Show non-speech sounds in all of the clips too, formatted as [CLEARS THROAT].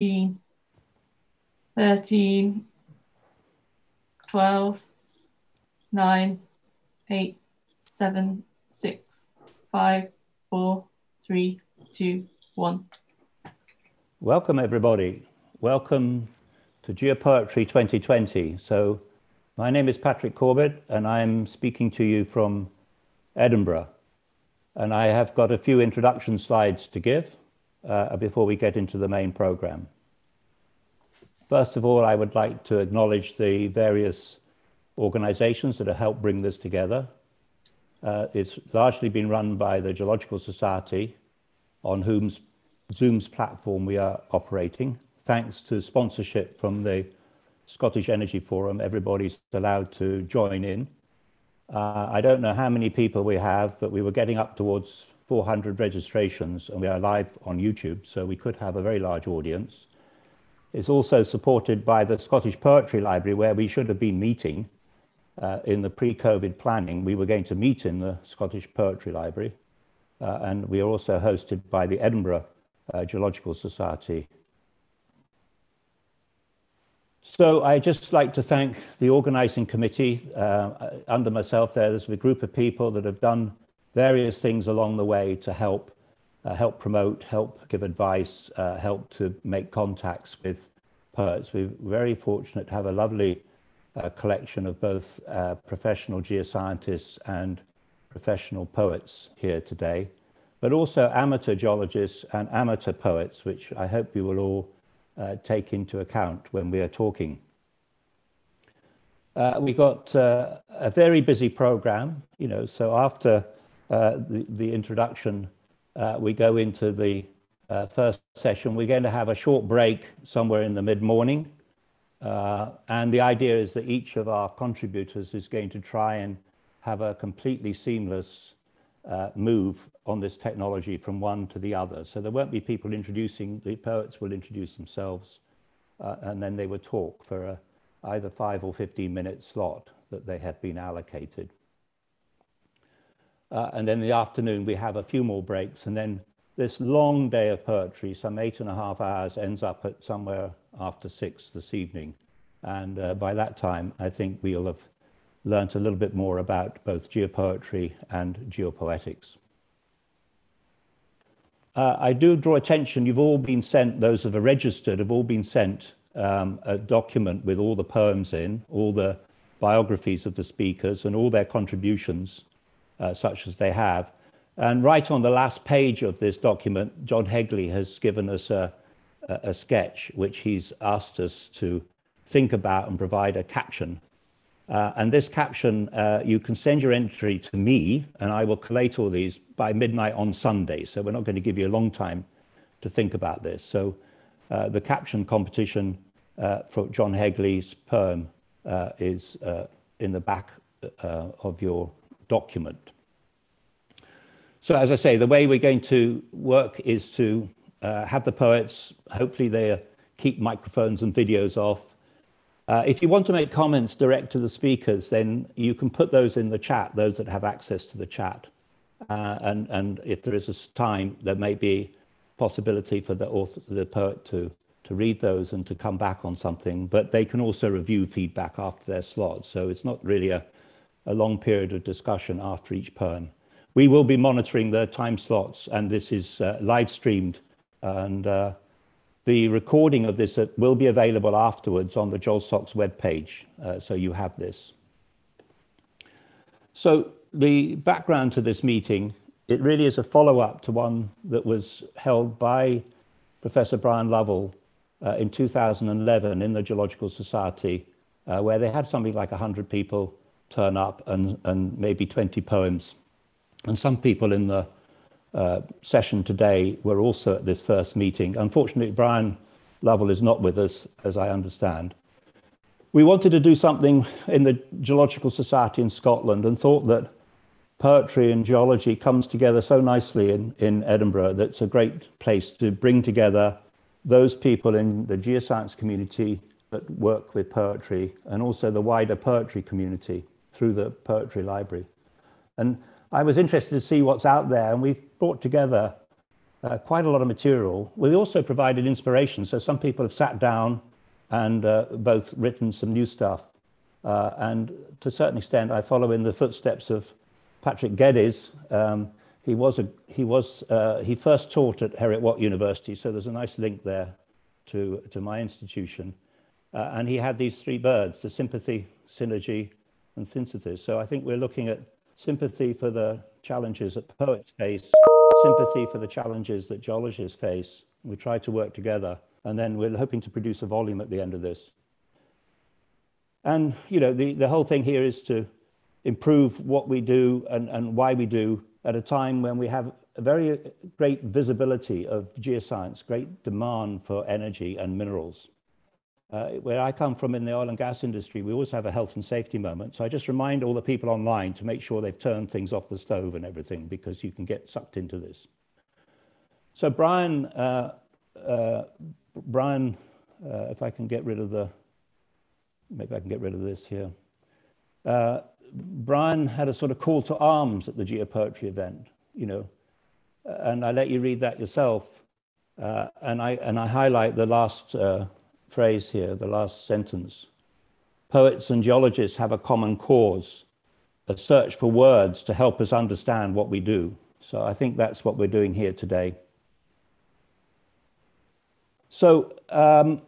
14, 13, 12, 9, 8, 7, 6, 5, 4, 3, 2, 1. Welcome, everybody. Welcome to Geopoetry 2020. So, my name is Patrick Corbett, and I'm speaking to you from Edinburgh. And I have got a few introduction slides to give uh, before we get into the main program. First of all, I would like to acknowledge the various organizations that have helped bring this together. Uh, it's largely been run by the Geological Society, on whom's Zoom's platform we are operating. Thanks to sponsorship from the Scottish Energy Forum, everybody's allowed to join in. Uh, I don't know how many people we have, but we were getting up towards 400 registrations and we are live on YouTube, so we could have a very large audience. It's also supported by the Scottish Poetry Library, where we should have been meeting uh, in the pre-COVID planning. We were going to meet in the Scottish Poetry Library, uh, and we are also hosted by the Edinburgh uh, Geological Society. So I just like to thank the organizing committee. Uh, under myself, There, there's a group of people that have done various things along the way to help uh, help promote, help give advice, uh, help to make contacts with poets. We're very fortunate to have a lovely uh, collection of both uh, professional geoscientists and professional poets here today, but also amateur geologists and amateur poets, which I hope you will all uh, take into account when we are talking. Uh, we got a very busy program, you know, so after the, the introduction, uh, we go into the uh, first session. We're going to have a short break somewhere in the mid-morning. and the idea is that each of our contributors is going to try and have a completely seamless uh, move on this technology from one to the other. So there won't be people introducing, the poets will introduce themselves, uh, and then they will talk for a, either five or 15 minute slot that they have been allocated. Uh, and then in the afternoon, we have a few more breaks. And then this long day of poetry, some eight and a half hours, ends up at somewhere after six this evening. And uh, by that time, I think we'll have learnt a little bit more about both geopoetry and geopoetics. Uh, I do draw attention, you've all been sent, those that are registered have all been sent um, a document with all the poems in, all the biographies of the speakers and all their contributions uh, such as they have. And right on the last page of this document, John Hegley has given us a, a, sketch which he's asked us to think about and provide a caption. Uh, and this caption, uh, you can send your entry to me and I will collate all these by midnight on Sunday. So we're not going to give you a long time to think about this. So uh, the caption competition uh, for John Hegley's poem uh, is uh, in the back of your document. So as I say, the way we're going to work is to uh, have the poets, hopefully they keep microphones and videos off. Uh, if you want to make comments direct to the speakers, then you can put those in the chat, those that have access to the chat. Uh, and, and if there is a time, there may be possibility for the author, the poet to, to read those and to come back on something, but they can also review feedback after their slot. So it's not really a, a long period of discussion after each poem. We will be monitoring the time slots, and this is uh, live streamed. And uh, the recording of this uh, will be available afterwards on the GeolSocs webpage, uh, so you have this. So the background to this meeting, it really is a follow-up to one that was held by Professor Brian Lovell uh, in 2011 in the Geological Society, uh, where they had something like 100 people turn up and, and maybe 20 poems. And some people in the uh, session today were also at this first meeting. Unfortunately, Brian Lovell is not with us, as I understand. We wanted to do something in the Geological Society in Scotland and thought that poetry and geology comes together so nicely in, in Edinburgh that it's a great place to bring together those people in the geoscience community that work with poetry and also the wider poetry community through the Poetry Library. And I was interested to see what's out there, and we've brought together uh, quite a lot of material. We also provided inspiration. So some people have sat down and uh, both written some new stuff. Uh, and to a certain extent, I follow in the footsteps of Patrick Geddes. Um, he was a, he was uh, he first taught at Heriot Watt University, so there's a nice link there to to my institution. Uh, and he had these three birds: the sympathy, synergy, and synthesis. So I think we're looking at sympathy for the challenges that poets face, sympathy for the challenges that geologists face. We try to work together, and then we're hoping to produce a volume at the end of this. And you know, the, the whole thing here is to improve what we do and, and why we do at a time when we have a very great visibility of geoscience, great demand for energy and minerals. Uh, where I come from in the oil and gas industry, we always have a health and safety moment. So I just remind all the people online to make sure they've turned things off the stove and everything because you can get sucked into this. So Brian, uh, uh, Brian, uh, if I can get rid of the, maybe I can get rid of this here. Uh, Brian had a sort of call to arms at the Geopoetry event, you know, and I let you read that yourself. Uh, and I and I highlight the last phrase here, the last sentence. Poets and geologists have a common cause, a search for words to help us understand what we do. So I think that's what we're doing here today. So um,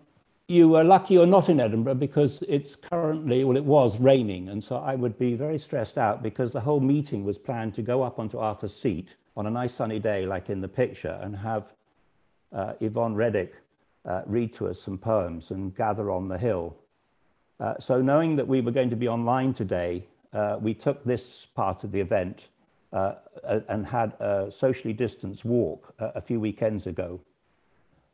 you were lucky or not in Edinburgh because it's currently, well, it was raining. And so I would be very stressed out because the whole meeting was planned to go up onto Arthur's Seat on a nice sunny day, like in the picture, and have uh, Yvonne Reddick uh, read to us some poems and gather on the hill. Uh, so knowing that we were going to be online today, uh, we took this part of the event uh, and had a socially distanced walk a, a few weekends ago.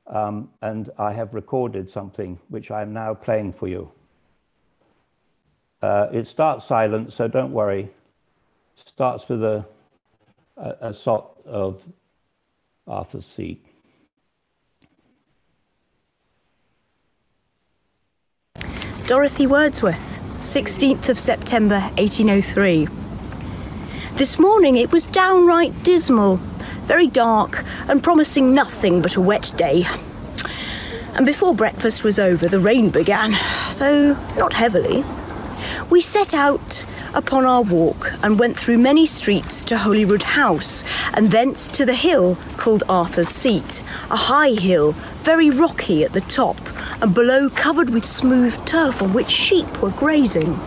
Um, and I have recorded something which I am now playing for you. Uh, it starts silent, so don't worry. Starts with a, a, a sort of Arthur's Seat. Dorothy Wordsworth, 16th of September 1803. This morning it was downright dismal, very dark, and promising nothing but a wet day. And before breakfast was over, the rain began, though not heavily. We set out upon our walk and went through many streets to Holyrood House, and thence to the hill called Arthur's Seat, a high hill, very rocky at the top, and below covered with smooth turf on which sheep were grazing.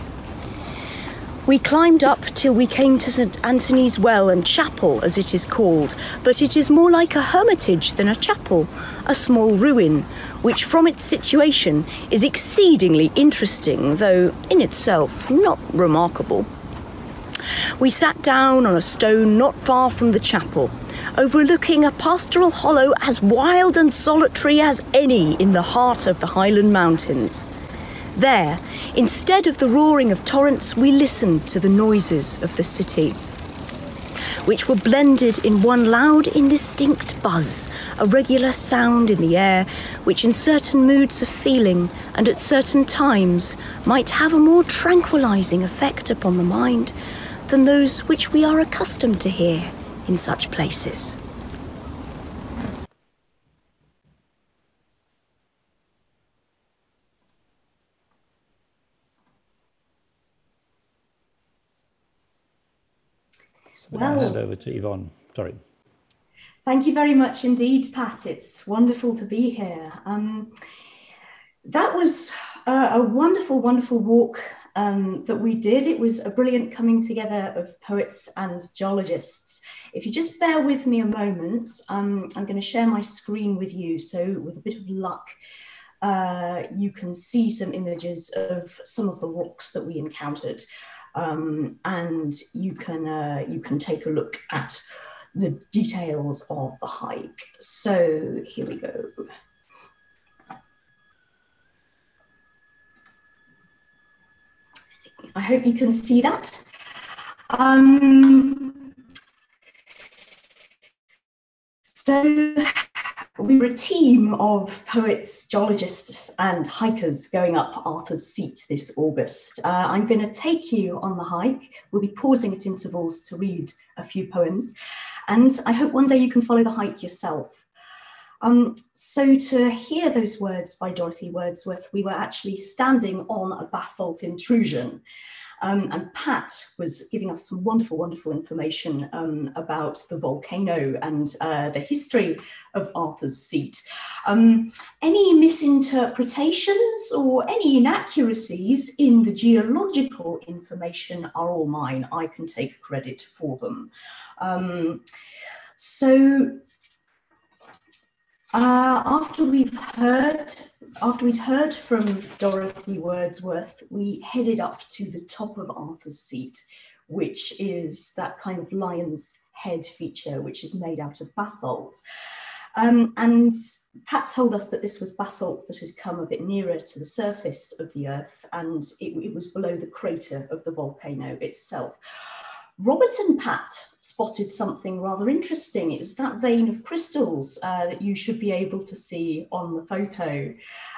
We climbed up till we came to St Anthony's Well and Chapel, as it is called, but it is more like a hermitage than a chapel, a small ruin, which from its situation is exceedingly interesting, though in itself not remarkable. We sat down on a stone not far from the chapel, overlooking a pastoral hollow as wild and solitary as any in the heart of the Highland Mountains. There, instead of the roaring of torrents, we listened to the noises of the city, which were blended in one loud, indistinct buzz, a regular sound in the air, which in certain moods of feeling and at certain times might have a more tranquilizing effect upon the mind than those which we are accustomed to hear in such places. Well, hand over to Yvonne. Sorry. Thank you very much indeed, Pat. It's wonderful to be here. Um, that was uh, a wonderful, wonderful walk um, that we did. It was a brilliant coming together of poets and geologists. If you just bear with me a moment, um, I'm going to share my screen with you. So, with a bit of luck, uh, you can see some images of some of the rocks that we encountered, um, and you can uh, you can take a look at the details of the hike. So here we go. I hope you can see that. Um, so we were a team of poets, geologists, and hikers going up Arthur's Seat this August. Uh, I'm going to take you on the hike. We'll be pausing at intervals to read a few poems. And I hope one day you can follow the hike yourself. Um, so to hear those words by Dorothy Wordsworth, we were actually standing on a basalt intrusion. Um, and Pat was giving us some wonderful, wonderful information um, about the volcano and uh, the history of Arthur's Seat. Um, any misinterpretations or any inaccuracies in the geological information are all mine. I can take credit for them. Um, so uh, after we've heard, after we'd heard from Dorothy Wordsworth, we headed up to the top of Arthur's Seat, which is that kind of lion's head feature, which is made out of basalt. Um, and Pat told us that this was basalt that had come a bit nearer to the surface of the Earth, and it, it was below the crater of the volcano itself. Robert and Pat spotted something rather interesting. It was that vein of crystals uh, that you should be able to see on the photo.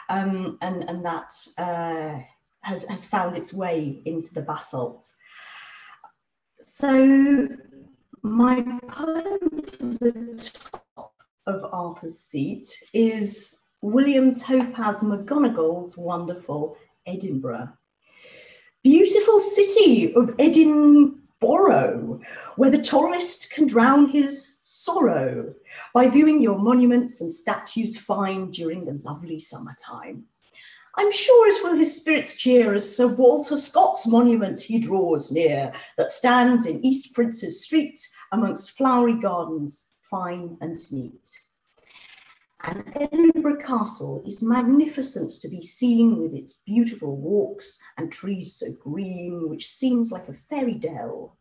Um, and, and that uh, has, has found its way into the basalt. So my poem for the top of Arthur's Seat is William Topaz McGonagall's wonderful Edinburgh. Beautiful city of Edinburgh borrow, where the tourist can drown his sorrow by viewing your monuments and statues fine during the lovely summertime. I'm sure it will his spirits cheer as Sir Walter Scott's monument he draws near, that stands in East Prince's Street amongst flowery gardens, fine and neat. And Edinburgh Castle is magnificent to be seen with its beautiful walks and trees so green, which seems like a fairy dell.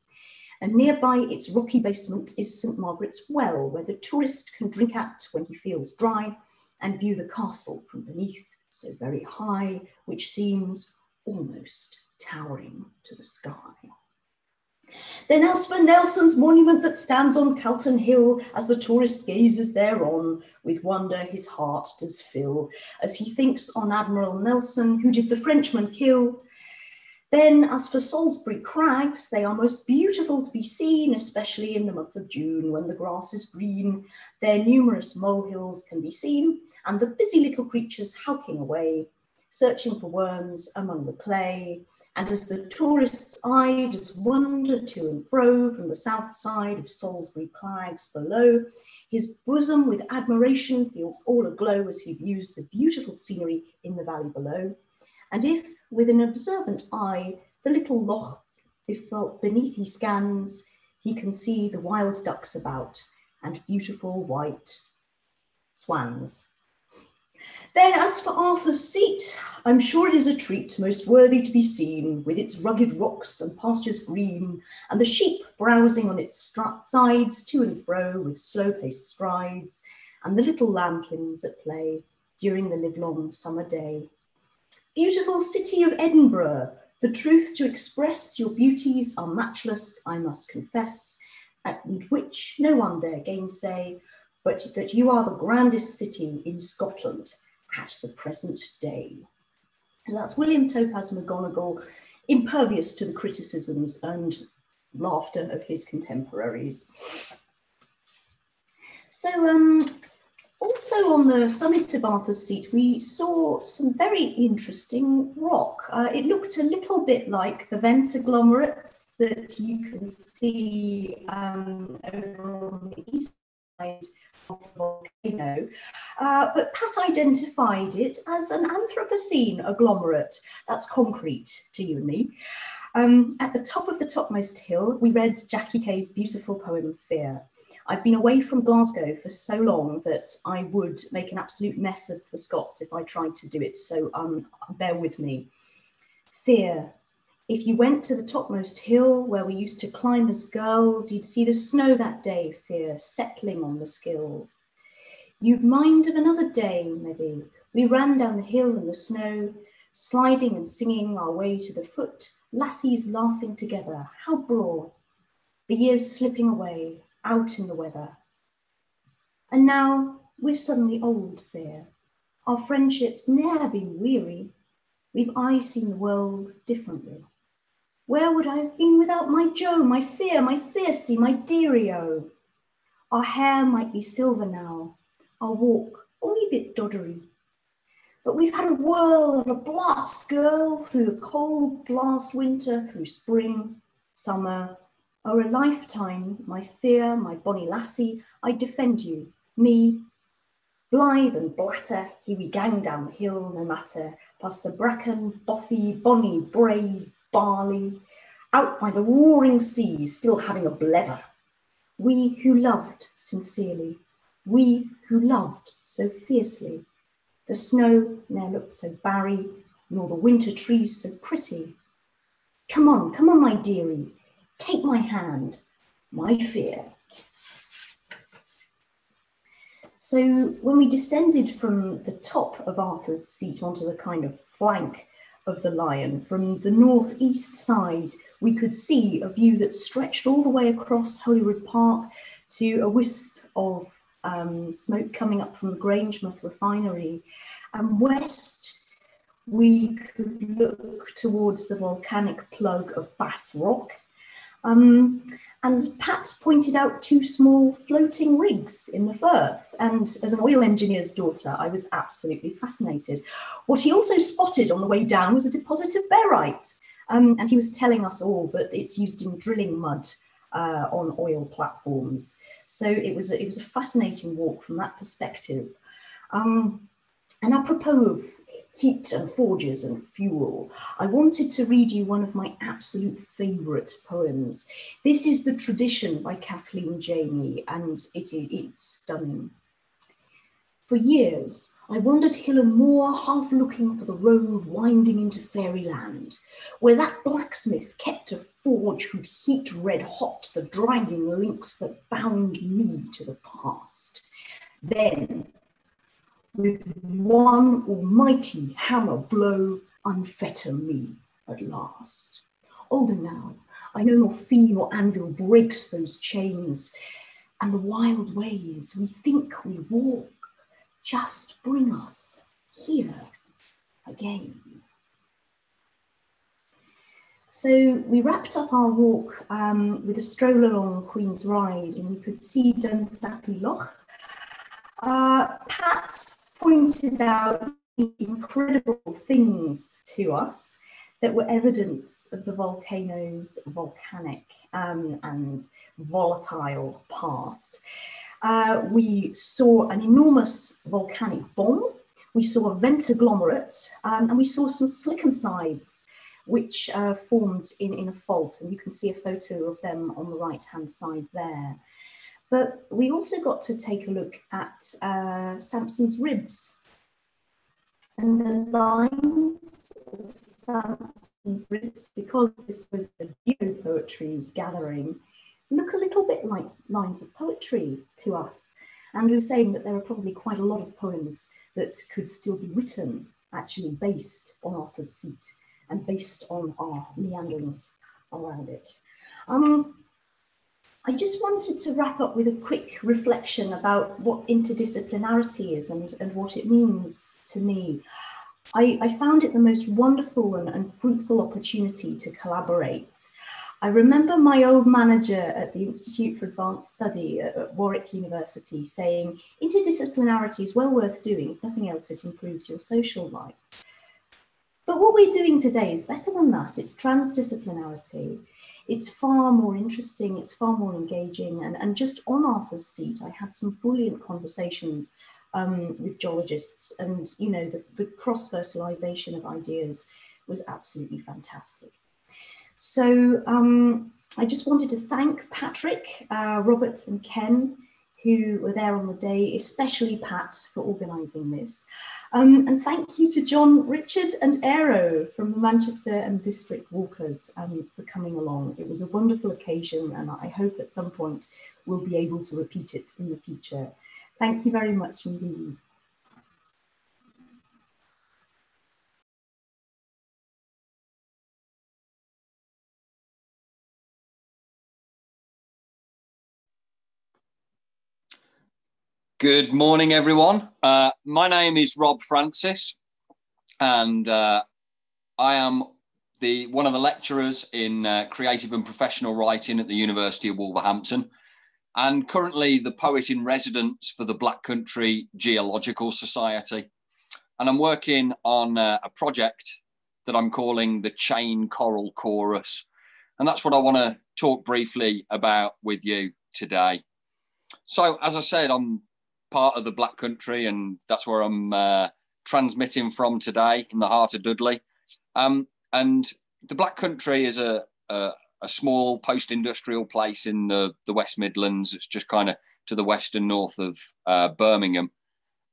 And nearby its rocky basement is St Margaret's Well, where the tourist can drink at when he feels dry and view the castle from beneath, so very high, which seems almost towering to the sky. Then as for Nelson's monument that stands on Calton Hill, as the tourist gazes thereon, with wonder his heart does fill, as he thinks on Admiral Nelson, who did the Frenchman kill. Then as for Salisbury Crags, they are most beautiful to be seen, especially in the month of June when the grass is green. Their numerous molehills can be seen, and the busy little creatures howking away, searching for worms among the clay, and as the tourist's eye does wander to and fro from the south side of Salisbury Crags below, his bosom with admiration feels all aglow as he views the beautiful scenery in the valley below. And if, with an observant eye, the little loch beneath he scans, he can see the wild ducks about and beautiful white swans. Then, as for Arthur's Seat, I'm sure it is a treat most worthy to be seen, with its rugged rocks and pastures green, and the sheep browsing on its sides to and fro with slow-paced strides, and the little lambkins at play during the livelong summer day. Beautiful city of Edinburgh, the truth to express your beauties are matchless, I must confess, and which no one dare gainsay, but that you are the grandest city in Scotland at the present day. So that's William Topaz McGonagall, impervious to the criticisms and laughter of his contemporaries. So um, also on the summit of Arthur's Seat, we saw some very interesting rock. Uh, it looked a little bit like the vent agglomerates that you can see um, over on the east side of the volcano. Uh, but Pat identified it as an Anthropocene agglomerate. That's concrete to you and me. Um, at the top of the topmost hill, we read Jackie Kay's beautiful poem Fiere. I've been away from Glasgow for so long that I would make an absolute mess of the Scots if I tried to do it. So um, bear with me. Fiere. If you went to the topmost hill where we used to climb as girls, you'd see the snow that day, fear, settling on the skills. You'd mind of another day, maybe. We ran down the hill in the snow, sliding and singing our way to the foot, lassies laughing together. How broad. The years slipping away, out in the weather. And now we're suddenly old, fear. Our friendships ne'er been weary. We've I seen the world differently. Where would I have been without my Joe, my fear, my fiercie, my dearie-o? Our hair might be silver now, our walk a wee bit doddery. But we've had a whirl and a blast, girl, through the cold blast winter, through spring, summer, o'er a lifetime, my fear, my bonny lassie, I defend you, me, blithe and blatter, he we gang down the hill, no matter, past the bracken, bothy, bonny, braes, barley, out by the roaring sea, still having a blether. We who loved sincerely, we who loved so fiercely, the snow ne'er looked so barry, nor the winter trees so pretty. Come on, come on, my dearie, take my hand, my fear. So when we descended from the top of Arthur's seat onto the kind of flank of the lion, from the northeast side, we could see a view that stretched all the way across Holyrood Park to a wisp of um, smoke coming up from the Grangemouth refinery. And west, we could look towards the volcanic plug of Bass Rock. Um, and Pat pointed out two small floating rigs in the Firth. And as an oil engineer's daughter, I was absolutely fascinated. What he also spotted on the way down was a deposit of barite. Um, and he was telling us all that it's used in drilling mud uh, on oil platforms. So it was, a, it was a fascinating walk from that perspective. Um, and apropos of heat and forges and fuel, I wanted to read you one of my absolute favourite poems. This is The Tradition by Kathleen Jamie, and it, it's stunning. For years, I wandered hill and moor, half looking for the road winding into fairyland, where that blacksmith kept a forge who'd heat red hot the dragging links that bound me to the past. Then, with one almighty hammer blow, unfetter me at last. Older now, I know nor fee nor anvil breaks those chains, and the wild ways we think we walk just bring us here again. So we wrapped up our walk um, with a stroll along Queen's Ride and we could see Dunsapie Loch. Uh, Pat pointed out incredible things to us that were evidence of the volcano's volcanic um, and volatile past. Uh, we saw an enormous volcanic bomb, we saw a vent agglomerate, um, and we saw some slickensides which uh, formed in, in a fault, and you can see a photo of them on the right-hand side there. But we also got to take a look at uh, Samson's ribs and the lines of Samson's ribs, because this was a poetry gathering, look a little bit like lines of poetry to us. And we were saying that there are probably quite a lot of poems that could still be written actually based on Arthur's seat and based on our meanderings around it. Um, I just wanted to wrap up with a quick reflection about what interdisciplinarity is and, and what it means to me. I, I found it the most wonderful and, and fruitful opportunity to collaborate I remember my old manager at the Institute for Advanced Study at Warwick University saying, interdisciplinarity is well worth doing. If nothing else, it improves your social life. But what we're doing today is better than that. It's transdisciplinarity. It's far more interesting, it's far more engaging. And, and just on Arthur's seat, I had some brilliant conversations um, with geologists and, you know, the, the cross-fertilization of ideas was absolutely fantastic. So um, I just wanted to thank Patrick, uh, Robert and Ken, who were there on the day, especially Pat for organising this. Um, and thank you to John, Richard and Aero from the Manchester and District Walkers um, for coming along. It was a wonderful occasion and I hope at some point we'll be able to repeat it in the future. Thank you very much indeed. Good morning, everyone. Uh, my name is Rob Francis, and uh, I am the one of the lecturers in uh, creative and professional writing at the University of Wolverhampton. and currently the poet in residence for the Black Country Geological Society. And I'm working on a, a project that I'm calling the Chain Coral Chorus. And that's what I want to talk briefly about with you today. So, as I said, I'm part of the Black Country, and that's where I'm uh, transmitting from today in the heart of Dudley. Um, and the Black Country is a, a, a small post-industrial place in the, the West Midlands. It's just kind of to the west and north of uh, Birmingham.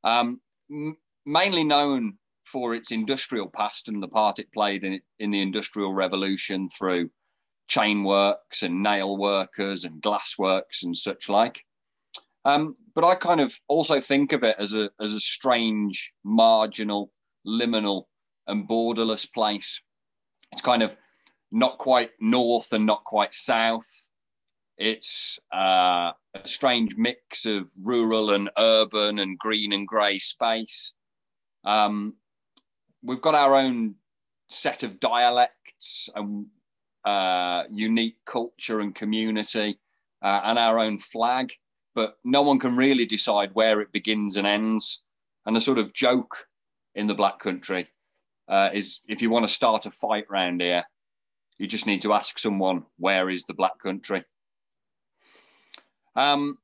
Um, m- mainly known for its industrial past and the part it played in, in the Industrial Revolution through chain works and nail workers and glass works and such like. Um, but I kind of also think of it as a as a strange, marginal, liminal, and borderless place. It's kind of not quite north and not quite south. It's uh, a strange mix of rural and urban and green and grey space. Um, we've got our own set of dialects and uh, unique culture and community uh, and our own flag, but no one can really decide where it begins and ends. And the sort of joke in the Black Country uh, is if you want to start a fight round here, you just need to ask someone, where is the Black Country? Um,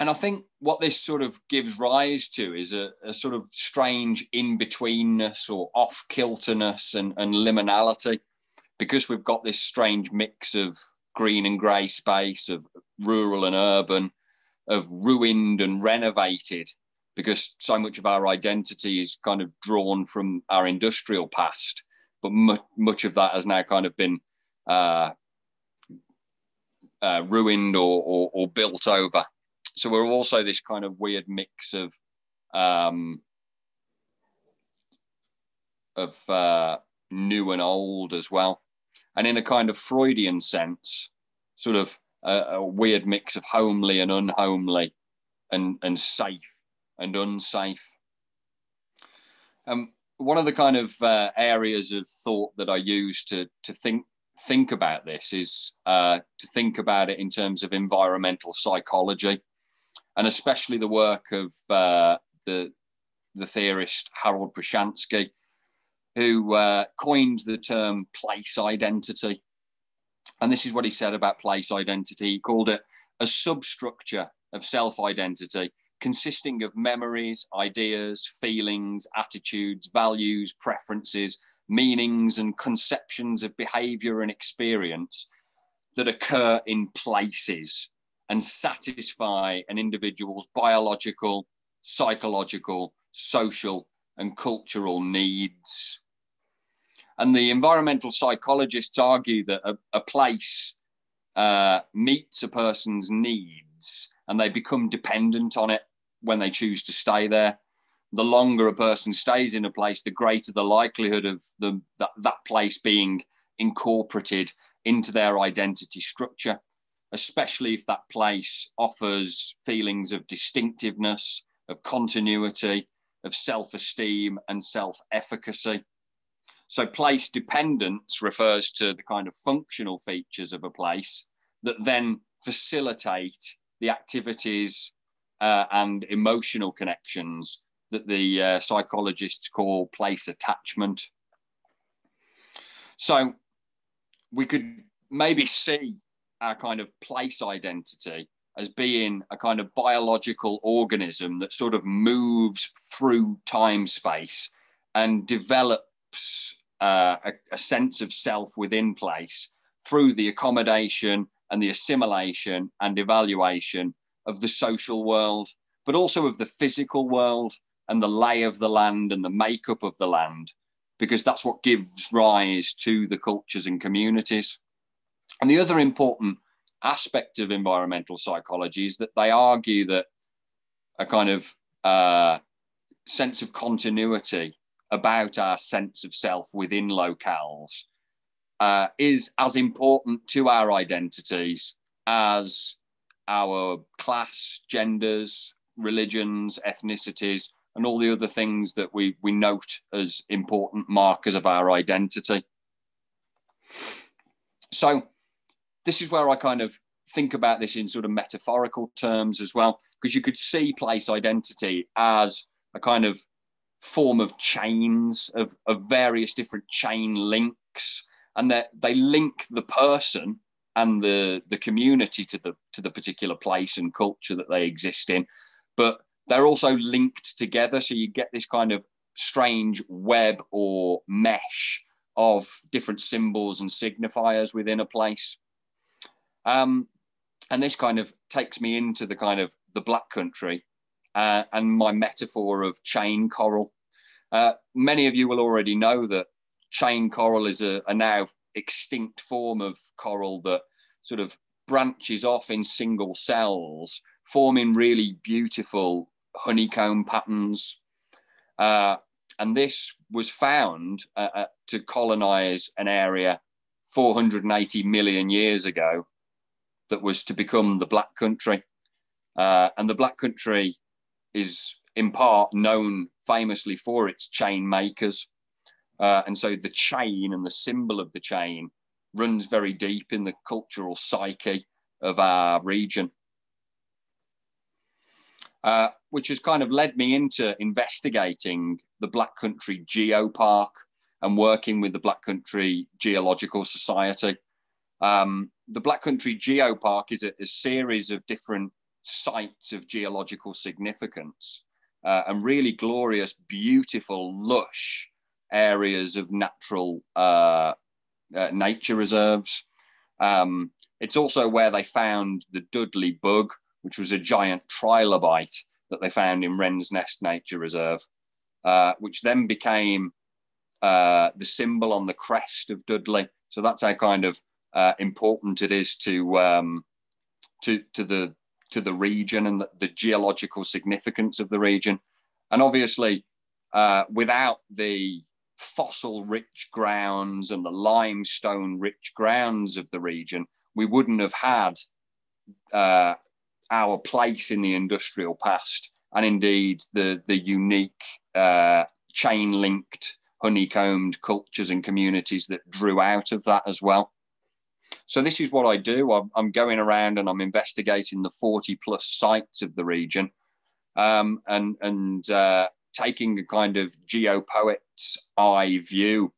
and I think what this sort of gives rise to is a, a sort of strange in betweenness or off kilterness and, and liminality because we've got this strange mix of green and grey space, of rural and urban, of ruined and renovated, because so much of our identity is kind of drawn from our industrial past but much, much of that has now kind of been uh, uh, ruined or, or, or, built over. So we're also this kind of weird mix of um, of uh, new and old as well, and in a kind of Freudian sense, sort of a, a weird mix of homely and unhomely, and and safe and unsafe. Um, one of the kind of uh, areas of thought that I use to to think think about this is uh, to think about it in terms of environmental psychology, and especially the work of uh, the the theorist Harold Proshansky, who uh, coined the term place identity. And this is what he said about place identity. He called it a substructure of self identity consisting of memories, ideas, feelings, attitudes, values, preferences, meanings, and conceptions of behavior and experience that occur in places and satisfy an individual's biological, psychological, social, and cultural needs. And the environmental psychologists argue that a, a place uh, meets a person's needs and they become dependent on it when they choose to stay there. The longer a person stays in a place, the greater the likelihood of the, that, that place being incorporated into their identity structure, especially if that place offers feelings of distinctiveness, of continuity, of self esteem, and self efficacy. So, place dependence refers to the kind of functional features of a place that then facilitate the activities uh, and emotional connections that the uh, psychologists call place attachment. So we could maybe see our kind of place identity as being a kind of biological organism that sort of moves through time space and develops uh, a, a sense of self within place through the accommodation and the assimilation and evaluation of the social world, but also of the physical world and the lay of the land and the makeup of the land, because that's what gives rise to the cultures and communities. And the other important aspect of environmental psychology is that they argue that a kind of uh, sense of continuity about our sense of self within locales uh, is as important to our identities as our class, genders, religions, ethnicities, and all the other things that we, we note as important markers of our identity. So, this is where I kind of think about this in sort of metaphorical terms as well, because you could see place identity as a kind of form of chains of, of various different chain links, and that they link the person and the the community to the to the particular place and culture that they exist in, but they're also linked together, so you get this kind of strange web or mesh of different symbols and signifiers within a place. Um, and this kind of takes me into the kind of the black country uh, and my metaphor of chain coral. Uh, many of you will already know that chain coral is a, a now extinct form of coral that sort of branches off in single cells, forming really beautiful honeycomb patterns. Uh, and this was found uh, uh to colonize an area 480 million years ago that was to become the Black Country. Uh, and the Black Country is in part known famously for its chain makers. Uh, and so the chain and the symbol of the chain runs very deep in the cultural psyche of our region. Uh, which has kind of led me into investigating the Black Country Geopark and working with the Black Country Geological Society. Um, the Black Country Geopark is a, a, series of different sites of geological significance uh, and really glorious, beautiful, lush areas of natural uh, uh, nature reserves. Um, it's also where they found the Dudley bug, which was a giant trilobite that they found in Wren's Nest Nature Reserve, uh, which then became uh, the symbol on the crest of Dudley. So that's how kind of uh, important it is to um, to to the to the region and the, the, geological significance of the region. And obviously, uh, without the fossil rich grounds and the limestone rich grounds of the region, we wouldn't have had uh, our place in the industrial past and indeed the, the unique uh, chain linked honeycombed cultures and communities that drew out of that as well. So this is what I do. I'm, I'm going around and I'm investigating the 40 plus sites of the region, um, and and uh, taking a kind of geopoet's eye view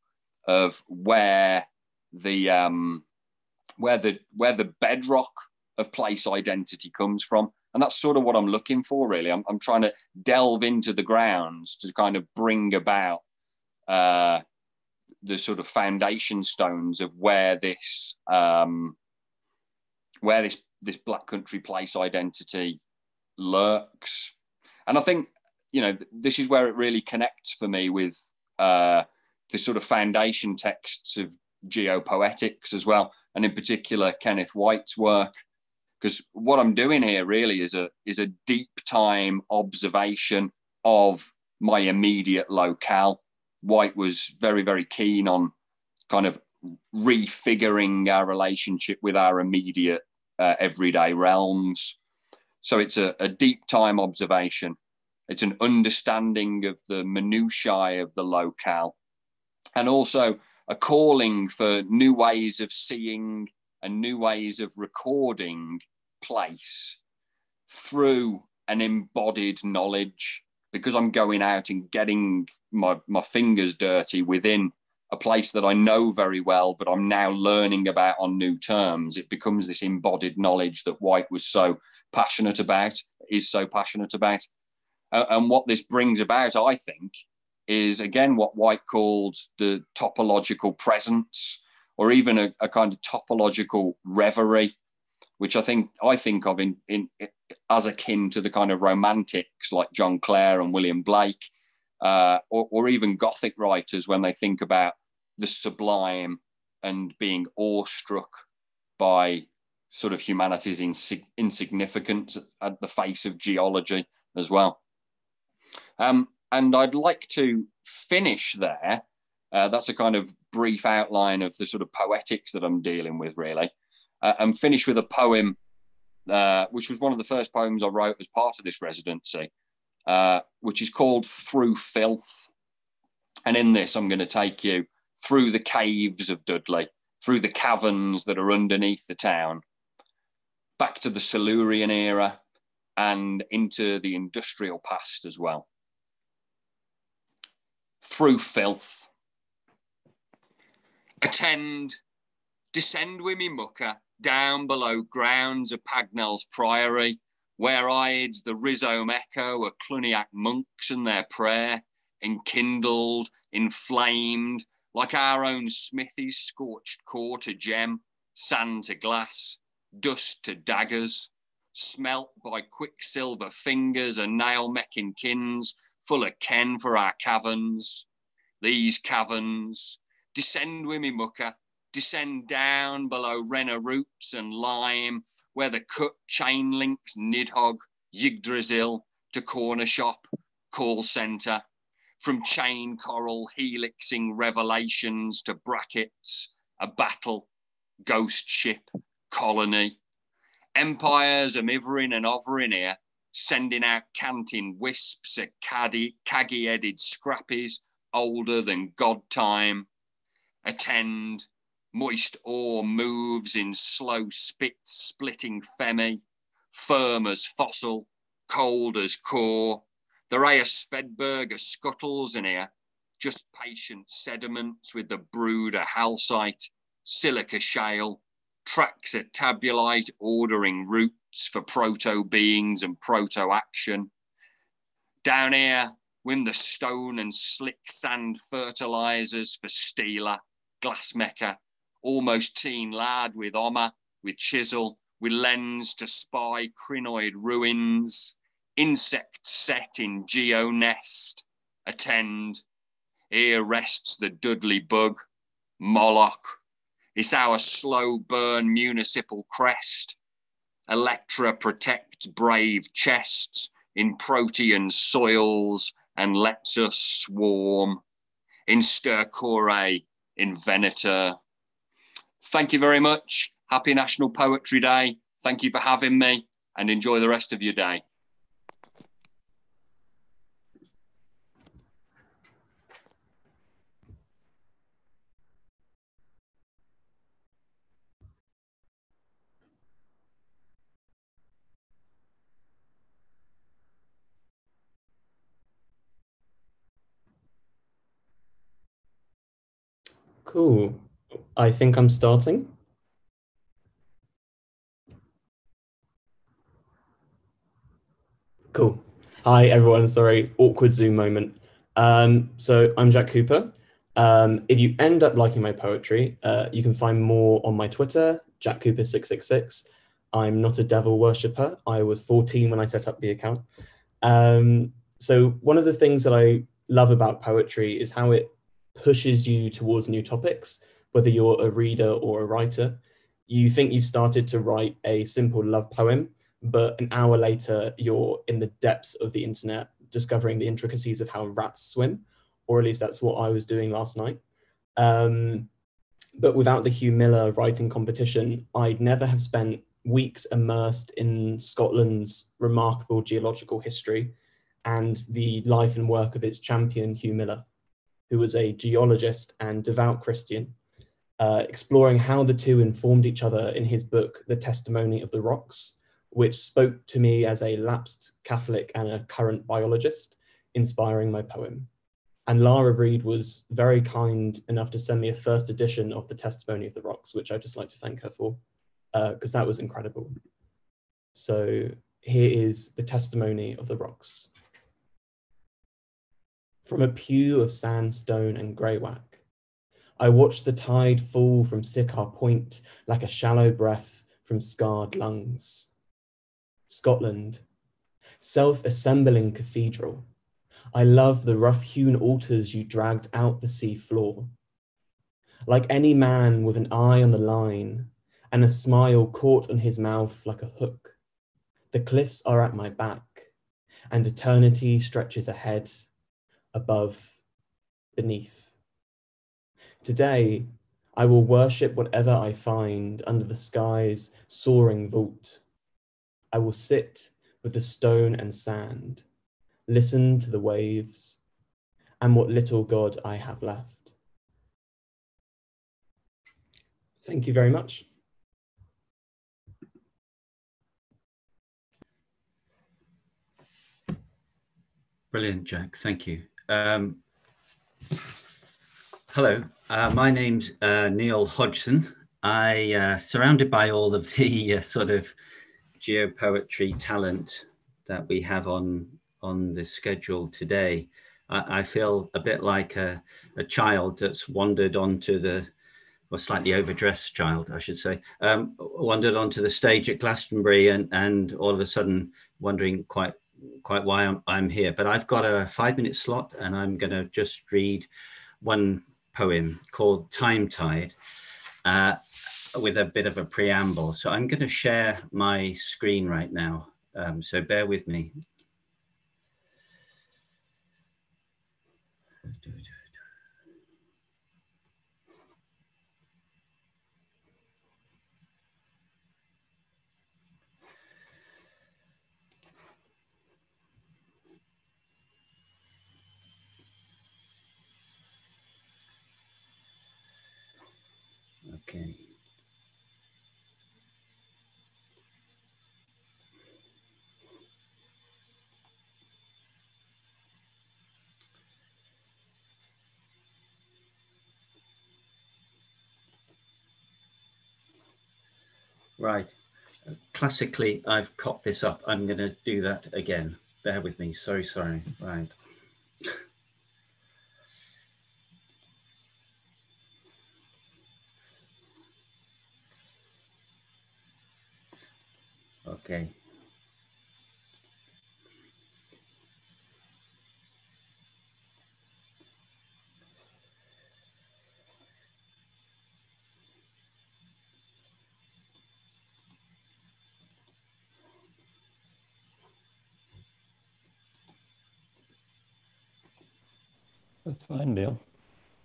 of where the um, where the where the bedrock of place identity comes from. And that's sort of what I'm looking for, really. I'm, I'm trying to delve into the grounds to kind of bring about uh, the sort of foundation stones of where this um, where this this black country place identity lurks. And i think you know this is where it really connects for me with uh, the sort of foundation texts of geopoetics as well and in particular kenneth white's work. Because what i'm doing here really is a is a deep time observation of my immediate locale White was very, very keen on kind of refiguring our relationship with our immediate uh, everyday realms. So it's a, a, deep time observation. It's an understanding of the minutiae of the locale and also a calling for new ways of seeing and new ways of recording place through an embodied knowledge because I'm going out and getting my, my fingers dirty within a place that I know very well, but I'm now learning about on new terms. It becomes this embodied knowledge that White was so passionate about, is so passionate about. Uh, and what this brings about, I think, is again what White called the topological presence, or even a, a kind of topological reverie which I think I think of in, in, as akin to the kind of romantics like John Clare and William Blake, uh, or, or even Gothic writers when they think about the sublime and being awestruck by sort of humanity's insig- insignificance at the face of geology as well. Um, and I'd like to finish there. Uh, that's a kind of brief outline of the sort of poetics that I'm dealing with, really uh, and finish with a poem, uh, which was one of the first poems I wrote as part of this residency, uh, which is called Through Filth. And in this, I'm going to take you through the caves of Dudley, through the caverns that are underneath the town. back to the Silurian era, and into the industrial past as well. Through filth. Attend, descend with me mucker down below grounds of Pagnell's Priory, where hides the rhizome echo of Cluniac monks and their prayer, enkindled, inflamed, like our own smithy's scorched core to gem, sand to glass, dust to daggers, smelt by quicksilver fingers and nail mecking kins, full of ken for our caverns. These caverns, descend with me mucker, descend down below renner roots and lime, where the cut chain links Nidhogg, Yggdrasil to corner shop, call centre, from chain coral helixing revelations to brackets, a battle, ghost ship, colony, Empires are mithering and hovering here, sending out canting wisps of caddy, caggy-headed scrappies older than God time. Attend, moist ore moves in slow spit splitting femi, firm as fossil, cold as core. The Raya Svedberg scuttles in here, just patient sediments with the brood of halcite, silica shale, tracks of tabulite ordering routes for proto beings and proto action. Down here, win the stone and slick sand fertilizers for Steeler, Glassmecker, almost teen lad with Oma, with chisel, with lens to spy crinoid ruins, insect set in geo nest, attend. Here rests the Dudley bug, Moloch, it's our slow burn municipal crest. Electra protects brave chests in protean soils and lets us swarm in stercore in Venator. Thank you very much. Happy National Poetry Day. Thank you for having me and enjoy the rest of your day. Cool. I think I'm starting. Cool. Hi, everyone. Sorry, awkward Zoom moment. Um, so I'm Jack Cooper. Um, if you end up liking my poetry, uh, you can find more on my Twitter, Jack Cooper666. I'm not a devil worshipper. I was 14 when I set up the account. Um, so one of the things that I love about poetry is how it pushes you towards new topics, whether you're a reader or a writer. You think you've started to write a simple love poem, but an hour later, you're in the depths of the internet discovering the intricacies of how rats swim, or at least that's what I was doing last night. Um, but without the Hugh Miller writing competition, I'd never have spent weeks immersed in Scotland's remarkable geological history and the life and work of its champion, Hugh Miller who was a geologist and devout Christian, uh, exploring how the two informed each other in his book, The Testimony of the Rocks, which spoke to me as a lapsed Catholic and a current biologist, inspiring my poem. And Lara Reid was very kind enough to send me a first edition of The Testimony of the Rocks, which I'd just like to thank her for, because uh, that was incredible. So here is The Testimony of the Rocks from a pew of sandstone and greywacke. I watched the tide fall from Siccar Point like a shallow breath from scarred lungs. Scotland, self-assembling cathedral. I love the rough-hewn altars you dragged out the sea floor. Like any man with an eye on the line and a smile caught on his mouth like a hook, the cliffs are at my back and eternity stretches ahead above, beneath. Today, I will worship whatever I find under the sky's soaring vault. I will sit with the stone and sand, listen to the waves, and what little God I have left. Thank you very much. Brilliant, Jack. Thank you. Um, hello uh, my name's uh, Neil Hodgson. I, uh, surrounded by all of the uh, sort of geopoetry talent that we have on on the schedule today, I, I feel a bit like a, a, child that's wandered onto the, or slightly overdressed child, I should say, um, wandered onto the stage at Glastonbury and, and all of a sudden wondering quite quite why I'm, I'm here. But I've got a five minute slot and I'm going to just read one poem called Time Tide. Uh, with a bit of a preamble. So I'm going to share my screen right now. Um, so bear with me. Okay. Right. Classically, I've cocked this up. I'm going to do that again. Bear with me. Sorry, sorry. Right. Okay. That's fine, Neil.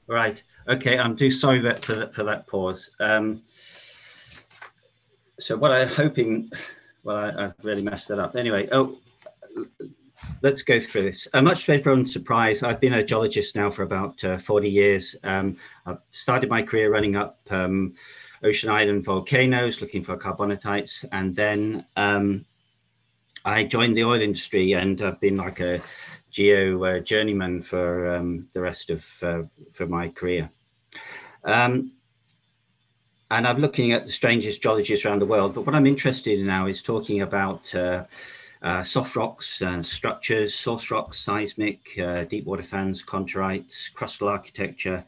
Right. Okay. I'm too sorry for that, for that pause. Um, so what I'm hoping, well, I, have really messed that up. Anyway, oh, let's go through this. Uh, much to everyone's surprise, I've been a geologist now for about uh, 40 years. Um, I've started my career running up um, ocean island volcanoes, looking for carbonatites, and then um, I joined the oil industry and I've been like a geo uh, journeyman for um, the rest of uh, for my career. Um, and I'm looking at the strangest geologies around the world. But what I'm interested in now is talking about uh, uh, soft rocks and structures, source rocks, seismic, uh, deep water fans, chondrites, crustal architecture,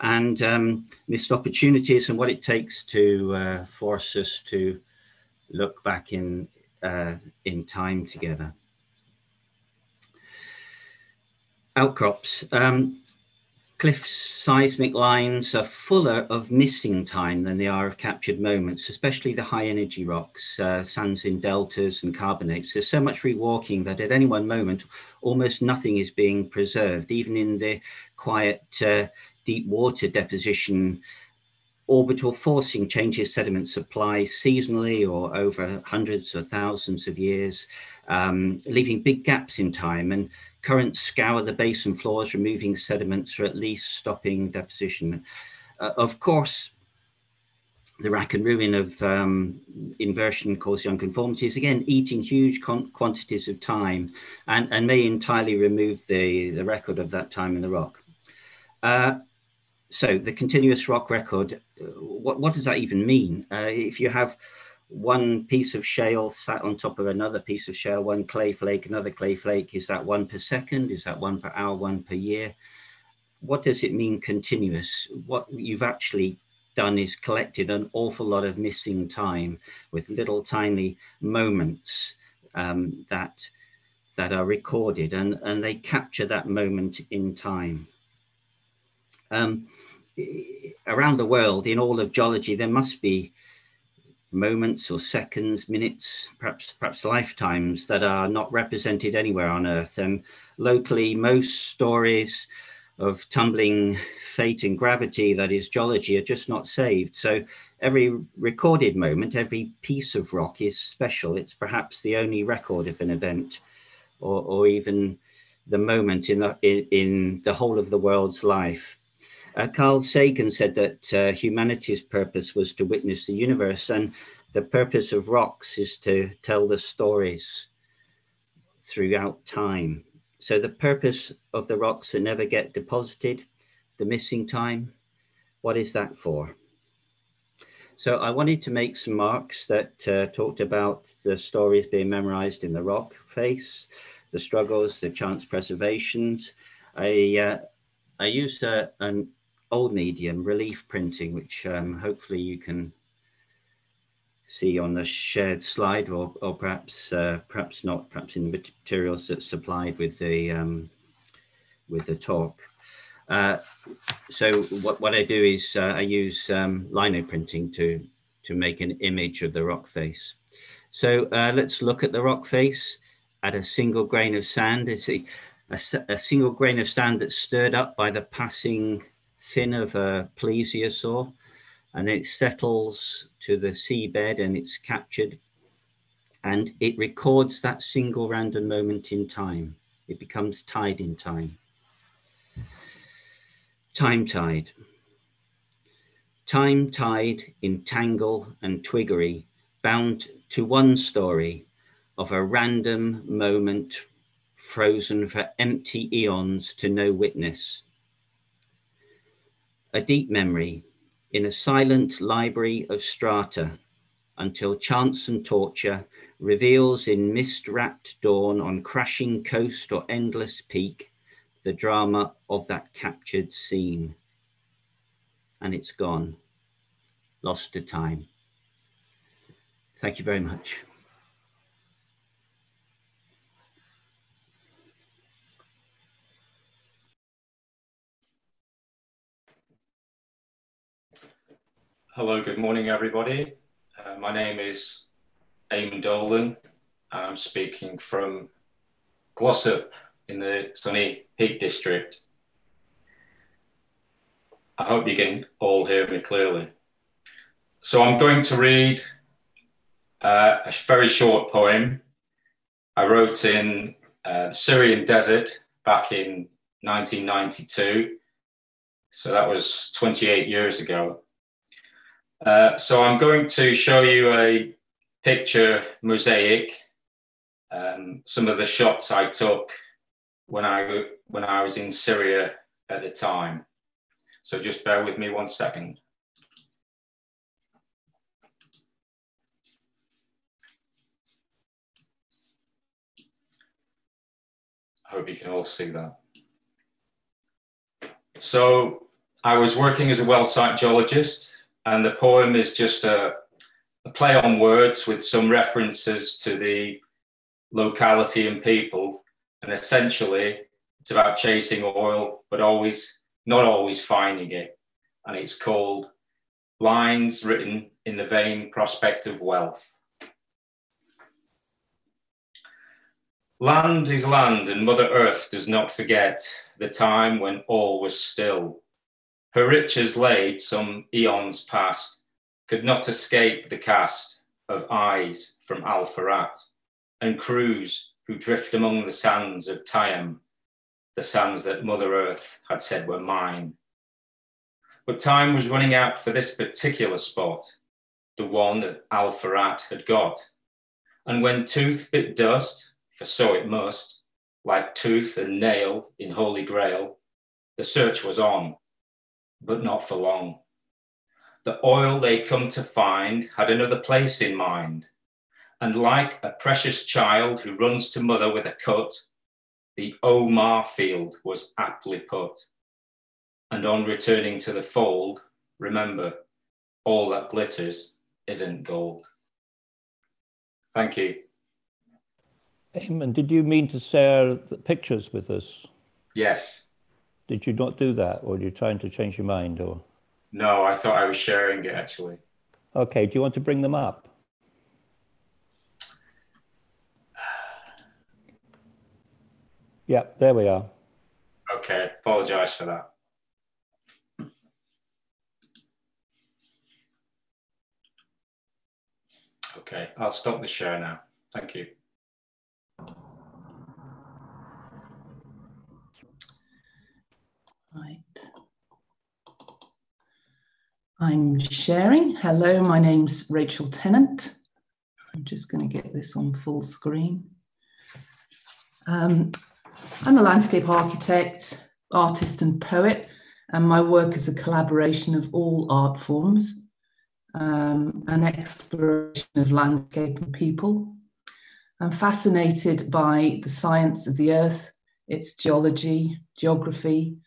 and um, missed opportunities and what it takes to uh, force us to look back in uh, in time together. outcrops. Um, cliff seismic lines are fuller of missing time than they are of captured moments, especially the high energy rocks, uh, sands in deltas and carbonates. There's so much rewalking that at any one moment, almost nothing is being preserved, even in the quiet uh, deep water deposition orbital forcing changes sediment supply seasonally or over hundreds or thousands of years, um, leaving big gaps in time. And currents scour the basin floors, removing sediments or at least stopping deposition. Uh, of course, the rack and ruin of um, inversion causing unconformities, again, eating huge quantities of time and, and may entirely remove the, the record of that time in the rock. Uh, so the continuous rock record, uh, what, what does that even mean? Uh, if you have one piece of shale sat on top of another piece of shale, one clay flake, another clay flake, is that one per second? Is that one per hour, one per year? What does it mean continuous? What you've actually done is collected an awful lot of missing time with little tiny moments um, that that are recorded and, and they capture that moment in time. Um, around the world, in all of geology, there must be moments or seconds, minutes, perhaps perhaps lifetimes that are not represented anywhere on Earth. And locally, most stories of tumbling fate and gravity that is geology are just not saved. So every recorded moment, every piece of rock is special. It's perhaps the only record of an event, or, or even the moment in the in, in the whole of the world's life Carl Sagan said that uh, humanity's purpose was to witness the universe, and the purpose of rocks is to tell the stories throughout time. so the purpose of the rocks that never get deposited, the missing time, what is that for? So I wanted to make some marks that uh, talked about the stories being memorized in the rock face, the struggles, the chance preservations. I, uh, I used a, an old medium, relief printing, which um, hopefully you can see on the shared slide or, or perhaps uh, perhaps not, perhaps in the materials that's supplied with the, um, with the talk. Uh, so what, what I do is uh, I use um, lino printing to, to make an image of the rock face. So uh, let's look at the rock face at a single grain of sand. It's a, a, a, single grain of sand that's stirred up by the passing fin of a plesiosaur and it settles to the seabed and it's captured and it records that single random moment in time. It becomes tide in time. Time tide. Time tide in tangle and twiggery, bound to one story of a random moment frozen for empty eons to no witness. A deep memory in a silent library of strata until chance and torture reveals in mist-wrapped dawn on crashing coast or endless peak the drama of that captured scene. And it's gone, lost to time. Thank you very much. Hello, good morning, everybody. Uh, my name is Eamon Dolan. I'm speaking from Glossop in the sunny Peak District. I hope you can all hear me clearly. So I'm going to read uh, a very short poem I wrote in uh, the Syrian desert back in 1992. So that was 28 years ago. Uh, so I'm going to show you a picture mosaic, um, some of the shots I took when I when I was in Syria at the time. So just bear with me one second. I hope you can all see that. So I was working as a well site geologist, and the poem is just a, a play on words with some references to the locality and people and essentially, it's about chasing oil, but always not always finding it. And it's called Lines Written in the Vain Prospect of Wealth. Land is land, and Mother Earth does not forget the time when all was still. Her riches laid some eons past could not escape the cast of eyes from Al Furat and crews who drift among the sands of Tayam, the sands that Mother Earth had said were mine. But time was running out for this particular spot, the one that Al Furat had got. And when tooth bit dust, for so it must, like tooth and nail in Holy Grail, the search was on, but not for long. The oil they'd come to find had another place in mind, and like a precious child who runs to mother with a cut, the Omar field was aptly put. And on returning to the fold, remember, all that glitters isn't gold. Thank you. Eamon, did you mean to share the pictures with us? Yes. Did you not do that, or are you trying to change your mind? Or no, I thought I was sharing it actually. Okay. Do you want to bring them up? [SIGHS] Yeah, there we are. Okay, apologize for that. Okay, I'll stop the share now. Thank you. I'm sharing. Hello, my name's Rachel Tennant. I'm just going to get this on full screen. Um, I'm a landscape architect, artist, and poet, and my work is a collaboration of all art forms, um, an exploration of landscape and people. I'm fascinated by the science of the earth, its geology, geography,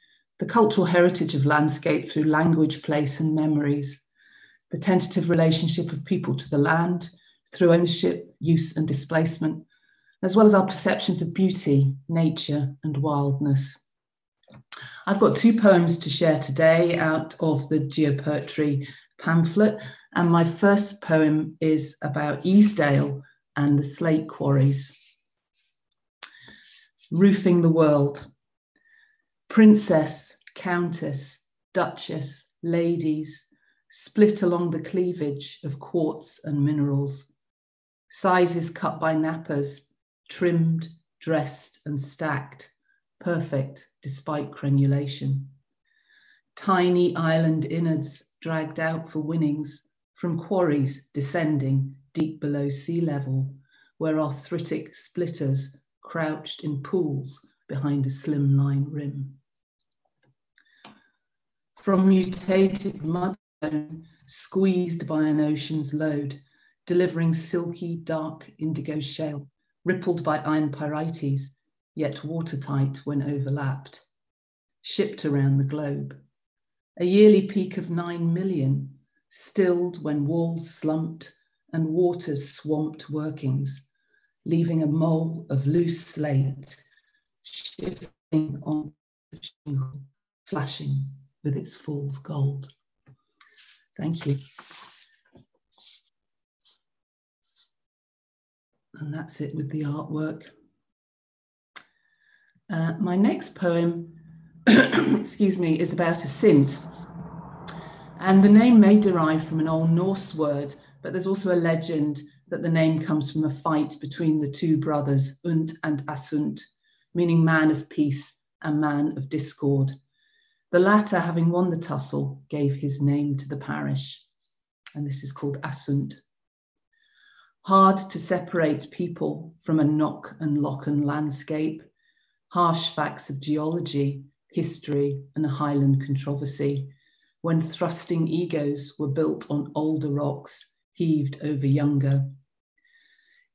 the cultural heritage of landscape through language, place, and memories, the tentative relationship of people to the land through ownership, use, and displacement, as well as our perceptions of beauty, nature, and wildness. I've got two poems to share today out of the Geopoetry pamphlet, and my first poem is about Easdale and the slate quarries. Roofing the world. Princess, countess, duchess, ladies, split along the cleavage of quartz and minerals. Sizes cut by nappers, trimmed, dressed, and stacked, perfect despite crenulation. Tiny island innards dragged out for winnings from quarries descending deep below sea level, where arthritic splitters crouched in pools behind a slimline rim. From mutated mudstone squeezed by an ocean's load, delivering silky, dark indigo shale rippled by iron pyrites, yet watertight when overlapped, shipped around the globe. A yearly peak of 9 million, stilled when walls slumped and waters swamped workings, leaving a mole of loose slate shifting on flashing with its fool's gold. Thank you. And that's it with the artwork. Uh, my next poem, [COUGHS] excuse me, is about Assynt. And the name may derive from an Old Norse word, but there's also a legend that the name comes from a fight between the two brothers, Unt and Asunt, meaning man of peace and man of discord. The latter, having won the tussle, gave his name to the parish. And this is called Assynt hard to separate people from a knock and lochan landscape, harsh facts of geology, history, and a highland controversy, when thrusting egos were built on older rocks heaved over younger.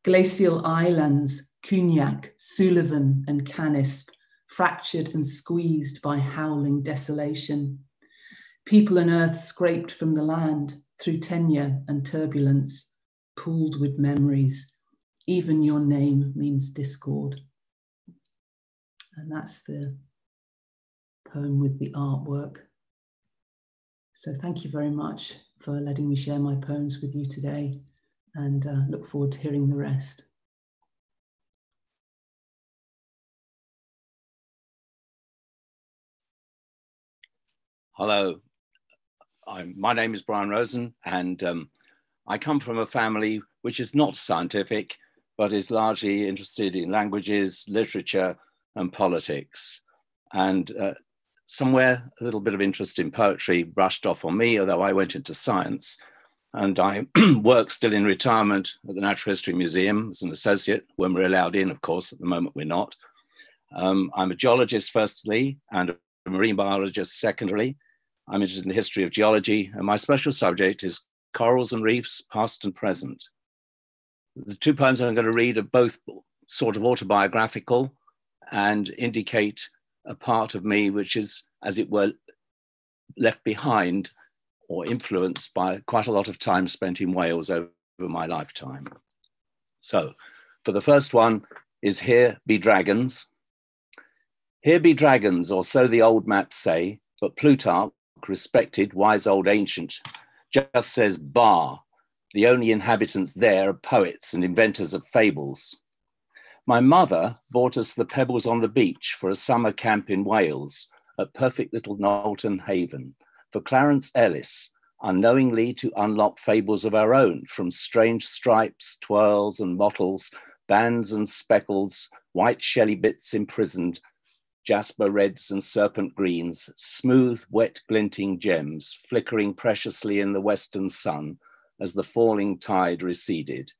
Glacial islands, Quinag, Suilven, and Canisp, fractured and squeezed by howling desolation. People and earth scraped from the land through tenure and turbulence pooled with memories. Even your name means discord. And that's the poem with the artwork. So thank you very much for letting me share my poems with you today and uh, look forward to hearing the rest. Hello, I'm, my name is Brian Rosen, and um, I come from a family which is not scientific, but is largely interested in languages, literature, and politics. And uh, somewhere a little bit of interest in poetry brushed off on me, although I went into science. And I [CLEARS THROAT] work still in retirement at the Natural History Museum as an associate when we're allowed in, of course, at the moment we're not. Um, I'm a geologist, firstly, and a marine biologist, secondarily. I'm interested in the history of geology, and my special subject is Corals and Reefs, Past and Present. The two poems I'm going to read are both sort of autobiographical and indicate a part of me which is, as it were, left behind or influenced by quite a lot of time spent in Wales over my lifetime. So, for the first one is Here Be Dragons. Here be dragons, or so the old maps say, but Plutarch, respected, wise old ancient, just says bar. The only inhabitants there are poets and inventors of fables. My mother bought us the pebbles on the beach for a summer camp in Wales at perfect little Nolton Haven for Clarence Ellis, unknowingly to unlock fables of our own from strange stripes, twirls, and mottles, bands and speckles, white shelly bits imprisoned, jasper reds and serpent greens, smooth, wet, glinting gems, flickering preciously in the western sun as the falling tide receded.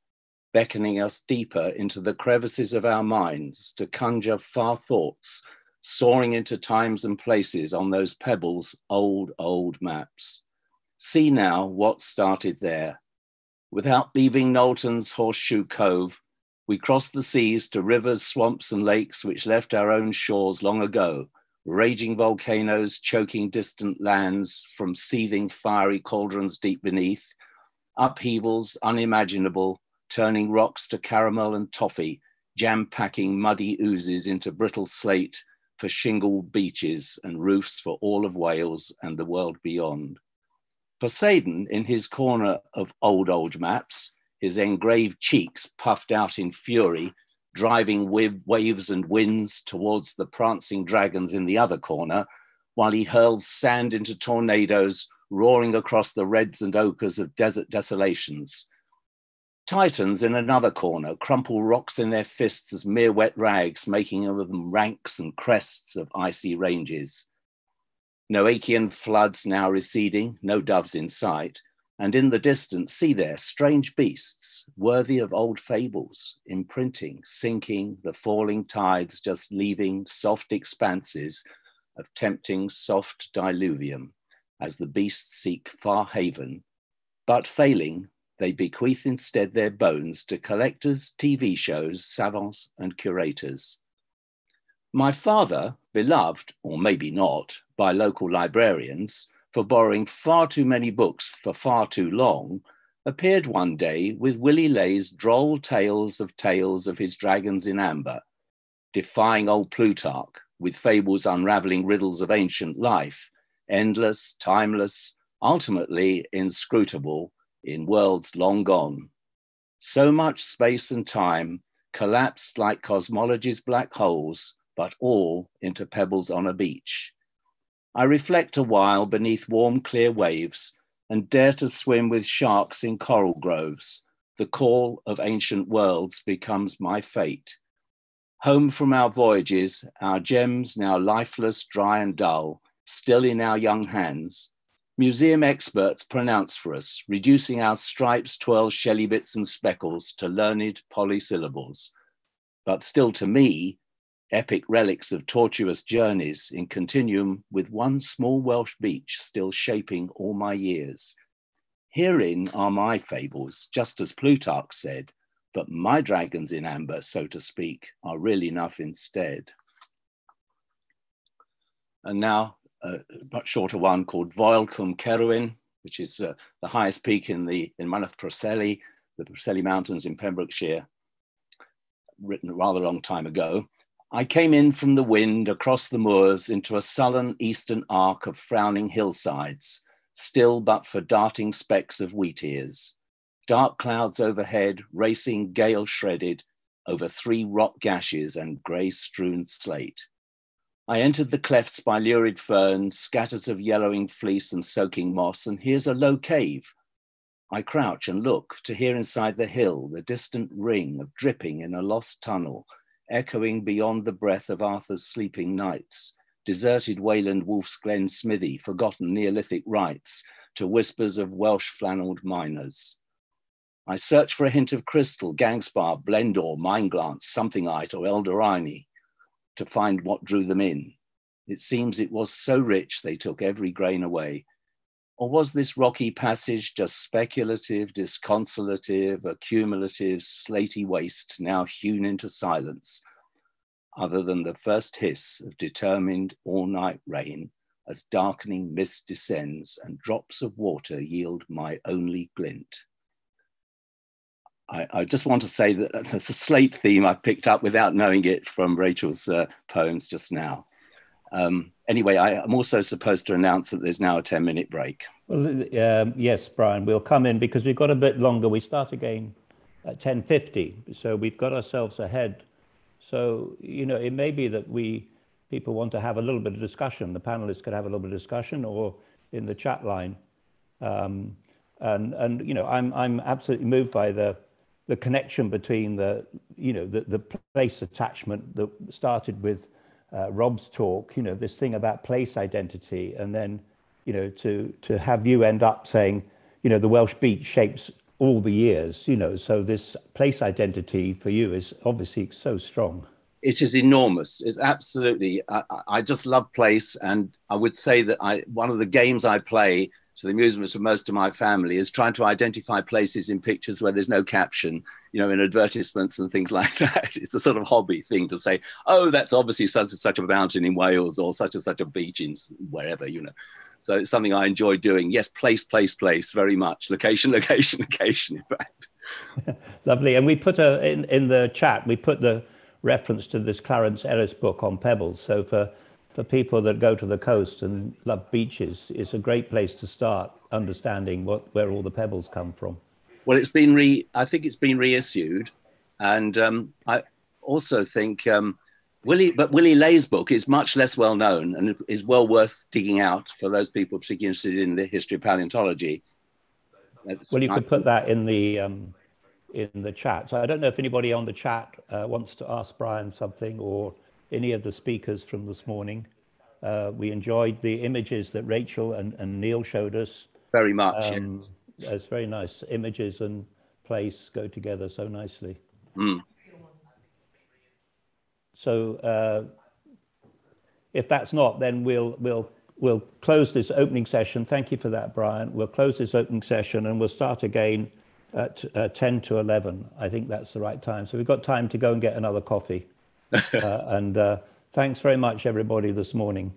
beckoning us deeper into the crevices of our minds to conjure far thoughts, soaring into times and places on those pebbles, old, old maps. See now what started there. Without leaving Nolton's Horseshoe Cove, we crossed the seas to rivers, swamps, and lakes which left our own shores long ago, raging volcanoes choking distant lands from seething fiery cauldrons deep beneath, upheavals unimaginable, turning rocks to caramel and toffee, jam packing muddy oozes into brittle slate for shingled beaches and roofs for all of Wales and the world beyond. Poseidon, in his corner of old, old maps, his engraved cheeks puffed out in fury, driving waves and winds towards the prancing dragons in the other corner, while he hurls sand into tornadoes, roaring across the reds and ochres of desert desolations. Titans in another corner crumple rocks in their fists as mere wet rags, making of them ranks and crests of icy ranges. Noachian floods now receding, no doves in sight, and in the distance see there strange beasts, worthy of old fables, imprinting, sinking, the falling tides just leaving soft expanses of tempting soft diluvium as the beasts seek far haven, but failing, they bequeath instead their bones to collectors, TV shows, savants, and curators. My father, beloved, or maybe not, by local librarians for borrowing far too many books for far too long, appeared one day with Willy Ley's droll tales of tales of his dragons in amber, defying old Plutarch with fables unraveling riddles of ancient life, endless, timeless, ultimately inscrutable, in worlds long gone. So much space and time collapsed like cosmology's black holes, but all into pebbles on a beach. I reflect a while beneath warm, clear waves and dare to swim with sharks in coral groves. The call of ancient worlds becomes my fate. Home from our voyages, our gems now lifeless, dry, and dull, still in our young hands, Museum experts pronounce for us, reducing our stripes, twirls, shelly bits, and speckles to learned polysyllables. But still to me, epic relics of tortuous journeys in continuum with one small Welsh beach still shaping all my years. Herein are my fables, just as Plutarch said, but my dragons in amber, so to speak, are real enough instead. And now a much shorter one called Cwm Cerwyn, which is uh, the highest peak in the in Mynydd Preseli, the Preseli Mountains in Pembrokeshire, written a rather long time ago. I came in from the wind across the moors into a sullen eastern arc of frowning hillsides, still but for darting specks of wheat ears. Dark clouds overhead, racing gale shredded over three rock gashes and grey strewn slate. I entered the clefts by lurid ferns, scatters of yellowing fleece and soaking moss, and here's a low cave. I crouch and look to hear inside the hill the distant ring of dripping in a lost tunnel, echoing beyond the breath of Arthur's sleeping nights, deserted Wayland Wolf's Glen smithy, forgotten Neolithic rites, to whispers of Welsh flannelled miners. I search for a hint of crystal, gangspar, blendor, mine glance, somethingite, or eldorini to find what drew them in. It seems it was so rich they took every grain away. Or was this rocky passage just speculative, disconsolative, accumulative, slaty waste now hewn into silence, other than the first hiss of determined all night rain as darkening mist descends and drops of water yield my only glint? I, I, just want to say that [LAUGHS] there's a slate theme I picked up without knowing it from Rachel's uh, poems just now. Um, anyway, I, am also supposed to announce that there's now a 10 minute break. Well, um, yes, Brian, we'll come in because we've got a bit longer. We start again at 10.50, so we've got ourselves ahead. So, you know, it may be that we, people want to have a little bit of discussion. The panelists could have a little bit of discussion or in the chat line. Um, and, and, you know, I'm, I'm absolutely moved by the, the connection between the, you know, the, the place attachment that started with uh, Rob's talk, you know, this thing about place identity, and then, you know, to, to have you end up saying, you know, the Welsh beach shapes all the years, you know, so this place identity for you is obviously so strong. It is enormous. It's absolutely, I, I just love place. And I would say that I, one of the games I play to the amusement of most of my family is trying to identify places in pictures where there's no caption, you know, in advertisements and things [LAUGHS] like that. It's a sort of hobby thing to say, oh, that's obviously such and such a mountain in Wales or such and such a beach in wherever, you know. So it's something I enjoy doing. Yes, place, place, place, very much. Location, [LAUGHS] location, location, in fact. [LAUGHS] Lovely. And we put a, in, in the chat, we put the reference to this Clarence Ellis book on pebbles. So for, for people that go to the coast and love beaches, it's a great place to start understanding what, where all the pebbles come from. Well, it's been re, I think it's been reissued. And um, I also think um, Willy, but Willy Ley's book is much less well known and is well worth digging out for those people particularly interested in the history of paleontology. That's well, you could put that in the um, in the chat. So I don't know if anybody on the chat uh, wants to ask Brian something or any of the speakers from this morning. Uh, we enjoyed the images that Rachel and, and Neil showed us. Very much. Um, yes. It's very nice. Images and place go together so nicely. Mm. So uh, if that's not, then we'll, we'll, we'll close this opening session. Thank you for that, Brian. We'll close this opening session and we'll start again at uh, 10 to 11. I think that's the right time. So we've got time to go and get another coffee. Uh, and uh, thanks very much, everybody, this morning.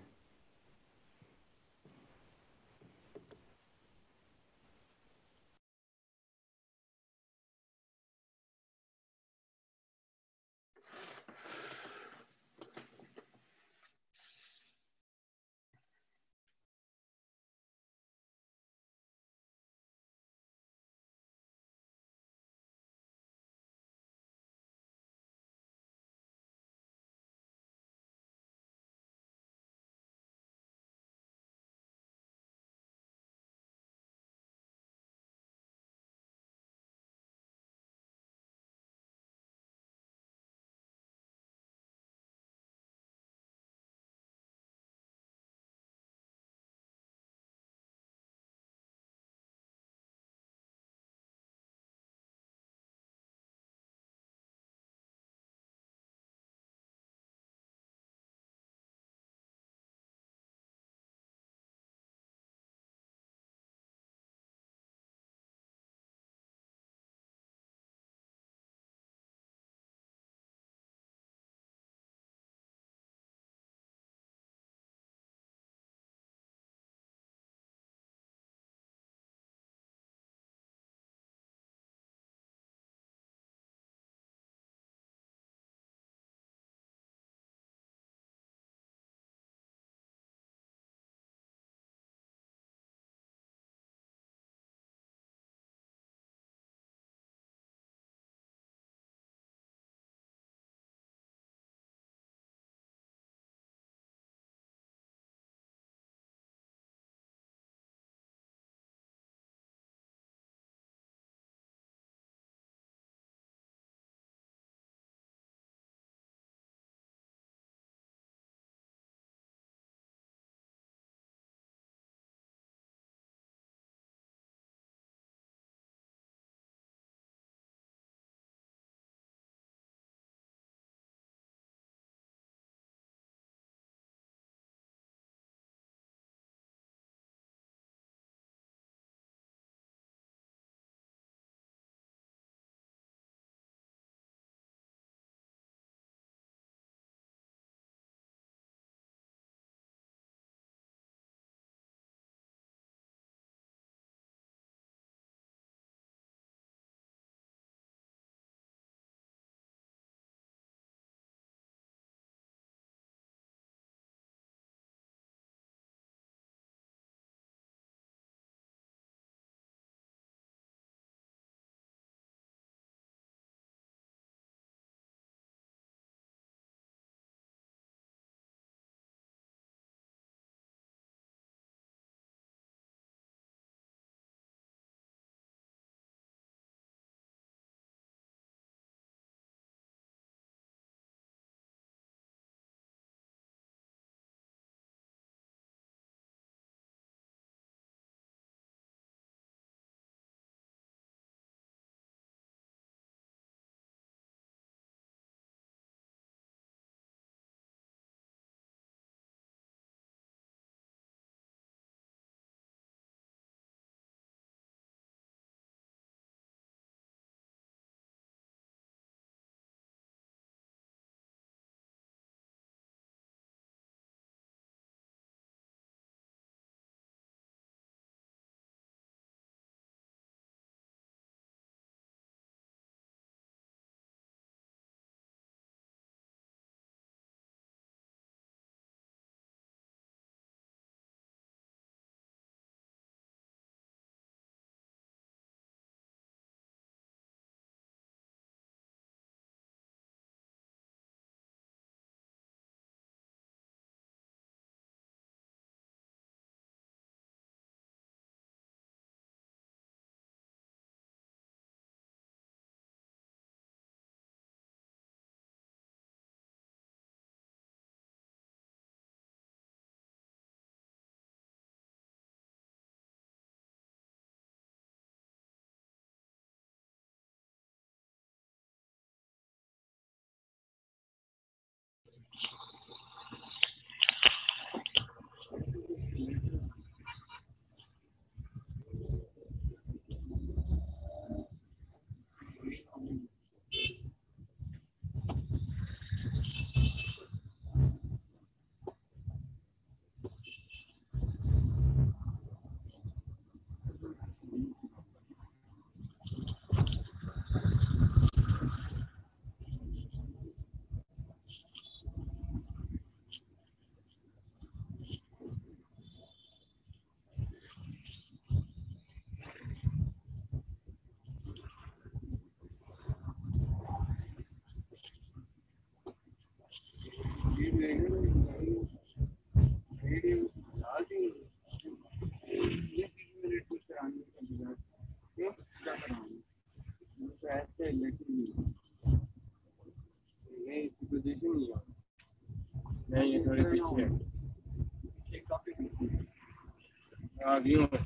Adiós.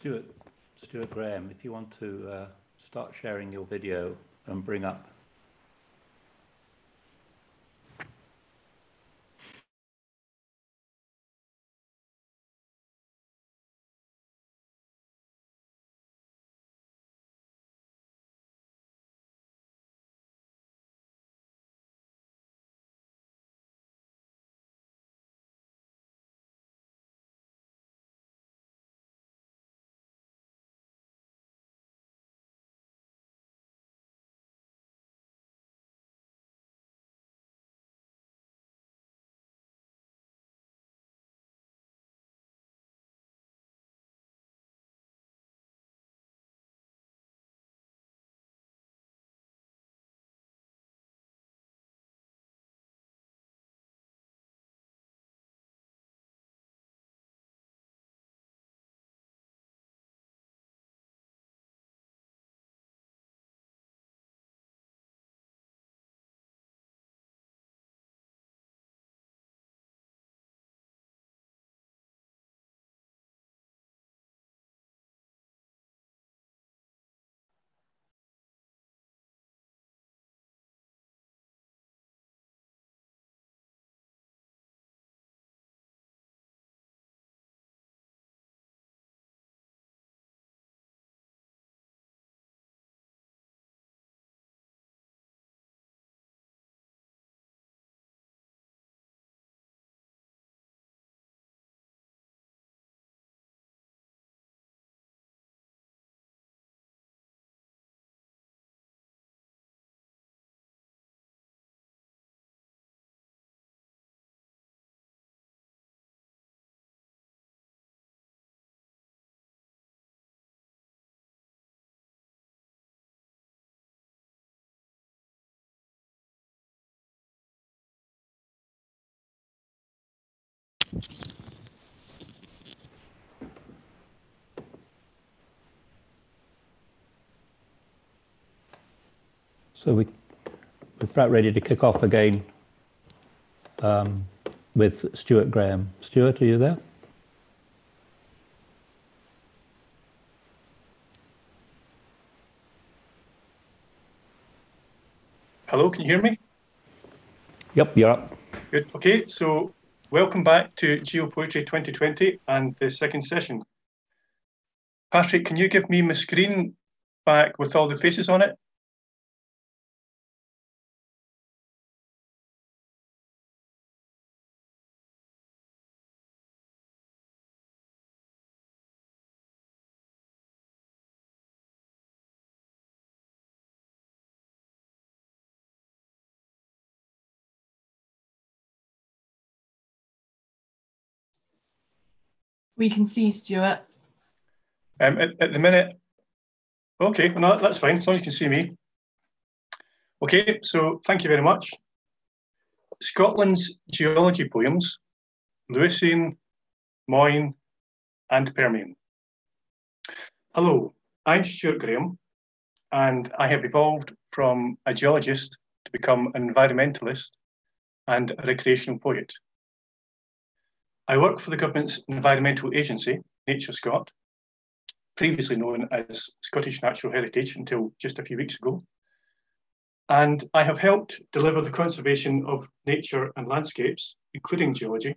Stuart, Stuart Graham, if you want to uh, start sharing your video and bring up So we, we're about ready to kick off again um, with Stuart Graham. Stuart, are you there? Hello, can you hear me? Yep, you're up. Good. Okay, so welcome back to GeoPoetry 2020 and the second session. Patrick, can you give me my screen back with all the faces on it? We can see Stuart. Um, at, at the minute, okay, well, no, that's fine, as long as you can see me. Okay, so thank you very much. Scotland's geology poems, Lewisian, Moine, and Permian. Hello, I'm Stuart Graham, and I have evolved from a geologist to become an environmentalist and a recreational poet. I work for the government's environmental agency, NatureScot, previously known as Scottish Natural Heritage until just a few weeks ago. And I have helped deliver the conservation of nature and landscapes, including geology.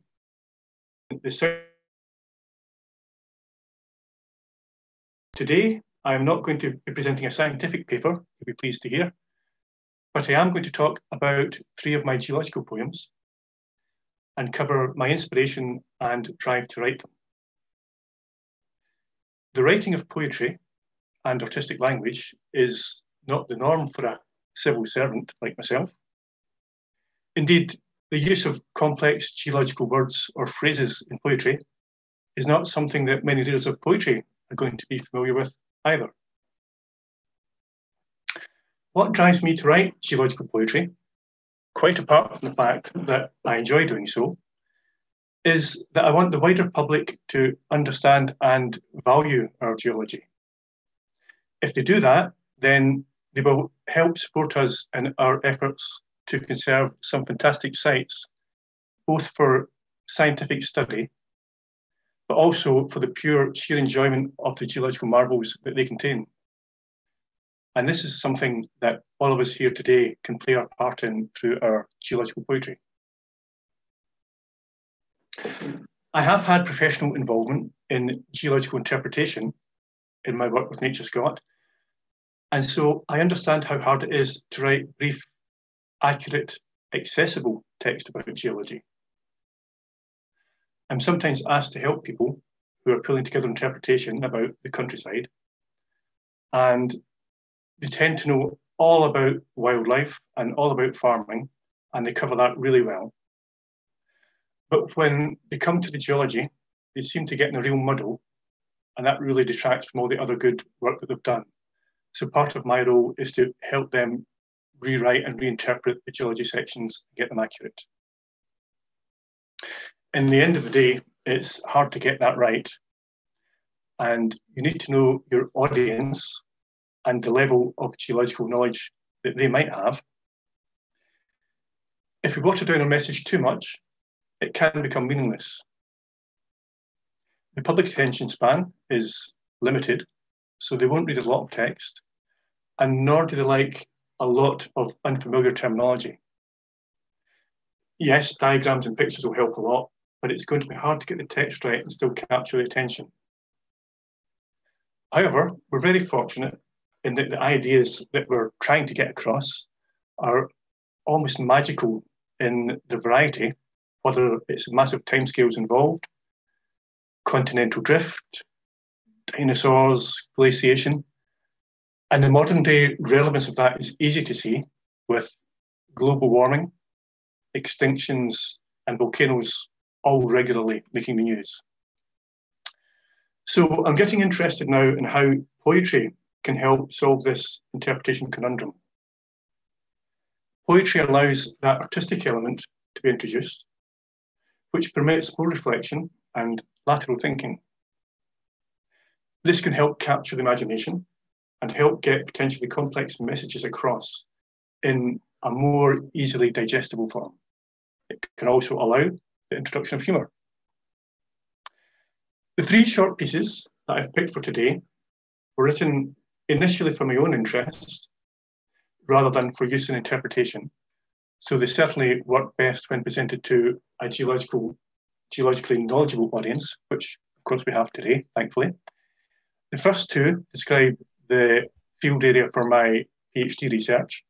Today, I am not going to be presenting a scientific paper, you'll be pleased to hear, but I am going to talk about three of my geological poems and cover my inspiration and drive to write them. The writing of poetry and artistic language is not the norm for a civil servant like myself. Indeed, the use of complex geological words or phrases in poetry is not something that many readers of poetry are going to be familiar with either. What drives me to write geological poetry quite apart from the fact that I enjoy doing so, is that I want the wider public to understand and value our geology. If they do that, then they will help support us in our efforts to conserve some fantastic sites, both for scientific study but also for the pure sheer enjoyment of the geological marvels that they contain. And this is something that all of us here today can play our part in through our geological poetry. I have had professional involvement in geological interpretation in my work with Nature Scot. And so I understand how hard it is to write brief, accurate, accessible text about geology. I'm sometimes asked to help people who are pulling together interpretation about the countryside. And they tend to know all about wildlife and all about farming, and they cover that really well. But when they come to the geology, they seem to get in a real muddle, and that really detracts from all the other good work that they've done. So part of my role is to help them rewrite and reinterpret the geology sections and get them accurate. In the end of the day, it's hard to get that right. And you need to know your audience and the level of geological knowledge that they might have. If we water down a message too much, it can become meaningless. The public attention span is limited, so they won't read a lot of text, and nor do they like a lot of unfamiliar terminology. Yes, diagrams and pictures will help a lot, but it's going to be hard to get the text right and still capture the attention. However, we're very fortunate in that the ideas that we're trying to get across are almost magical in the variety, whether it's massive timescales involved, continental drift, dinosaurs, glaciation. And the modern day relevance of that is easy to see with global warming, extinctions, and volcanoes all regularly making the news. So I'm getting interested now in how poetry can help solve this interpretation conundrum. Poetry allows that artistic element to be introduced, which permits more reflection and lateral thinking. This can help capture the imagination and help get potentially complex messages across in a more easily digestible form. It can also allow the introduction of humour. The three short pieces that I've picked for today were written initially for my own interest rather than for use in interpretation. So they certainly work best when presented to a geological, geologically knowledgeable audience, which of course we have today, thankfully. The first two describe the field area for my PhD research,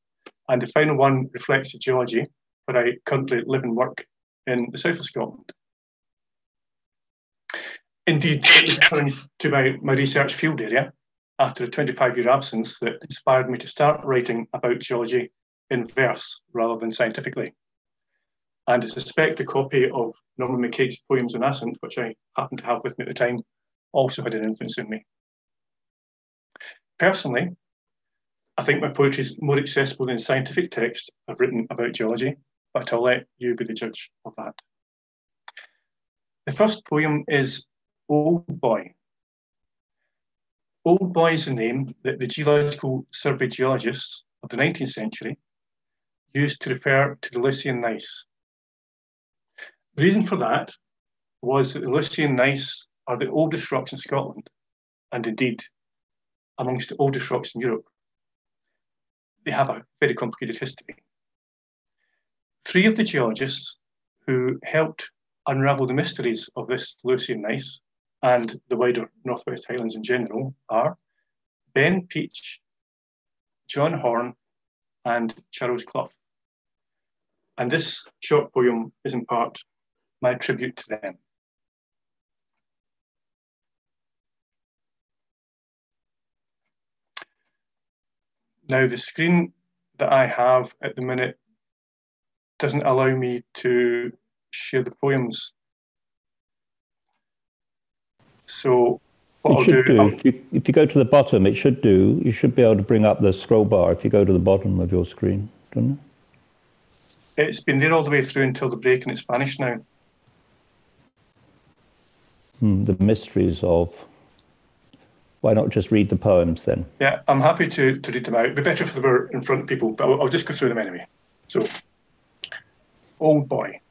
and the final one reflects the geology where I currently live and work in the south of Scotland. Indeed, to my, my research field area after a 25 year absence that inspired me to start writing about geology in verse rather than scientifically. And I suspect a copy of Norman MacCaig's Poems on Assynt, which I happened to have with me at the time, also had an influence in me. Personally, I think my poetry is more accessible than scientific text I've written about geology, but I'll let you be the judge of that. The first poem is Old Boy Old Boy is a name that the Geological Survey geologists of the 19th century used to refer to the Lewisian gneiss. The reason for that was that the Lewisian gneiss are the oldest rocks in Scotland, and indeed amongst the oldest rocks in Europe. They have a very complicated history. Three of the geologists who helped unravel the mysteries of this Lewisian gneiss and the wider Northwest Highlands in general are Ben Peach, John Horne, and Charles Clough. And this short poem is in part my tribute to them. Now, the screen that I have at the minute doesn't allow me to share the poems so what it should do, do if, you, if you go to the bottom, it should do. You should be able to bring up the scroll bar if you go to the bottom of your screen, don't you? It's been there all the way through until the break, and it's vanished now. Hmm, the mysteries of. Why not just read the poems then? Yeah, I'm happy to, to read them out. It'd be better if they were in front of people, but I'll, I'll just go through them anyway. So, old boy.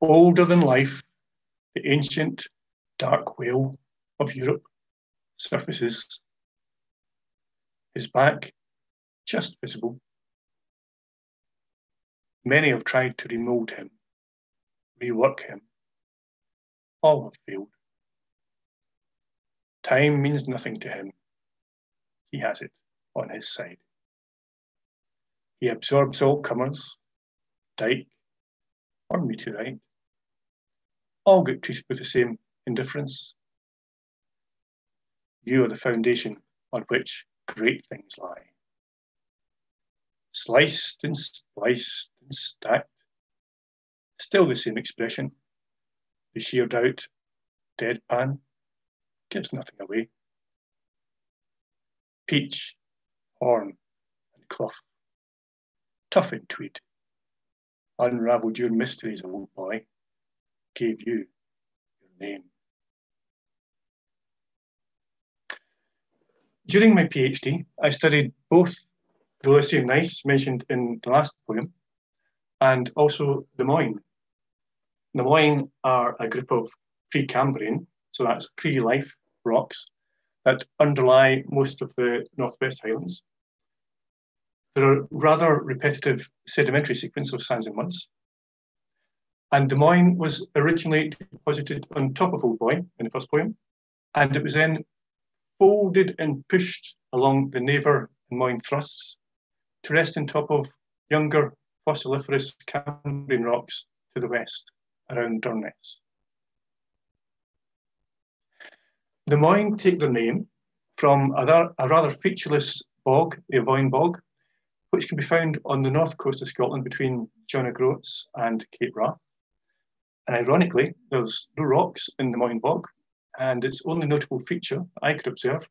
Older than life, the ancient dark whale of Europe surfaces, his back just visible. Many have tried to remold him, rework him. All have failed. Time means nothing to him. He has it on his side. He absorbs all comers, dike or meteorite. All get treated with the same indifference. You are the foundation on which great things lie. Sliced and spliced and stacked, still the same expression. The sheared out deadpan gives nothing away. Peach, Horne, and clough, tough in tweed, unravelled your mysteries, old boy, gave you your name. During my PhD, I studied both the Lewisian gneiss mentioned in the last poem and also the Moine. The Moine are a group of Precambrian, so that's pre-life rocks that underlie most of the Northwest Highlands. There are rather repetitive sedimentary sequence of sands and muds. And the Moine was originally deposited on top of Old Boy in the first poem, and it was then folded and pushed along the Naver and Moine thrusts to rest on top of younger fossiliferous Cambrian rocks to the west around Durness. The Moine take their name from a, a rather featureless bog, the A' Mhoine Bog, which can be found on the north coast of Scotland between John O'Groats and Cape Wrath. And ironically, there's no rocks in the Moine Bog, and its only notable feature I could observe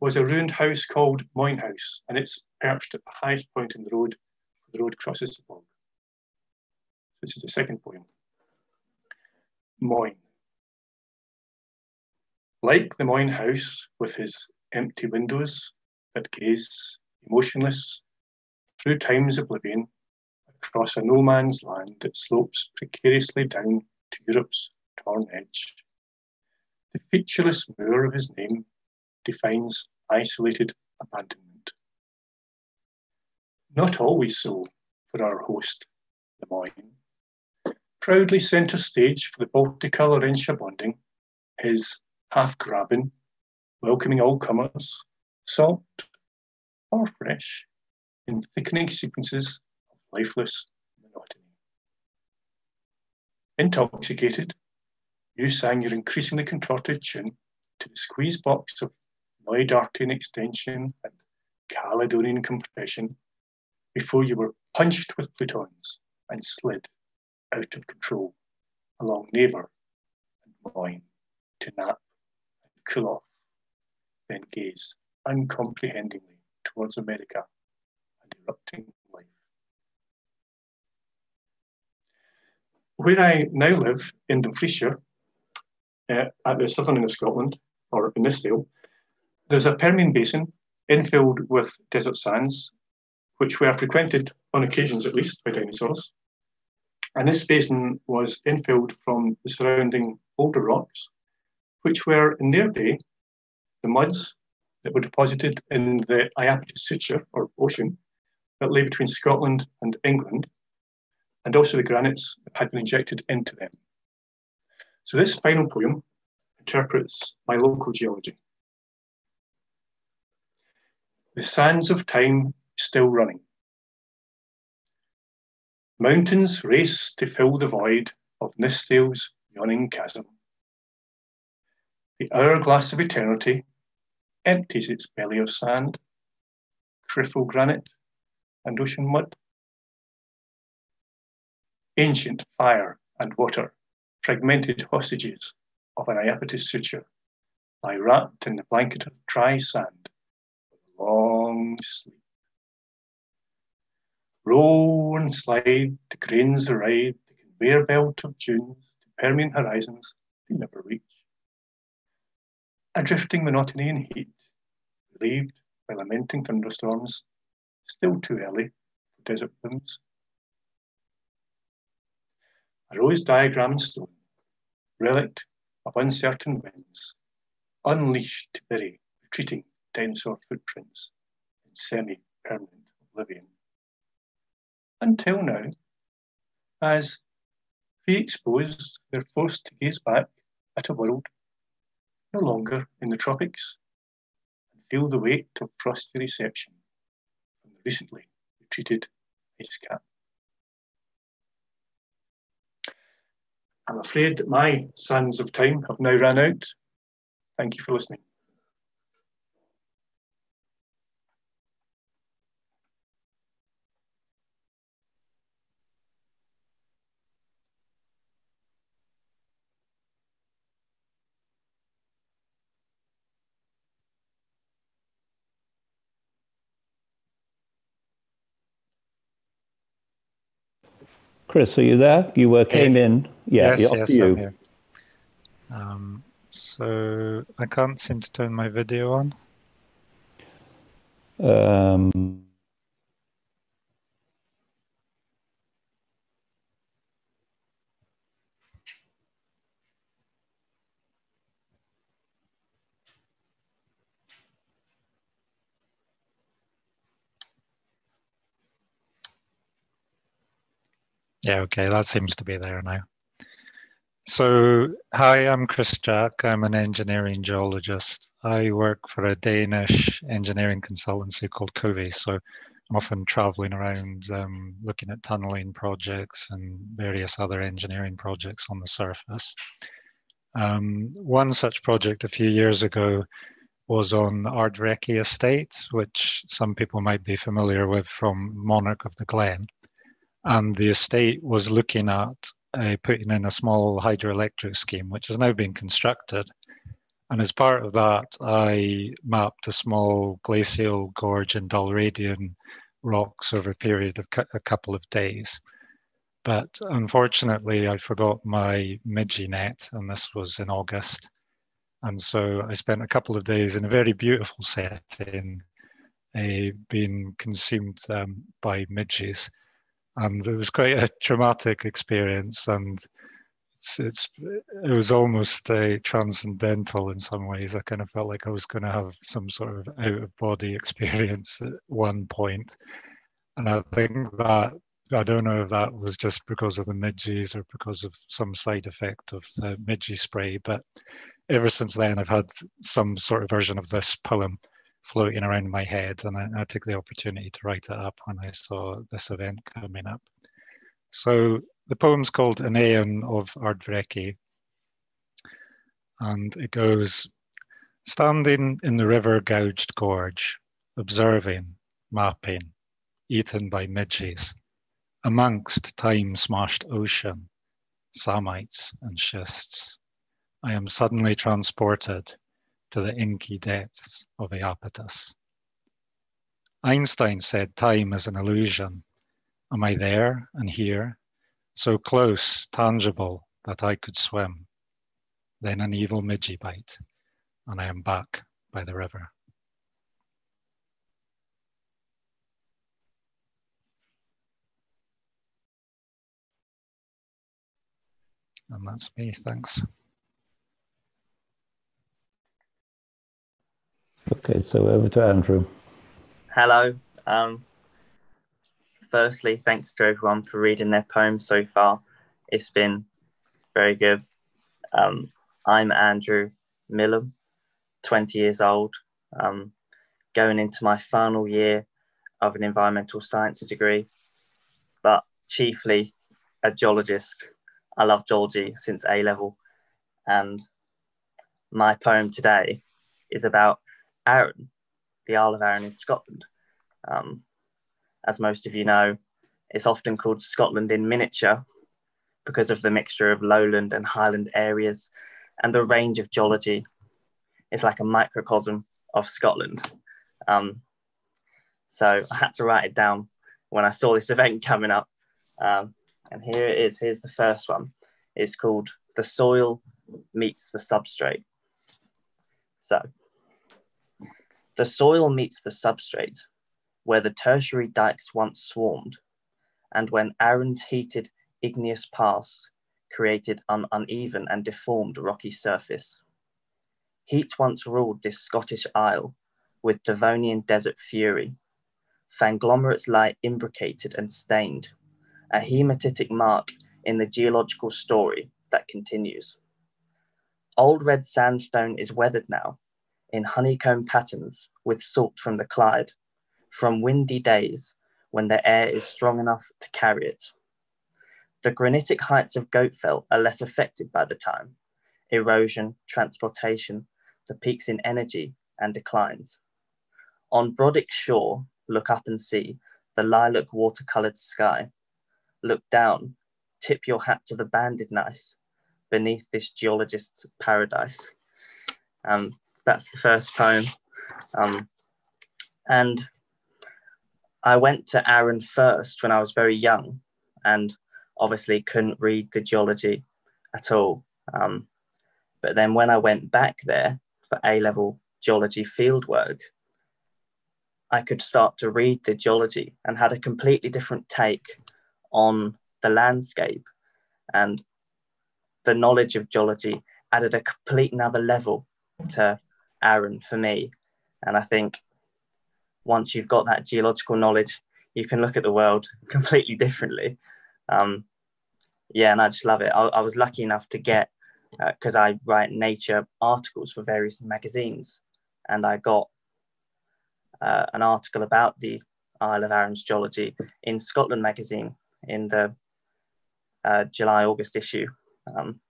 was a ruined house called Moine House, and it's perched at the highest point in the road where the road crosses the bog. This is the second poem. Moine. Like the Moine House with his empty windows that gaze emotionless through time's oblivion across a no man's land that slopes precariously down to Europe's torn edge. The featureless moor of his name defines isolated abandonment. Not always so for our host, the Moine. Proudly centre stage for the Balticolour in Shabonding, his half grabbing, welcoming all comers, salt or fresh, in thickening sequences lifeless monotony. Intoxicated, you sang your increasingly contorted tune to the squeeze box of Knoydartian extension and Caledonian compression before you were punched with plutons and slid out of control along Naver and Moine to nap and cool off, then gaze uncomprehendingly towards America and erupting life. Where I now live in Dumfriesshire, uh, at the southern end of Scotland, or in Nithsdale, there's a Permian basin infilled with desert sands, which were frequented on occasions at least by dinosaurs. And this basin was infilled from the surrounding older rocks, which were in their day the muds that were deposited in the Iapetus suture or ocean that lay between Scotland and England, and also the granites that had been injected into them. So this final poem interprets my local geology. The sands of time still running. Mountains race to fill the void of Nithsdale's yawning chasm. The hourglass of eternity empties its belly of sand, Criffel granite, and ocean mud. Ancient fire and water, fragmented hostages of an Iapetus suture, lie wrapped in the blanket of dry sand for a long sleep. Roll and slide, the cranes ride, the conveyor belt of dunes to Permian horizons they never reach. A drifting monotony and heat, relieved by lamenting thunderstorms, still too early for desert blooms. A rose diagram in stone, relict of uncertain winds, unleashed to bury retreating dinosaur footprints in semi-permanent oblivion. Until now, as pre-exposed, they're forced to gaze back at a world no longer in the tropics and feel the weight of frosty reception from the recently retreated ice cap. I'm afraid that my sands of time have now run out. Thank you for listening. Chris, are you there? You were came in. Yeah, yes, yes, you. I'm here. Um, so I can't seem to turn my video on. Um, Yeah, okay, that seems to be there now. So, hi, I'm Chris Jack. I'm an engineering geologist. I work for a Danish engineering consultancy called COWI. So, I'm often traveling around um, looking at tunneling projects and various other engineering projects on the surface. Um, one such project a few years ago was on Ardverikie Estate, which some people might be familiar with from Monarch of the Glen and the estate was looking at uh, putting in a small hydroelectric scheme, which has now been constructed. And as part of that, I mapped a small glacial gorge in Dalradian rocks over a period of a couple of days. But unfortunately, I forgot my Midgey net, and this was in August. And so I spent a couple of days in a very beautiful setting, uh, being consumed um, by midges and it was quite a traumatic experience and it's, it's it was almost transcendental in some ways. I kind of felt like i was going to have some sort of out of body [LAUGHS] experience at one point. And i think that i don't know if that was just because of the midges or because of some side effect of the midgie spray but ever since then i've had some sort of version of this poem floating around my head, and I, I, took the opportunity to write it up when I saw this event coming up. So the poem's called Aeon of Ardverikie, and it goes, Standing in the river gouged gorge, observing, mapping, eaten by midges, amongst time-smashed ocean, psammites and schists, I am suddenly transported to the inky depths of the Iapetus. Einstein said time is an illusion. Am I there and here, so close, tangible, that I could swim? Then an evil midgie bite, and I am back by the river. And that's me, thanks. Okay, so over to Andrew. Hello. Um, firstly, thanks to everyone for reading their poems so far. It's been very good. Um, I'm Andrew Millam, 20 years old, um, going into my final year of an environmental science degree, but chiefly a geologist. I love geology since A level. And my poem today is about Arran, the Isle of Arran in Scotland. Um, as most of you know, it's often called Scotland in miniature because of the mixture of lowland and highland areas and the range of geology. It's like a microcosm of Scotland. Um, so I had to write it down when I saw this [LAUGHS] event coming up. Um, and here it is. Here's the first one. It's called The Soil Meets the Substrate. So the soil meets the substrate, where the tertiary dikes once swarmed, and when Arran's heated igneous past created an uneven and deformed rocky surface. Heat once ruled this Scottish isle with Devonian desert fury. Fanglomerates lie imbricated and stained, a hematitic mark in the geological story that continues. Old red sandstone is weathered now in honeycomb patterns with salt from the Clyde, from windy days when the air is strong enough to carry it. The granitic heights of Goatfell are less affected by the time, erosion, transportation, the peaks in energy and declines. On Brodick shore, look up and see the lilac watercoloured sky. Look down, tip your hat to the banded gneiss beneath this geologist's paradise. Um, that's the first poem. Um, and I went to Arran first when I was very young and obviously couldn't read the geology at all. Um, but then when I went back there for A level geology fieldwork, I could start to read the geology and had a completely different take on the landscape. And the knowledge of geology added a complete another level to Arran for me. And I think once you've got that geological knowledge, you can look at the world [LAUGHS] completely differently. Um, yeah, and I just love it. I, I was lucky enough to get, because uh, I write nature articles for various magazines, and I got uh, an article about the Isle of Arran's geology in Scotland magazine in the uh, July August issue. Um,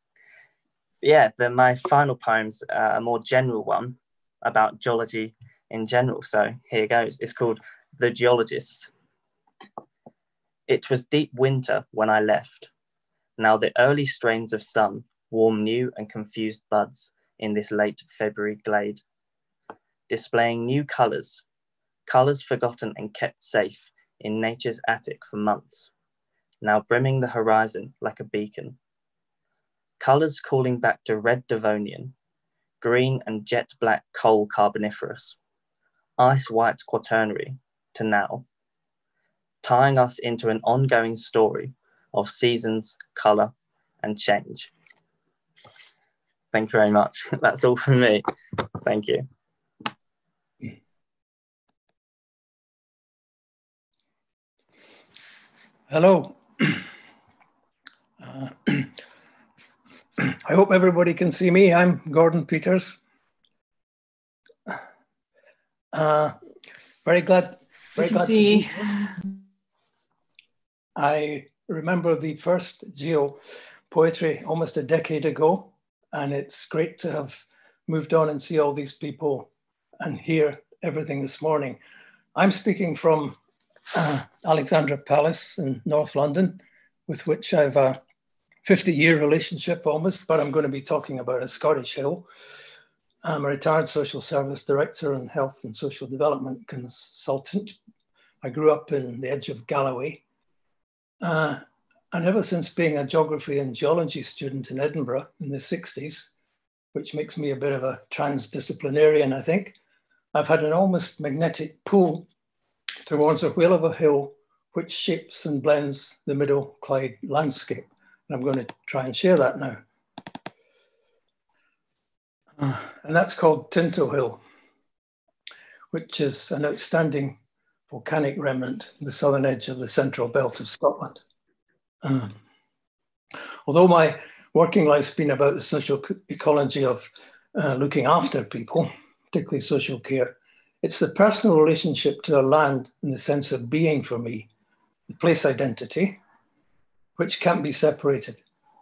yeah, the, my final poem's uh, a more general one about geology in general. So here goes. It's called The Geologist. It was deep winter when I left. Now the early strains of sun warm new and confused buds in this late February glade, displaying new colours, colours forgotten and kept safe in nature's attic for months, now brimming the horizon like a beacon. Colours calling back to red Devonian, green and jet black coal carboniferous, ice white quaternary to now, tying us into an ongoing story of seasons, colour, and change. Thank you very much. [LAUGHS] That's all from me. Thank you. Hello. [CLEARS THROAT] Uh, [CLEARS THROAT] I hope everybody can see me. I'm Gordon Peters. Uh, very glad. Very glad see. I remember the first geo poetry almost a decade ago, and it's great to have moved on and see all these people and hear everything this morning. I'm speaking from uh, Alexandra Palace in North London, with which I've a 50 year relationship almost, but I'm going to be talking about a Scottish hill. I'm a retired social service director and health and social development consultant. I grew up in the edge of Galloway. Uh, and ever since being a geography and geology student in Edinburgh in the 60s, which makes me a bit of a transdisciplinarian, I think, I've had an almost magnetic pull towards a wheel of a hill which shapes and blends the Middle Clyde landscape. And I'm going to try and share that now. Uh, and that's called Tinto Hill, which is an outstanding volcanic remnant in the southern edge of the central belt of Scotland. Uh, although my working life's been about the social ecology of uh, looking after people, particularly social care, it's the personal relationship to a land in the sense of being for me, the place identity, which can't be separated.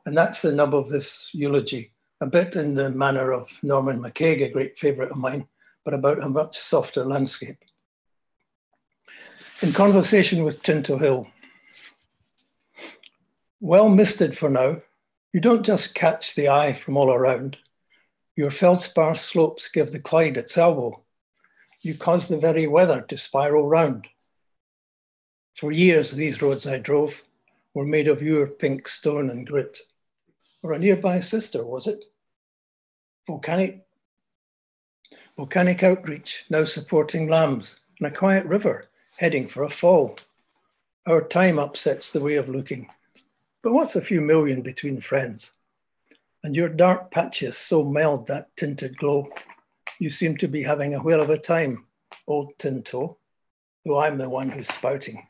And that's the nub of this eulogy, a bit in the manner of Norman MacCaig, a great favourite of mine, but about a much softer landscape. In conversation with Tinto Hill, well misted for now, you don't just catch the eye from all around. Your feldspar slopes give the Clyde its elbow, you cause the very weather to spiral round. For years, these roads I drove were made of your pink stone and grit. Or a nearby sister, was it? Volcanic, volcanic outreach now supporting lambs and a quiet river heading for a fall. Our time upsets the way of looking, But what's a few million between friends? And your dark patches so meld that tinted glow. You seem to be having a whale of a time, old Tinto, though I'm the one who's spouting.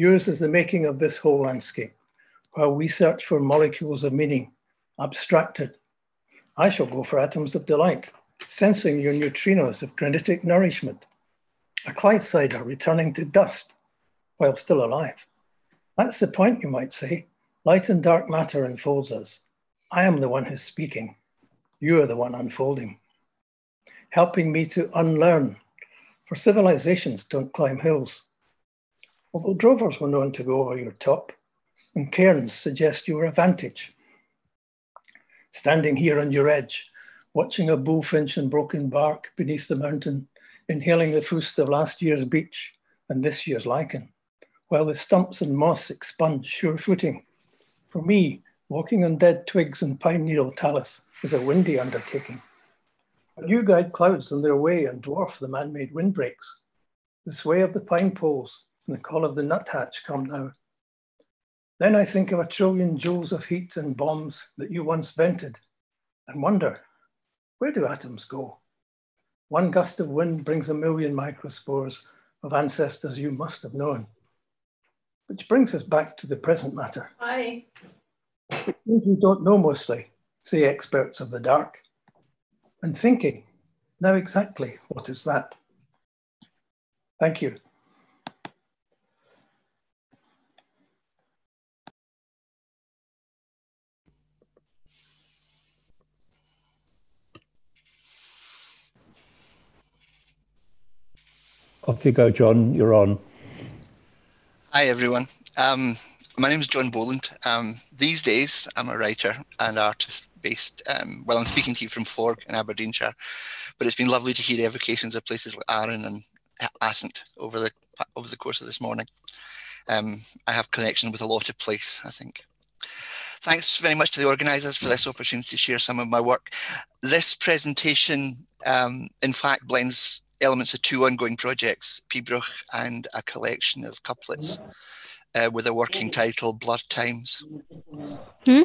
Yours is the making of this whole landscape, while we search for molecules of meaning, abstracted. I shall go for atoms of delight, sensing your neutrinos of granitic nourishment. A Clydesider returning to dust while still alive. That's the point, you might say. Light and dark matter enfolds us. I am the one who's speaking. You are the one unfolding, helping me to unlearn. For civilizations don't climb hills. Although drovers were known to go over your top, and cairns suggest you were a vantage. Standing here on your edge, watching a bullfinch and broken bark beneath the mountain, inhaling the foust of last year's beech and this year's lichen, while the stumps and moss expunge sure footing. For me, walking on dead twigs and pine needle talus is a windy undertaking. But you guide clouds on their way and dwarf the man-made windbreaks. The sway of the pine poles and the call of the nuthatch come now. Then I think of a trillion joules of heat and bombs that you once vented and wonder, where do atoms go? One gust of wind brings a million microspores of ancestors you must have known. Which brings us back to the present matter. Hi. It means we don't know mostly, say experts of the dark. And thinking, now exactly what is that? Thank you. Off you go, John. You're on. Hi, everyone. Um, my name is John Boland. Um, these days, I'm a writer and artist based, um, well, I'm speaking to you from Forgue in Aberdeenshire, but it's been lovely to hear evocations of places like Arran and Assynt over the, over the course of this morning. Um, I have connection with a lot of place, I think. Thanks very much to the organisers for this opportunity to share some of my work. This presentation, um, in fact, blends elements of two ongoing projects, Pibroch and a collection of couplets uh, with a working title, Blood Times. Hmm?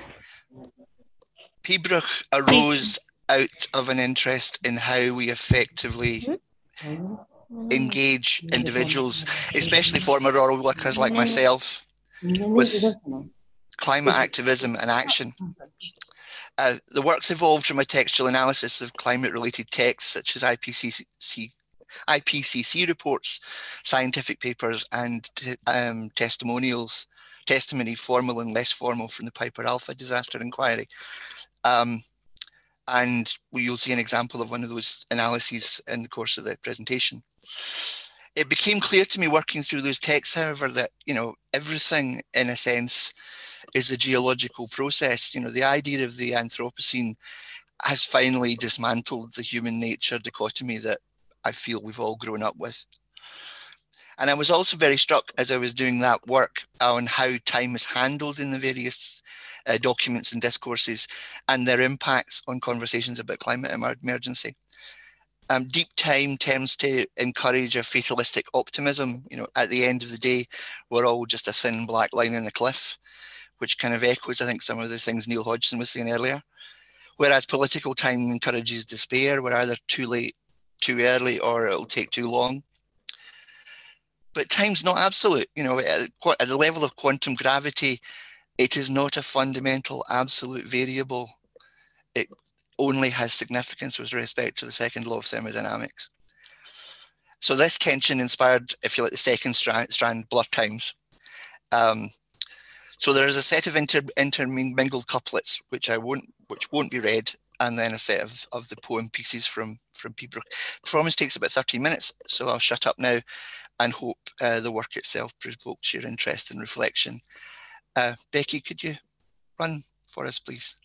Pibroch arose out of an interest in how we effectively engage individuals, especially former rural workers like myself, with climate activism and action. Uh, the works evolved from a textual analysis of climate-related texts such as IPCC IPCC reports, scientific papers, and um, testimonials, testimony, formal and less formal, from the Piper Alpha disaster inquiry. Um, and you'll see an example of one of those analyses in the course of the presentation. It became clear to me working through those texts, however, that you know everything, in a sense, is a geological process. You know, the idea of the Anthropocene has finally dismantled the human nature dichotomy that I feel we've all grown up with. And I was also very struck as I was doing that work on how time is handled in the various uh, documents and discourses and their impacts on conversations about climate emergency. Um, deep time tends to encourage a fatalistic optimism. You know, at the end of the day, we're all just a thin black line in the cliff, which kind of echoes, I think, some of the things Neil Hodgson was saying earlier. Whereas political time encourages despair. We're either too late too early or it'll take too long. But time's not absolute. You know, at, at the level of quantum gravity, it is not a fundamental absolute variable. It only has significance with respect to the second law of thermodynamics. So this tension inspired, if you like, the second strand, strand blood times. Um, so there is a set of inter, intermingled couplets, which I won't, which won't be read, and then a set of, of the poem pieces from from Pibroch. Performance takes about 13 minutes, so I'll shut up now and hope uh, the work itself provokes your interest and reflection. Uh, Becky, could you run for us, please?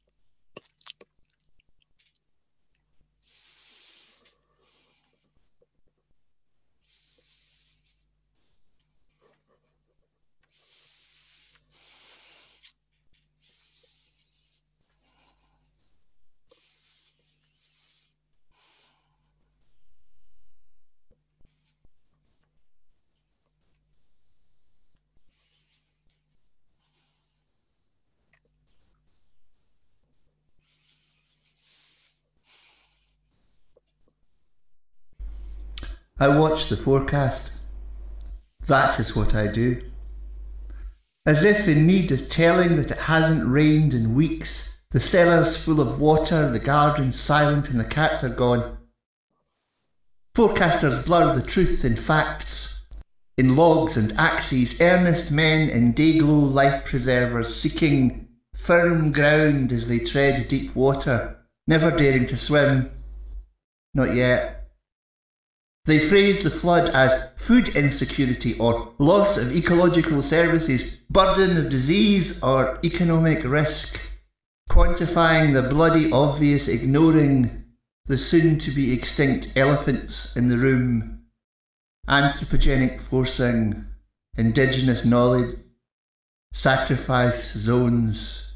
I watch the forecast. That is what I do. As if in need of telling that it hasn't rained in weeks, the cellar's full of water, the garden's silent, and the cats are gone. Forecasters blur the truth in facts. In logs and axes, earnest men in day-glow life preservers seeking firm ground as they tread deep water, never daring to swim. Not yet. They phrase the flood as food insecurity or loss of ecological services, burden of disease or economic risk, quantifying the bloody obvious, ignoring the soon to be extinct elephants in the room, anthropogenic forcing, indigenous knowledge, sacrifice zones,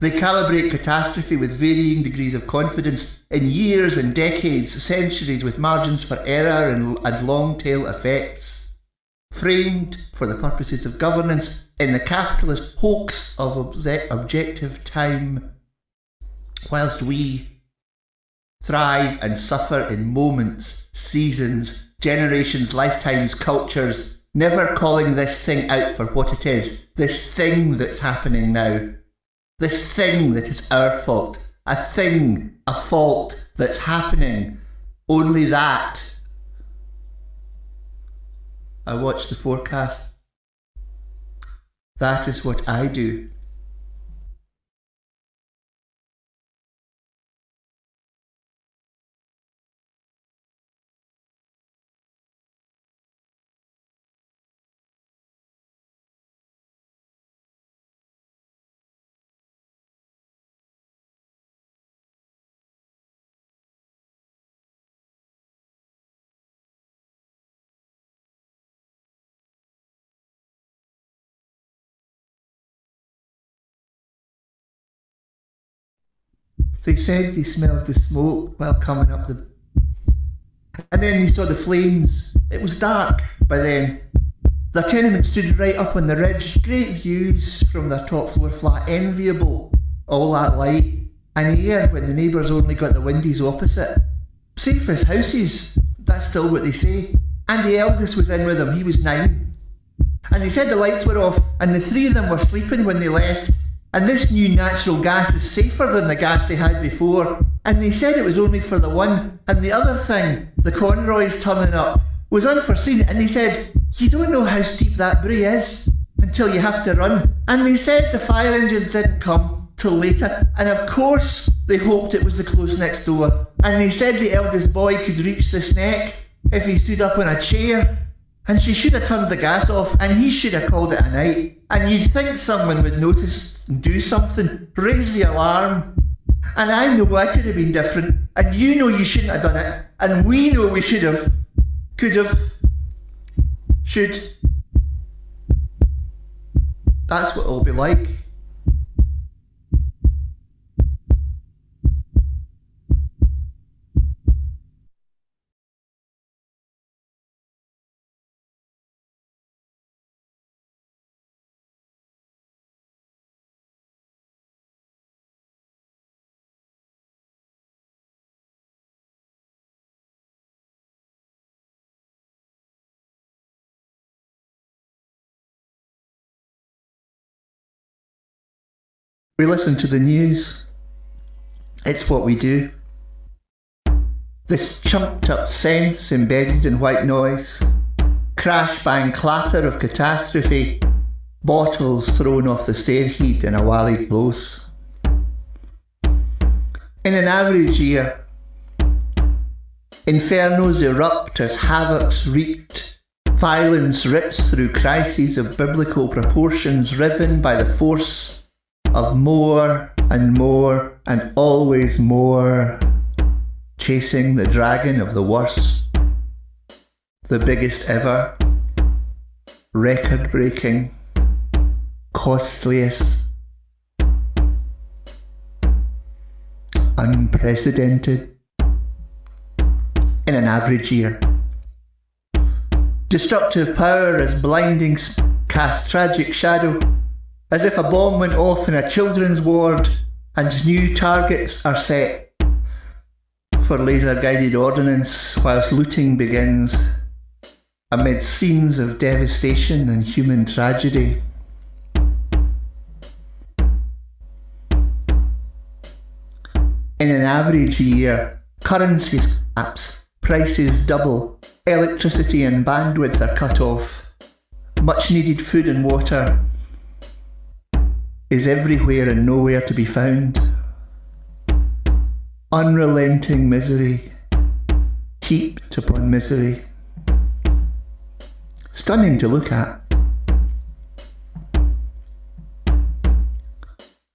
they calibrate catastrophe with varying degrees of confidence in years and decades, centuries, with margins for error and, and long tail effects. Framed for the purposes of governance in the capitalist hoax of obje- objective time, whilst we thrive and suffer in moments, seasons, generations, lifetimes, cultures, never calling this thing out for what it is, this thing that's happening now this thing that is our fault, a thing, a fault that's happening, only that. I watch the forecast. That is what I do. They said they smelled the smoke while coming up the. And then we saw the flames. It was dark by then. The tenement stood right up on the ridge, great views from their top floor flat, enviable, all that light, and air when the neighbours only got the windies opposite. Safe as houses, that's still what they say. And the eldest was in with them, he was nine. And they said the lights were off, and the three of them were sleeping when they left, and this new natural gas is safer than the gas they had before. And they said it was only for the one. And the other thing, the Conroys turning up, was unforeseen. And they said, You don't know how steep that brae is until you have to run. And they said the fire engines didn't come till later. And of course, they hoped it was the close next door. And they said the eldest boy could reach the snack if he stood up on a chair. And she should have turned the gas off, and he should have called it a night. And you'd think someone would notice and do something, raise the alarm. And I know I could have been different, and you know you shouldn't have done it, and we know we should have, could have, should. That's what it'll be like. We listen to the news. It's what we do. This chunked up sense embedded in white noise, crash bang clatter of catastrophe, bottles thrown off the stairhead in a Wally close. In an average year, infernos erupt as havoc's wreaked, violence rips through crises of biblical proportions riven by the force of more and more and always more, chasing the dragon of the worst, the biggest ever, record breaking, costliest, unprecedented in an average year. Destructive power as blinding cast tragic shadow as if a bomb went off in a children's ward and new targets are set. for laser guided ordnance whilst looting begins amid scenes of devastation and human tragedy. In an average year, currencies collapse, prices double, electricity and bandwidth are cut off, much needed food and water is everywhere and nowhere to be found. Unrelenting misery, heaped upon misery. Stunning to look at.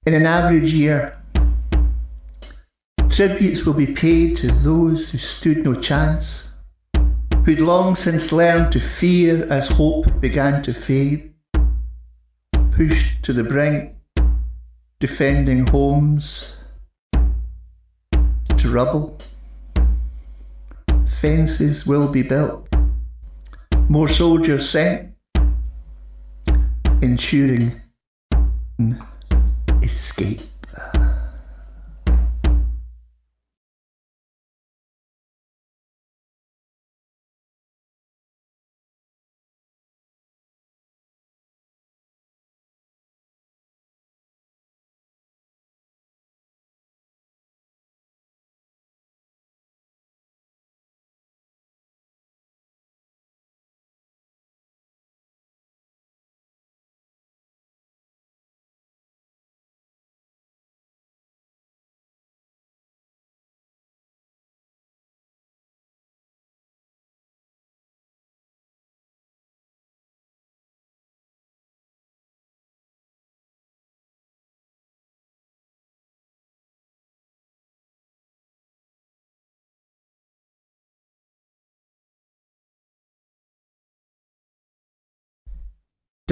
In an average year, tributes will be paid to those who stood no chance, who'd long since learned to fear as hope began to fade, pushed to the brink defending homes to rubble. Fences will be built, more soldiers sent, ensuring escape.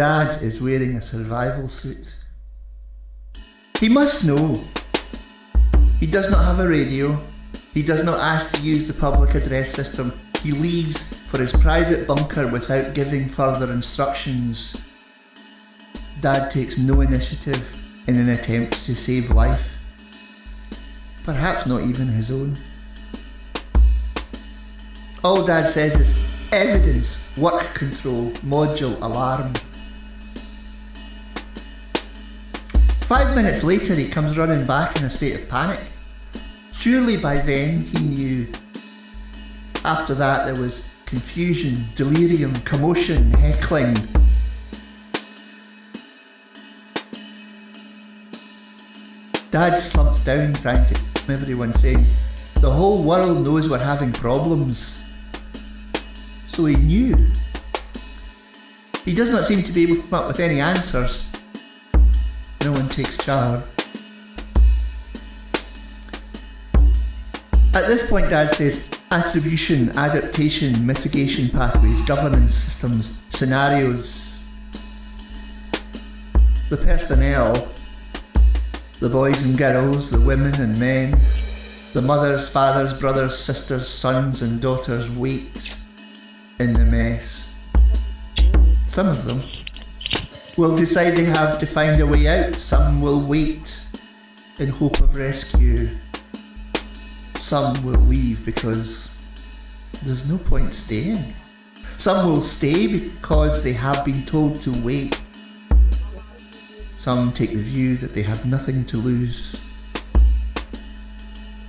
Dad is wearing a survival suit. He must know. He does not have a radio. He does not ask to use the public address system. He leaves for his private bunker without giving further instructions. Dad takes no initiative in an attempt to save life. Perhaps not even his own. All Dad says is evidence, work control, module, alarm. Five minutes later, he comes running back in a state of panic. Surely by then he knew. After that, there was confusion, delirium, commotion, heckling. Dad slumps down, trying to everyone, saying, The whole world knows we're having problems. So he knew. He does not seem to be able to come up with any answers no one takes charge. At this point, Dad says attribution, adaptation, mitigation pathways, governance systems, scenarios. The personnel, the boys and girls, the women and men, the mothers, fathers, brothers, sisters, sons, and daughters wait in the mess. Some of them will decide they have to find a way out. Some will wait in hope of rescue. Some will leave because there's no point staying. Some will stay because they have been told to wait. Some take the view that they have nothing to lose.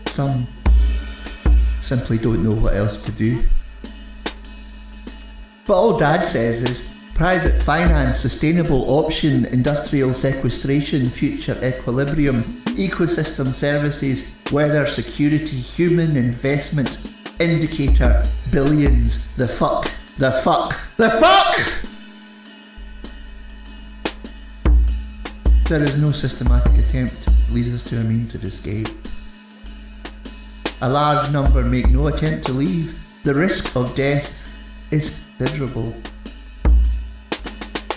Some simply don't know what else to do. But all Dad says is private finance, sustainable option, industrial sequestration, future equilibrium, ecosystem services, weather security, human investment, indicator, billions, the fuck, the fuck, the fuck! There is no systematic attempt to lead us to a means of escape. A large number make no attempt to leave. The risk of death is considerable.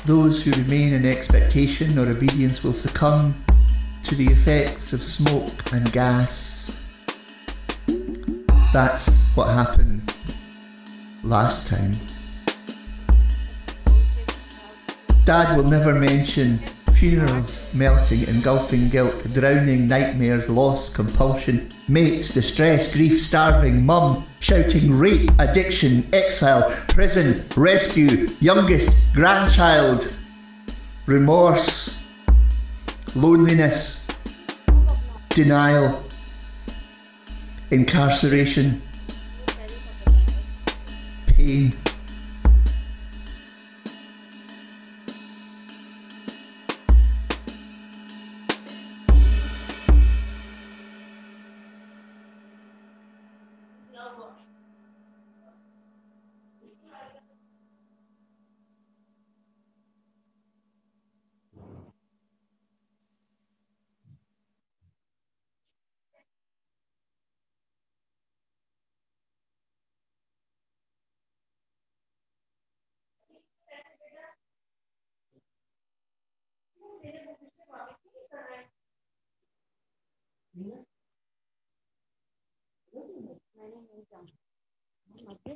Those who remain in expectation or obedience will succumb to the effects of smoke and gas. That's what happened last time. Dad will never mention Funerals, melting, engulfing guilt, drowning nightmares, loss, compulsion, mates, distress, grief, starving, mum, shouting rape, addiction, exile, prison, rescue, youngest, grandchild, remorse, loneliness, denial, incarceration, pain. अपना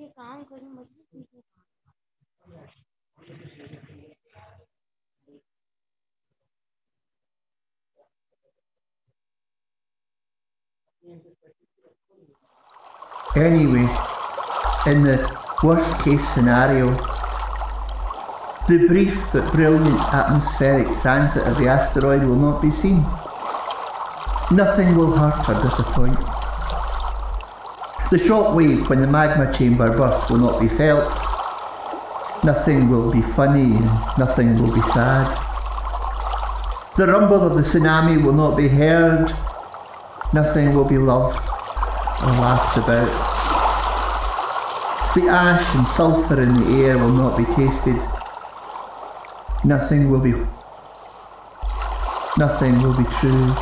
ये काम करूँ मुझे Anyway, in the worst case scenario, the brief but brilliant atmospheric transit of the asteroid will not be seen. Nothing will hurt or disappoint. The shock wave when the magma chamber bursts will not be felt. Nothing will be funny and nothing will be sad. The rumble of the tsunami will not be heard. Nothing will be loved or laughed about. The ash and sulphur in the air will not be tasted. Nothing will be nothing will be true.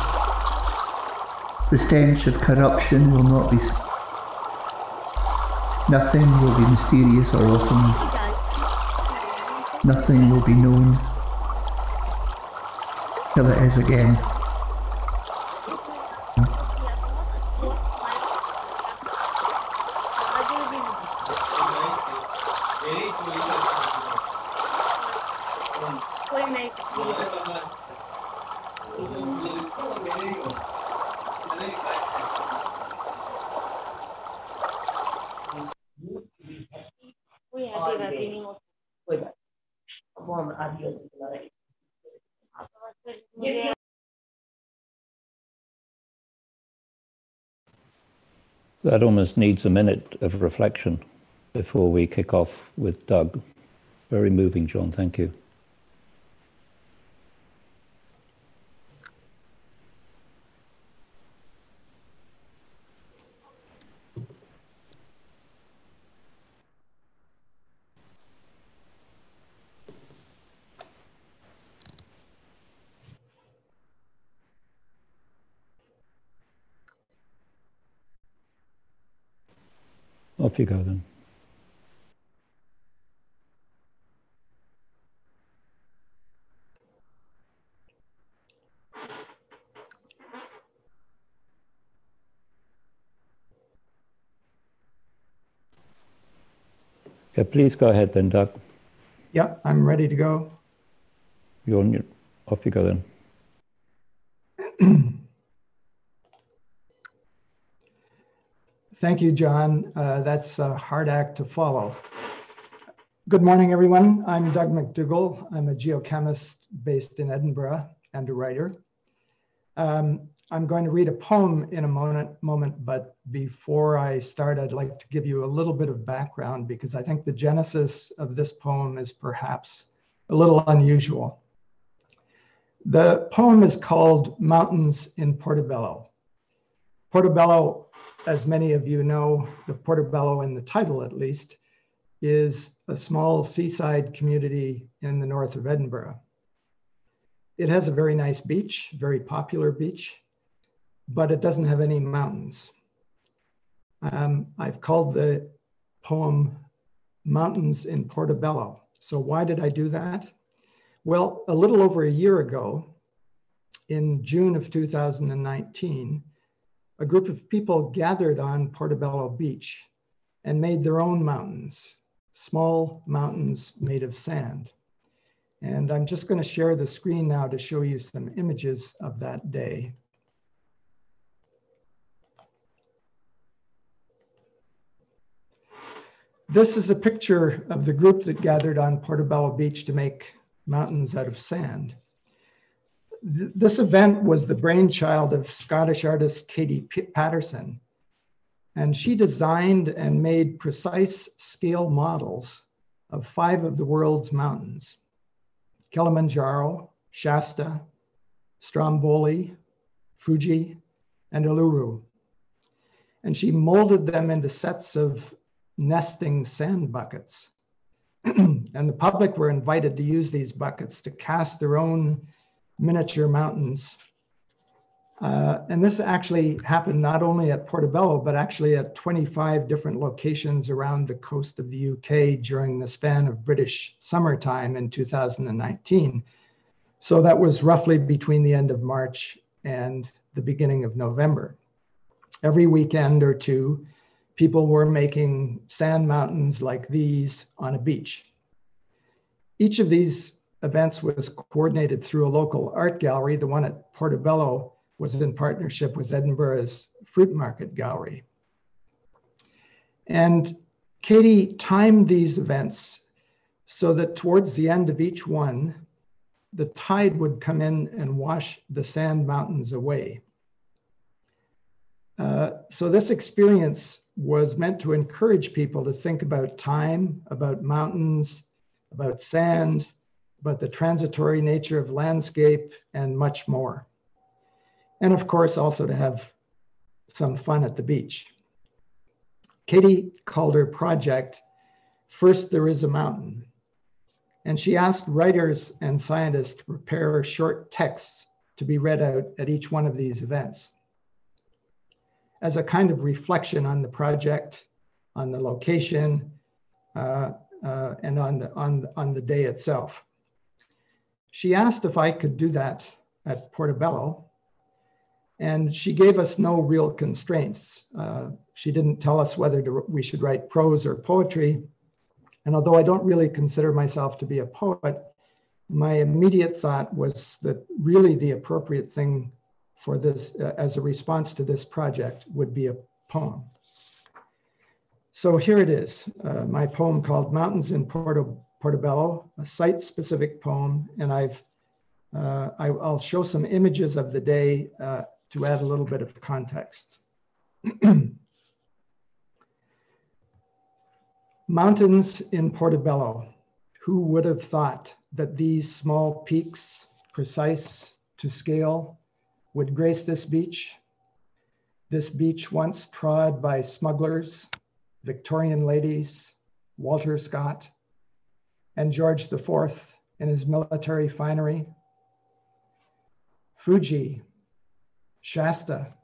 The stench of corruption will not be Nothing will be mysterious or awesome. Nothing will be known till it is again. That almost needs a minute of reflection before we kick off with Doug. Very moving, John. Thank you. Off you go then. Yeah, please go ahead then, Doug. Yeah, I'm ready to go. You're on your, off you go then. Thank you, John. Uh, that's a hard act to follow. Good morning, everyone. I'm Doug Macdougall. I'm a geochemist based in Edinburgh and a writer. Um, I'm going to read a poem in a moment, moment, but before I start, I'd like to give you a little bit of background because I think the genesis of this poem is perhaps a little unusual. The poem is called Mountains in Portobello. Portobello, as many of you know, the Portobello in the title at least, is a small seaside community in the north of Edinburgh. It has a very nice beach, very popular beach, but it doesn't have any mountains. Um, I've called the poem Mountains in Portobello. So why did I do that? Well, a little over a year ago, in June of 2019, a group of people gathered on Portobello Beach and made their own mountains small mountains made of sand. And I'm just going to share the screen now to show you some images of that day. This is a picture of the group that gathered on Portobello Beach to make mountains out of sand. Th this event was the brainchild of Scottish artist Katie P Paterson. And she designed and made precise scale models of five of the world's mountains. Kilimanjaro, Shasta, Stromboli, Fuji, and Uluru. And she molded them into sets of nesting sand buckets. [CLEARS THROAT] and the public were invited to use these buckets to cast their own miniature mountains. Uh, and this actually happened not only at Portobello, but actually at 25 different locations around the coast of the UK during the span of British summertime in 2019. So that was roughly between the end of March and the beginning of November. Every weekend or two, people were making sand mountains like these on a beach. Each of these events was coordinated through a local art gallery. The one at Portobello was in partnership with Edinburgh's Fruitmarket Gallery. And Katie timed these events so that towards the end of each one, the tide would come in and wash the sand mountains away. Uh, so this experience was meant to encourage people to think about time, about mountains, about sand, about the transitory nature of landscape, and much more. And of course, also to have some fun at the beach. Katie called her project First There Is a Mountain. And she asked writers and scientists to prepare short texts to be read out at each one of these events as a kind of reflection on the project, on the location, uh, uh, and on the, on, on the day itself. She asked if I could do that at Portobello, and she gave us no real constraints. Uh, she didn't tell us whether to, we should write prose or poetry. And although I don't really consider myself to be a poet, my immediate thought was that really the appropriate thing for this, uh, as a response to this project, would be a poem. So here it is, uh, my poem called Mountains in Porto, Portobello, a site-specific poem, and I've, uh, I, will show some images of the day uh, to add a little bit of context. [CLEARS THROAT] Mountains in Portobello. Who would have thought that these small peaks, precise to scale, would grace this beach. This beach once trod by smugglers, Victorian ladies, Walter Scott, and George IV in his military finery. Fuji, Shasta,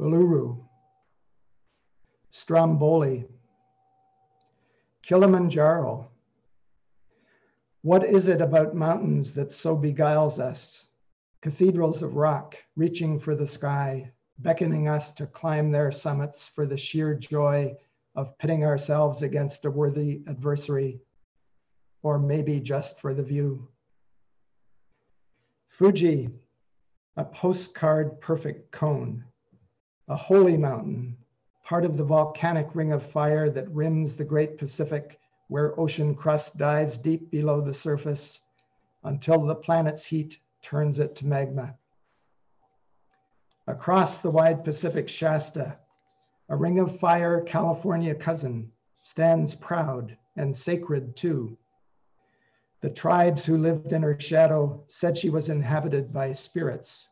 Uluru, Stromboli, Kilimanjaro. What is it about mountains that so beguiles us? cathedrals of rock reaching for the sky, beckoning us to climb their summits for the sheer joy of pitting ourselves against a worthy adversary, or maybe just for the view. Fuji, a postcard perfect cone, a holy mountain, part of the volcanic ring of fire that rims the great Pacific, where ocean crust dives deep below the surface until the planet's heat turns it to magma. Across the wide Pacific Shasta, a ring of fire California cousin stands proud and sacred too. The tribes who lived in her shadow said she was inhabited by spirits.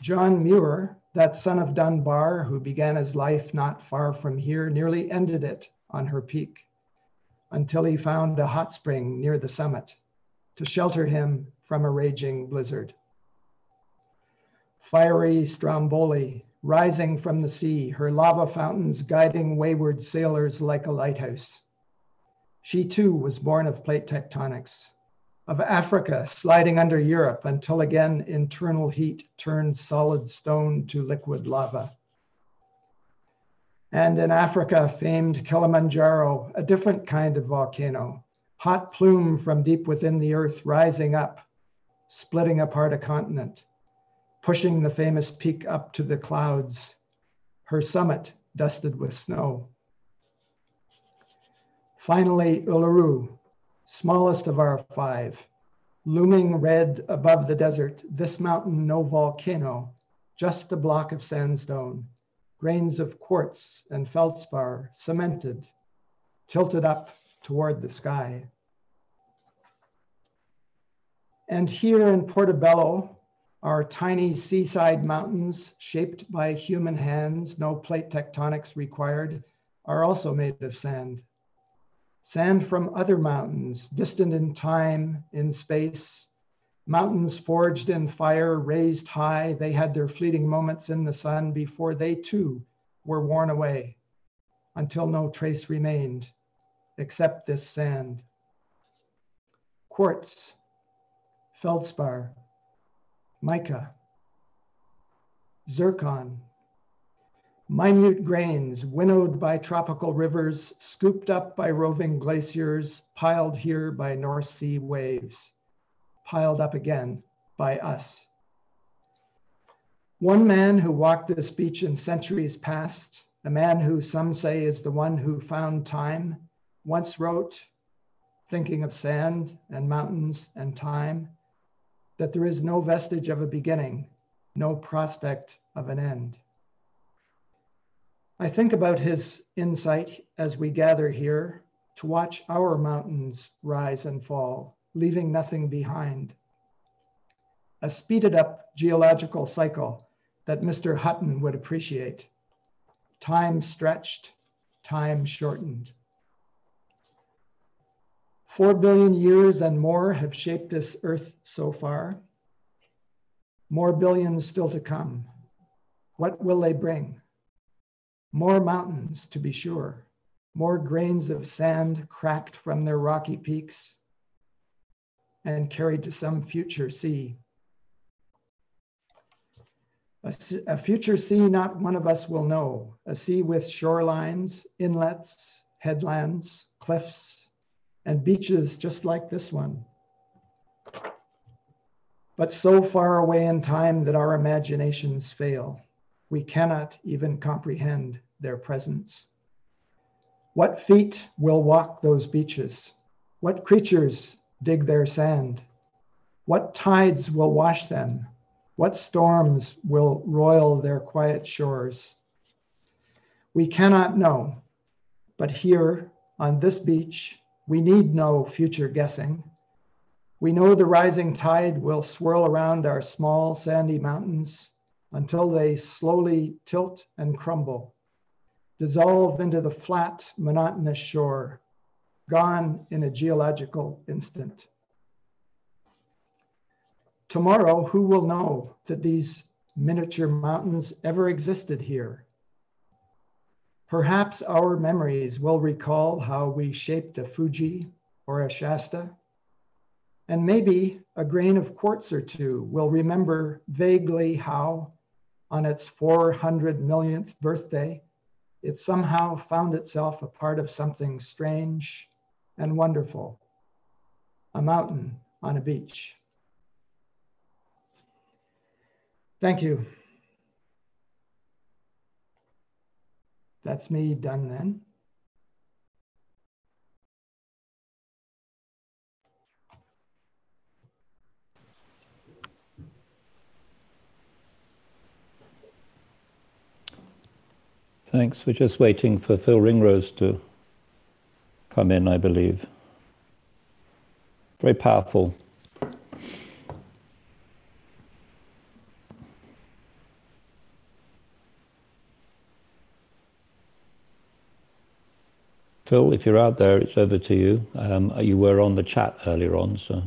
John Muir, that son of Dunbar who began his life not far from here, nearly ended it on her peak until he found a hot spring near the summit to shelter him from a raging blizzard. Fiery Stromboli, rising from the sea, her lava fountains guiding wayward sailors like a lighthouse. She too was born of plate tectonics, of Africa sliding under Europe until again internal heat turned solid stone to liquid lava. And in Africa, famed Kilimanjaro, a different kind of volcano, hot plume from deep within the earth rising up, splitting apart a continent, pushing the famous peak up to the clouds, her summit dusted with snow. Finally, Uluru, smallest of our five, looming red above the desert, this mountain no volcano, just a block of sandstone, grains of quartz and feldspar cemented, tilted up toward the sky. And here in Portobello, our tiny seaside mountains shaped by human hands, no plate tectonics required, are also made of sand. Sand from other mountains, distant in time, in space, mountains forged in fire, raised high, they had their fleeting moments in the sun before they too were worn away until no trace remained except this sand. Quartz, feldspar, mica, zircon, minute grains winnowed by tropical rivers, scooped up by roving glaciers, piled here by North Sea waves, piled up again by us. One man who walked this beach in centuries past, a man who some say is the one who found time, once wrote, thinking of sand and mountains and time, that there is no vestige of a beginning, no prospect of an end. I think about his insight as we gather here to watch our mountains rise and fall, leaving nothing behind. A speeded up geological cycle that Mr. Hutton would appreciate. Time stretched, time shortened. Four billion years and more have shaped this earth so far. More billions still to come. What will they bring? More mountains, to be sure. More grains of sand cracked from their rocky peaks and carried to some future sea. A, a, future sea not one of us will know, a sea with shorelines, inlets, headlands, cliffs, and beaches just like this one. But so far away in time that our imaginations fail. We cannot even comprehend their presence. What feet will walk those beaches? What creatures dig their sand? What tides will wash them? What storms will roil their quiet shores? We cannot know, but here on this beach, we need no future guessing. We know the rising tide will swirl around our small sandy mountains until they slowly tilt and crumble, dissolve into the flat, monotonous shore, gone in a geological instant. Tomorrow, who will know that these miniature mountains ever existed here? Perhaps our memories will recall how we shaped a Fuji or a Shasta. And maybe a grain of quartz or two will remember vaguely how, on its 400 millionth birthday, it somehow found itself a part of something strange and wonderful a mountain on a beach. Thank you. That's me done then. Thanks. We're just waiting for Phil Ringrose to come in, I believe. Very powerful. Phil, if you're out there, it's over to you. Um, you were on the chat earlier on, so.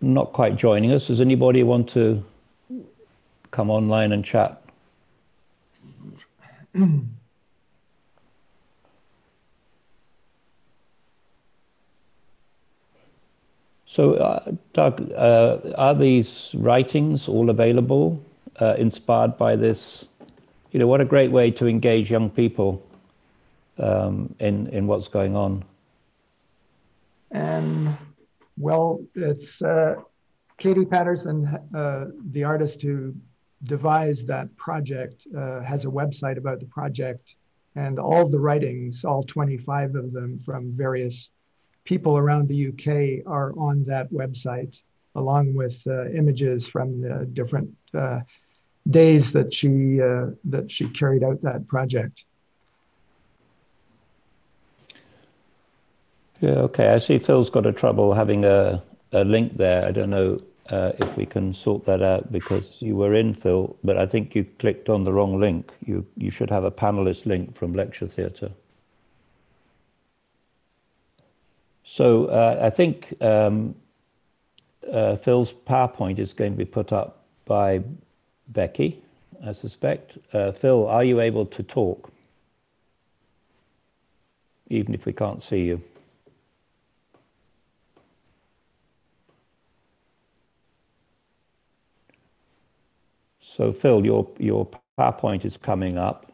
not quite joining us. Does anybody want to come online and chat? [CLEARS THROAT] So, uh, Doug, uh, are these writings all available, uh, inspired by this? You know, what a great way to engage young people um, in in what's going on. And well, it's uh, Katie Paterson, uh, the artist who devised that project, uh, has a website about the project, and all the writings, all 25 of them from various people around the UK are on that website, along with uh, images from the different uh, days that she uh, that she carried out that project. Yeah, okay. I see Phil's got a trouble having a, a link there. I don't know uh, if we can sort that out because you were in, Phil, but I think you clicked on the wrong link. You you should have a panelist link from Lecture Theatre. So uh, I think um, uh, Phil's PowerPoint is going to be put up by Becky, I suspect. Uh, Phil, are you able to talk? Even if we can't see you. So Phil, your, your PowerPoint is coming up.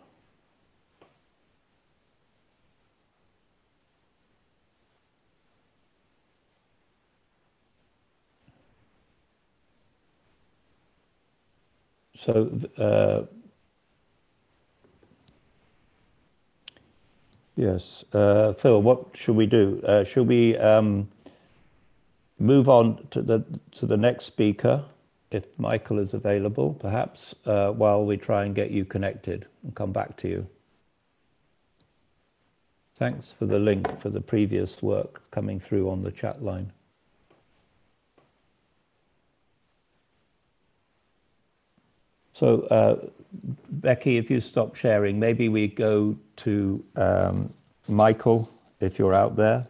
So uh, yes, uh, Phil, what should we do? Uh, should we um, move on to the to the next speaker, if Michael is available, perhaps, uh, while we try and get you connected and come back to you. Thanks for the link for the previous work coming through on the chat line. So, uh, Becky, if you stop sharing, maybe we go to um, Michael, if you're out there.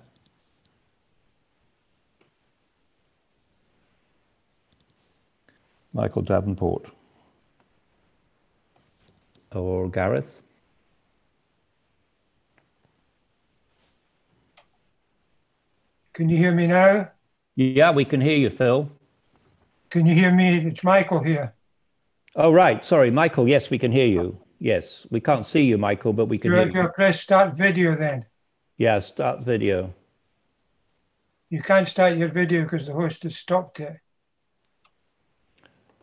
Michael Davenport. Or Gareth. Can you hear me now? Yeah, we can hear you, Phil. Can you hear me? It's Michael here. Oh, right. Sorry, Michael. Yes, we can hear you. Yes, we can't see you, Michael, but we can You're hear you. press start video then. Yeah, start video. You can't start your video because the host has stopped it.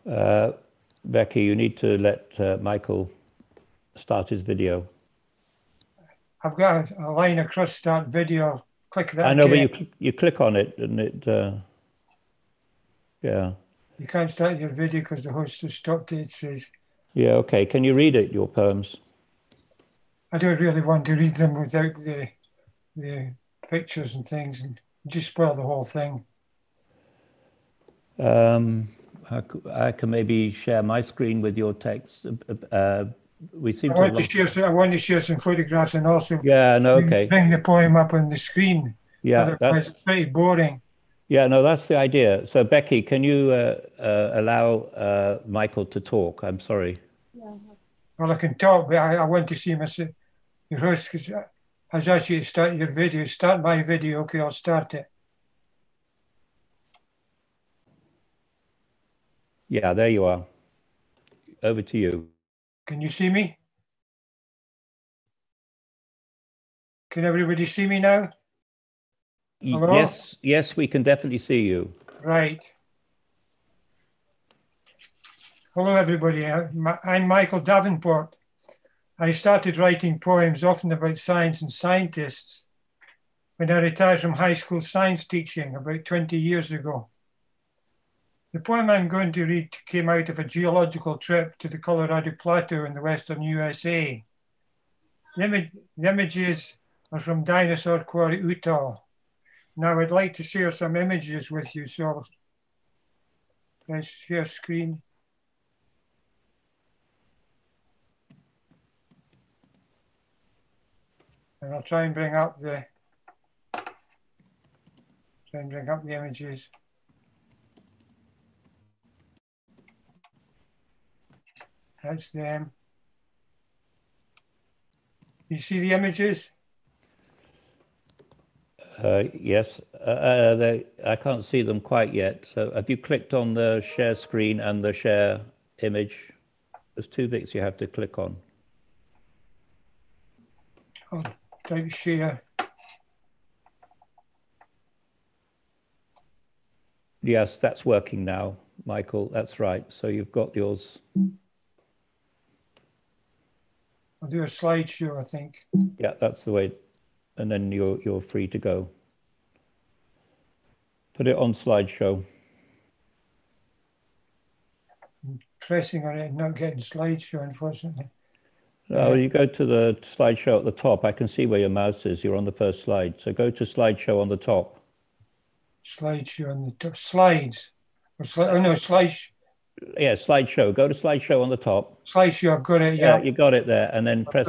Uh, Becky, you need to let uh, Michael start his video. I've got a, a line across start video. Click that. I know, but you you click on it and it, uh, yeah, You can't start your video because the host has stopped it. It says, yeah. Okay, can you read it? Your poems. I don't really want to read them without the the pictures and things and just spoil the whole thing. Um, I, I can maybe share my screen with your text. Uh, Uh, we seem I to. want to share some, I want to share some photographs and also Yeah, no, okay. bring the poem up on the screen. Yeah, Otherwise, that's- it's pretty boring. Yeah, no, that's the idea. So, Becky, can you uh, uh, allow uh, Michael to talk? I'm sorry. Well, I can talk, but I, I want to see myself. Host has- has asked you to start your video. Start my video. Okay, I'll start it. Yeah, there you are. Over to you. Can you see me? Can everybody see me now? Hello? Yes, yes, we can definitely see you. Right. Hello, everybody. I'm Michael Davenport. I started writing poems often about science and scientists when I retired from high school science teaching about 20 years ago. The poem I'm going to read came out of a geological trip to the Colorado Plateau in the western USA. The, image, the images are from Dinosaur Quarry, Utah. Now I'd like to share some images with you. So let's share screen. And I'll try and bring up the try and bring up the images. That's them. You see the images? Uh, yes, uh, uh, they, I can't see them quite yet. So have you clicked on the share screen and the share image? There's two bits you have to click on. I'll type share. Yes, that's working now, Michael. That's right. So you've got yours. I'll do a slideshow, I think. Yeah, that's the way. And then you're you're free to go. Put it on slideshow. Pressing on it, not getting slideshow, unfortunately. Oh, you go to the slideshow at the top. I can see where your mouse is. You're on the first slide. So go to slideshow on the top. Slideshow on the top. Slides. Or sli oh, no, slides. Yeah, slideshow. Go to slideshow on the top. Slideshow, I've got it. Yeah, you got it there. And then press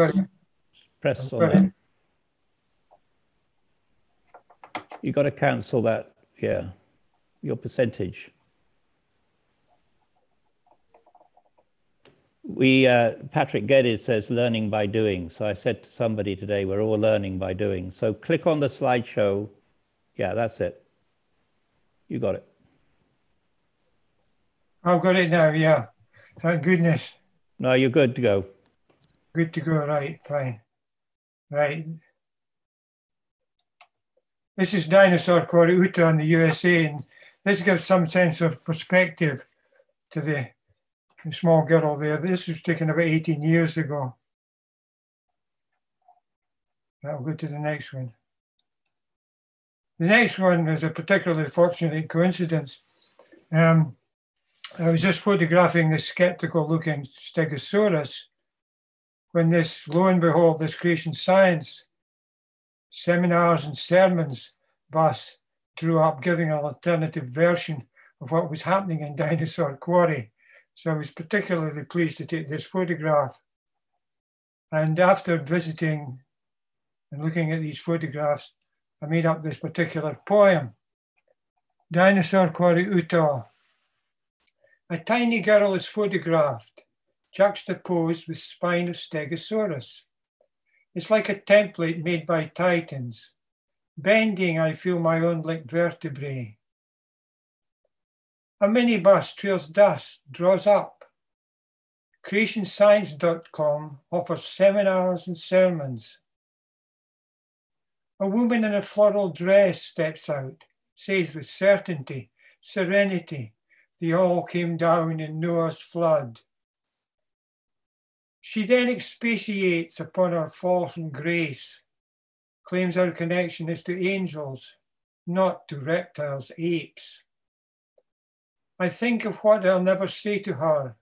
press I've on got that. it. You got to cancel that. Yeah, your percentage. We uh, Patrick Geddes says learning by doing. So I said to somebody today, we're all learning by doing. So click on the slideshow. Yeah, that's it. You got it. I've got it now, yeah. Thank goodness. No, you're good to go. Good to go, right, fine. Right. This is Dinosaur Quarry Utah in the USA, and this gives some sense of perspective to the, the small girl there. This was taken about 18 years ago. I'll go to the next one. The next one is a particularly fortunate coincidence. Um, I was just photographing this skeptical looking Stegosaurus when this, lo and behold, this creation science seminars and sermons bus drew up giving an alternative version of what was happening in [LAUGHS] Dinosaur Quarry. So I was particularly pleased to take this photograph. And after visiting and looking at these photographs, I made up this particular poem. Dinosaur Quarry Utah. A tiny girl is photographed, juxtaposed with spine of Stegosaurus. It's like a template made by titans. Bending, I feel my own like vertebrae. A minibus trails dust, draws up. CreationScience.com offers seminars and sermons. A woman in a floral dress steps out, says with certainty, serenity, they all came down in Noah's flood. She then expatiates upon our fall from grace, claims our connection is to angels, not to reptiles, apes. I think of what I'll never say to her,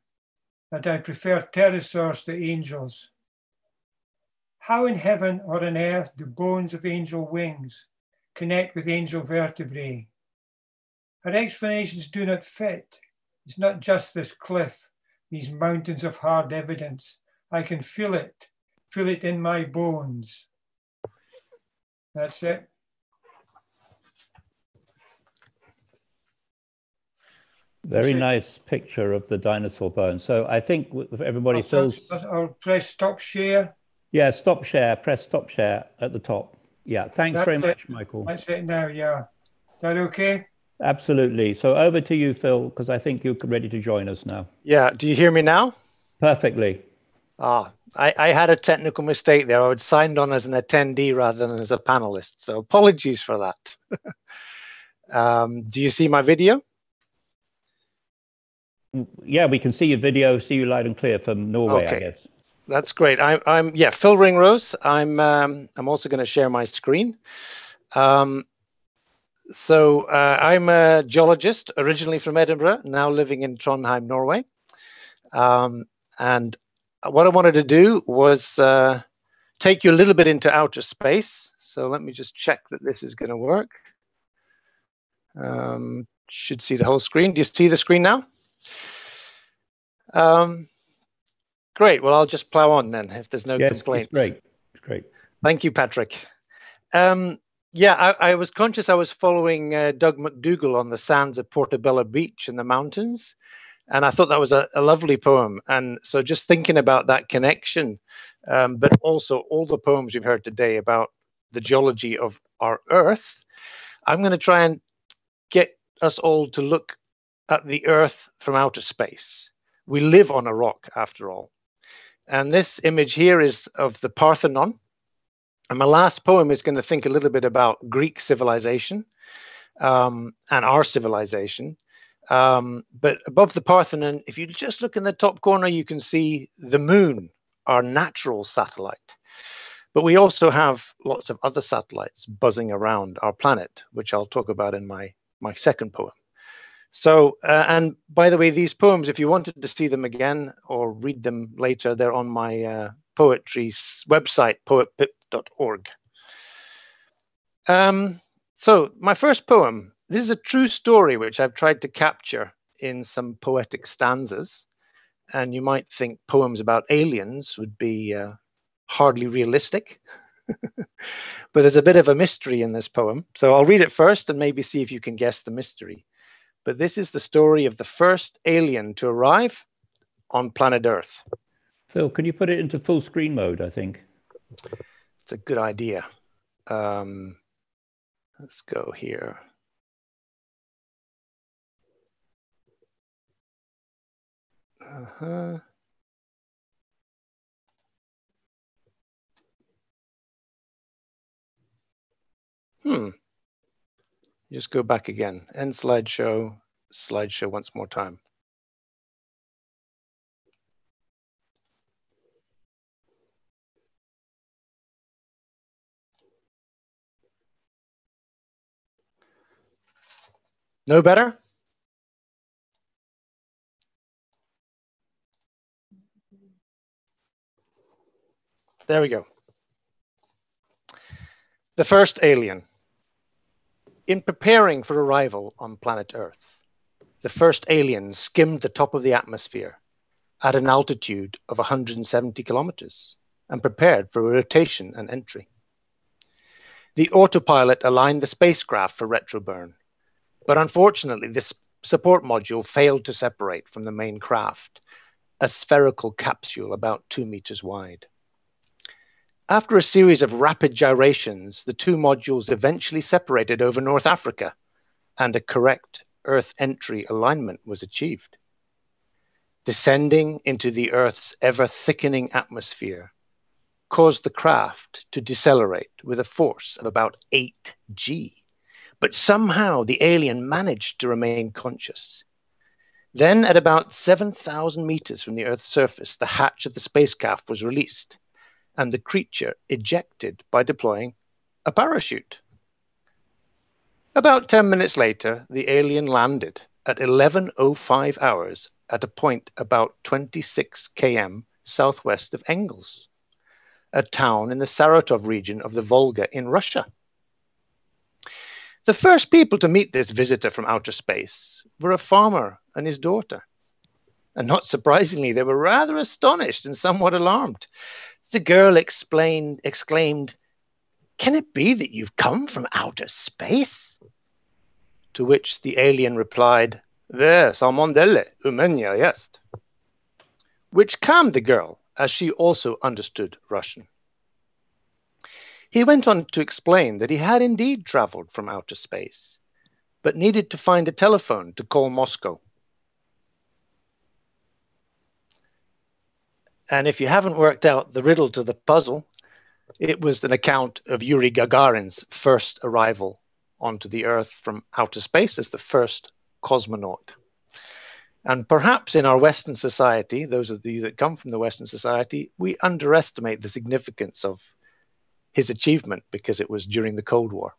that I prefer pterosaurs to angels. How in heaven or on earth do bones of angel wings connect with angel vertebrae? Her explanations do not fit. It's not just this cliff, these mountains of hard evidence. I can feel it, feel it in my bones. That's it. Very nice picture of the dinosaur bone. So I think everybody I'll, feels, I'll press stop share. yeah, stop share, press stop share at the top. Yeah, thanks very That's much. Michael. That's it now, yeah. Is that okay? Absolutely. So over to you, Phil, because I think you're ready to join us now. Yeah, do you hear me now? Perfectly. Ah, I, I had a technical mistake there. I had signed on as an attendee rather than as a panelist. So apologies for that. [LAUGHS] um, do you see my video? Yeah, we can see your video, see you loud and clear from Norway, I guess. That's great. I'm, I'm yeah, Phil Ringrose. I'm, um, I'm also going to share my screen. Um, so uh, I'm a geologist, originally from Edinburgh, now living in Trondheim, Norway. Um, and what I wanted to do was uh, take you a little bit into outer space. So let me just check that this is going to work. Um, should see the whole screen. Do you see the screen now? Um, great. Well, I'll just plow on then if there's no Yes, it's complaints. great. It's great. Thank you, Patrick. Um, yeah, I, I was conscious I was following uh, Doug Macdougall on the sands of Portobello Beach in the mountains. And I thought that was a, a lovely poem. And so just thinking about that connection, um, but also all the poems we've heard today about the geology of our Earth, I'm going to try and get us all to look at the Earth from outer space. We live on a rock, after all. And this image here is of the Parthenon. And my last poem is going to think a little bit about Greek civilization um, and our civilization. Um, but above the Parthenon, if you just look in the top corner, you can see the moon, our natural satellite. But we also have lots of other satellites buzzing around our planet, which I'll talk about in my, my second poem. So, uh, and by the way, these poems, if you wanted to see them again or read them later, they're on my uh, poetry website, poetpip.org. Um, so, my first poem, this is a true story which I've tried to capture in some poetic stanzas. And you might think poems about aliens would be uh, hardly realistic. [LAUGHS] but there's a bit of a mystery in this poem. So I'll read it first and maybe see if you can guess the mystery but this is the story of the first alien to arrive on planet Earth. Phil, can you put it into full screen mode? I think it's a good idea. Um, let's go here. Uh-huh. Hmm. Just go back again. End slideshow, slideshow once more time. No better? There we go. The first alien. In preparing for arrival on planet Earth, the first alien skimmed the top of the atmosphere at an altitude of 170 kilometers and prepared for rotation and entry. The autopilot aligned the spacecraft for retroburn, but unfortunately, this support module failed to separate from the main craft, a spherical capsule about two meters wide. After a series of rapid gyrations, the two modules eventually separated over North Africa, and a correct Earth entry alignment was achieved. Descending into the Earth's ever thickening atmosphere caused the craft to decelerate with a force of about 8 G. But somehow the alien managed to remain conscious. Then, at about 7,000 meters from the Earth's surface, the hatch of the spacecraft was released and the creature ejected by deploying a parachute. About 10 minutes later, the alien landed at 11.05 hours at a point about 26 km southwest of Engels, a town in the Saratov region of the Volga in Russia. The first people to meet this visitor from outer space were a farmer and his daughter. And not surprisingly, they were rather astonished and somewhat alarmed. The girl explained, exclaimed, Can it be that you've come from outer space? To which the alien replied, Ve, samondele, umenya jest. Which calmed the girl, as she also understood Russian. He went on to explain that he had indeed traveled from outer space, but needed to find a telephone to call Moscow. And if you haven't worked out the riddle to the puzzle, it was an account of Yuri Gagarin's first arrival onto the Earth from outer space as the first cosmonaut. And perhaps in our Western society, those of you that come from the Western society, we underestimate the significance of his achievement because it was during the Cold War.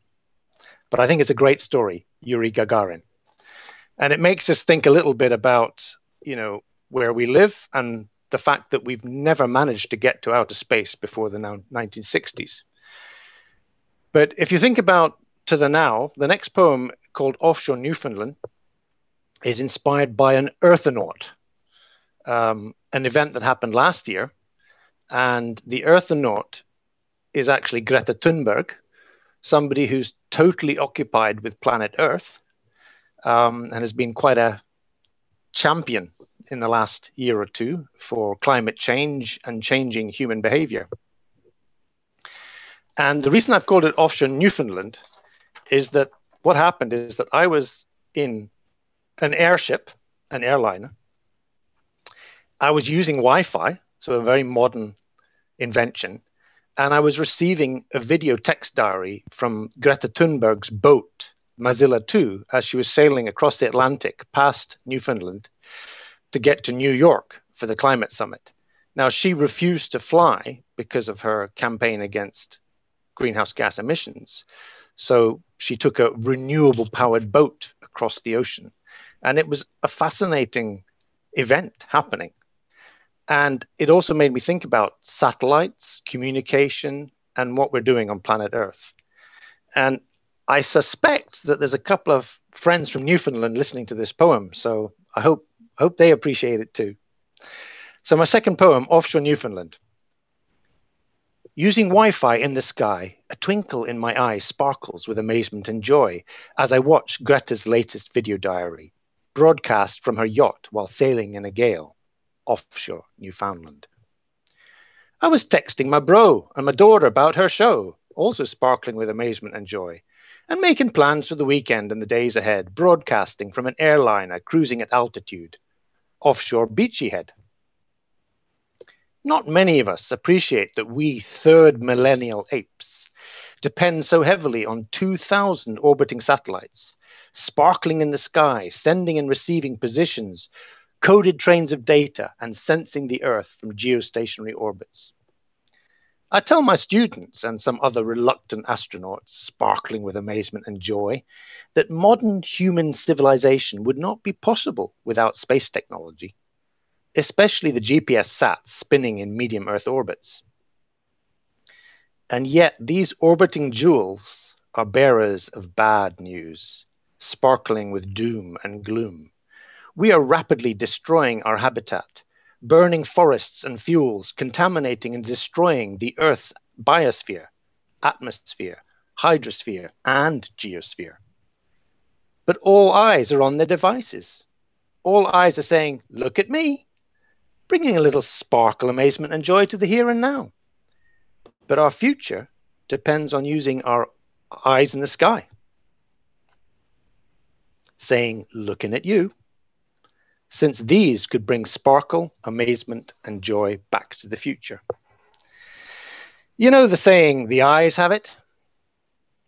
But I think it's a great story, Yuri Gagarin. And it makes us think a little bit about, you know, where we live and the fact that we've never managed to get to outer space before the 1960s. But if you think about to the now, the next poem called Offshore Newfoundland is inspired by an earthonaut, um, an event that happened last year. And the earthonaut is actually Greta Thunberg, somebody who's totally occupied with planet Earth um, and has been quite a champion in the last year or two for climate change and changing human behavior. And the reason I've called it offshore Newfoundland is that what happened is that I was in an airship, an airliner. I was using Wi Fi, so a very modern invention. And I was receiving a video text diary from Greta Thunberg's boat, Malizia 2, as she was sailing across the Atlantic past Newfoundland to get to New York for the climate summit. Now, she refused to fly because of her campaign against greenhouse gas emissions. So she took a renewable powered boat across the ocean. And it was a fascinating event happening. And it also made me think about satellites, communication, and what we're doing on planet Earth. And I suspect that there's a couple of friends from Newfoundland listening to this poem. So I hope, hope they appreciate it too. So, my second poem, Offshore Newfoundland. Using Wi Fi in the sky, a twinkle in my eye sparkles with amazement and joy as I watch Greta's latest video diary, broadcast from her yacht while sailing in a gale, offshore Newfoundland. I was texting my bro and my daughter about her show, also sparkling with amazement and joy, and making plans for the weekend and the days ahead, broadcasting from an airliner cruising at altitude, offshore Beachy Head. Not many of us appreciate that we third millennial apes depend so heavily on 2,000 orbiting satellites, sparkling in the sky, sending and receiving positions, coded trains of data, and sensing the Earth from geostationary orbits. I tell my students and some other reluctant astronauts, sparkling with amazement and joy, that modern human civilization would not be possible without space technology especially the GPS sats spinning in medium Earth orbits. And yet, these orbiting jewels are bearers of bad news, sparkling with doom and gloom. We are rapidly destroying our habitat, burning forests and fuels, contaminating and destroying the Earth's biosphere, atmosphere, hydrosphere, and geosphere. But all eyes are on their devices. All eyes are saying, Look at me bringing a little sparkle, amazement, and joy to the here and now. But our future depends on using our eyes in the sky, saying, looking at you, since these could bring sparkle, amazement, and joy back to the future. You know the saying, the eyes have it?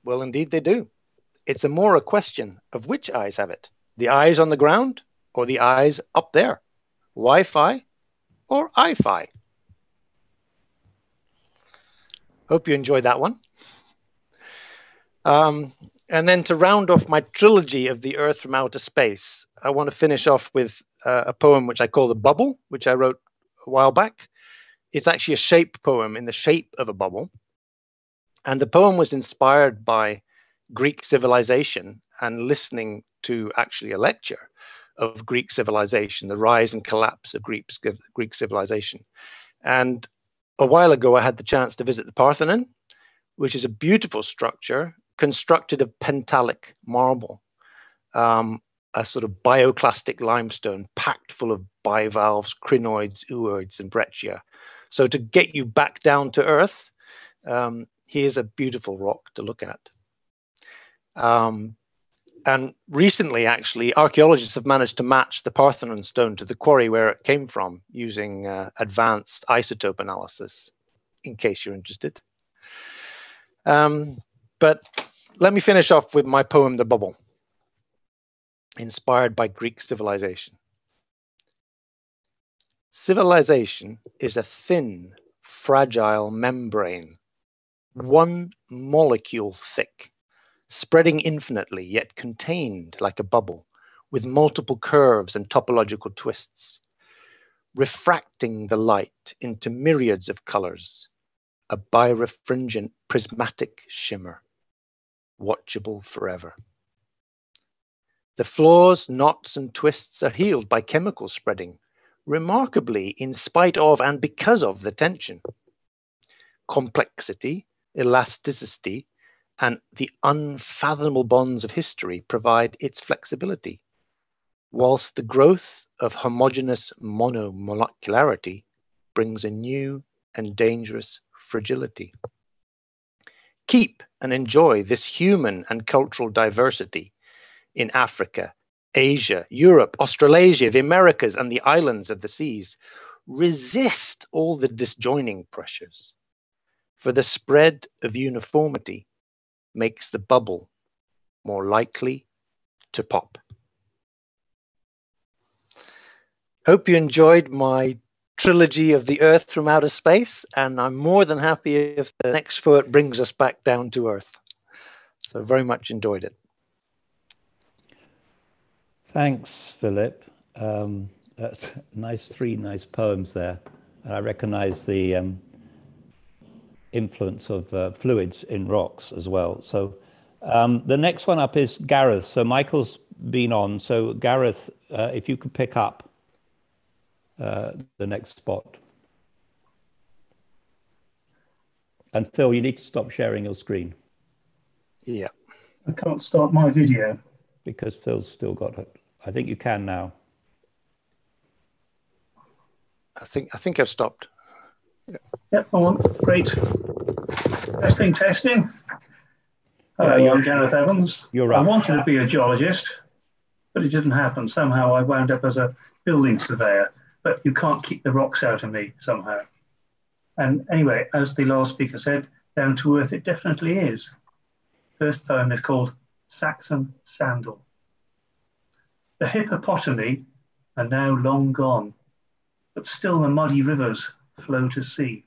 Well, indeed they do. It's a more a question of which eyes have it the eyes on the ground or the eyes up there, Wi Fi or I Fi. Hope you enjoyed that one. Um, and then to round off my trilogy of the Earth from outer space, I want to finish off with uh, a poem which I call The Bubble, which I wrote a while back. It's actually a shape poem in the shape of a bubble. And the poem was inspired by Greek civilization and listening to actually a lecture of Greek civilization, the rise and collapse of Greek, Greek civilization. And a while ago, I had the chance to visit the Parthenon, which is a beautiful structure constructed of Pentelic marble, um, a sort of bioclastic limestone packed full of bivalves, crinoids, ooids, and breccia. So, to get you back down to earth, um, here's a beautiful rock to look at. Um, and recently, actually, archaeologists have managed to match the Parthenon stone to the quarry where it came from using uh, advanced isotope analysis, in case you're interested. Um, but let me finish off with my poem, The Bubble, inspired by Greek civilization. Civilization is a thin, fragile membrane, one molecule thick spreading infinitely, yet contained like a bubble, with multiple curves and topological twists, refracting the light into myriads of colors, a birefringent prismatic shimmer, watchable forever. The flaws, knots, and twists are healed by chemical spreading, remarkably in spite of and because of the tension. Complexity, elasticity, and the unfathomable bonds of history provide its flexibility, whilst the growth of homogeneous monomolecularity brings a new and dangerous fragility. Keep and enjoy this human and cultural diversity in Africa, Asia, Europe, Australasia, the Americas, and the islands of the seas. Resist all the disjoining pressures, for the spread of uniformity makes the bubble more likely to pop. Hope you enjoyed my trilogy of the Earth from outer space, and I'm more than happy if the next poet brings us back down to Earth. So very much enjoyed it. Thanks, Philip. Um, that's [LAUGHS] nice, three nice poems there. And I recognize the um, influence of uh, fluids in rocks as well. So um, the next one up is Gareth. So Michael's been on. So Gareth, uh, if you could pick up uh, the next spot. And Phil, you need to stop sharing your screen. Yeah. I can't start my video. Because Phil's still got it. I think you can now. I think I think I've stopped. Yeah. Yep, on. Great. Testing, testing. Hello, Yeah, I'm Gareth Evans. You're right. I wanted to be a geologist, but it didn't happen. Somehow I wound up as a building surveyor, but you can't keep the rocks out of me somehow. And anyway, as the last speaker said, down to earth it definitely is. First poem is called Saxon Sandal. The hippopotami are now long gone, but still the muddy rivers flow to sea.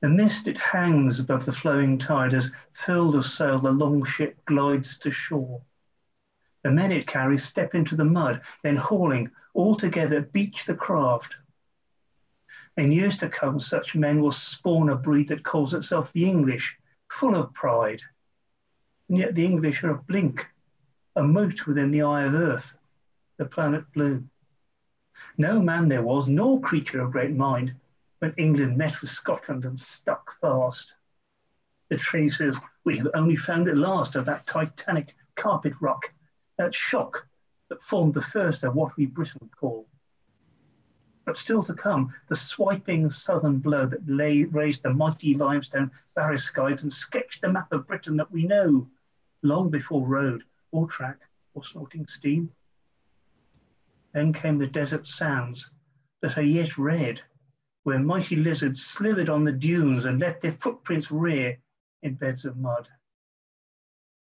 The mist it hangs above the flowing tide as filled of sail the long ship glides to shore. The men it carries step into the mud, then hauling all together beach the craft. In years to come, such men will spawn a breed that calls itself the English, full of pride. And yet the English are a blink, a mote within the eye of earth, the planet blue. No man there was, nor creature of great mind, when England met with Scotland and stuck fast. The traces We have only found at last of that titanic carpet rock, that shock that formed the first of what we Britain call. But still to come, the swiping southern blow that lay, raised the mighty limestone barricides and sketched the map of Britain that we know, long before road or track or snorting steam. Then came the desert sands that are yet red, where mighty lizards slithered on the dunes and let their footprints rear in beds of mud.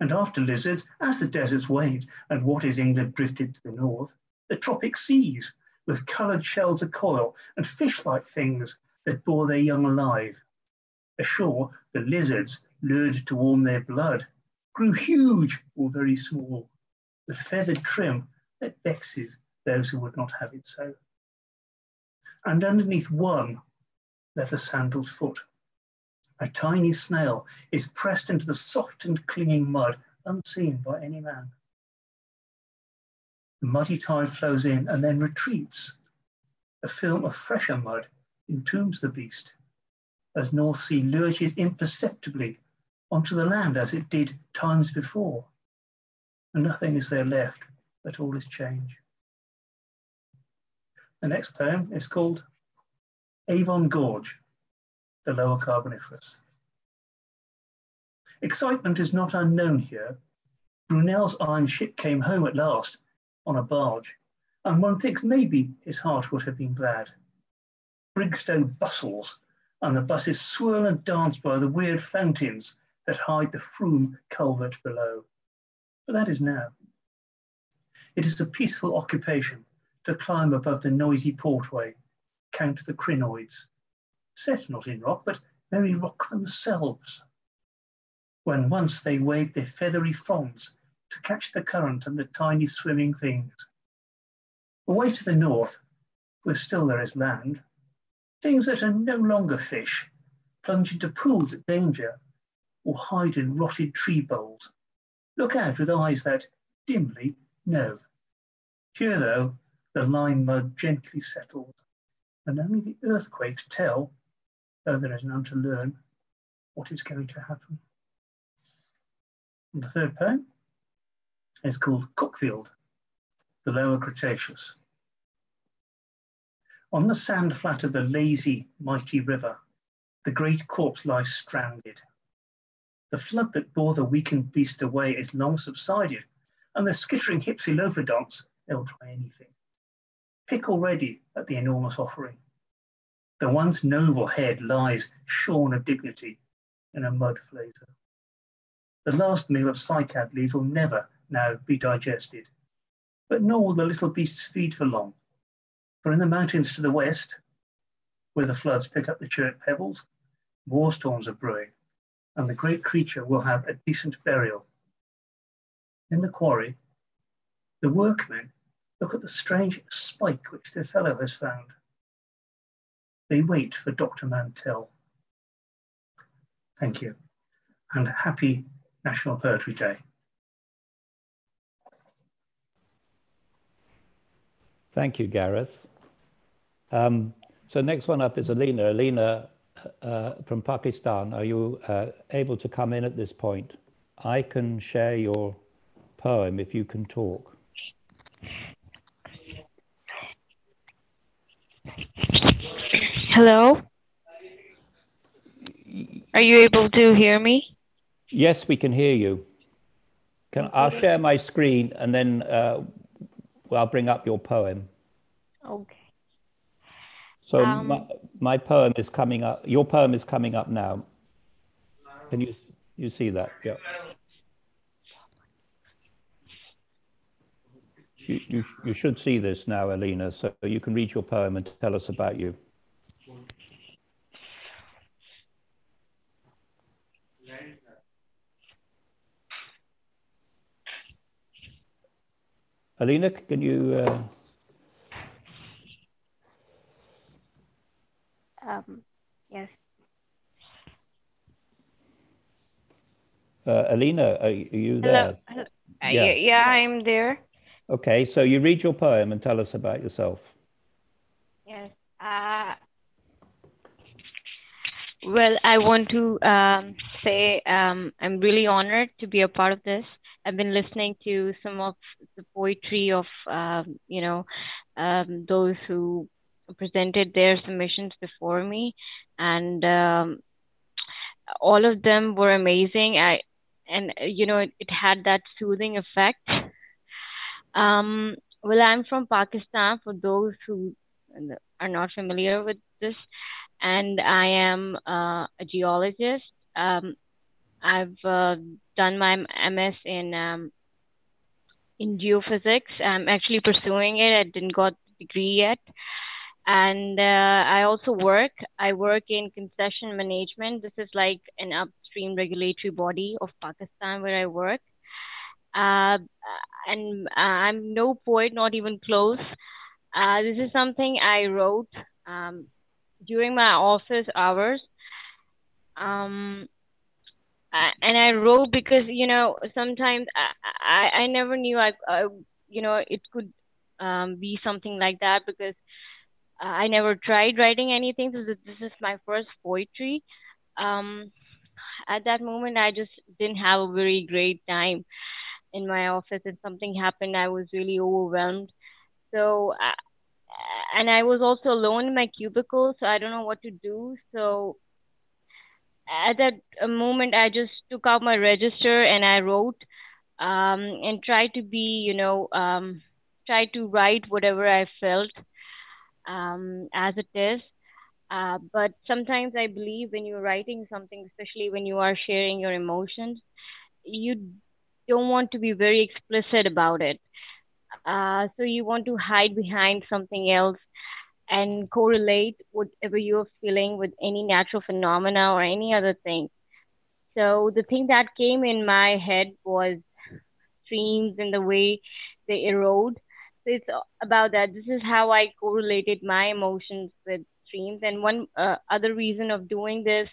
And after lizards, as the deserts waned, and what is England drifted to the north, the tropic seas with coloured shells acoil and fish-like things that bore their young alive. Ashore, the lizards, lured to warm their blood, grew huge or very small, the feathered trim that vexes those who would not have it so. And underneath one leather sandaled foot, a tiny snail is pressed into the soft and clinging mud, unseen by any man. The muddy tide flows in and then retreats. A film of fresher mud entombs the beast as North Sea lurches imperceptibly onto the land as it did times before. And nothing is there left, but all is change. The next poem is called Avon Gorge, the Lower Carboniferous. Excitement is not unknown here. Brunel's iron ship came home at last on a barge, and one thinks maybe his heart would have been glad. Brigstow bustles, and the buses swirl and dance by the weird fountains that hide the Frome culvert below. But that is now. It is a peaceful occupation to climb above the noisy portway, count the crinoids, set not in rock, but very rock themselves. When once they waved their feathery fronds to catch the current and the tiny swimming things. Away to the north, where still there is land, things that are no longer fish plunge into pools at danger or hide in rotted tree boles. Look out with eyes that dimly know. Here, though, the lime mud gently settles, and only the earthquakes tell, there is none to learn, what is going to happen. And the third poem is called Cuckfield, the Lower Cretaceous. On the sand flat of the lazy, mighty river, the great corpse lies stranded. The flood that bore the weakened beast away is long subsided, and the skittering hypsilophodonts, they'll try anything. Pick already at the enormous offering. The once noble head lies shorn of dignity in a mud flaser. The last meal of cycad leaves will never now be digested, but nor will the little beasts feed for long. For in the mountains to the west, where the floods pick up the chert pebbles, war storms are brewing, and the great creature will have a decent burial. In the quarry, the workmen look at the strange spike which their fellow has found. They wait for Dr. Mantell. Thank you, and happy National Poetry Day. Thank you, Gareth. Um, so next one up is Alina. Alina uh, from Pakistan, are you uh, able to come in at this point? I can share your poem if you can talk. Hello? Are you able to hear me? Yes, we can hear you. Can, I'll share my screen and then uh, I'll bring up your poem. Okay. So Um, my, my poem is coming up. Your poem is coming up now. Can you you see that? Yeah. You, you, you should see this now, Alina, so you can read your poem and tell us about you. Alina, can you? Uh, Um, yes. uh, Alina, are, you- are you there? Hello. Uh, Yeah. yeah. yeah, I'm there. Okay, so you read your poem and tell us about yourself. Yes. Uh, well, I want to um, say um, I'm really honored to be a part of this. I've been listening to some of the poetry of, um, you know, um, those who presented their submissions before me, and um, all of them were amazing. I and uh, you know it, it had that soothing effect. [LAUGHS] Um, well, I'm from Pakistan. For those who are not familiar with this, and I am uh, a geologist. Um, I've uh, done my MS in um, in geophysics. I'm actually pursuing it. I didn't got the degree yet, and uh, I also work. I work in concession management. This is like an upstream regulatory body of Pakistan where I work. Uh, and uh, I'm no poet, not even close. Uh, this is something I wrote um, during my office hours. Um, uh, and I wrote because you know sometimes I I, I never knew I, I you know it could um, be something like that because I never tried writing anything. So this this is my first poetry. Um, at that moment, I just didn't have a very great time in my office, and something happened. I was really overwhelmed. So, uh, and I was also alone in my cubicle, so I don't know what to do. So at that uh, moment i just took out my register and i wrote um, and tried to be you know um, try to write whatever i felt um, as it is. Uh, but sometimes i believe when you're writing something especially when you are sharing your emotions you don't want to be very explicit about it. Uh, so you want to hide behind something else and correlate whatever you're feeling with any natural phenomena or any other thing. So the thing that came in my head was streams and the way they erode. So it's about that. This is how I correlated my emotions with streams. And one uh, other reason of doing this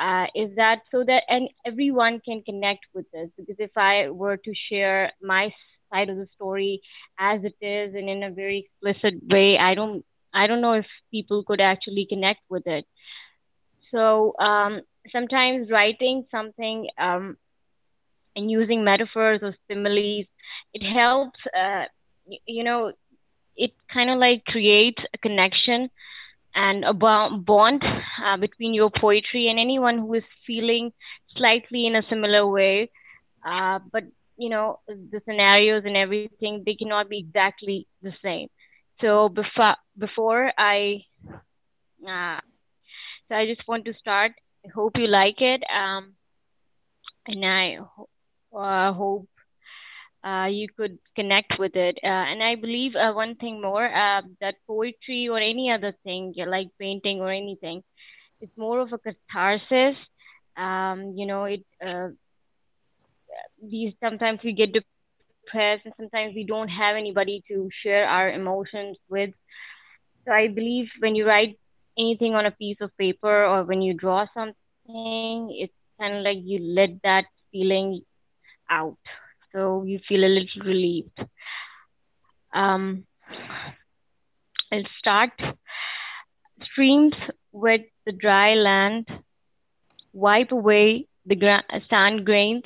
uh, is that so that and everyone can connect with this because if I were to share my side of the story as it is and in a very explicit way, I don't I don't know if people could actually connect with it. So um, sometimes writing something um, and using metaphors or similes, it helps. Uh, you know, it kind of like creates a connection and a bond uh, between your poetry and anyone who is feeling slightly in a similar way. Uh, but you know, the scenarios and everything, they cannot be exactly the same. So before before I, uh, so I just want to start. I hope you like it, um, and I uh, hope uh, you could connect with it. Uh, and I believe uh, one thing more uh, that poetry or any other thing, like painting or anything, is more of a catharsis. Um, you know, it. Uh, these sometimes we get depressed, and sometimes we don't have anybody to share our emotions with. So I believe when you write anything on a piece of paper or when you draw something, it's kind of like you let that feeling out so you feel a little relieved. Um, I'll start. Streams with the dry land, wipe away the gra- sand grains,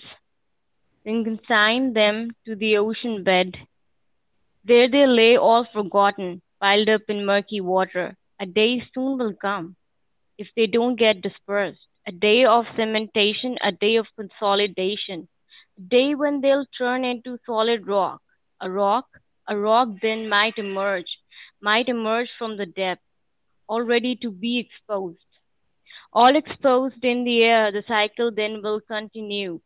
then consign them to the ocean bed. There they lay all forgotten, piled up in murky water. A day soon will come if they don't get dispersed. A day of cementation, a day of consolidation, a day when they'll turn into solid rock. A rock, a rock then might emerge, might emerge from the depth, all ready to be exposed. All exposed in the air, the cycle then will continue.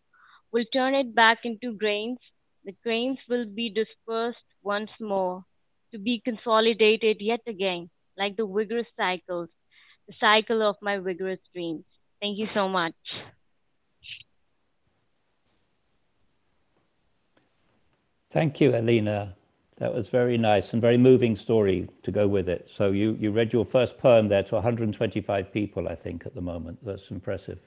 We'll turn it back into grains. The grains will be dispersed once more, to be consolidated yet again, like the vigorous cycles, the cycle of my vigorous dreams. Thank you so much. Thank you, Alina. That was very nice and very moving story to go with it. So you, you read your first poem there to 125 people, I think, at the moment. That's impressive.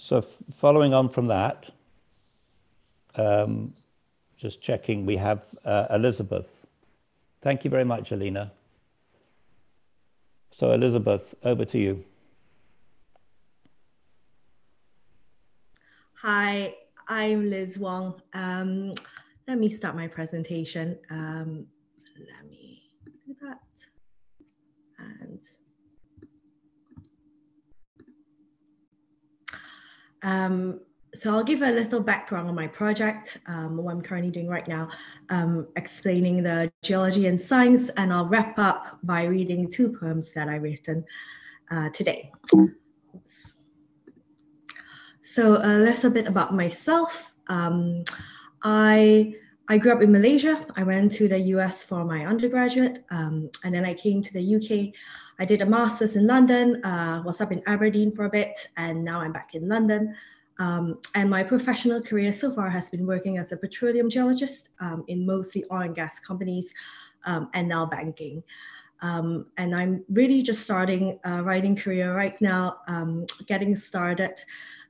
So following on from that, um, just checking, we have uh, Elizabeth. Thank you very much, Alina. So Elizabeth, over to you. Hi, I'm Liz Wong. Um, let me start my presentation. Um, let me do that. And um, so I'll give a little background on my project, um, what I'm currently doing right now, um, explaining the geology and science, and I'll wrap up by reading two poems that I've written uh, today. So a little bit about myself. Um, I I grew up in Malaysia. I went to the US for my undergraduate, um, and then I came to the UK. I did a master's in London, uh, was up in Aberdeen for a bit, and now I'm back in London. Um, and my professional career so far has been working as a petroleum geologist um, in mostly oil and gas companies um, and now banking. Um, and I'm really just starting a writing career right now, um, getting started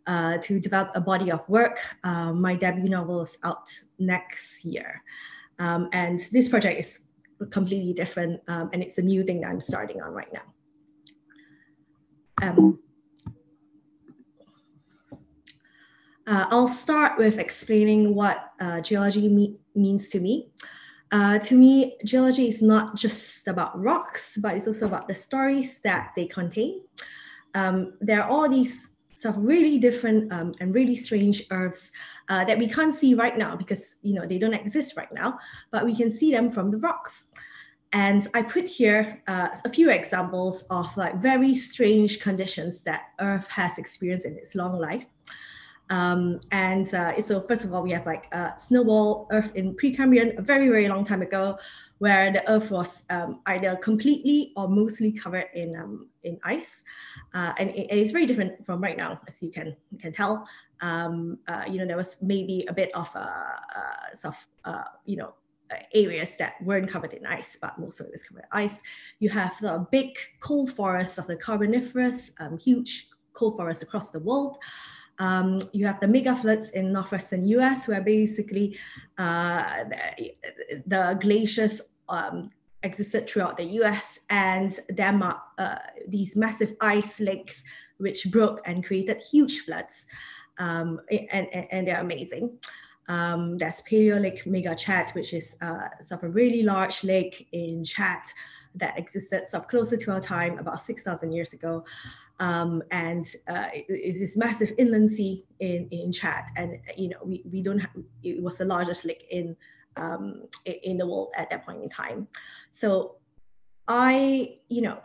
uh, to develop a body of work. Uh, my debut novel is out next year. Um, and this project is completely different um, and it's a new thing that I'm starting on right now. Um, uh, I'll start with explaining what uh, geology me means to me. Uh, to me, geology is not just about rocks, but it's also about the stories that they contain. Um, there are all these sort of really different um, and really strange earths uh, that we can't see right now because you know they don't exist right now, but we can see them from the rocks. And I put here uh, a few examples of like very strange conditions that Earth has experienced in its long life. Um, and uh, so first of all, we have like a snowball Earth in Precambrian, a very, very long time ago, where the Earth was um, either completely or mostly covered in, um, in ice. Uh, and it, it's very different from right now, as you can, you can tell. Um, uh, you know, there was maybe a bit of a, a sort of, uh, you know, areas that weren't covered in ice, but most of it is covered in ice. You have the big coal forests of the Carboniferous, um, huge coal forests across the world. Um, you have the mega floods in northwestern US, where basically uh, the, the, glaciers um, existed throughout the US, and there are uh, these massive ice lakes which broke and created huge floods, um, and, and, and, they're amazing. Um, there's Paleo Lake Mega Chad, which is uh, sort of a really large lake in Chad that existed sort of closer to our time, about 6,000 years ago. Um, and uh, it is this massive inland sea in, in Chad. And, you know, we, we don't have, it was the largest lake in, um, in the world at that point in time. So I, you know,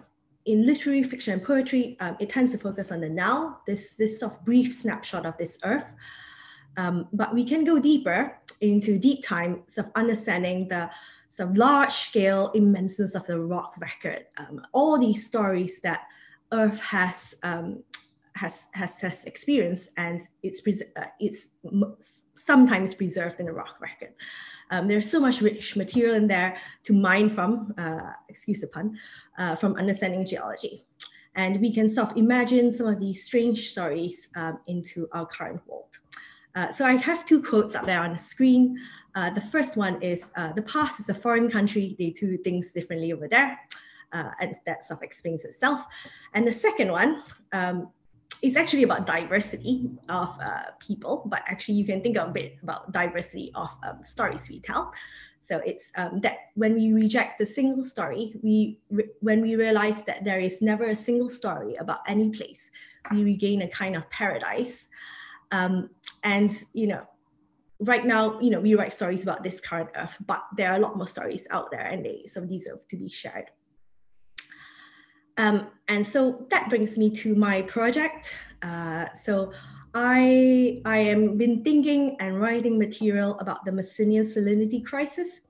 in literary fiction and poetry, um, it tends to focus on the now, this, this sort of brief snapshot of this earth. Um, but we can go deeper into deep time, sort of understanding the sort of large scale immenseness of the rock record. Um, all these stories that Earth has um, has, has has experienced, and it's uh, it's sometimes preserved in a rock record. Um, there's so much rich material in there to mine from, uh, excuse the pun, uh, from understanding geology. And we can sort of imagine some of these strange stories um, into our current world. Uh, so I have two quotes up there on the screen. Uh, the first one is, uh, the past is a foreign country, they do things differently over there. Uh, and that sort of explains itself. And the second one um, is actually about diversity of uh, people, but actually you can think a bit about diversity of um, stories we tell. So it's um, that when we reject the single story, we when we realize that there is never a single story about any place, we regain a kind of paradise. Um, and you know, right now, you know, we write stories about this current Earth, but there are a lot more stories out there, and they some deserve to be shared. Um, and so that brings me to my project. Uh, so I I am been thinking and writing material about the Messinian salinity crisis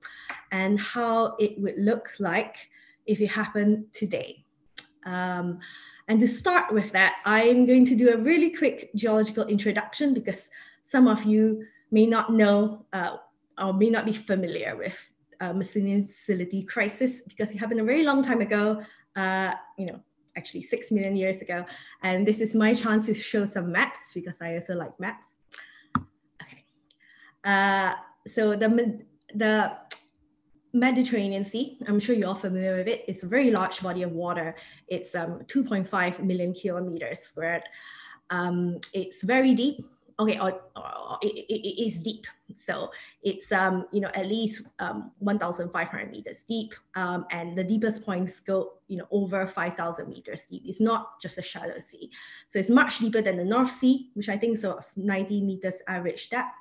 and how it would look like if it happened today. Um, and to start with that, I'm going to do a really quick geological introduction because some of you may not know uh, or may not be familiar with uh, Messinian salinity crisis because it happened a very long time ago, uh, you know, actually six million years ago. And this is my chance to show some maps because I also like maps. Okay. Uh, so the, the Mediterranean Sea, I'm sure you're all familiar with it. It's a very large body of water. It's um, 2.5 million kilometers squared. Um, it's very deep. Okay, or, or it, it, is deep. So it's um, you know at least um, 1,500 meters deep, um, and the deepest points go you know over 5,000 meters deep. It's not just a shallow sea. So it's much deeper than the North Sea, which I think is sort of 90 meters average depth.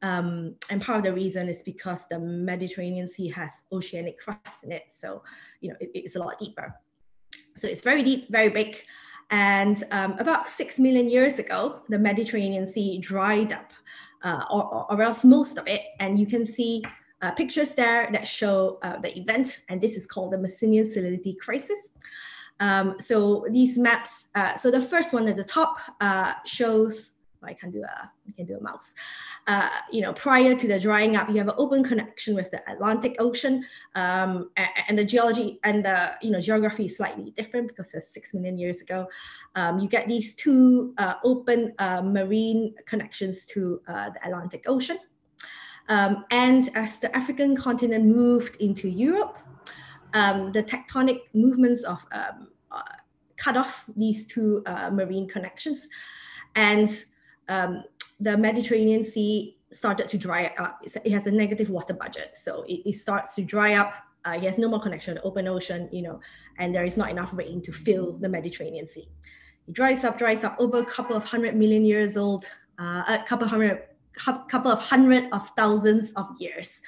Um, and part of the reason is because the Mediterranean Sea has oceanic crust in it. So, you know, it, it's a lot deeper. So it's very deep, very big. And um, about six million years ago, the Mediterranean Sea dried up, uh, or, or, else most of it. And you can see uh, pictures there that show uh, the event. And this is called the Messinian salinity crisis. Um, so these maps, uh, so the first one at the top uh, shows I can do a I can do a mouse. Uh, you know, prior to the drying up, you have an open connection with the Atlantic Ocean, um, and, and, the geology and the you know geography is slightly different because it's six million years ago. Um, you get these two uh, open uh, marine connections to uh, the Atlantic Ocean, um, and as the African continent moved into Europe, um, the tectonic movements of um, uh, cut off these two uh, marine connections, and um, the Mediterranean Sea started to dry up. It has a negative water budget. So it, it starts to dry up. Uh, it has no more connection to open ocean, you know, and there is not enough rain to fill the Mediterranean Sea. It dries up, dries up over a couple of hundred million years old, uh, a couple of hundred, couple of hundred of thousands of years.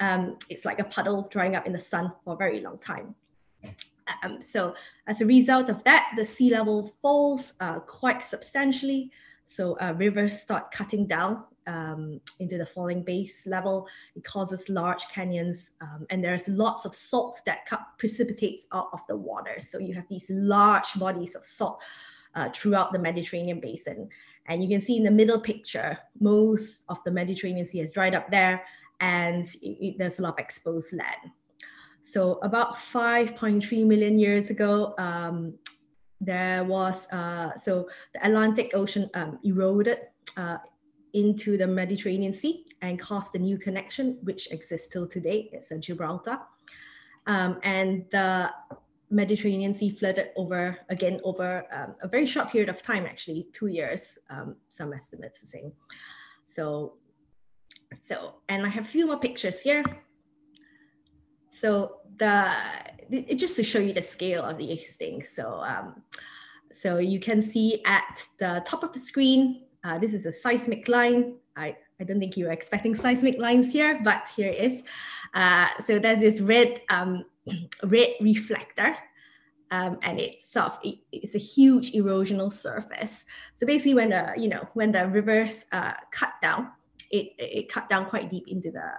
Um, it's like a puddle drying up in the sun for a very long time. Um, so as a result of that, the sea level falls uh, quite substantially. So uh, rivers start cutting down um, into the falling base level. It causes large canyons, um, and there's lots of salt that precipitates out of the water. So you have these large bodies of salt uh, throughout the Mediterranean basin. And you can see in the middle picture, most of the Mediterranean Sea has dried up there, and it, it, there's a lot of exposed land. So about 5.3 million years ago, um, there was, uh, so the Atlantic Ocean um, eroded uh, into the Mediterranean Sea and caused a new connection, which exists till today. It's a Gibraltar. Um, and the Mediterranean Sea flooded over, again, over um, a very short period of time, actually, two years, um, some estimates are saying. So So, and I have a few more pictures here. So the, it, just to show you the scale of these things. So, um, so you can see at the top of the screen, uh, this is a seismic line. I, I don't think you were expecting seismic lines here, but here it is. Uh, so there's this red, um, [CLEARS THROAT] red reflector um, and it's sort of, it, it's a huge erosional surface. So basically when the, you know, when the rivers uh, cut down, it, it cut down quite deep into the,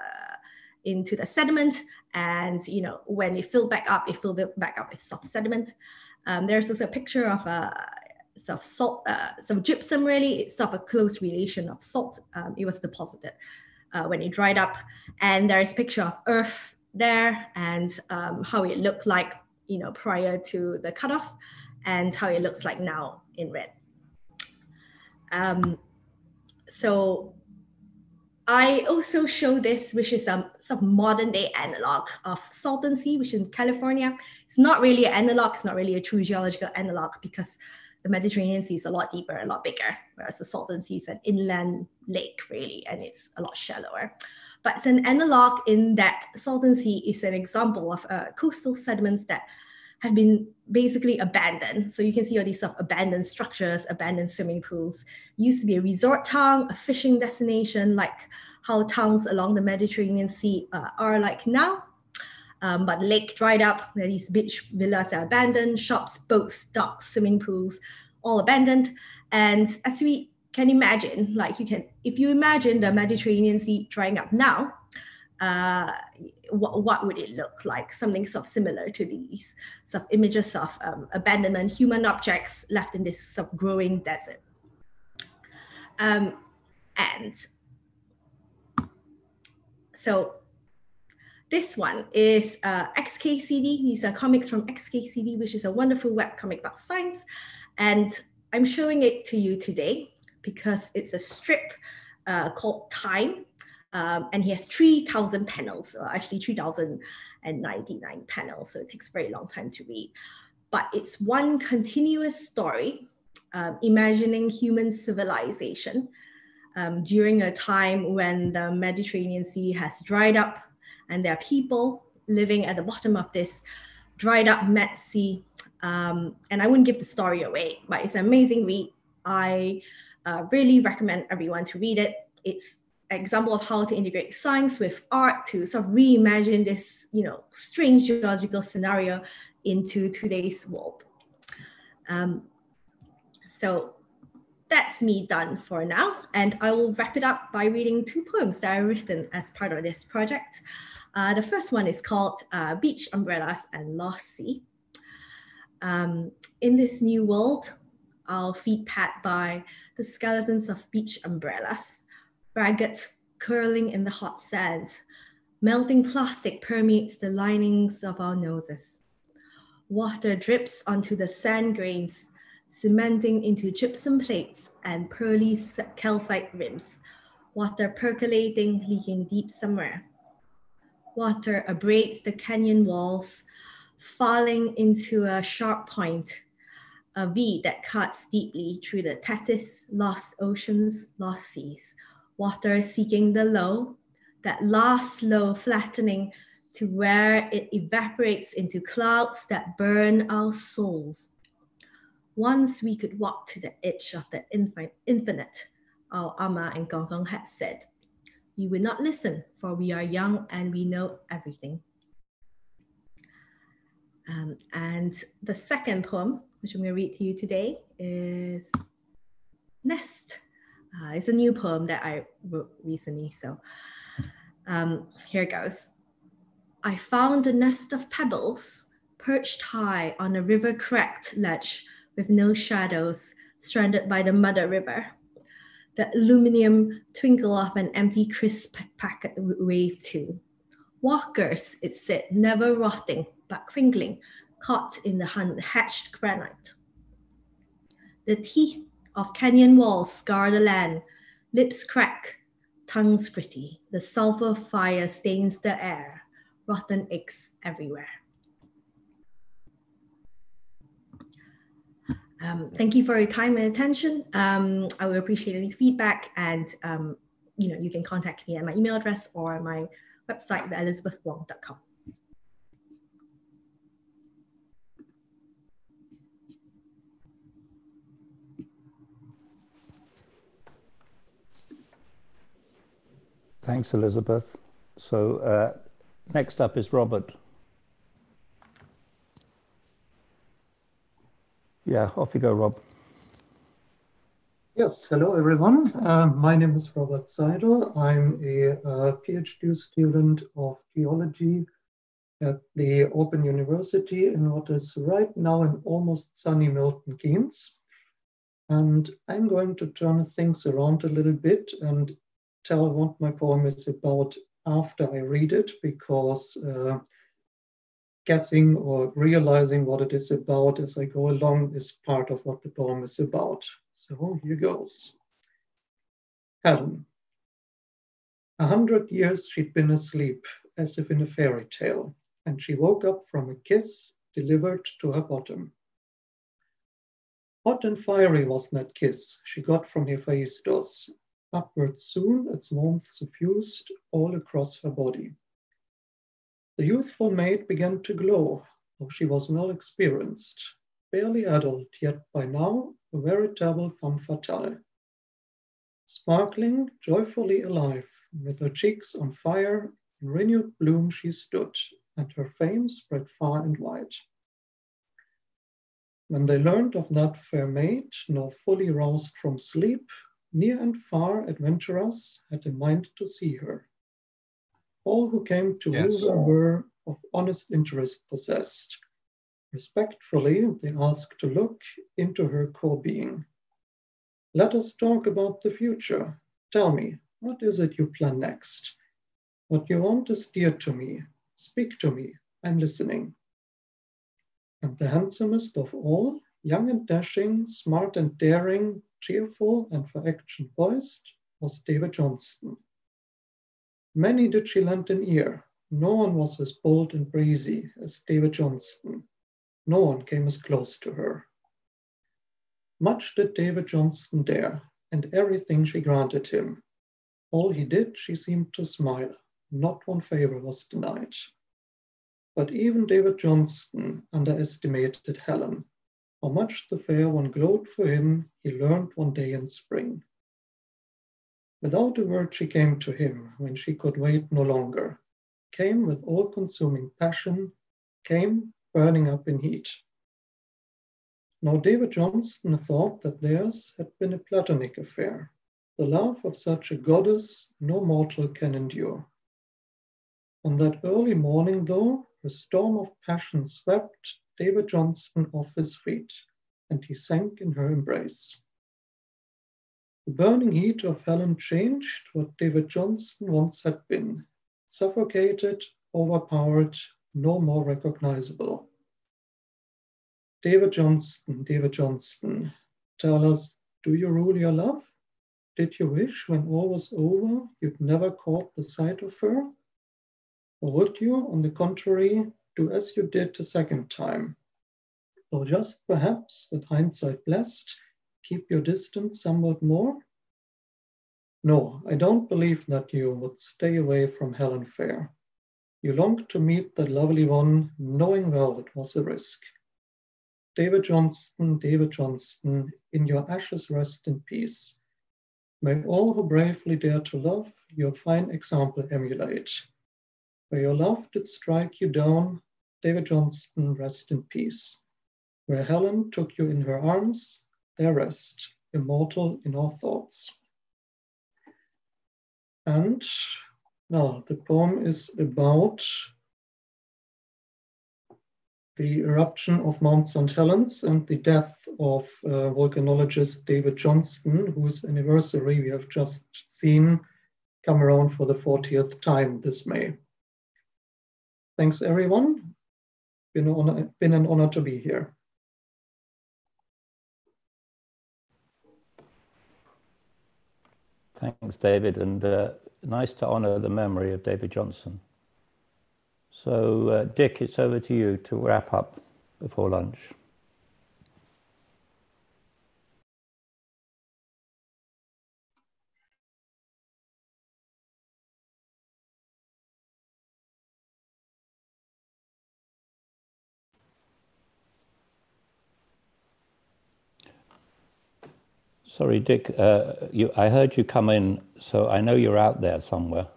into the sediment. And, you know, when it filled back up, it filled back up with soft sediment. Um, there's also a picture of a sort of salt, uh, gypsum really, it's of a close relation of salt. Um, it was deposited uh, when it dried up. And there is a picture of earth there and um, how it looked like, you know, prior to the cutoff and how it looks like now in red. Um, so I also show this, which is some of modern day analog of Salton Sea, which in California. It's not really an analog, it's not really a true geological analog because the Mediterranean Sea is a lot deeper, a lot bigger, whereas the Salton Sea is an inland lake, really, and it's a lot shallower. But it's an analog in that Salton Sea is an example of uh, coastal sediments that have been basically abandoned. So you can see all these sort of abandoned structures, abandoned swimming pools. Used to be a resort town, a fishing destination, like how towns along the Mediterranean Sea uh, are like now. Um, but the lake dried up, where these beach villas are abandoned, shops, boats, docks, swimming pools, all abandoned. And as we can imagine, like you can, if you imagine the Mediterranean Sea drying up now, uh, what, what would it look like? Something sort of similar to these sort of images of um, abandonment, human objects left in this sort of growing desert. Um, and so this one is uh, XKCD. These are comics from XKCD, which is a wonderful web comic about science. And I'm showing it to you today because it's a strip uh, called Time um, and he has 3,000 panels, actually 3,099 panels. So it takes a very long time to read. But it's one continuous story um, imagining human civilization um, during a time when the Mediterranean Sea has dried up and there are people living at the bottom of this dried up Med Sea. Um, and I wouldn't give the story away, but it's an amazing read. I uh, really recommend everyone to read it. It's example of how to integrate science with art to sort of reimagine this, you know, strange geological scenario into today's world. Um, so that's me done for now. And I will wrap it up by reading two poems that are written as part of this project. Uh, the first one is called uh, Beach Umbrellas and Lost Sea. Um, in this new world, our feet pad by the skeletons of beach umbrellas ragged, curling in the hot sand. Melting plastic permeates the linings of our noses. Water drips onto the sand grains, cementing into gypsum plates and pearly calcite rims. Water percolating, leaking deep somewhere. Water abrades the canyon walls, falling into a sharp point, a V that cuts deeply through the Tethys, lost oceans, lost seas, water seeking the low, that last low flattening to where it evaporates into clouds that burn our souls. Once we could walk to the edge of the infinite, our Ama and Gong Gong had said, we will not listen, for we are young and we know everything. Um, and the second poem, which I'm going to read to you today, is Nest. Uh, it's a new poem that I wrote recently. So um, here it goes. I found a nest of pebbles perched high on a river cracked ledge with no shadows, stranded by the mother river. The aluminum twinkle of an empty crisp packet wave too. Walkers, it said, never rotting, but crinkling, caught in the hatched granite. The teeth of canyon walls scar the land, lips crack, tongues gritty. The sulfur fire stains the air, rotten eggs everywhere. Um, thank you for your time and attention. Um, I will appreciate any feedback and um, you know, you can contact me at my email address or my website, theelizabethwong.com. Thanks, Elizabeth. So uh, next up is Robert. Yeah, off you go, Rob. Yes, hello everyone. Uh, my name is Robert Seidel. I'm a uh, PhD student of geology at the Open University in what is right now in almost sunny Milton Keynes. And I'm going to turn things around a little bit and tell what my poem is about after I read it, because uh, guessing or realizing what it is about as I go along is part of what the poem is about. So here goes. Helen. A hundred years she'd been asleep, as if in a fairy tale, and she woke up from a kiss delivered to her bottom. Hot and fiery was that kiss she got from Hephaestus, Upward soon its warmth suffused all across her body. The youthful maid began to glow, though she was well experienced, barely adult, yet by now a veritable femme fatale. Sparkling, joyfully alive, with her cheeks on fire, in renewed bloom she stood, and her fame spread far and wide. When they learned of that fair maid, now fully roused from sleep, Near and far adventurers had a mind to see her. All who came to yes. woo her were of honest interest possessed. Respectfully, they asked to look into her core being. Let us talk about the future. Tell me, what is it you plan next? What you want is dear to me. Speak to me. I'm listening. And the handsomest of all, young and dashing, smart and daring, cheerful and for action poised was David Johnston. Many did she lend an ear. No one was as bold and breezy as David Johnston. No one came as close to her. Much did David Johnston dare, and everything she granted him. All he did, she seemed to smile. Not one favor was denied. But even David Johnston underestimated Helen, how much the fair one glowed for him, he learned one day in spring. Without a word, she came to him when she could wait no longer, came with all consuming passion, came burning up in heat. Now, David Johnston thought that theirs had been a platonic affair, the love of such a goddess no mortal can endure. On that early morning, though, a storm of passion swept David Johnston off his feet, and he sank in her embrace. The burning heat of Helen changed what David Johnston once had been, suffocated, overpowered, no more recognizable. David Johnston, David Johnston, tell us, do you rule your love? Did you wish when all was over you'd never caught the sight of her? Or would you, on the contrary, do as you did the second time. Or just perhaps, with hindsight blessed, keep your distance somewhat more? No, I don't believe that you would stay away from Helen Fair. You longed to meet that lovely one, knowing well it was a risk. David Johnston, David Johnston, in your ashes rest in peace. May all who bravely dare to love your fine example emulate. Where your love did strike you down, David Johnston, rest in peace. Where Helen took you in her arms, there rest, immortal in our thoughts. And now the poem is about the eruption of Mount St. Helens and the death of uh, volcanologist David Johnston, whose anniversary we have just seen come around for the 40th time this May. Thanks, everyone. Been an honor, been an honor to be here. Thanks, David, and uh, nice to honor the memory of David Johnston. So, uh, Dick, it's over to you to wrap up before lunch. Sorry, Dick, uh, you, I heard you come in, so I know you're out there somewhere.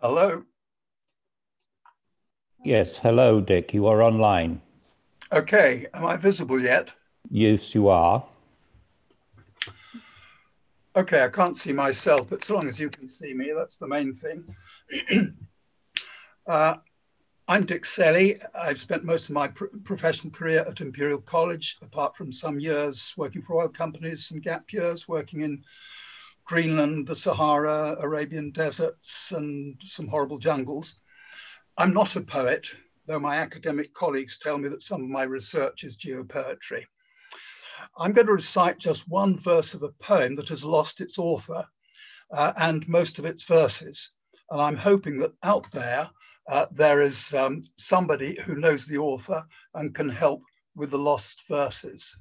Hello. Yes, hello, Dick. You are online. Okay, am I visible yet? Yes, you are. Okay, I can't see myself, but so long as you can see me, that's the main thing. [CLEARS THROAT] uh, I'm Dick Selley. I've spent most of my pr professional career at Imperial College, apart from some years working for oil companies, some gap years working in Greenland, the Sahara, Arabian deserts, and some horrible jungles. I'm not a poet, though my academic colleagues tell me that some of my research is geopoetry. I'm going to recite just one verse of a poem that has lost its author uh, and most of its verses. And I'm hoping that out there, uh, there is um, somebody who knows the author and can help with the lost verses.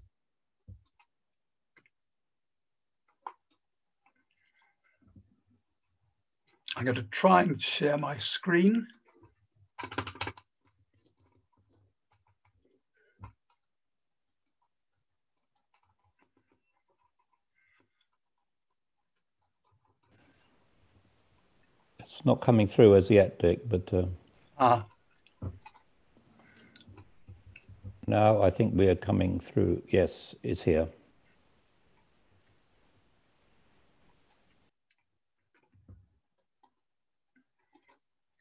I'm going to try and share my screen. It's not coming through as yet, Dick, but uh, ah. now I think we are coming through. Yes, it's here.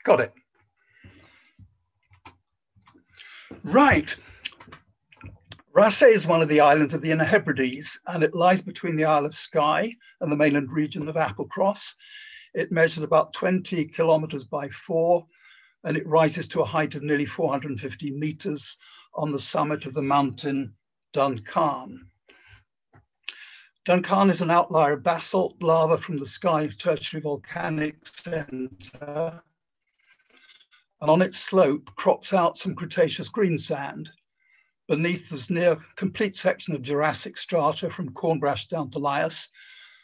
Got it. Right. Raasay is one of the islands of the Inner Hebrides, and it lies between the Isle of Skye and the mainland region of Applecross. It measures about 20 kilometers by four, and it rises to a height of nearly 450 meters on the summit of the mountain Dun Caan. Duncan is an outlier of basalt lava from the Skye Tertiary Volcanic Center and on its slope crops out some Cretaceous greensand. Beneath this near complete section of Jurassic strata from Cornbrash down to Lias,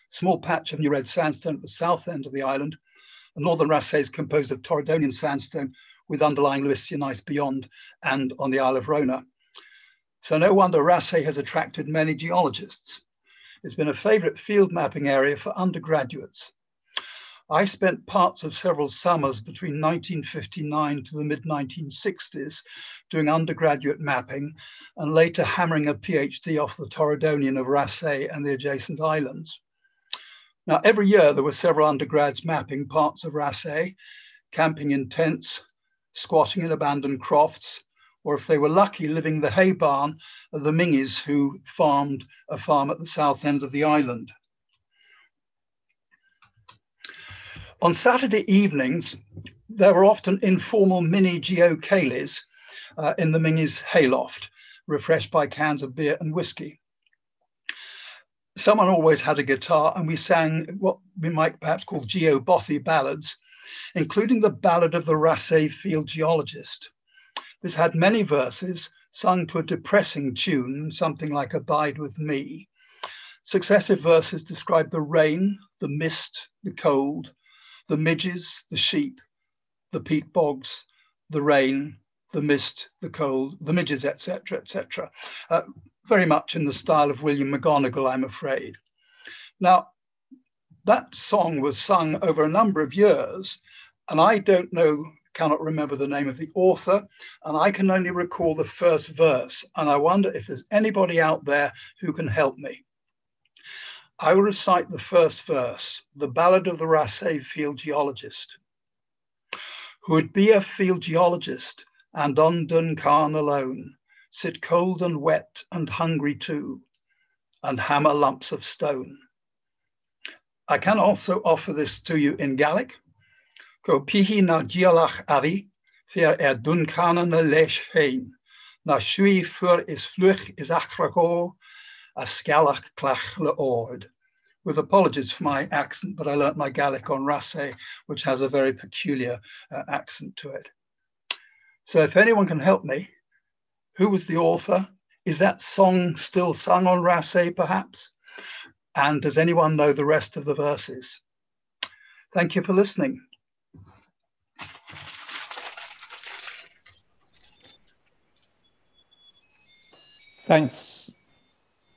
small patch of new red sandstone at the south end of the island, and northern Raasay is composed of Torridonian sandstone with underlying Lewisian gneiss beyond and on the Isle of Rona. So no wonder Raasay has attracted many geologists. It's been a favorite field mapping area for undergraduates. I spent parts of several summers between 1959 to the mid 1960s doing undergraduate mapping and later hammering a PhD off the Torridonian of Raasay and the adjacent islands. Now, every year there were several undergrads mapping parts of Raasay, camping in tents, squatting in abandoned crofts, or if they were lucky, living the hay barn of the Mingis who farmed a farm at the south end of the island. On Saturday evenings, there were often informal mini geo-ceilidhs uh, in the Mingis hayloft, refreshed by cans of beer and whiskey. Someone always had a guitar, and we sang what we might perhaps call geo-bothy ballads, including the Ballad of the Raasay Field Geologist. This had many verses sung to a depressing tune, something like Abide with Me. Successive verses describe the rain, the mist, the cold, the midges, the sheep, the peat bogs, the rain, the mist, the cold, the midges, etc., etc. Uh, very much in the style of William McGonagall, I'm afraid. Now, that song was sung over a number of years, and I don't know, cannot remember the name of the author, and I can only recall the first verse. And I wonder if there's anybody out there who can help me. I will recite the first verse, the Ballad of the Raasay Field Geologist. Who would be a field geologist and on Dun Caan alone, sit cold and wet and hungry too, and hammer lumps of stone. I can also offer this to you in Gaelic. Go pihi na geolach avi, fer er Duncan na leis féin, na shui fur is fluch is achrago, a scalach clach le ord. With apologies for my accent, but I learnt my Gaelic on Raasay, which has a very peculiar uh, accent to it. So if anyone can help me, who was the author? Is that song still sung on Raasay, perhaps? And does anyone know the rest of the verses? Thank you for listening. Thanks,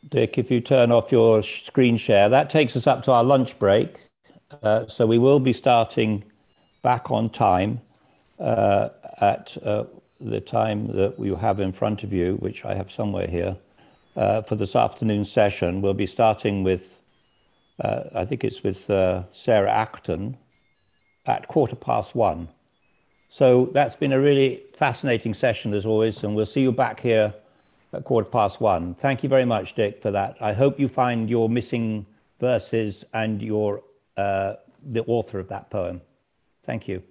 Dick. If you turn off your screen share, that takes us up to our lunch break. Uh, so we will be starting back on time uh, at uh, the time that you have in front of you, which I have somewhere here, uh, for this afternoon session. We'll be starting with, uh, I think it's with uh, Sarah Acton at quarter past one. So that's been a really fascinating session as always, and we'll see you back here at quarter past one. Thank you very much, Dick, for that. I hope you find your missing verses and your uh, the author of that poem. Thank you.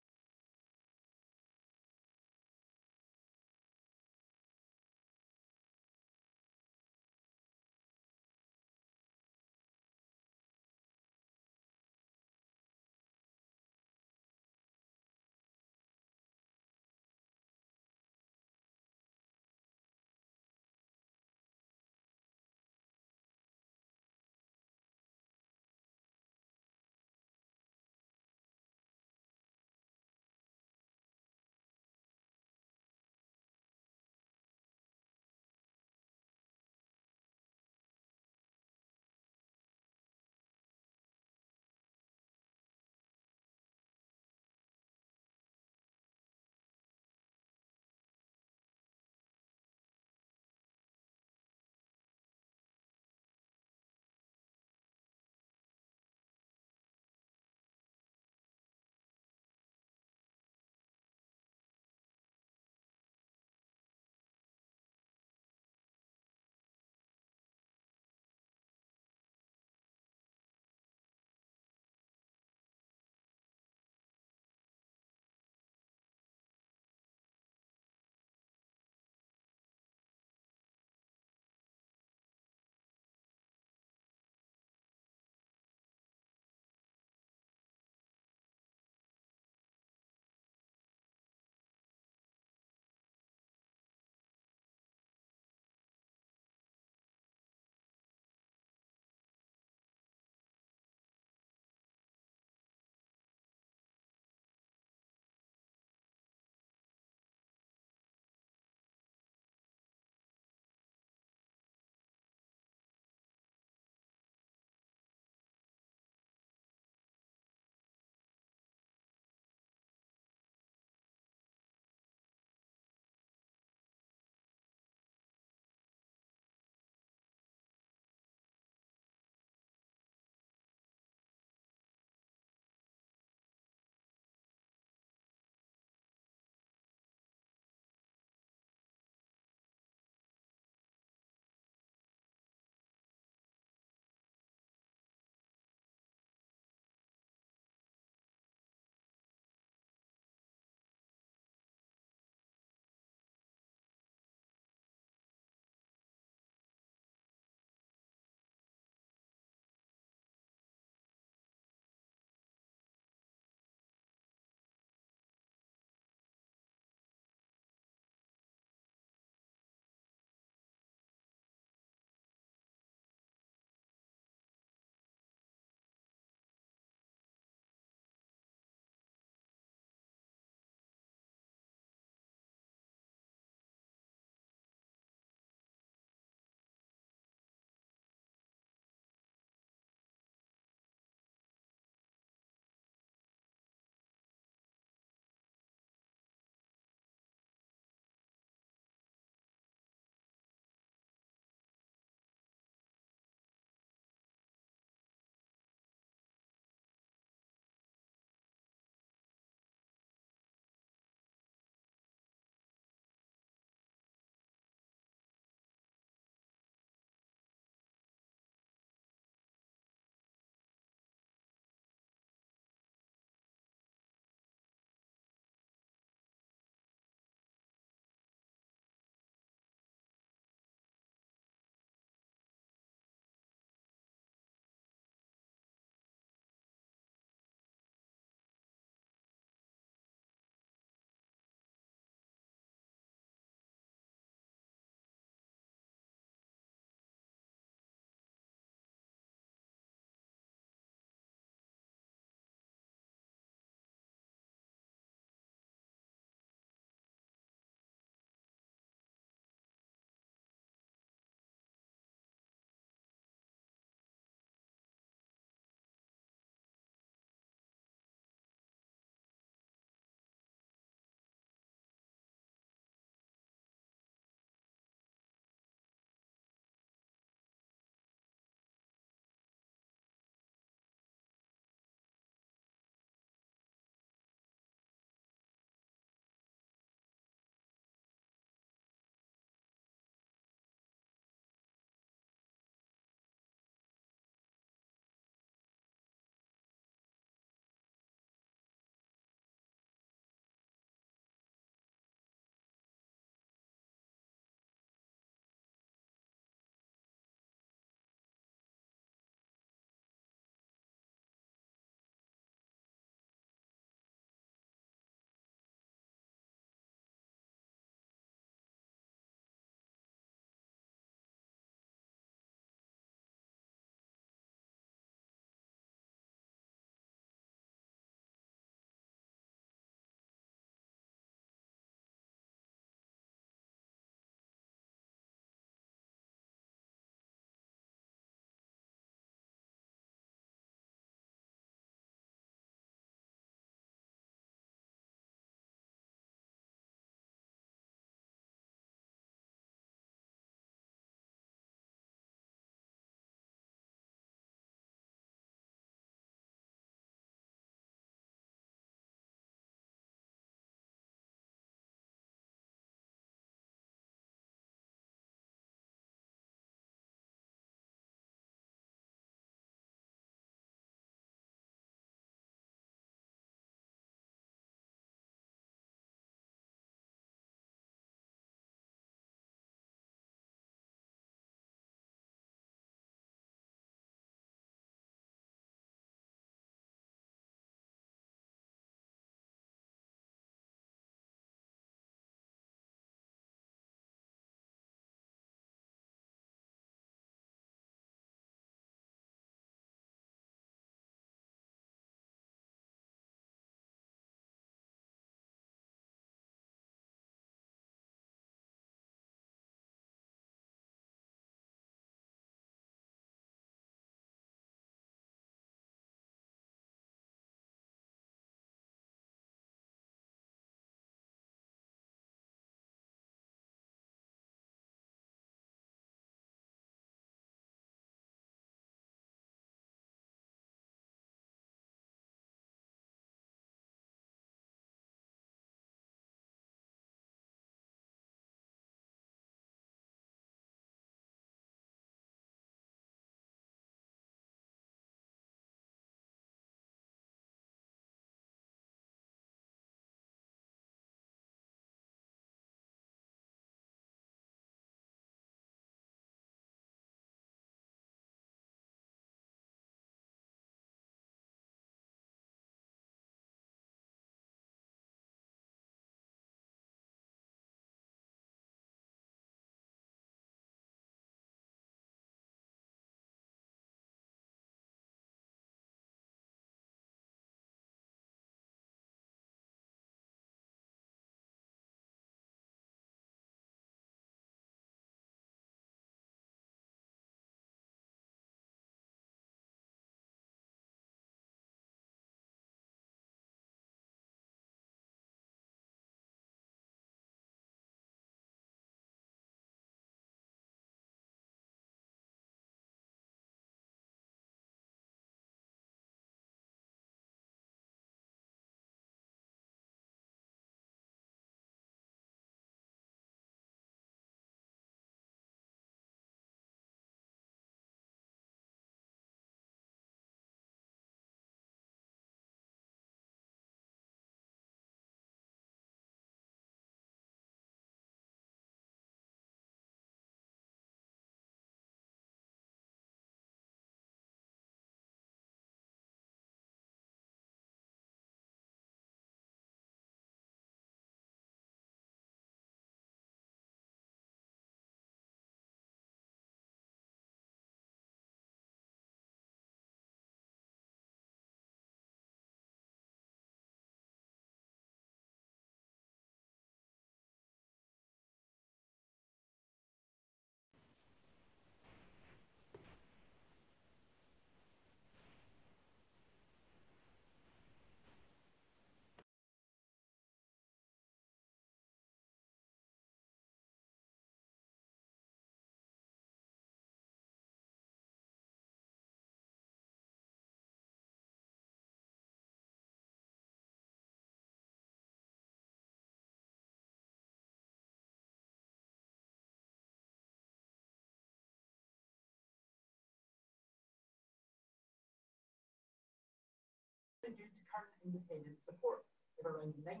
Independent support with around 900,000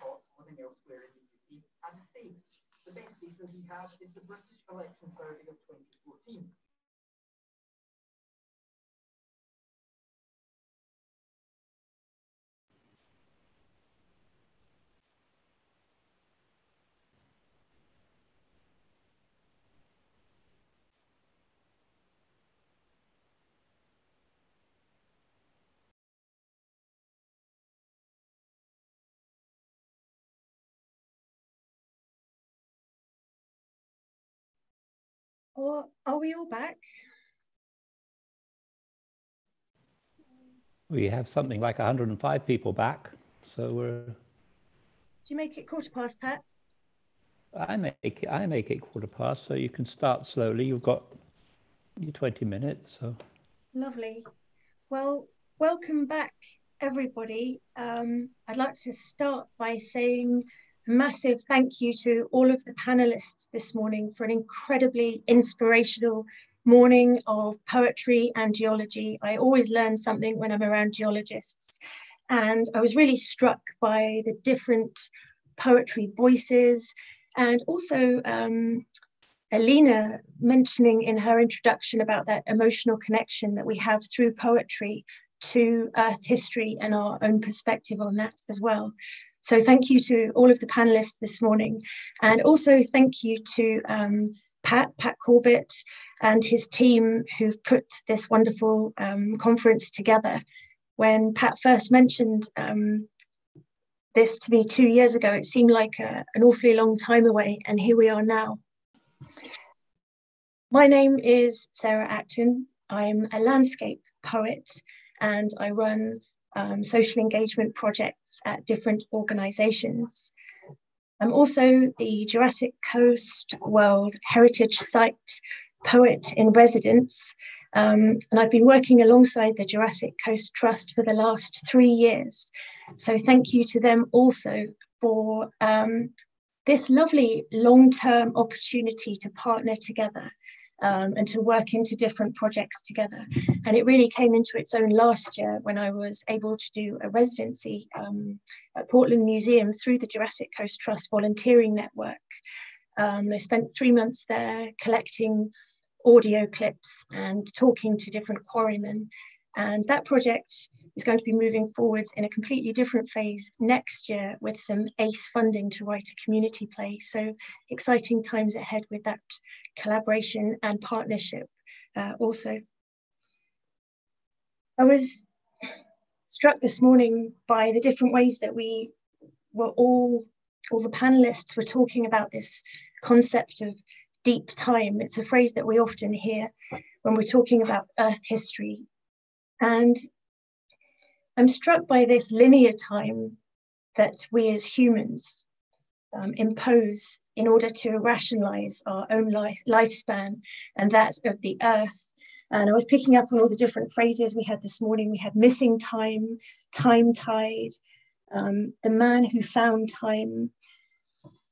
Scots living elsewhere in the UK and say the best data we have is the British election survey of 2014. Or are we all back? We have something like 105 people back, so we're. Do you make it quarter past, Pat? I make it, I make it quarter past, so you can start slowly. You've got your 20 minutes, so. Lovely. Well, welcome back, everybody. Um, I'd like to start by saying massive thank you to all of the panelists this morning for an incredibly inspirational morning of poetry and geology. I always learn something when I'm around geologists. And I was really struck by the different poetry voices and also um, Alina mentioning in her introduction about that emotional connection that we have through poetry to Earth history and our own perspective on that as well. So thank you to all of the panelists this morning. And also thank you to um, Pat, Pat Corbett and his team who've put this wonderful um, conference together. When Pat first mentioned um, this to me two years ago, it seemed like a, an awfully long time away, and here we are now. My name is Sarah Acton. I'm a landscape poet and I run um, social engagement projects at different organizations. I'm also the Jurassic Coast World Heritage Site Poet in Residence, um, and I've been working alongside the Jurassic Coast Trust for the last three years. So thank you to them also for um, this lovely long-term opportunity to partner together um, and to work into different projects together. And it really came into its own last year when I was able to do a residency um, at Portland Museum through the Jurassic Coast Trust volunteering network. Um, I spent three months there collecting audio clips and talking to different quarrymen. And that project is going to be moving forwards in a completely different phase next year with some ACE funding to write a community play. So exciting times ahead with that collaboration and partnership uh, also. I was struck this morning by the different ways that we were all, all the panelists were talking about this concept of deep time. It's a phrase that we often hear when we're talking about Earth history. And I'm struck by this linear time that we as humans um, impose in order to rationalize our own life, lifespan and that of the earth. And I was picking up on all the different phrases we had this morning. We had missing time, time tide, um, the man who found time,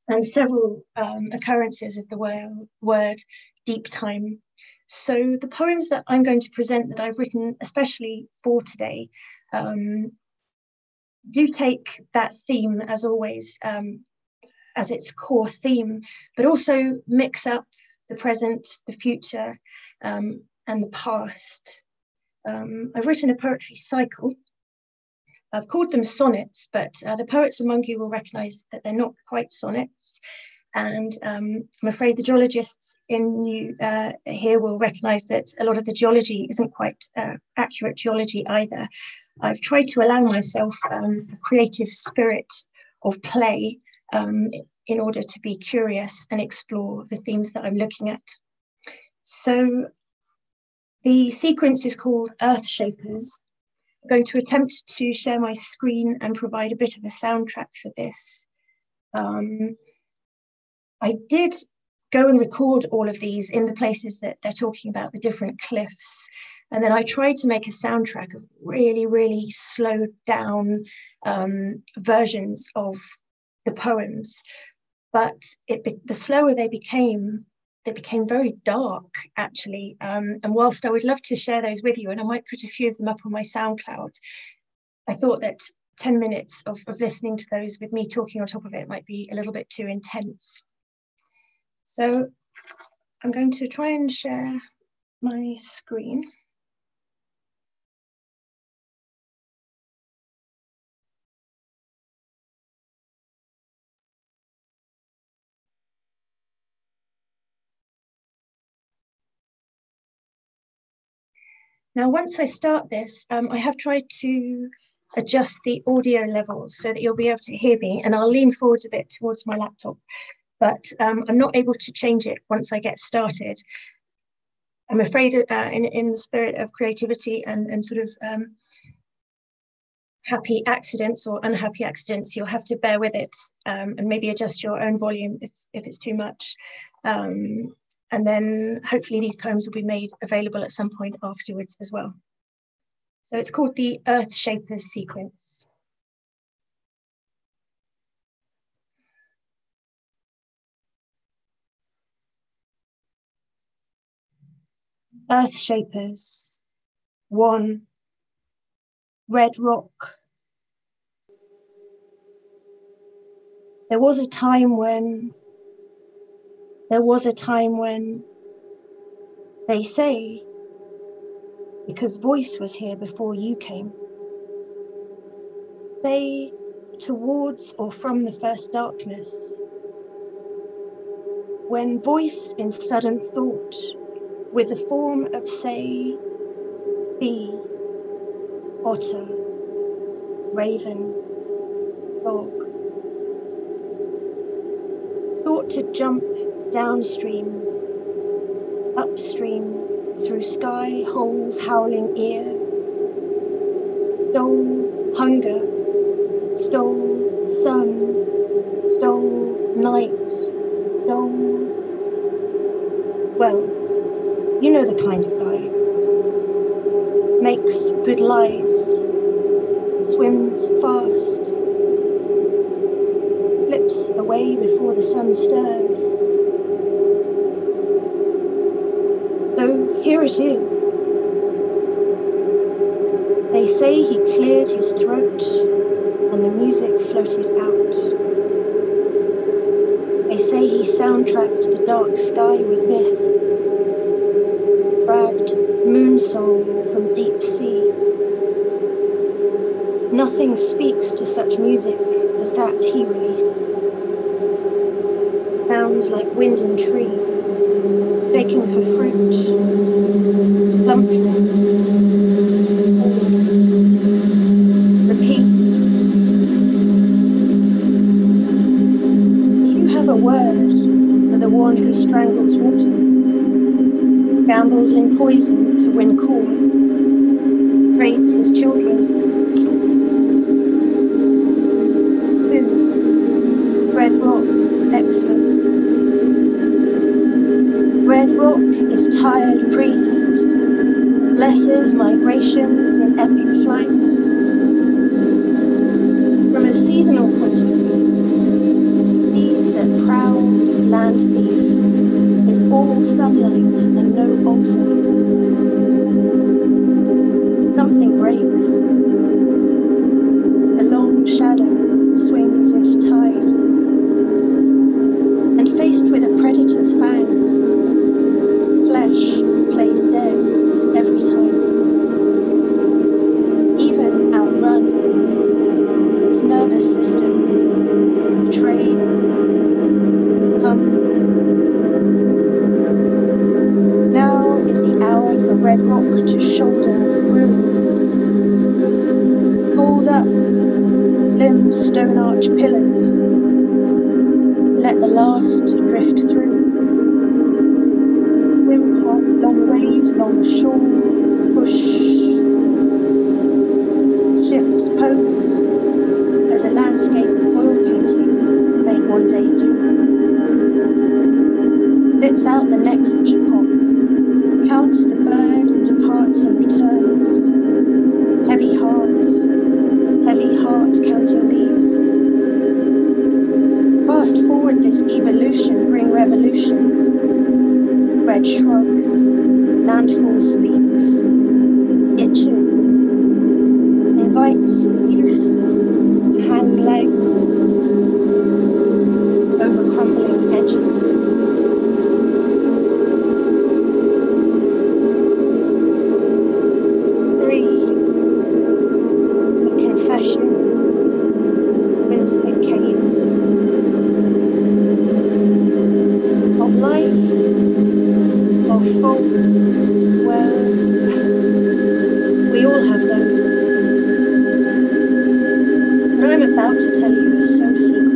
and several um, occurrences of the word, word deep time. So the poems that I'm going to present that I've written especially for today um, do take that theme as always um, as its core theme, but also mix up the present, the future, um, and the past. Um, I've written a poetry cycle. I've called them sonnets, but uh, the poets among you will recognize that they're not quite sonnets. And um, I'm afraid the geologists in uh, here will recognize that a lot of the geology isn't quite uh, accurate geology either. I've tried to allow myself um, a creative spirit of play um, in order to be curious and explore the themes that I'm looking at. So the sequence is called Earth Shapers. I'm going to attempt to share my screen and provide a bit of a soundtrack for this. Um, I did go and record all of these in the places that they're talking about, the different cliffs. And then I tried to make a soundtrack of really, really slowed down um, versions of the poems. But it, the slower they became, they became very dark, actually. Um, and whilst I would love to share those with you, and I might put a few of them up on my SoundCloud, I thought that 10 minutes of, of listening to those with me talking on top of it might be a little bit too intense. So I'm going to try and share my screen. Now, once I start this, um, I have tried to adjust the audio levels so that you'll be able to hear me and I'll lean forwards a bit towards my laptop, but um, I'm not able to change it once I get started. I'm afraid uh, in, in the spirit of creativity and, and sort of um, happy accidents or unhappy accidents, you'll have to bear with it um, and maybe adjust your own volume if, if it's too much. Um, and then hopefully these poems will be made available at some point afterwards as well. So it's called the Earth Shapers sequence. Earth Shapers, one, Red Rock. There was a time when there was a time when they say, because voice was here before you came, say towards or from the first darkness, when voice in sudden thought, with the form of say, bee, otter, raven, dog, thought to jump downstream, upstream, through sky holes howling ear, stole hunger, stole sun, stole night, stole. You know the kind of guy. Makes good lies, swims fast, flips away before the sun stirs. So here it is. They say he cleared his throat and the music floated out. They say he soundtracked the dark sky with myth, Nothing speaks to such music as that he released. Sounds like wind and tree begging for fruit, Well, we all have those. What I'm about to tell you is so secret.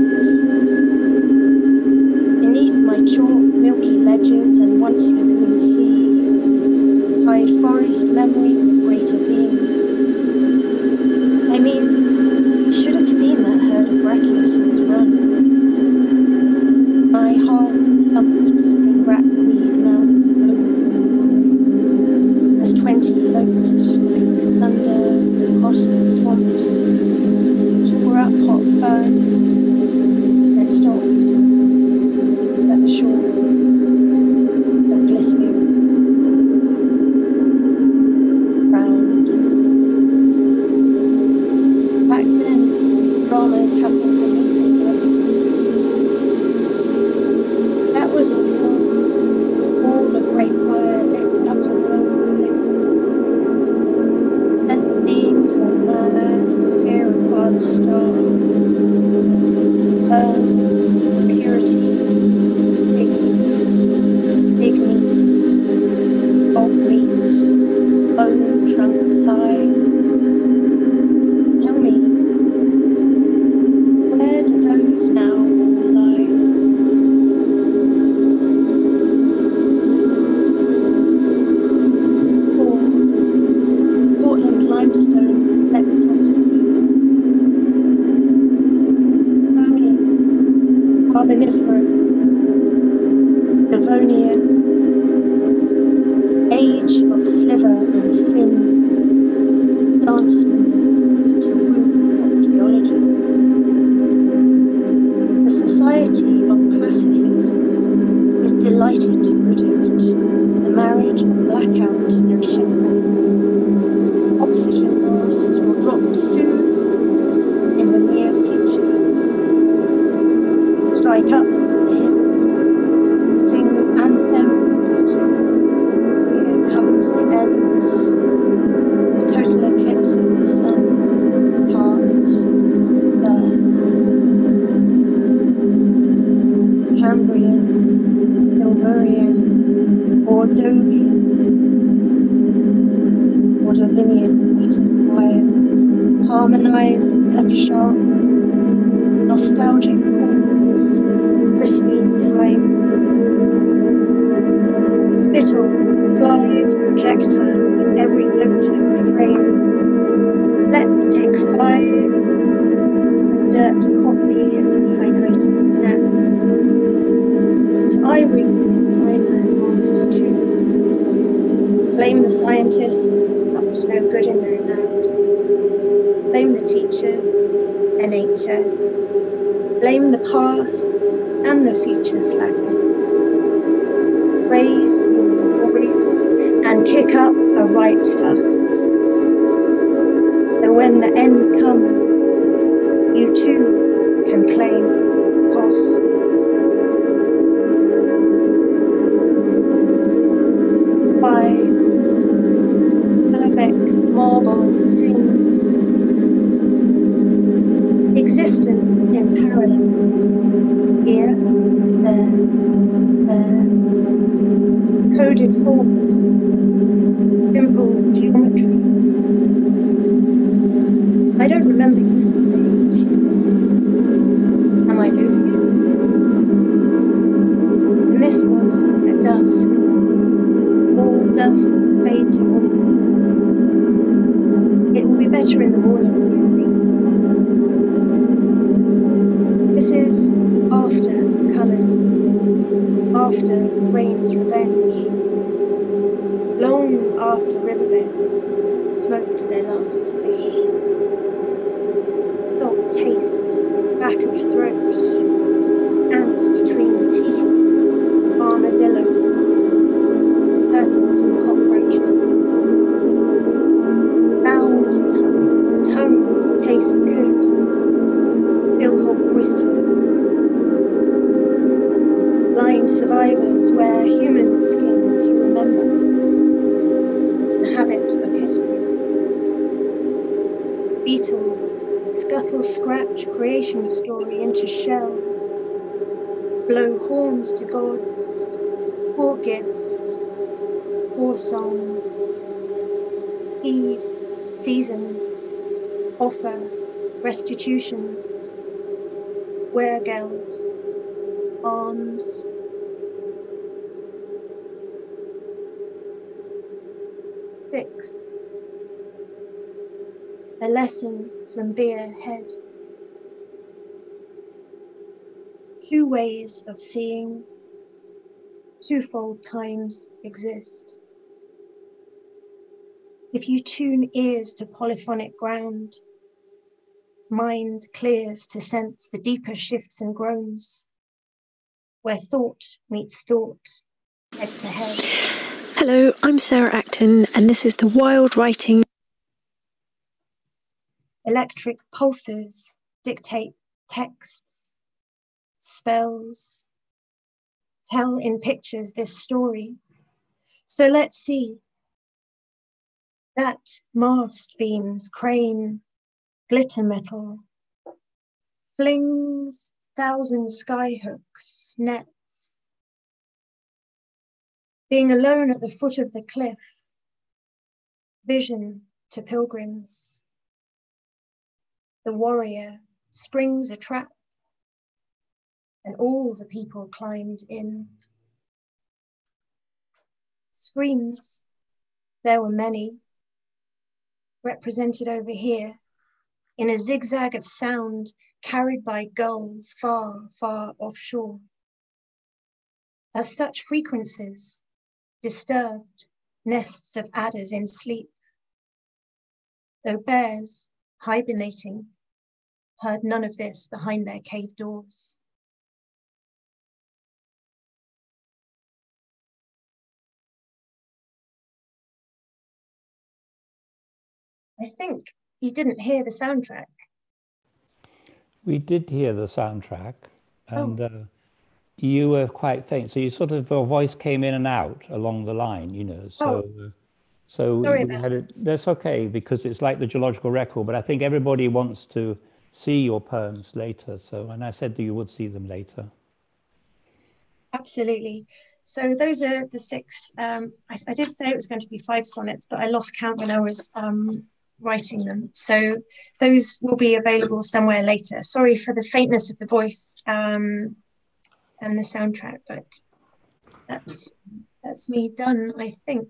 Of seeing, twofold times exist. If you tune ears to polyphonic ground, mind clears to sense the deeper shifts and groans, where thought meets thought, head to head. Hello, I'm Sarah Acton, and this is the Wild Writing. Electric pulses dictate texts, spells, tell in pictures this story. So let's see. That mast beams, crane, glitter metal, flings thousand skyhooks, nets. Being alone at the foot of the cliff, vision to pilgrims. The warrior springs a trap, and all the people climbed in. Screams, there were many, represented over here in a zigzag of sound carried by gulls far, far offshore. As such frequencies disturbed nests of adders in sleep, though bears hibernating heard none of this behind their cave doors. I think you didn't hear the soundtrack. We did hear the soundtrack, and oh. uh, you were quite faint. So you sort of your voice came in and out along the line, you know. So, oh. uh, so Sorry about had it, that's okay because it's like the geological record. But I think everybody wants to see your poems later. So, and I said that you would see them later. Absolutely. So those are the six. Um, I, I, did say it was going to be five sonnets, but I lost count when I was um, writing them. So those will be available somewhere later. Sorry for the faintness of the voice um, and the soundtrack, but that's that's me done, I think.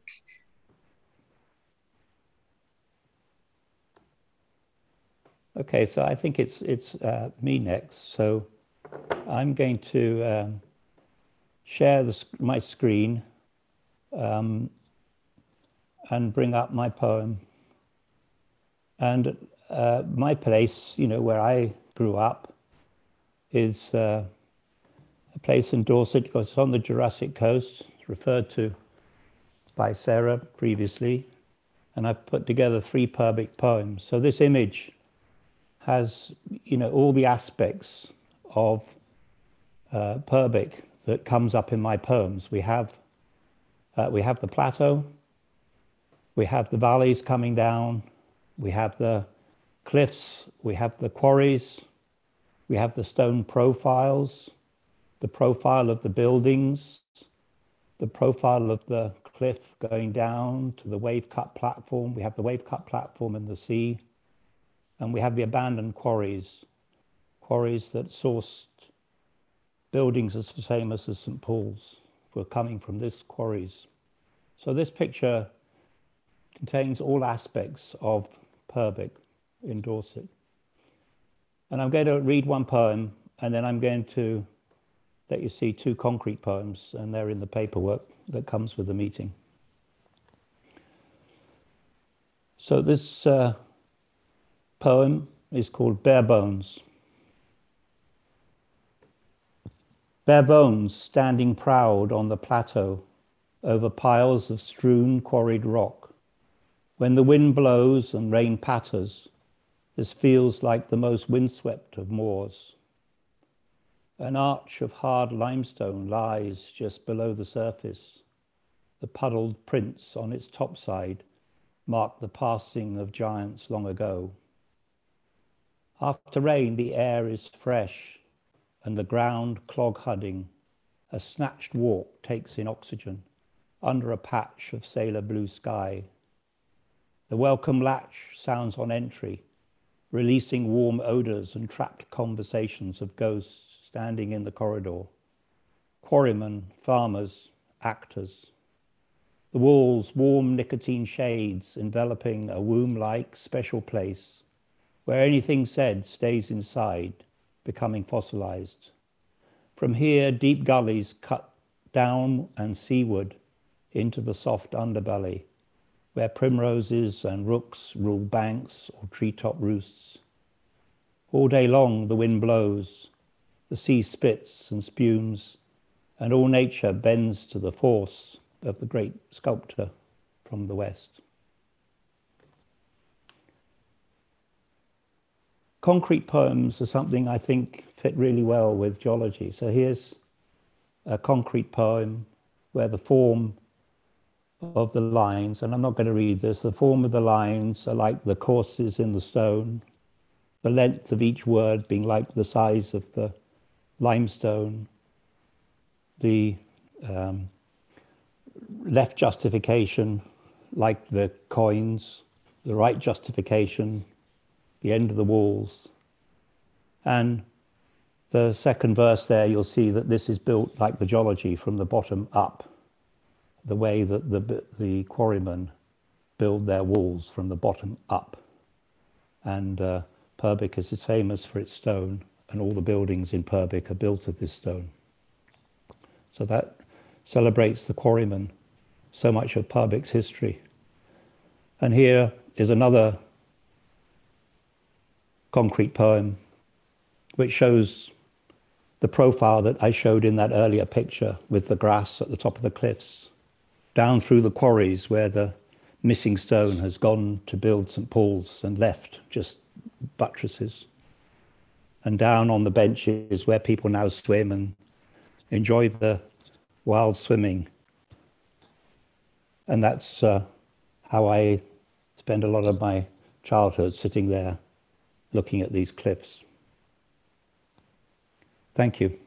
Okay, so I think it's it's uh, me next. So I'm going to um, share the, my screen um, and bring up my poem. And uh, my place, you know, where I grew up, is uh, a place in Dorset. Because it's on the Jurassic Coast, referred to by Sarah previously. And I've put together three Purbeck poems. So this image has, you know, all the aspects of uh, Purbeck that comes up in my poems. We have, uh, we have the plateau, we have the valleys coming down, we have the cliffs, we have the quarries, we have the stone profiles, the profile of the buildings, the profile of the cliff going down to the wave cut platform. We have the wave cut platform in the sea, and we have the abandoned quarries, quarries that sourced buildings as famous as St. Paul's were coming from this quarries. So this picture contains all aspects of Purbeck in Dorset. And I'm going to read one poem and then I'm going to let you see two concrete poems and they're in the paperwork that comes with the meeting. So this uh, poem is called Bare Bones. Bare bones standing proud on the plateau over piles of strewn quarried rock when the wind blows and rain patters, this feels like the most windswept of moors. An arch of hard limestone lies just below the surface. The puddled prints on its topside mark the passing of giants long ago. After rain, the air is fresh and the ground clog hudding. A snatched walk takes in oxygen under a patch of sailor blue sky. The welcome latch sounds on entry, releasing warm odors and trapped conversations of ghosts standing in the corridor. Quarrymen, farmers, actors. The walls, warm nicotine shades enveloping a womb like special place where anything said stays inside, becoming fossilized. From here, deep gullies cut down and seaward into the soft underbelly, where primroses and rooks rule banks or treetop roosts. All day long, the wind blows, the sea spits and spumes, and all nature bends to the force of the great sculptor from the west. Concrete poems are something I think fit really well with geology. So here's a concrete poem where the form of the lines, and I'm not going to read this, the form of the lines are like the courses in the stone, the length of each word being like the size of the limestone, the um, left justification like the coins, the right justification, the end of the walls. And the second verse there, you'll see that this is built like the geology from the bottom up, the way that the, the quarrymen build their walls from the bottom up. And uh, Purbeck is famous for its stone, and all the buildings in Purbeck are built of this stone. So that celebrates the quarrymen, so much of Purbeck's history. And here is another concrete poem which shows the profile that I showed in that earlier picture with the grass at the top of the cliffs, down through the quarries where the missing stone has gone to build St. Paul's and left just buttresses, and down on the benches where people now swim and enjoy the wild swimming. And that's uh, how I spend a lot of my childhood sitting there looking at these cliffs. Thank you.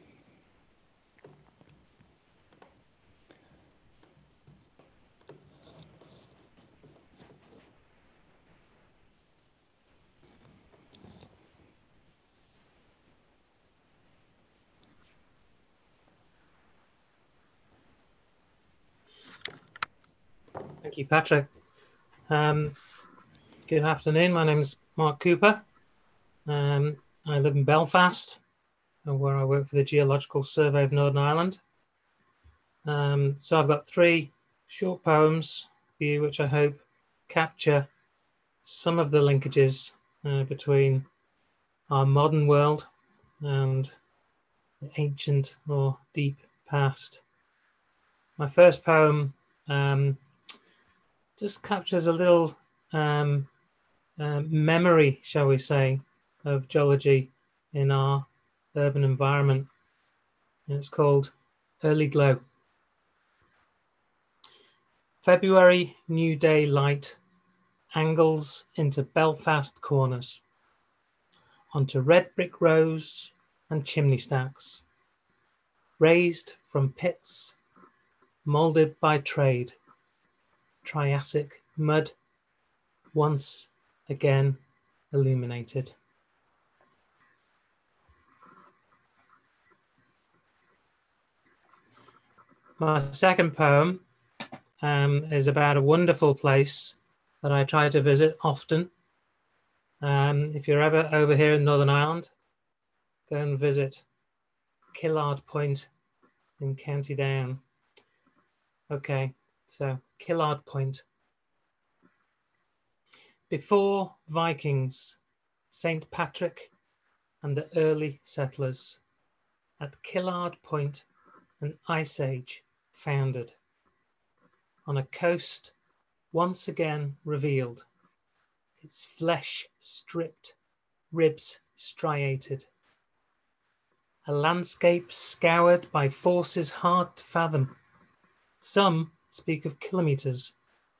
Thank you, Patrick. Um, good afternoon. My name is Mark Cooper. Um, I live in Belfast, where I work for the Geological Survey of Northern Ireland. Um, so I've got three short poems for you, which I hope capture some of the linkages uh, between our modern world and the ancient or deep past. My first poem um, just captures a little um, uh, memory, shall we say, of geology in our urban environment. And it's called Early Glow. February new day light angles into Belfast corners, onto red brick rows and chimney stacks, raised from pits moulded by trade, Triassic mud, once again illuminated. My second poem um, is about a wonderful place that I try to visit often. Um, if you're ever over here in Northern Ireland, go and visit Killard Point in County Down. Okay, so Killard Point. Before Vikings, St. Patrick and the early settlers at Killard Point, an ice age founded on a coast once again revealed, its flesh stripped, ribs striated. a landscape scoured by forces hard to fathom. Some speak of kilometers,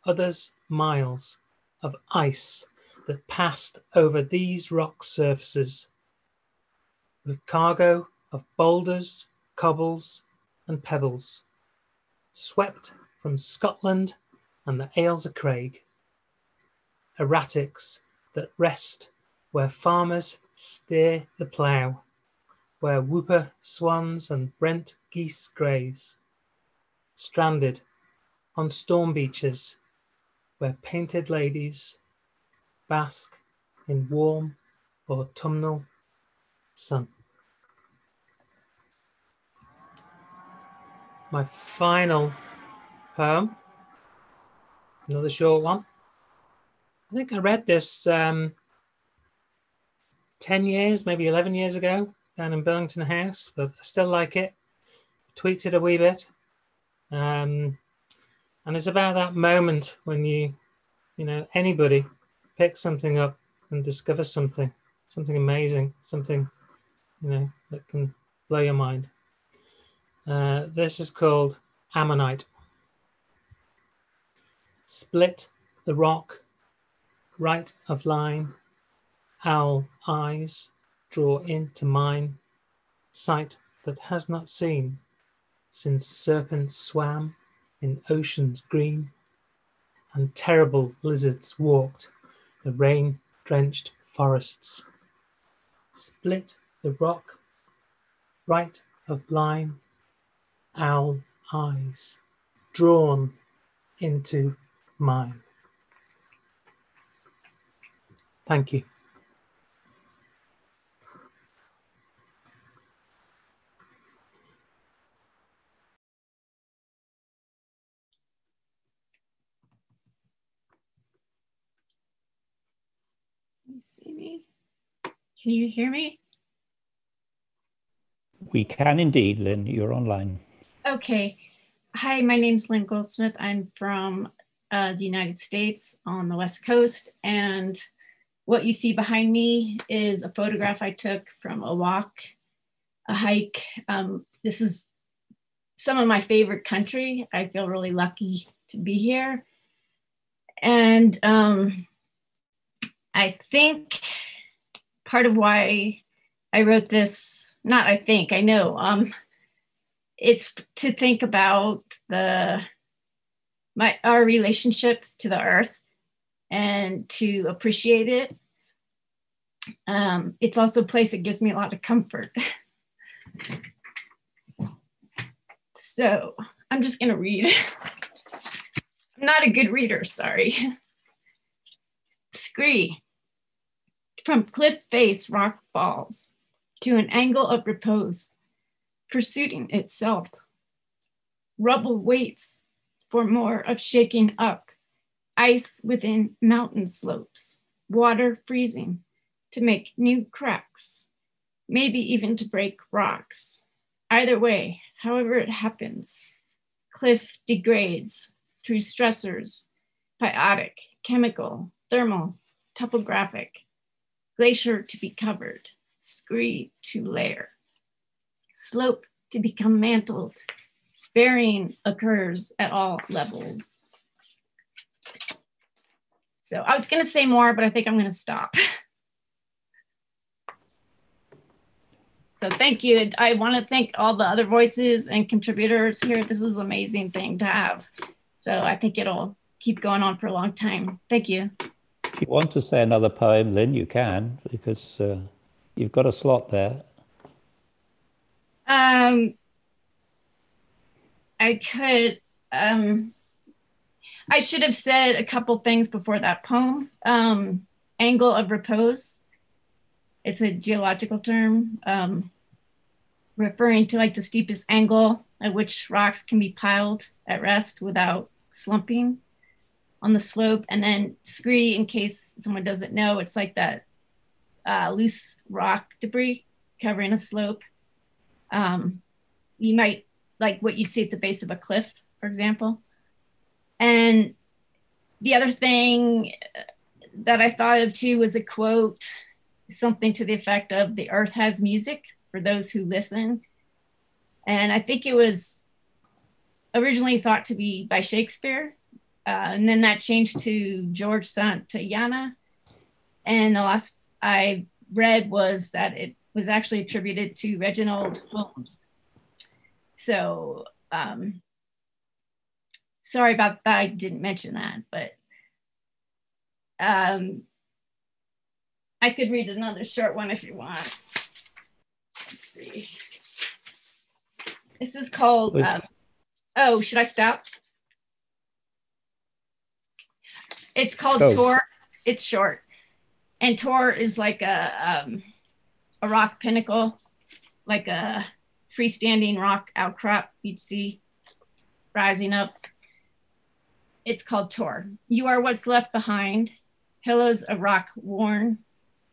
others miles of ice that passed over these rock surfaces with cargo of boulders, cobbles, and pebbles, swept from Scotland and the Ailsa Craig, erratics that rest where farmers steer the plough, where whooper swans and brent geese graze, stranded on storm beaches where painted ladies bask in warm autumnal sun. My final poem, another short one. I think I read this um, 10 years, maybe 11 years ago down in Burlington House, but I still like it. Tweaked it a wee bit. Um, and it's about that moment when you, you know, anybody pick something up and discover something, something amazing, something, you know, that can blow your mind. Uh, this is called Ammonite. Split the rock, right of line, owl eyes draw into mine, sight that has not seen since serpents swam in oceans green and terrible lizards walked the rain drenched forests. Split the rock, right of line, owl eyes, drawn into mine. Thank you. You see me? Can you hear me? We can indeed, Lynn. You're online. Okay. Hi, my name's Lynn Goldsmith. I'm from uh, the United States on the West Coast. And what you see behind me is a photograph I took from a walk, a hike. Um, this is some of my favorite country. I feel really lucky to be here. And um, I think part of why I wrote this, not I think, I know, um, it's to think about the my our relationship to the earth and to appreciate it. Um, it's also a place that gives me a lot of comfort. [LAUGHS] so I'm just gonna read. [LAUGHS] I'm not a good reader, sorry. [LAUGHS] Scree. From cliff face, rock falls to an angle of repose, pursuing itself. Rubble waits for more of shaking up, ice within mountain slopes, water freezing to make new cracks, maybe even to break rocks. Either way, however it happens, cliff degrades through stressors, biotic, chemical, thermal, topographic, glacier to be covered, scree to layer, slope to become mantled. Burying occurs at all levels. So I was gonna say more, but I think I'm gonna stop. [LAUGHS] So thank you. I want to thank all the other voices and contributors here. This is an amazing thing to have. So I think it'll keep going on for a long time. Thank you. If [LAUGHS] you want to say another poem, Lynn, you can, because uh, you've got a slot there. Um, I could, um, I should have said a couple things before that poem. Um, angle of repose. It's a geological term um, referring to like the steepest angle at which rocks can be piled at rest without slumping on the slope. And then scree, in case someone doesn't know, it's like that uh, loose rock debris covering a slope. Um, you might like what you'd see at the base of a cliff, for example. And the other thing that I thought of too was a quote, something to the effect of the earth has music for those who listen. And I think it was originally thought to be by Shakespeare, uh, and then that changed to George Santayana. And the last I read was that it was actually attributed to Reginald Holmes. So, um, sorry about that. I didn't mention that, but um, I could read another short one if you want. Let's see. This is called, um, oh, should I stop? It's called. Tor. It's short. And Tor is like a, um, a rock pinnacle, like a freestanding rock outcrop you'd see rising up. It's called Tor. You are what's left behind, pillows of rock worn,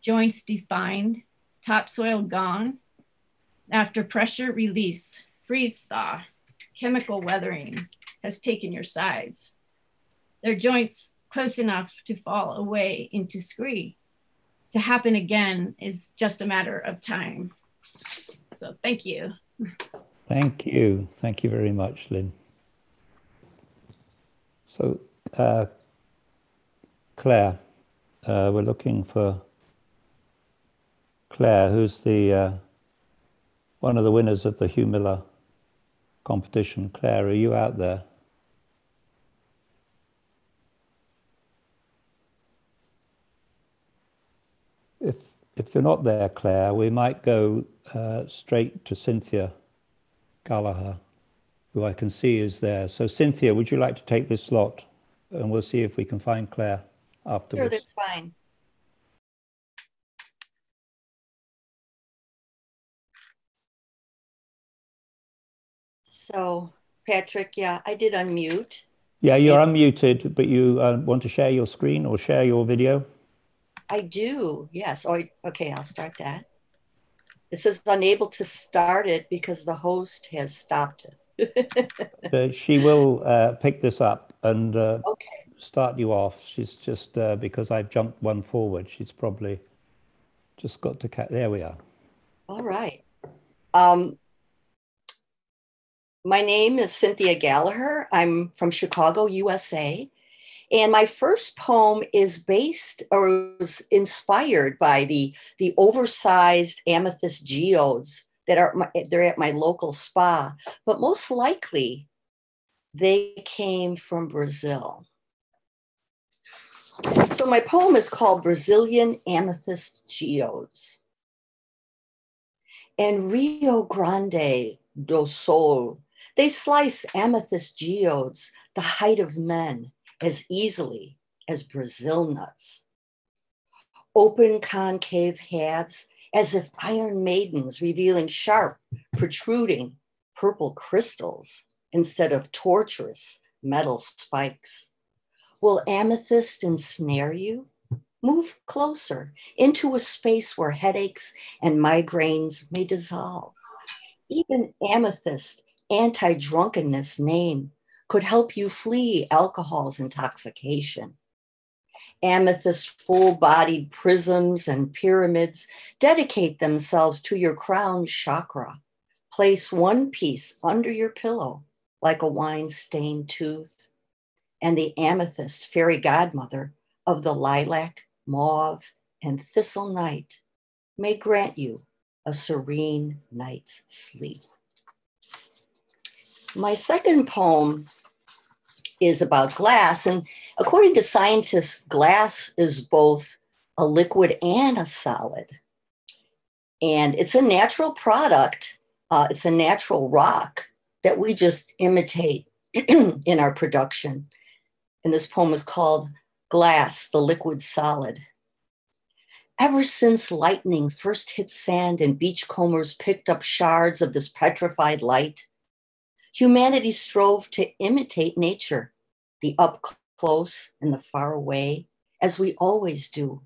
joints defined, topsoil gone. After pressure release, freeze thaw, chemical weathering has taken your sides. Their joints close enough to fall away into scree. To happen again is just a matter of time. So thank you. Thank you. Thank you very much, Lynn. So, uh, Claire, uh, we're looking for Claire, who's the uh, one of the winners of the Hugh Miller competition. Claire, are you out there? If you're not there, Claire, we might go uh, straight to Cynthia Gallagher, who I can see is there. So Cynthia, would you like to take this slot? And we'll see if we can find Claire afterwards. Sure, that's fine. So, Patrick, yeah, I did unmute. Yeah, you're and unmuted, but you uh, want to share your screen or share your video? I do, yes. Oh, okay, I'll start that. It says unable to start it because the host has stopped it. [LAUGHS] uh, she will uh, pick this up and uh, okay. start you off. She's just, uh, because I've jumped one forward, she's probably just got to cat. There we are. All right. Um, my name is Cynthia Gallagher. I'm from Chicago, USA. And my first poem is based or was inspired by the, the oversized amethyst geodes that are my, they're at my local spa, but most likely they came from Brazil. So my poem is called Brazilian Amethyst Geodes. And Rio Grande do Sul they slice amethyst geodes, the height of men, as easily as Brazil nuts. Open concave heads, as if iron maidens revealing sharp, protruding purple crystals instead of torturous metal spikes. Will amethyst ensnare you? Move closer into a space where headaches and migraines may dissolve. Even amethyst anti drunkenness name could help you flee alcohol's intoxication. Amethyst full bodied prisms and pyramids dedicate themselves to your crown chakra. Place one piece under your pillow like a wine stained tooth. And the amethyst fairy godmother of the lilac, mauve, and thistle night may grant you a serene night's sleep. My second poem is about glass. And according to scientists, glass is both a liquid and a solid. And it's a natural product, uh, it's a natural rock that we just imitate [CLEARS THROAT] in our production. And this poem is called Glass, the Liquid Solid. Ever since lightning first hit sand and beachcombers picked up shards of this petrified light, Humanity strove to imitate nature, the up close and the far away, as we always do,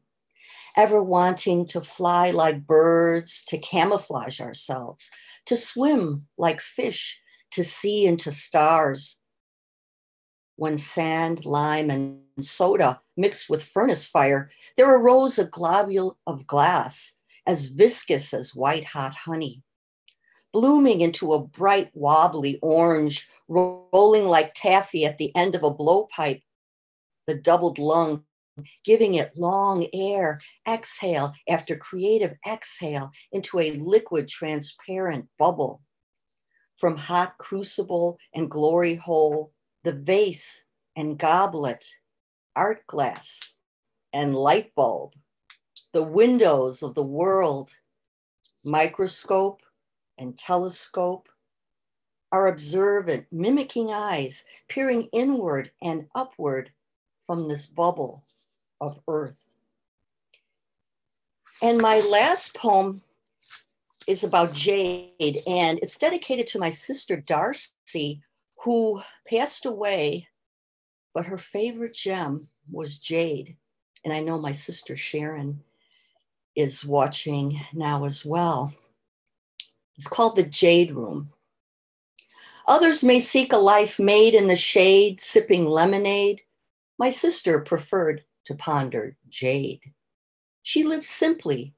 ever wanting to fly like birds, to camouflage ourselves, to swim like fish, to see into stars. When sand, lime, and soda mixed with furnace fire, there arose a globule of glass as viscous as white hot honey blooming into a bright, wobbly orange, rolling like taffy at the end of a blowpipe, the doubled lung giving it long air, exhale after creative exhale into a liquid transparent bubble. From hot crucible and glory hole, the vase and goblet, art glass and light bulb, the windows of the world, microscope and telescope, are observant, mimicking eyes peering inward and upward from this bubble of earth. And my last poem is about jade, and it's dedicated to my sister Darcy, who passed away, but her favorite gem was jade. And I know my sister Sharon is watching now as well. It's called the Jade Room. Others may seek a life made in the shade, sipping lemonade. My sister preferred to ponder jade. She lived simply,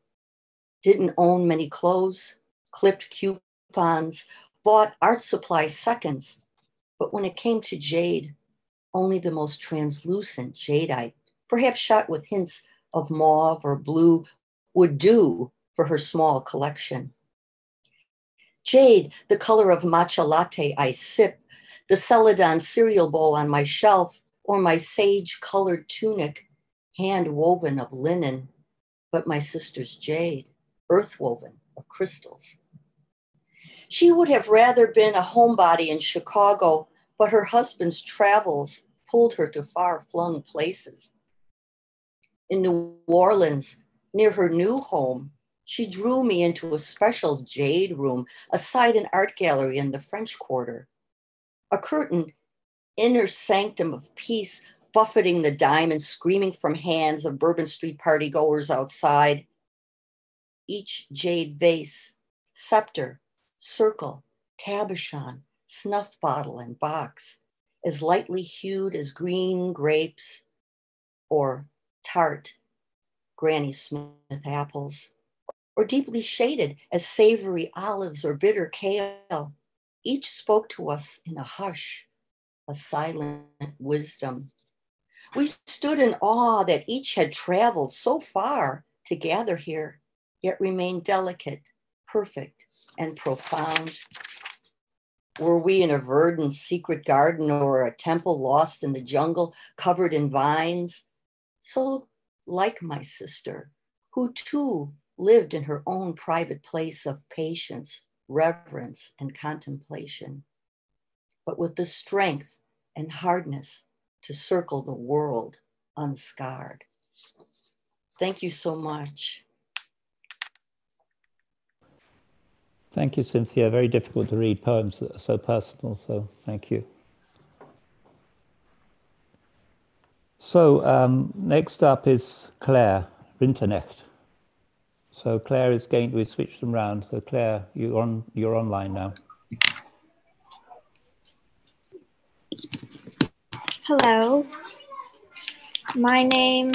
didn't own many clothes, clipped coupons, bought art supply seconds. But when it came to jade, only the most translucent jadeite, perhaps shot with hints of mauve or blue, would do for her small collection. Jade, the color of matcha latte I sip, the Celadon cereal bowl on my shelf, or my sage colored tunic hand woven of linen, but my sister's jade, earth woven of crystals. She would have rather been a homebody in Chicago, but her husband's travels pulled her to far flung places. In New Orleans, near her new home, she drew me into a special jade room, aside an art gallery in the French Quarter. A curtain, inner sanctum of peace, buffeting the diamonds, screaming from hands of Bourbon Street party goers outside. Each jade vase, scepter, circle, cabochon, snuff bottle, and box, as lightly hued as green grapes or tart Granny Smith apples, or deeply shaded as savory olives or bitter kale. Each spoke to us in a hush, a silent wisdom. We stood in awe that each had traveled so far to gather here, yet remained delicate, perfect, and profound. Were we in a verdant secret garden or a temple lost in the jungle covered in vines? So, like my sister, who too lived in her own private place of patience, reverence, and contemplation, but with the strength and hardness to circle the world unscarred. Thank you so much. Thank you, Cynthia. Very difficult to read poems that are so personal, so thank you. So um, next up is Claire Rinderknecht. So Claire is going to switch them around. So Claire, you're on. You're online now. Hello. My name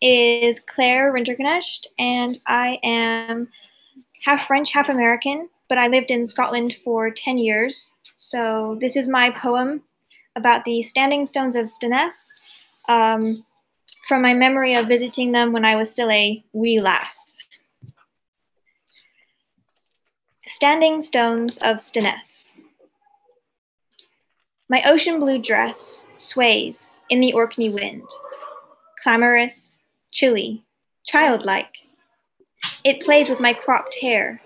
is Claire Rinderknecht, and I am half French, half American, but I lived in Scotland for 10 years. So this is my poem about the standing stones of Stenness um, from my memory of visiting them when I was still a wee lass. Standing stones of Stenness. My ocean blue dress sways in the Orkney wind, clamorous, chilly, childlike. It plays with my cropped hair,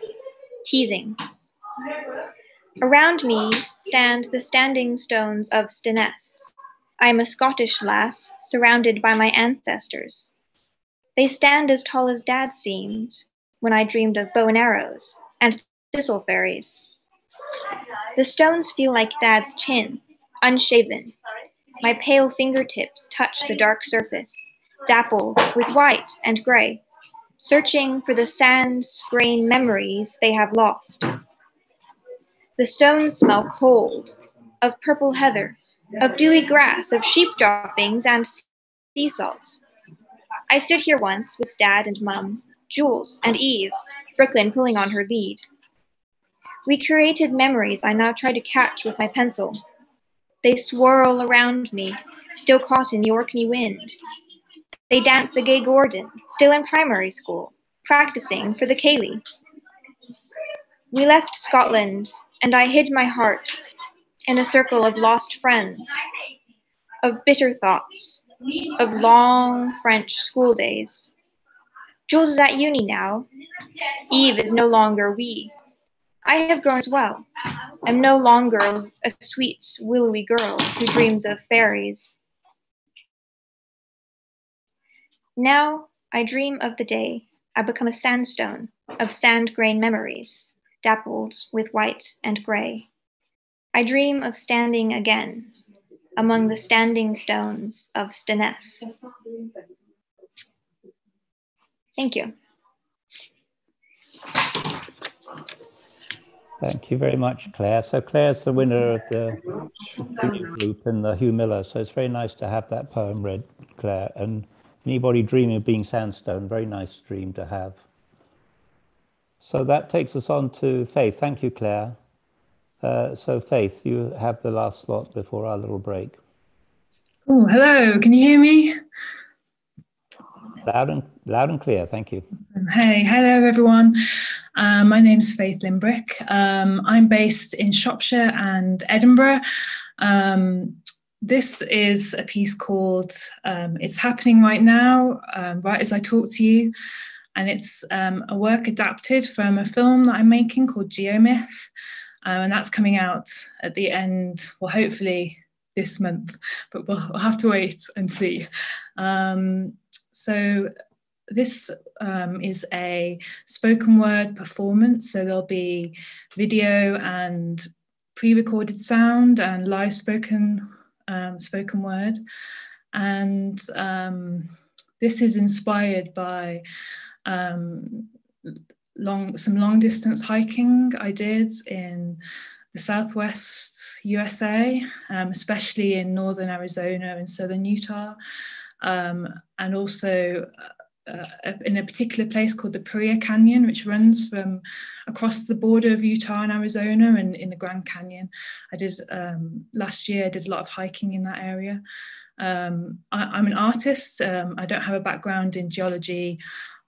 teasing. Around me stand the standing stones of Stenness. I am a Scottish lass surrounded by my ancestors. They stand as tall as Dad seemed when I dreamed of bow and arrows and thistle fairies. The stones feel like Dad's chin, unshaven. My pale fingertips touch the dark surface, dappled with white and gray, searching for the sand's grain memories they have lost. The stones smell cold, of purple heather, of dewy grass, of sheep droppings, and sea salt. I stood here once with Dad and Mum, Jules and Eve, Brooklyn pulling on her lead. We created memories I now try to catch with my pencil. They swirl around me, still caught in the Orkney wind. They dance the gay Gordon, still in primary school, practicing for the Ceilidh. We left Scotland, and I hid my heart in a circle of lost friends, of bitter thoughts, of long French school days. Jules is at uni now. Eve is no longer we. I have grown as well. I'm no longer a sweet, willowy girl who dreams of fairies. Now I dream of the day I become a sandstone of sand grain memories, dappled with white and gray. I dream of standing again among the standing stones of Stenness. Thank you. Thank you very much, Claire. So Claire's the winner of the group and the Hugh Miller. So it's very nice to have that poem read, Claire. And anybody dreaming of being sandstone, very nice dream to have. So that takes us on to Faith. Thank you, Claire. Uh, so Faith, you have the last slot before our little break. Oh, hello. Can you hear me? Loud and loud and clear. Thank you. Hey, hello everyone. Um, my name's Faith Limbrick. Um, I'm based in Shropshire and Edinburgh. Um, this is a piece called um, "It's Happening Right Now," um, right as I talk to you, and it's um, a work adapted from a film that I'm making called Geomyth, and that's coming out at the end. Well, hopefully this month, but we'll, we'll have to wait and see. Um, so this um, is a spoken word performance. So there'll be video and pre-recorded sound and live spoken um, spoken word. And um, this is inspired by um, long some long distance hiking I did in the Southwest USA, um, especially in northern Arizona and southern Utah, um, and also uh, uh, in a particular place called the Paria Canyon, which runs from across the border of Utah and Arizona and in the Grand Canyon. I did um, last year, I did a lot of hiking in that area. Um, I, am an artist. Um, I don't have a background in geology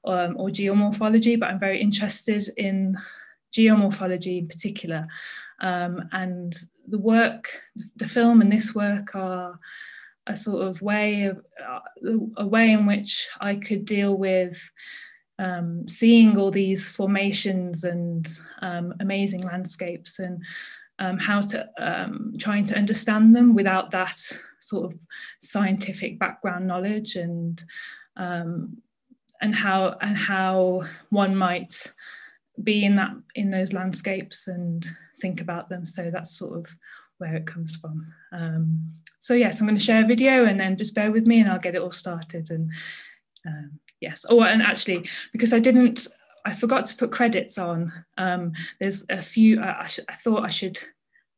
um, or geomorphology, but I'm very interested in geomorphology in particular. Um, and the work, the film and this work are a sort of way of uh, a way in which I could deal with um, seeing all these formations and um, amazing landscapes and um, how to um, trying to understand them without that sort of scientific background knowledge and um, and how and how one might be in that in those landscapes and think about them. So that's sort of where it comes from. Um, so yes, I'm going to share a video and then just bear with me and I'll get it all started. And um, yes, oh, and actually, because I didn't, I forgot to put credits on. Um, there's a few, I, I, thought I should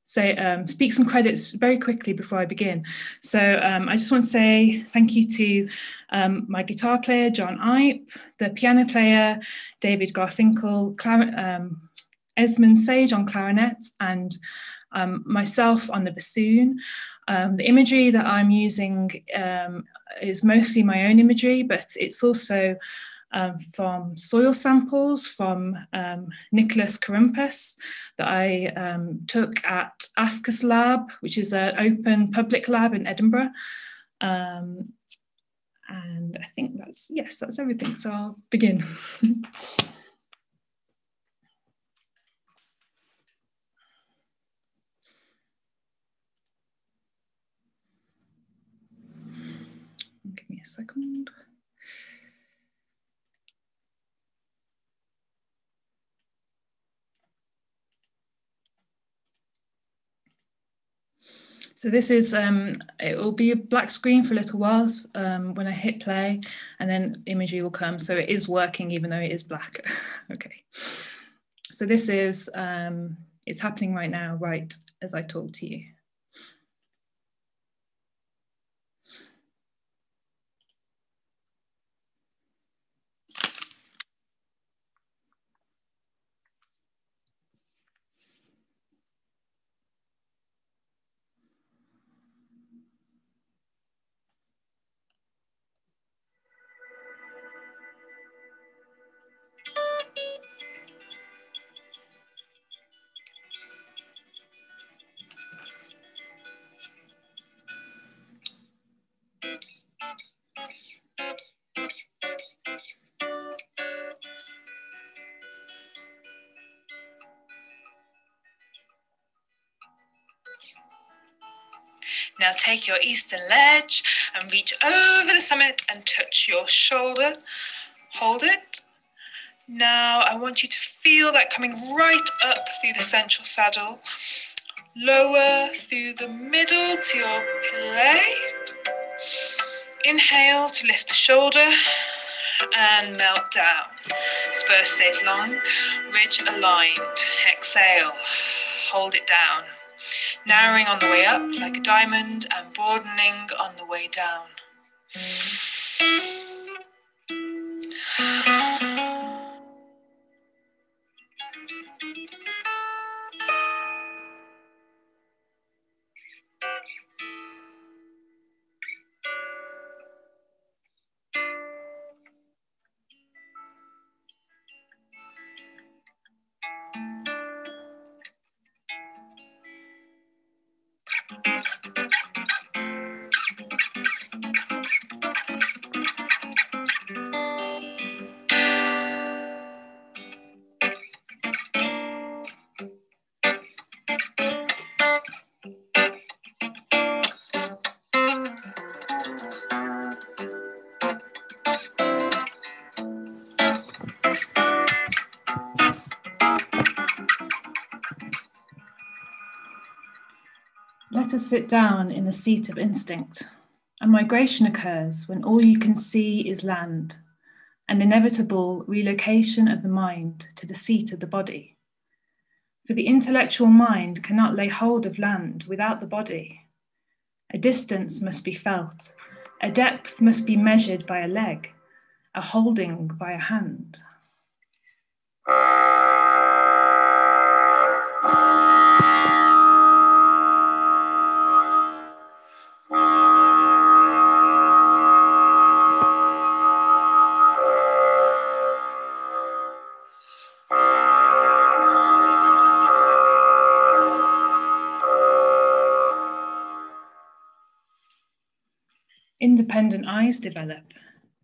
say, um, speak some credits very quickly before I begin. So um, I just want to say thank you to um, my guitar player, John Ipe, the piano player, David Garfinkel, Clar um, Esmond Sage on clarinet, and um, myself on the bassoon. Um, the imagery that I'm using is mostly my own imagery, but it's also um, from soil samples from um, Nicholas Karumpis that I um, took at ASCUS Lab, which is an open public lab in Edinburgh. and I think that's, yes, that's everything. So I'll begin. [LAUGHS] Give me a second. So this is, um, it will be a black screen for a little while um, when I hit play and then imagery will come. So it is working even though it is black. [LAUGHS] okay. So this is, um, it's happening right now, right as I talk to you. Now take your eastern ledge and reach over the summit and touch your shoulder. Hold it. Now I want you to feel that coming right up through the central saddle, lower through the middle to your play. Inhale to lift the shoulder and melt down. Spur stays long, ridge aligned. Exhale, hold it down. Narrowing on the way up like a diamond and broadening on the way down. Down in the seat of instinct. A migration occurs when all you can see is land, an inevitable relocation of the mind to the seat of the body. For the intellectual mind cannot lay hold of land without the body. A distance must be felt, a depth must be measured by a leg, a holding by a hand. Eyes develop,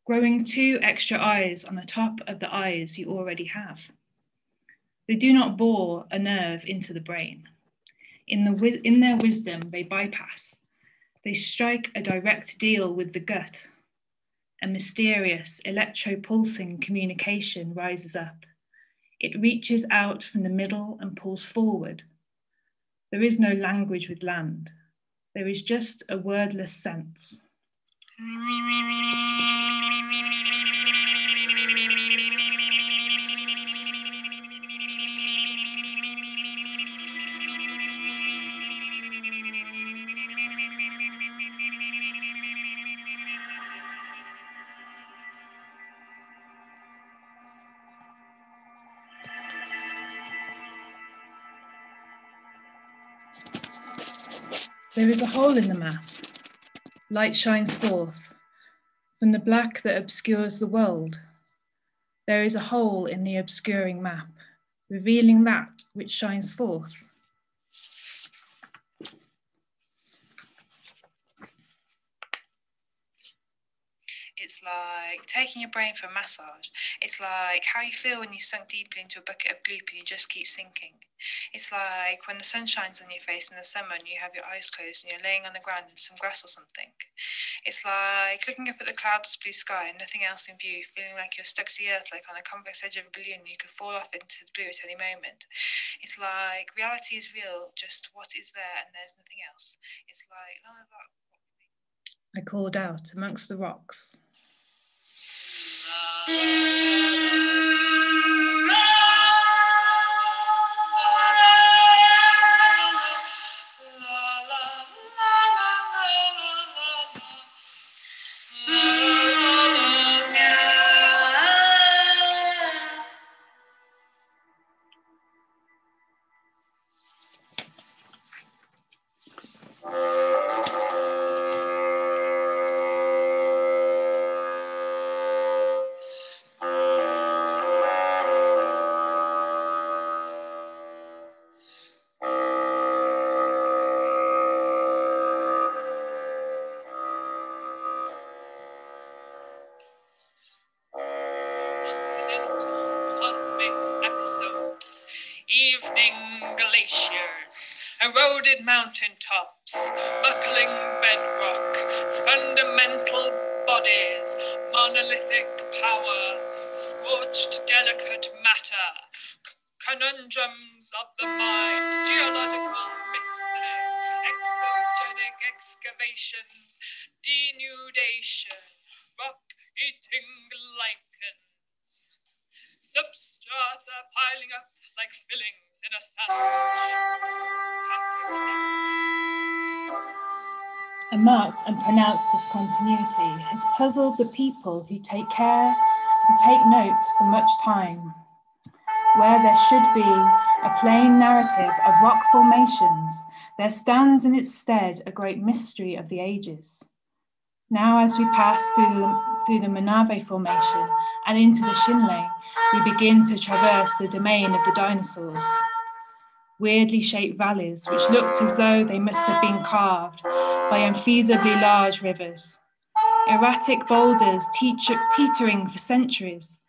growing two extra eyes on the top of the eyes you already have. They do not bore a nerve into the brain. In, the, in their wisdom, they bypass. They strike a direct deal with the gut. A mysterious electro-pulsing communication rises up. It reaches out from the middle and pulls forward. There is no language with land. There is just a wordless sense. There is a hole in the map. Light shines forth. From the black that obscures the world, there is a hole in the obscuring map, revealing that which shines forth. It's like taking your brain for a massage. It's like how you feel when you sunk deeply into a bucket of goop and you just keep sinking. It's like when the sun shines on your face in the summer and you have your eyes closed and you're laying on the ground in some grass or something. It's like looking up at the cloudless blue sky and nothing else in view, feeling like you're stuck to the earth like on a convex edge of a balloon and you could fall off into the blue at any moment. It's like reality is real, just what is there and there's nothing else. It's like none of that. I called out amongst the rocks. Hum. Excavations, denudation, rock eating lichens, substrata piling up like fillings in a sandwich. A marked and pronounced discontinuity has puzzled the people who take care to take note for much time. Where there should be a plain narrative of rock formations, there stands in its stead a great mystery of the ages. Now, as we pass through the, through the Moenave Formation and into the Chinle, we begin to traverse the domain of the dinosaurs. Weirdly shaped valleys, which looked as though they must have been carved by unfeasibly large rivers. Erratic boulders teetering for centuries,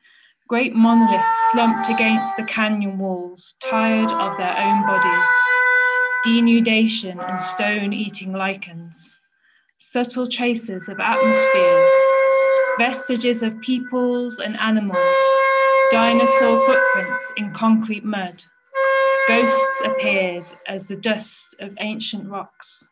great monoliths slumped against the canyon walls, tired of their own bodies. Denudation and stone eating lichens, subtle traces of atmospheres, vestiges of peoples and animals, dinosaur footprints in concrete mud. Ghosts appeared as the dust of ancient rocks.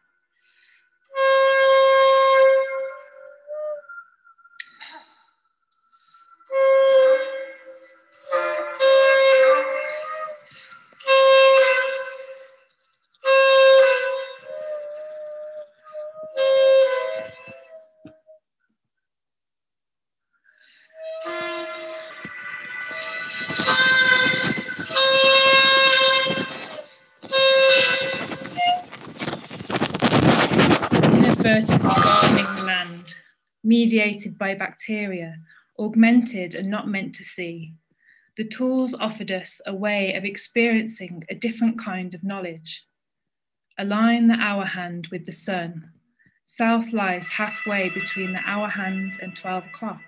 Mediated by bacteria, augmented and not meant to see. The tools offered us a way of experiencing a different kind of knowledge. Align the hour hand with the sun. South lies halfway between the hour hand and 12 o'clock.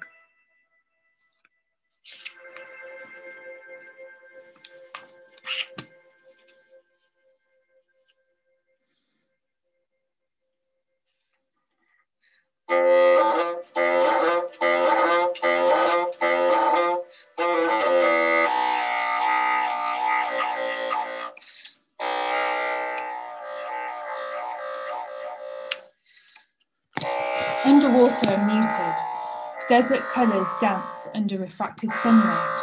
Desert colours dance under refracted sunlight.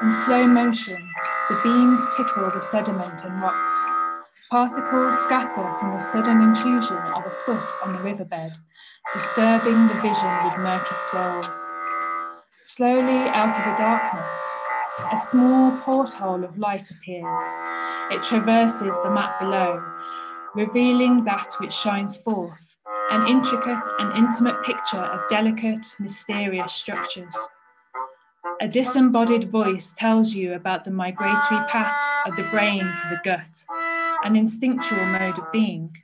In slow motion, the beams tickle the sediment and rocks. Particles scatter from the sudden intrusion of a foot on the riverbed, disturbing the vision with murky swirls. Slowly out of the darkness, a small porthole of light appears. It traverses the map below, revealing that which shines forth an intricate and intimate picture of delicate, mysterious structures. A disembodied voice tells you about the migratory path of the brain to the gut, an instinctual mode of being.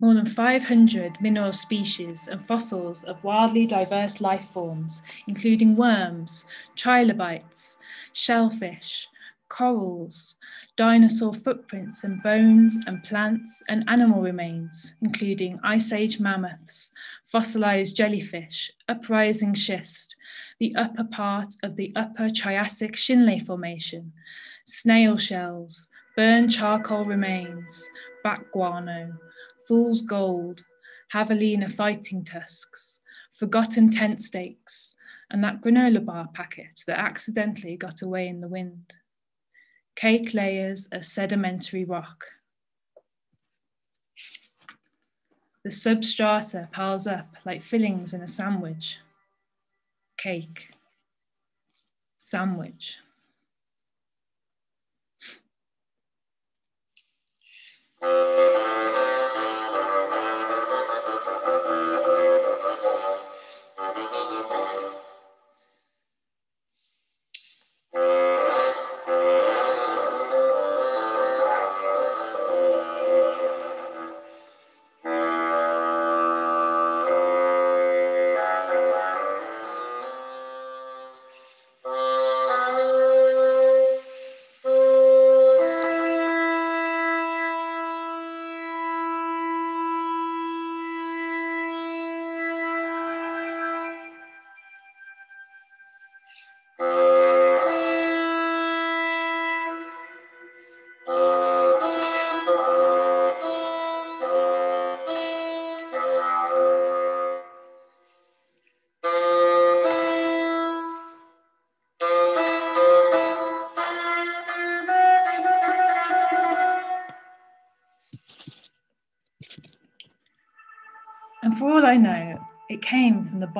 More than 500 mineral species and fossils of wildly diverse life forms, including worms, trilobites, shellfish, corals, dinosaur footprints and bones and plants and animal remains, including ice age mammoths, fossilized jellyfish, uprising schist, the upper part of the upper Triassic Chinle Formation, snail shells, burned charcoal remains, bat guano, fool's gold, javelina fighting tusks, forgotten tent stakes, and that granola bar packet that accidentally got away in the wind. Cake layers of sedimentary rock. The substrata piles up like fillings in a sandwich. Cake. Sandwich. And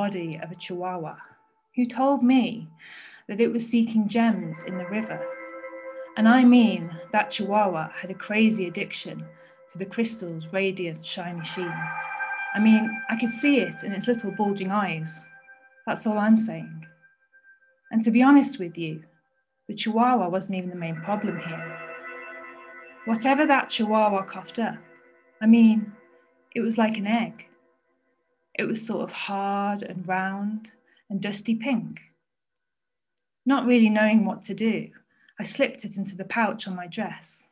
body of a chihuahua who told me that it was seeking gems in the river. And I mean that chihuahua had a crazy addiction to the crystal's radiant, shiny sheen. I mean, I could see it in its little bulging eyes. That's all I'm saying. And to be honest with you, the chihuahua wasn't even the main problem here. Whatever that chihuahua coughed up, I mean, it was like an egg. It was sort of hard and round and dusty pink. Not really knowing what to do, I slipped it into the pouch on my dress.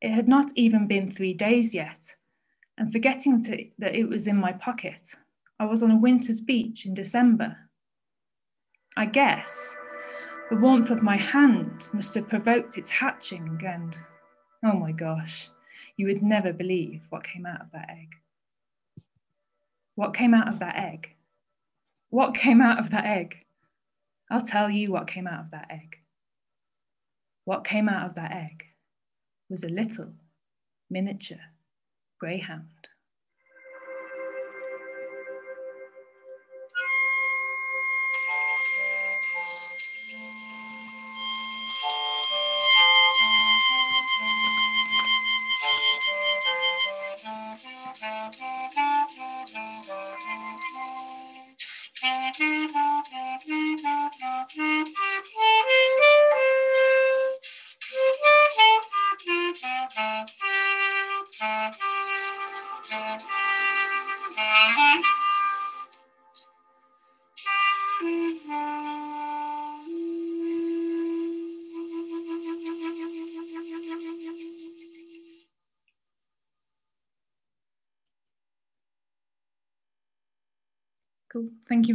It had not even been three days yet, and forgetting to, that it was in my pocket, I was on a winter's beach in December. I guess the warmth of my hand must have provoked its hatching, and oh my gosh, you would never believe what came out of that egg. What came out of that egg? What came out of that egg? I'll tell you what came out of that egg. What came out of that egg was a little miniature greyhound.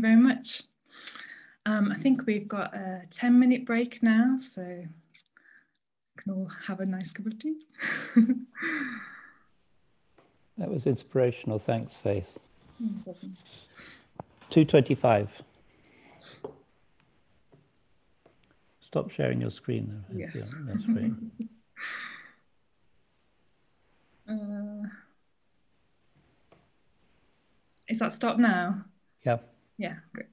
Very much. Um, I think we've got a 10 minute break now, so we can all have a nice cup of tea. [LAUGHS] that was inspirational. Thanks, Faith. No 225. Stop sharing your screen. Yes. Yeah, that's great. [LAUGHS] [LAUGHS] uh, is that stop now? Yeah. Yeah, great.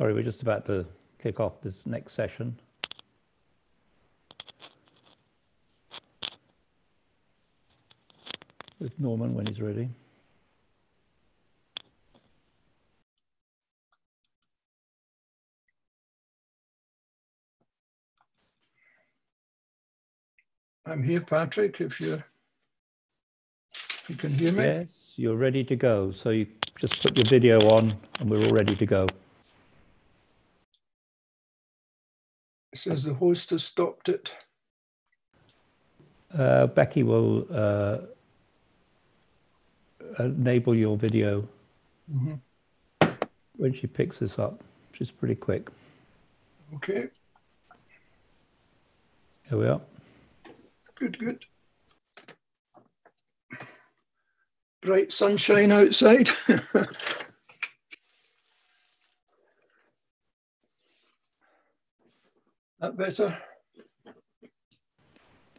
Sorry, we're just about to kick off this next session. With Norman when he's ready. I'm here, Patrick, if you if you can hear me. Yes, you're ready to go. So you just put your video on and we're all ready to go. It says the host has stopped it. Uh, Becky will uh, enable your video mm -hmm. when she picks this up, She's pretty quick. Okay. Here we are. Good, good. Bright sunshine outside. [LAUGHS] that better?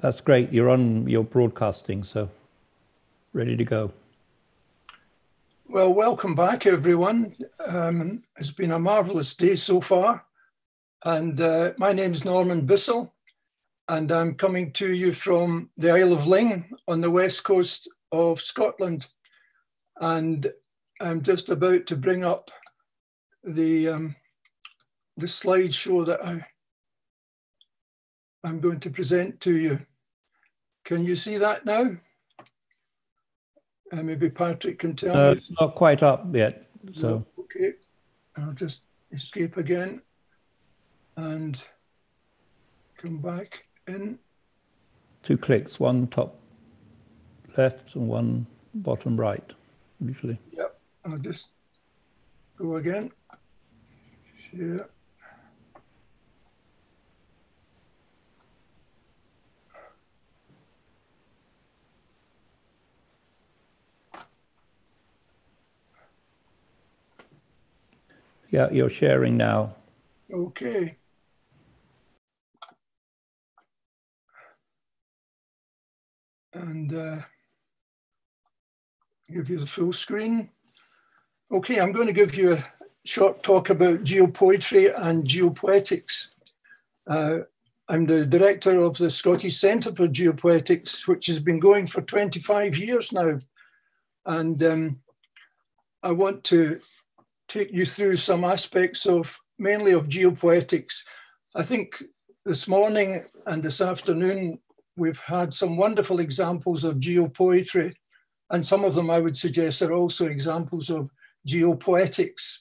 That's great. You're on your broadcasting, so ready to go. Well, welcome back, everyone. Um, it's been a marvelous day so far. And uh, my name is Norman Bissell and I'm coming to you from the Isle of Luing on the west coast of Scotland. And I'm just about to bring up the, um, the slideshow that I, I'm going to present to you. Can you see that now? Uh, maybe Patrick can tell me. It's not quite up yet, so. No, okay, I'll just escape again and come back in. Two clicks, one top left and one bottom right, usually. Yep, I'll just go again. Share. Yeah, you're sharing now. Okay. and uh, give you the full screen. Okay, I'm going to give you a short talk about geopoetry and geopoetics. Uh, I'm the director of the Scottish Centre for Geopoetics, which has been going for 25 years now. And um, I want to take you through some aspects of mainly of geopoetics. I think this morning and this afternoon we've had some wonderful examples of geopoetry, and some of them I would suggest are also examples of geopoetics.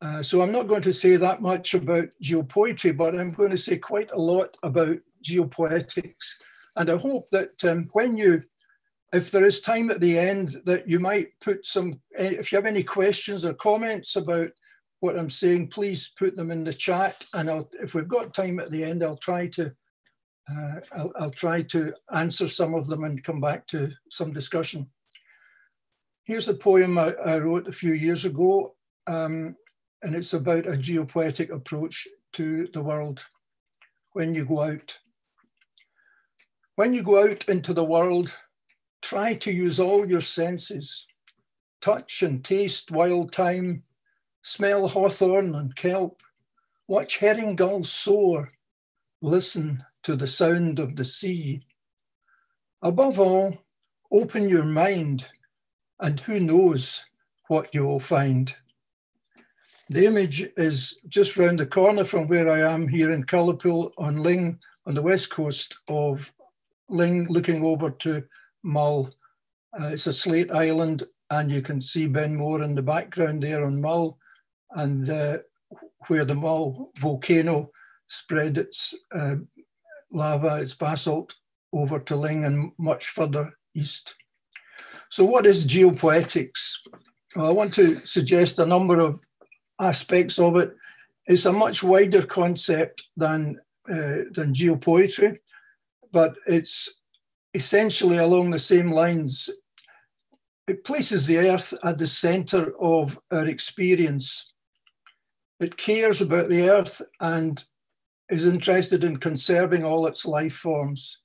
Uh, so I'm not going to say that much about geopoetry, but I'm going to say quite a lot about geopoetics. And I hope that um, when you, if there is time at the end, that you might put some, eh, if you have any questions or comments about what I'm saying, please put them in the chat. And I'll, if we've got time at the end, I'll try to uh, I'll, I'll, try to answer some of them and come back to some discussion. Here's a poem I, I wrote a few years ago, um, and it's about a geopoetic approach to the world when you go out. When you go out into the world, try to use all your senses, touch and taste wild thyme, smell hawthorn and kelp, watch herring gulls soar, listen to the sound of the sea. Above all, open your mind, and who knows what you will find. The image is just round the corner from where I am here in Cullipool on Luing, on the west coast of Luing, looking over to Mull. Uh, it's a slate island, and you can see Ben More in the background there on Mull, and uh, where the Mull volcano spread its uh, lava, it's basalt over to Luing and much further east. So what is geopoetics? Well, I want to suggest a number of aspects of it. It's a much wider concept than, uh, than geopoetry, but it's essentially along the same lines. It places the earth at the center of our experience. It cares about the earth and is interested in conserving all its life forms.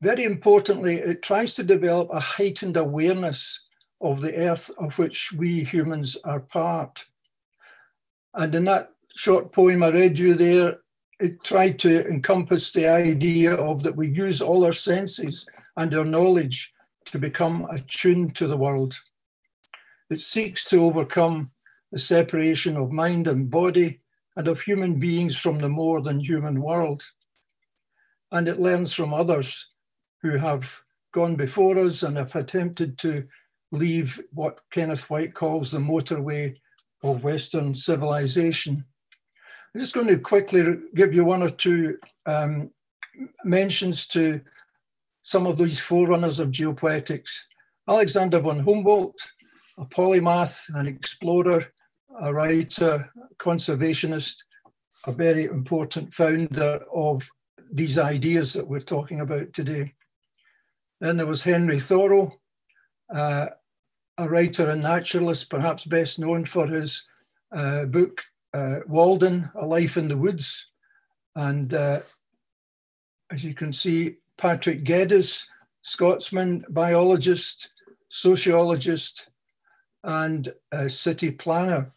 Very importantly, it tries to develop a heightened awareness of the earth of which we humans are part. And in that short poem I read you there, it tried to encompass the idea of that we use all our senses and our knowledge to become attuned to the world. It seeks to overcome the separation of mind and body and of human beings from the more than human world. And it learns from others who have gone before us and have attempted to leave what Kenneth White calls the motorway of Western civilization. I'm just going to quickly give you one or two um, mentions to some of these forerunners of geopoetics. Alexander von Humboldt, a polymath, an explorer, a writer, conservationist, a very important founder of these ideas that we're talking about today. Then there was Henry Thoreau, uh, a writer and naturalist, perhaps best known for his uh, book uh, Walden, A Life in the Woods. And uh, as you can see, Patrick Geddes, Scotsman, biologist, sociologist, and city planner.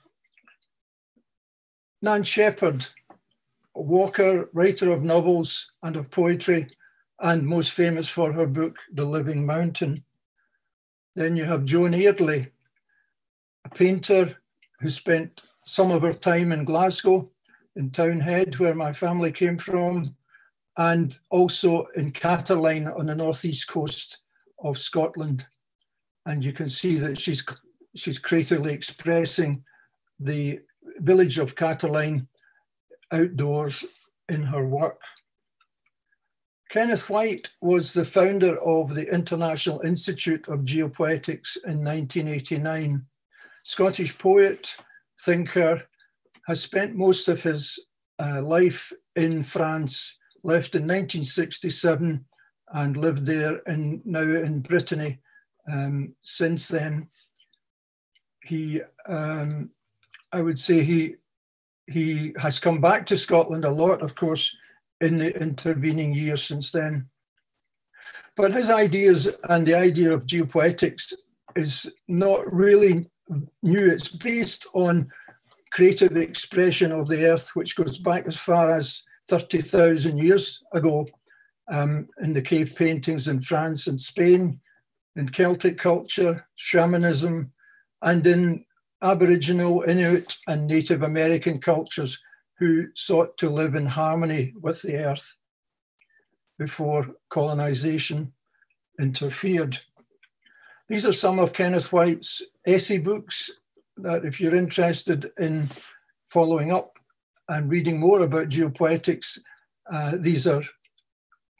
Nan Shepherd, a Walker, writer of novels and of poetry, and most famous for her book, The Living Mountain. Then you have Joan Eardley, a painter who spent some of her time in Glasgow, in Townhead, where my family came from, and also in Catterline on the northeast coast of Scotland. And you can see that she's, she's creatively expressing the village of Catterline outdoors in her work. Kenneth White was the founder of the International Institute of Geopoetics in 1989. Scottish poet, thinker, has spent most of his uh, life in France, left in 1967 and lived there in, now in Brittany um, since then. He, um, I would say he, he has come back to Scotland a lot, of course, in the intervening years since then. But his ideas and the idea of geopoetics is not really new. It's based on creative expression of the earth, which goes back as far as 30,000 years ago um, in the cave paintings in France and Spain, in Celtic culture, shamanism, and in Aboriginal, Inuit, and Native American cultures who sought to live in harmony with the earth before colonization interfered. These are some of Kenneth White's essay books that if you're interested in following up and reading more about geopoetics, uh, these are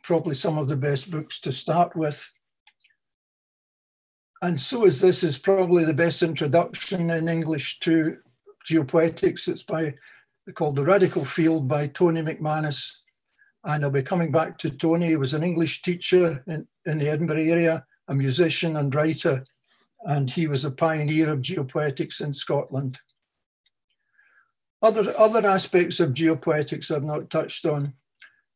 probably some of the best books to start with. And so is this is probably the best introduction in English to geopoetics. It's by called The Radical Field by Tony McManus. And I'll be coming back to Tony. He was an English teacher in, in the Edinburgh area, a musician and writer, and he was a pioneer of geopoetics in Scotland. Other, other aspects of geopoetics I've not touched on.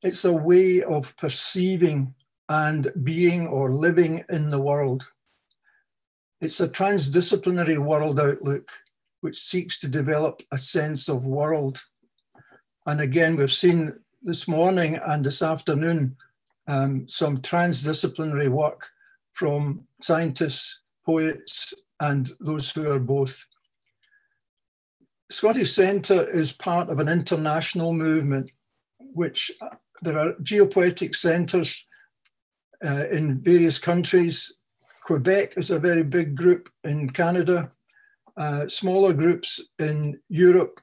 It's a way of perceiving and being or living in the world. It's a transdisciplinary world outlook which seeks to develop a sense of world. And again, we've seen this morning and this afternoon um, some transdisciplinary work from scientists, poets, and those who are both. Scottish Centre is part of an international movement, which uh, there are geopoetic centres uh, in various countries. Quebec is a very big group in Canada uh, smaller groups in Europe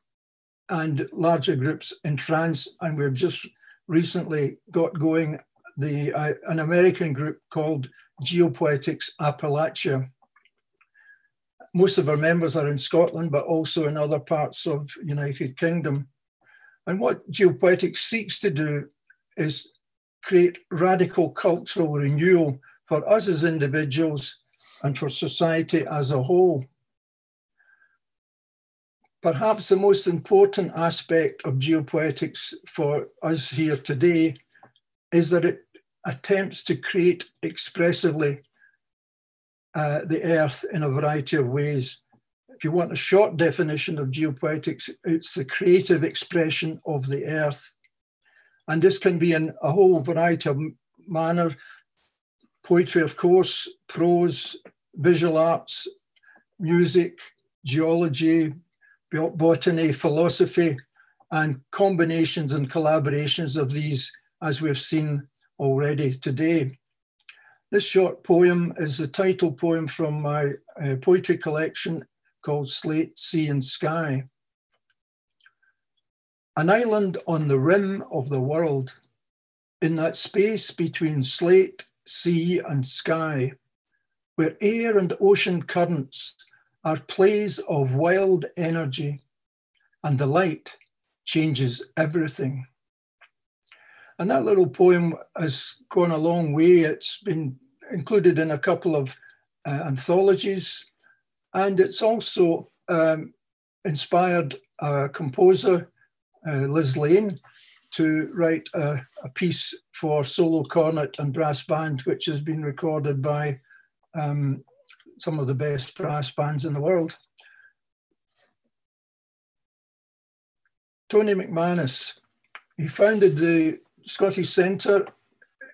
and larger groups in France. And we've just recently got going the uh, an American group called Geopoetics Appalachia. Most of our members are in Scotland, but also in other parts of United Kingdom. And what Geopoetics seeks to do is create radical cultural renewal for us as individuals and for society as a whole. Perhaps the most important aspect of geopoetics for us here today is that it attempts to create expressively uh, the earth in a variety of ways. if you want a short definition of geopoetics, it's the creative expression of the earth. And this can be in a whole variety of manner. Poetry, of course, prose, visual arts, music, geology, botany, philosophy, and combinations and collaborations of these, as we've seen already today. This short poem is the title poem from my uh, poetry collection called Slate, Sea and Sky. An island on the rim of the world, in that space between slate, sea and sky, where air and ocean currents are plays of wild energy, and the light changes everything. And that little poem has gone a long way. It's been included in a couple of uh, anthologies, and it's also um, inspired a composer, uh, Liz Lane, to write a, a, piece for solo cornet and brass band, which has been recorded by um, some of the best brass bands in the world. Tony McManus, he founded the Scottish Centre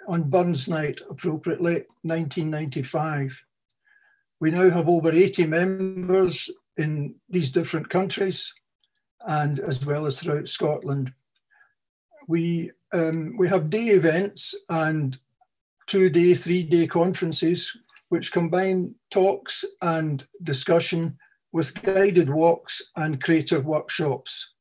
on Burns Night, appropriately, 1995. We now have over 80 members in these different countries and as well as throughout Scotland. We, um, we have day events and two day, three day conferences which combine talks and discussion with guided walks and creative workshops.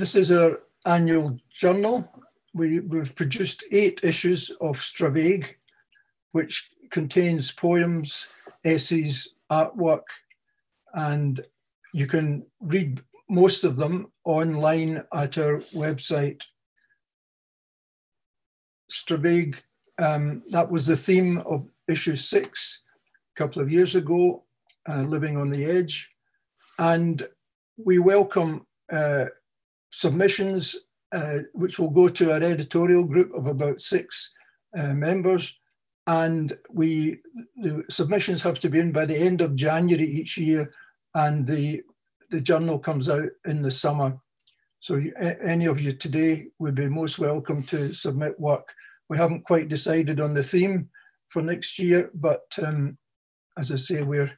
This is our annual journal. We, have produced eight issues of Stravaig, which contains poems, essays, artwork, and you can read most of them online at our website Stravaig, um, that was the theme of issue six a couple of years ago, uh, Living on the Edge. And we welcome uh, submissions, uh, which will go to our editorial group of about six uh, members. And we the submissions have to be in by the end of January each year, and the, the journal comes out in the summer. So any of you today would be most welcome to submit work. We haven't quite decided on the theme for next year, but um, as I say, we're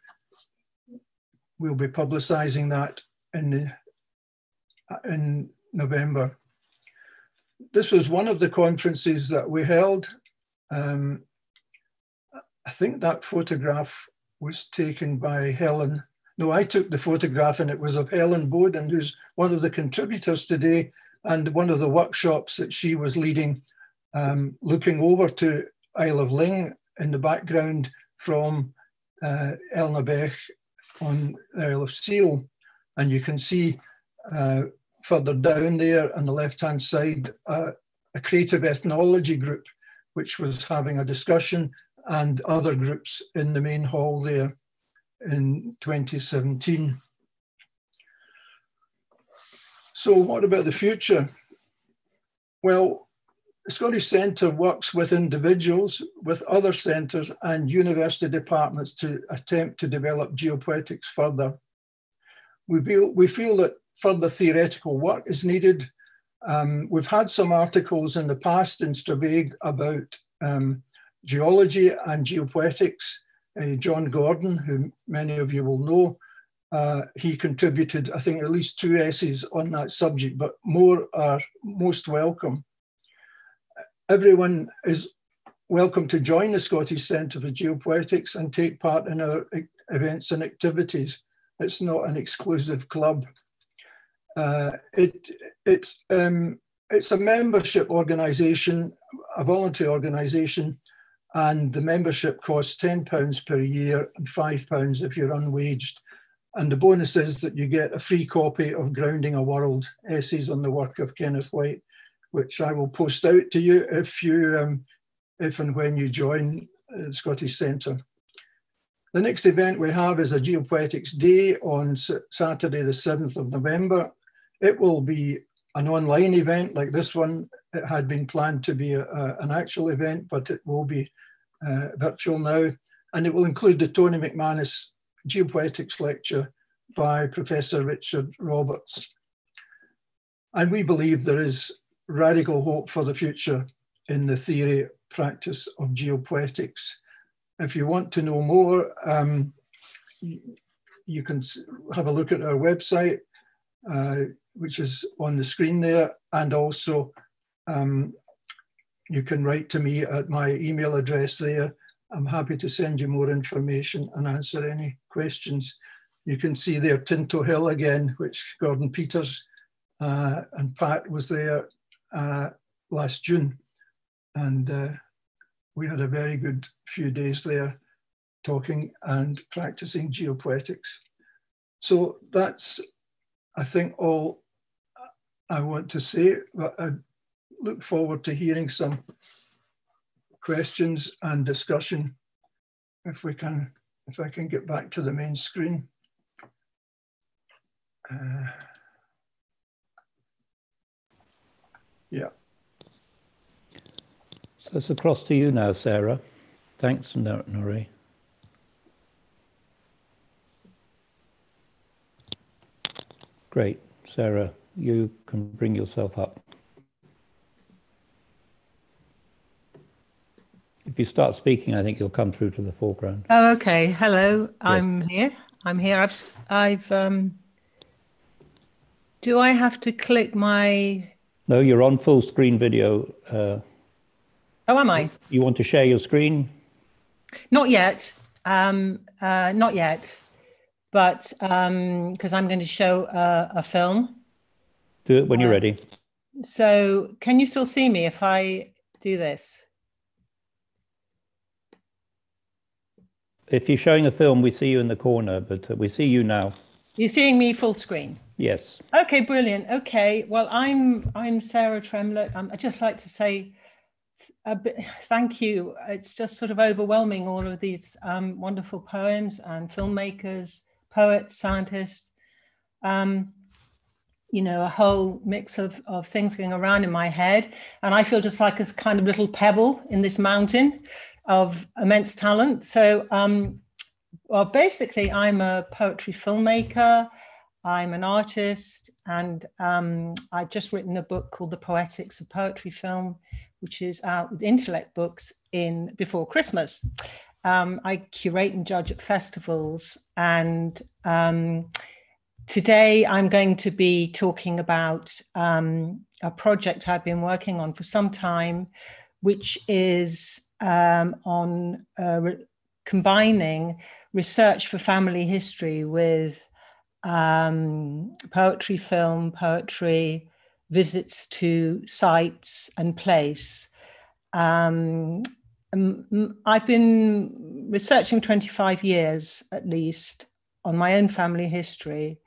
we'll be publicising that in the, in November. This was one of the conferences that we held. Um, I think that photograph was taken by Helen no, I took the photograph and it was of Helen Bowden, who's one of the contributors today and one of the workshops that she was leading, um, looking over to Isle of Luing in the background from uh, Ellenabeich on the Isle of Seil. And you can see uh, further down there on the left-hand side, uh, a creative ethnology group, which was having a discussion and other groups in the main hall there in 2017. So what about the future? Well, the Scottish Centre works with individuals, with other centres and university departments to attempt to develop geopoetics further. We feel, we feel that further theoretical work is needed. Um, we've had some articles in the past in Stravaig about um, geology and geopoetics, uh, John Gordon, who many of you will know, uh, he contributed, I think, at least two essays on that subject, but more are most welcome. Everyone is welcome to join the Scottish Centre for Geopoetics and take part in our events and activities. It's not an exclusive club. Uh, it, it, um, it's a membership organisation, a voluntary organisation and the membership costs £10 per year and £5 if you're unwaged. And the bonus is that you get a free copy of Grounding a World, Essays on the Work of Kenneth White, which I will post out to you if you, um, if and when you join the Scottish Centre. The next event we have is a Geopoetics Day on Saturday, the 7th of November. It will be an online event like this one. It had been planned to be a, a, an actual event, but it will be uh, virtual now. and it will include the Tony McManus Geopoetics lecture by Professor Richard Roberts. And we believe there is radical hope for the future in the theory practice of geopoetics. If you want to know more, um, you can have a look at our website, uh, which is on the screen there, and also um, you can write to me at my email address there. I'm happy to send you more information and answer any questions. You can see there Tinto Hill again, which Gordon Peters uh, and Pat was there uh, last June. And uh, we had a very good few days there talking and practicing geopoetics. So that's, I think, all I want to say. But I look forward to hearing some questions and discussion if we can, if I can get back to the main screen. Uh, yeah. So it's across to you now, Sarah. Thanks, Nori. Great. Sarah, you can bring yourself up. If you start speaking, I think you'll come through to the foreground. Oh, okay. Hello, yes. I'm here. I'm here. I've, I've, um, do I have to click my? No, you're on full screen video. Uh, oh, am I? You want to share your screen? Not yet. Um, uh, not yet but because um, I'm going to show a, a, film. Do it when you're uh, ready. So, can you still see me if I do this? If you're showing a film, we see you in the corner, but uh, we see you now. You're seeing me full screen. Yes. Okay, brilliant. Okay, well, I'm I'm Sarah Tremlett. Um, I'd just like to say a bit, thank you. It's just sort of overwhelming all of these um, wonderful poems and filmmakers poets, scientists, um, you know, a whole mix of, of things going around in my head. And I feel just like a kind of little pebble in this mountain of immense talent. So, um, well, basically, I'm a poetry filmmaker. I'm an artist, and um, I've just written a book called The Poetics of Poetry Film, which is out with Intellect Books in before Christmas um, I curate and judge at festivals. And um, today I'm going to be talking about um, a project I've been working on for some time, which is um, on uh, re- combining research for family history with um, poetry, film, poetry, visits to sites and place. Um, I've been researching 25 years at least on my own family history.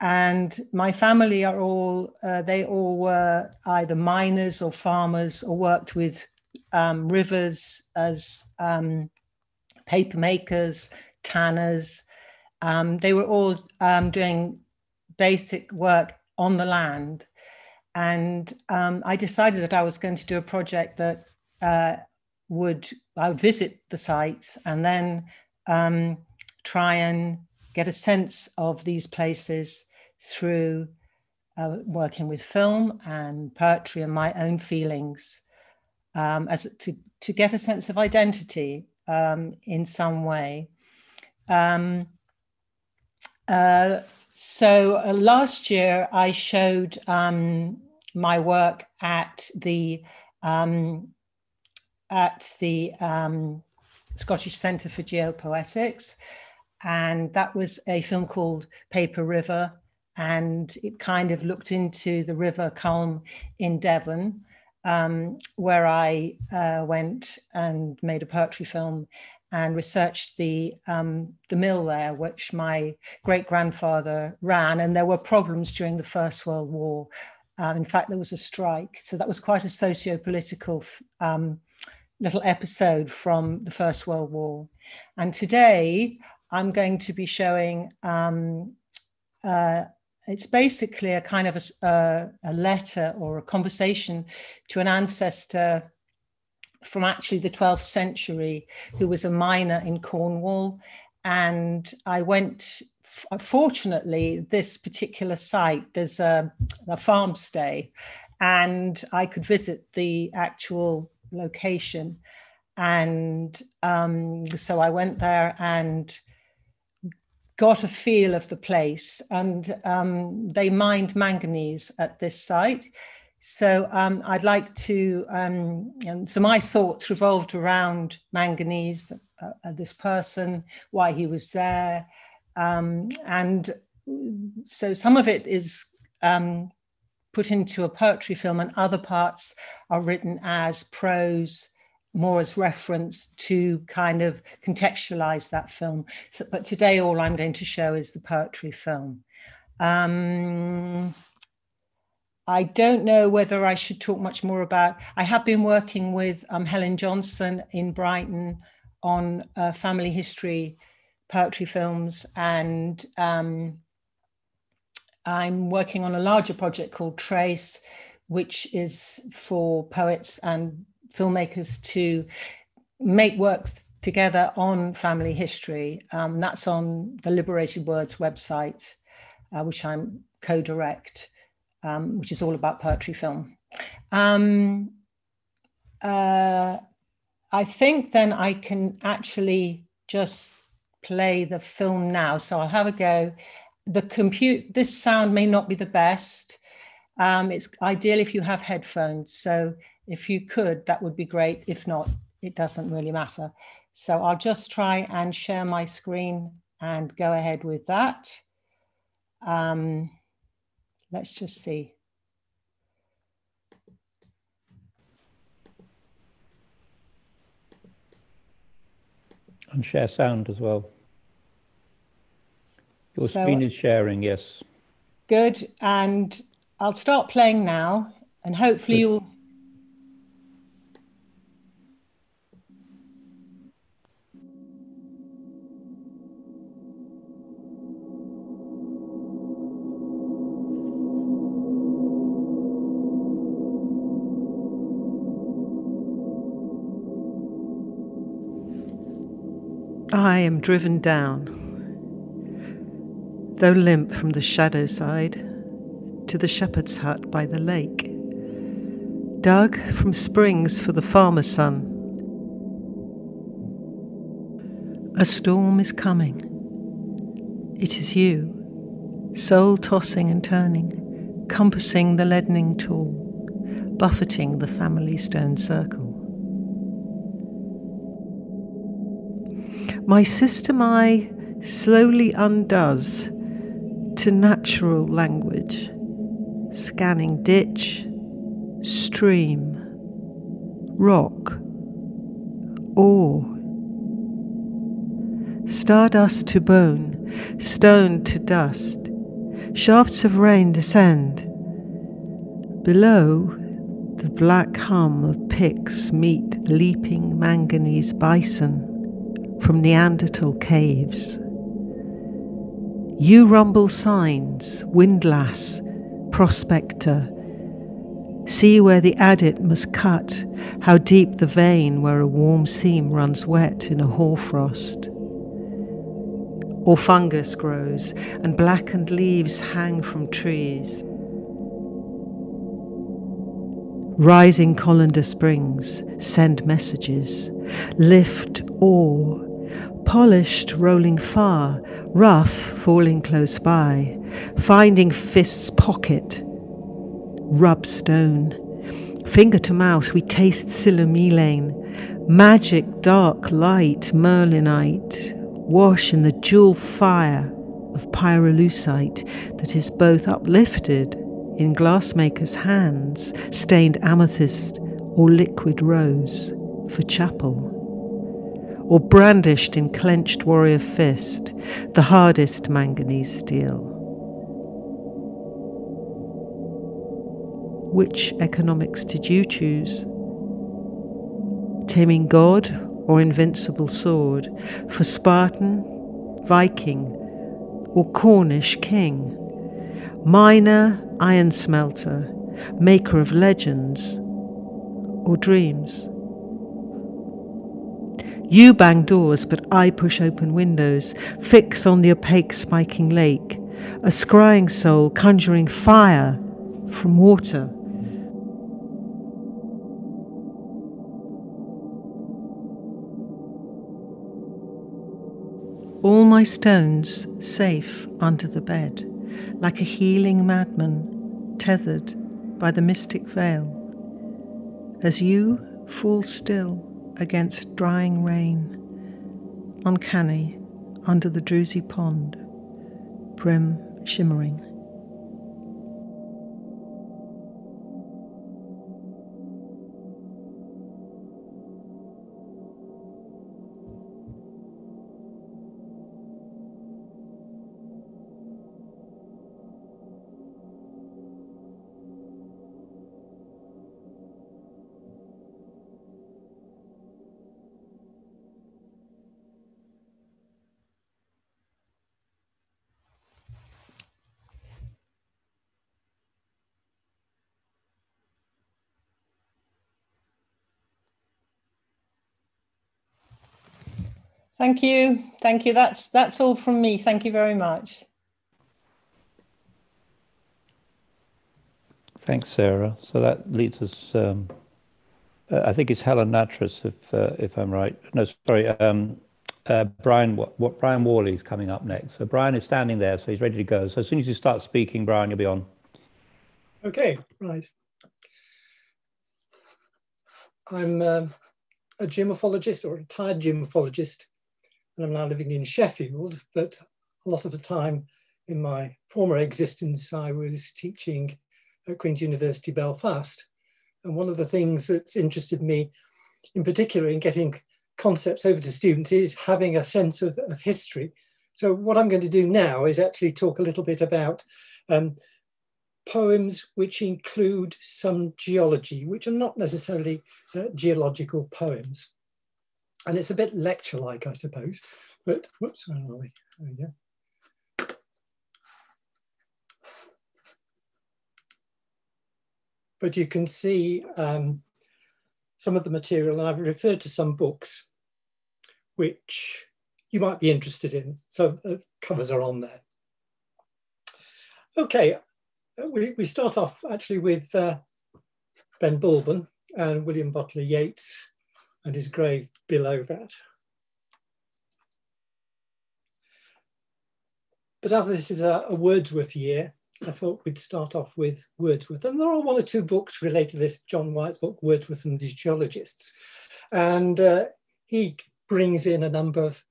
And my family are all, uh, they all were either miners or farmers or worked with um, rivers as um, paper makers, tanners. Um, they were all um, doing basic work on the land. And um, I decided that I was going to do a project that uh, would I would visit the sites and then um, try and get a sense of these places through uh, working with film and poetry and my own feelings um, as to, to get a sense of identity um, in some way. Um, uh, so uh, last year I showed um, my work at the um, at the um, Scottish Centre for Geopoetics. And that was a film called Paper River. And it kind of looked into the River Culm in Devon, um, where I uh, went and made a poetry film and researched the um, the mill there, which my great grandfather ran. And there were problems during the First World War. Um, in fact, there was a strike, so that was quite a socio-political um, little episode from the First World War. And today I'm going to be showing, um, uh, it's basically a kind of a, a, letter or a conversation to an ancestor from actually the 12th century who was a miner in Cornwall. And I went, fortunately, this particular site, there's a, a farm stay, and I could visit the actual location. And um, so I went there and got a feel of the place. And um, they mined manganese at this site. So um, I'd like to, um, and so my thoughts revolved around manganese, uh, uh, this person, why he was there. Um, and so some of it is um, put into a poetry film, and other parts are written as prose, more as reference to kind of contextualize that film. So, but today, all I'm going to show is the poetry film. Um, I don't know whether I should talk much more about. I have been working with um, Helen Johnson in Brighton on uh, family history poetry films, and um, I'm working on a larger project called Trace, which is for poets and filmmakers to make works together on family history. Um, that's on the Liberated Words website, uh, which I'm co-direct um, which is all about poetry film. Um, uh, I think then I can actually just play the film now. So I'll have a go. The compute, this sound may not be the best. Um, it's ideal if you have headphones. So if you could, that would be great. If not, it doesn't really matter. So I'll just try and share my screen and go ahead with that. Um, Let's just see. And share sound as well. Your So- screen is sharing, yes. Good. And I'll start playing now, and hopefully you'll. I am driven down, though limp from the shadow side, to the shepherd's hut by the lake, dug from springs for the farmer's son. A storm is coming. It is you, soul tossing and turning, compassing the leadening tool, buffeting the family stone circle. My system eye slowly undoes to natural language, scanning ditch, stream, rock, ore. Stardust to bone, stone to dust, shafts of rain descend. Below, the black hum of picks meet leaping manganese bison from Neanderthal caves. You rumble signs, windlass, prospector. See where the adit must cut, how deep the vein where a warm seam runs wet in a hoarfrost. Or fungus grows, and blackened leaves hang from trees. Rising colander springs send messages, lift ore, polished rolling far, rough falling close by, finding fist's pocket, rub stone. Finger to mouth, we taste silumilane, magic dark light, merlinite, wash in the jewel fire of pyrolusite that is both uplifted in glassmaker's hands, stained amethyst or liquid rose for chapel, or brandished in clenched warrior fist, the hardest manganese steel. Which economics did you choose? Taming God or invincible sword, for Spartan, Viking, or Cornish king? Miner, iron smelter, maker of legends or dreams? You bang doors, but I push open windows, fix on the opaque spiking lake, a scrying soul conjuring fire from water. All my stones safe under the bed, like a healing madman tethered by the mystic veil. As you fall still against drying rain, uncanny under the druzy pond, brim shimmering. Thank you. Thank you. That's that's all from me. Thank you very much. Thanks, Sarah. So that leads us. Um, uh, I think it's Helen Nattrass, if uh, if I'm right. No, sorry. Um, uh, Brian, what, what Brian Whalley is coming up next. So Brian is standing there, so he's ready to go. So as soon as you start speaking, Brian, you'll be on. Okay, right. I'm um, a geomorphologist or a retired geomorphologist and I'm now living in Sheffield, but a lot of the time in my former existence, I was teaching at Queen's University Belfast. And one of the things that's interested me in particular in getting concepts over to students is having a sense of, of history. So what I'm going to do now is actually talk a little bit about um, poems which include some geology, which are not necessarily uh, geological poems and it's a bit lecture-like, I suppose. But whoops, where are we? There we go. But you can see um, some of the material, and I've referred to some books which you might be interested in. So the covers are on there. Okay, we, we start off actually with uh, Ben Bulben and William Butler Yeats and his grave below that. But as this is a, a, Wordsworth year, I thought we'd start off with Wordsworth. And there are one or two books related to this, John White's book, Wordsworth and the Geologists. And uh, he brings in a number of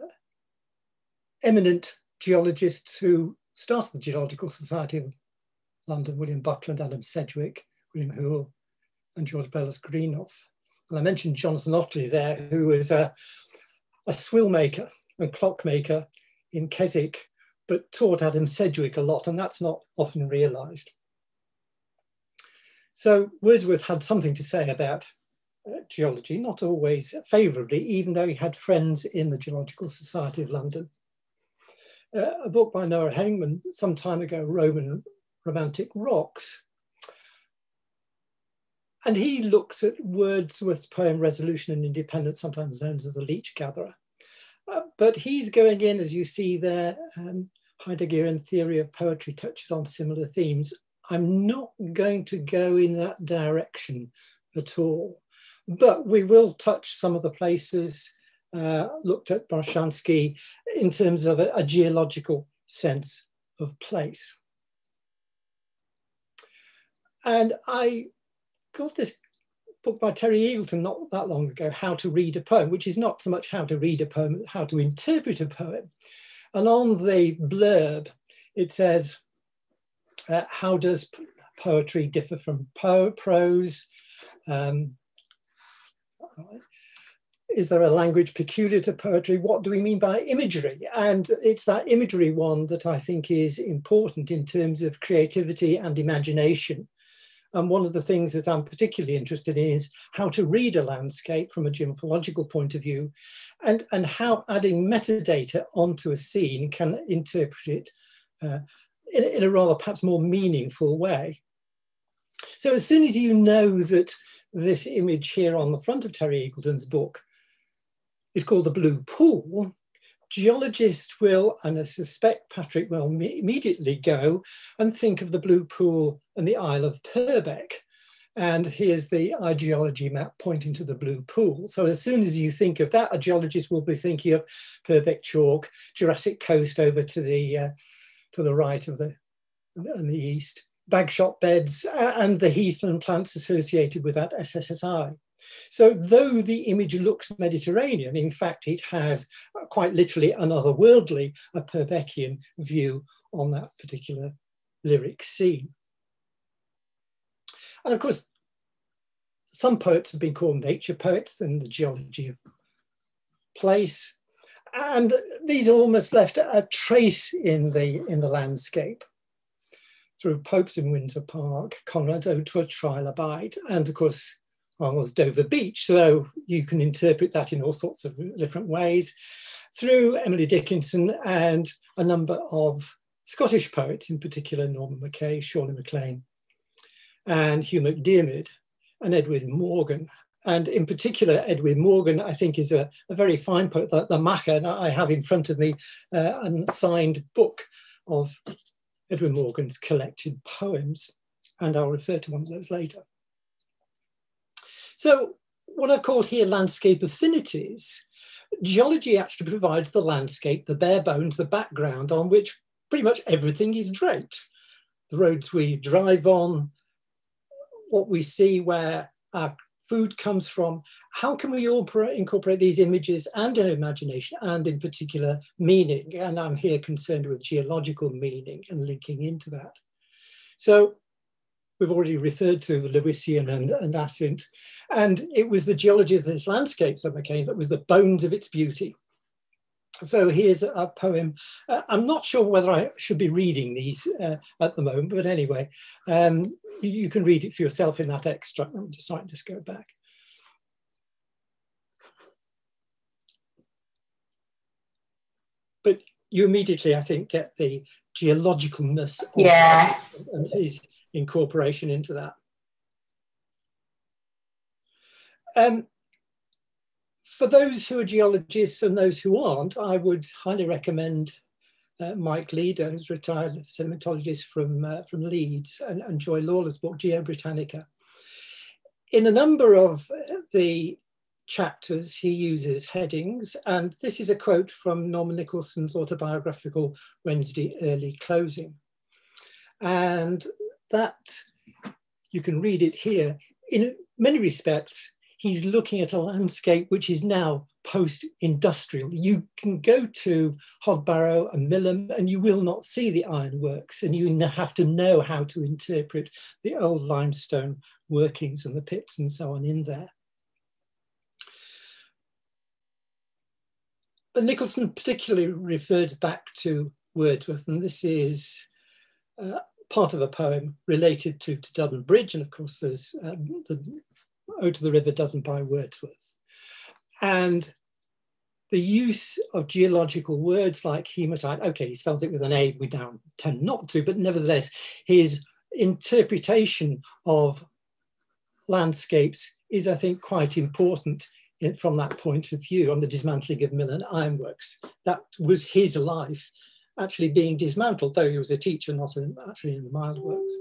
uh, eminent geologists who started the Geological Society of London, William Buckland, Adam Sedgwick, William Whewell, and George Bellas Greenough. And I mentioned Jonathan Ottley there, who was a, a swill maker and clockmaker in Keswick, but taught Adam Sedgwick a lot, and that's not often realized. So Wordsworth had something to say about uh, geology, not always favorably, even though he had friends in the Geological Society of London. Uh, a book by Noah Heringman some time ago, Roman Romantic Rocks, and he looks at Wordsworth's poem Resolution and Independence, sometimes known as the Leech Gatherer. Uh, but he's going in, as you see there, um, Heideggerian theory of poetry touches on similar themes. I'm not going to go in that direction at all, but we will touch some of the places uh, looked at Proshansky in terms of a, a geological sense of place. And I got this book by Terry Eagleton not that long ago, How to Read a Poem, which is not so much how to read a poem, how to interpret a poem. And on the blurb, it says, uh, how does poetry differ from po prose? Um, is there a language peculiar to poetry? What do we mean by imagery? And it's that imagery one that I think is important in terms of creativity and imagination. And one of the things that I'm particularly interested in is how to read a landscape from a geomorphological point of view and, and how adding metadata onto a scene can interpret it uh, in, in a rather perhaps more meaningful way. So as soon as you know that this image here on the front of Terry Eagleton's book is called the Blue Pool, geologists will, and I suspect Patrick will immediately go and think of the Blue Pool and the Isle of Purbeck. And here's the geology map pointing to the Blue Pool. So as soon as you think of that, a geologist will be thinking of Purbeck Chalk, Jurassic Coast over to the, uh, to the right of the, and the east, bagshot beds, and the heathland plants associated with that SSSI. So though the image looks Mediterranean, in fact, it has quite literally an otherworldly, a Purbeckian view on that particular lyric scene. And of course, some poets have been called nature poets and the geology of place. And these almost left a trace in the, in the landscape through Pope's in Windsor Park, Conrad's Ode to a Trilobite, and of course, Arnold's Dover Beach. So you can interpret that in all sorts of different ways through Emily Dickinson and a number of Scottish poets, in particular Norman MacCaig, Sorley MacLean, and Hugh MacDiarmid, and Edwin Morgan. And in particular, Edwin Morgan, I think, is a, a very fine poet, the, the and I have in front of me uh, an signed book of Edwin Morgan's collected poems, and I'll refer to one of those later. So what I've called here landscape affinities, geology actually provides the landscape, the bare bones, the background on which pretty much everything is draped. The roads we drive on, what we see where our food comes from, how can we all incorporate these images and an imagination and in particular meaning? And I'm here concerned with geological meaning and linking into that. So we've already referred to the Lewisian and, and Assynt, and it was the geology of this landscape that became that was the bones of its beauty. So here's a poem. Uh, I'm not sure whether I should be reading these uh, at the moment, but anyway, um, you, can read it for yourself in that extract. I'm just sorry, just go back. But you immediately, I think, get the geologicalness yeah. and his incorporation into that. Um, for those who are geologists and those who aren't, I would highly recommend uh, Mike Leeder, who's retired sedimentologist from, uh, from Leeds, and, and Joy Lawlor's book, Geobritannica. In a number of the chapters, he uses headings, and this is a quote from Norman Nicholson's autobiographical Wednesday Early Closing. And that you can read it here. In many respects, he's looking at a landscape which is now post-industrial. You can go to Hodbarrow and Millom and you will not see the ironworks and you have to know how to interpret the old limestone workings and the pits and so on in there. But Nicholson particularly refers back to Wordsworth and this is uh, part of a poem related to, to Duddon Bridge, and of course there's um, the Ode to the River Duddon by Wordsworth. And the use of geological words like hematite, okay, he spells it with an A, we now tend not to, but nevertheless, his interpretation of landscapes is, I think, quite important in, from that point of view on the dismantling of mill and ironworks. That was his life actually being dismantled, though he was a teacher, not in, actually in the mild works.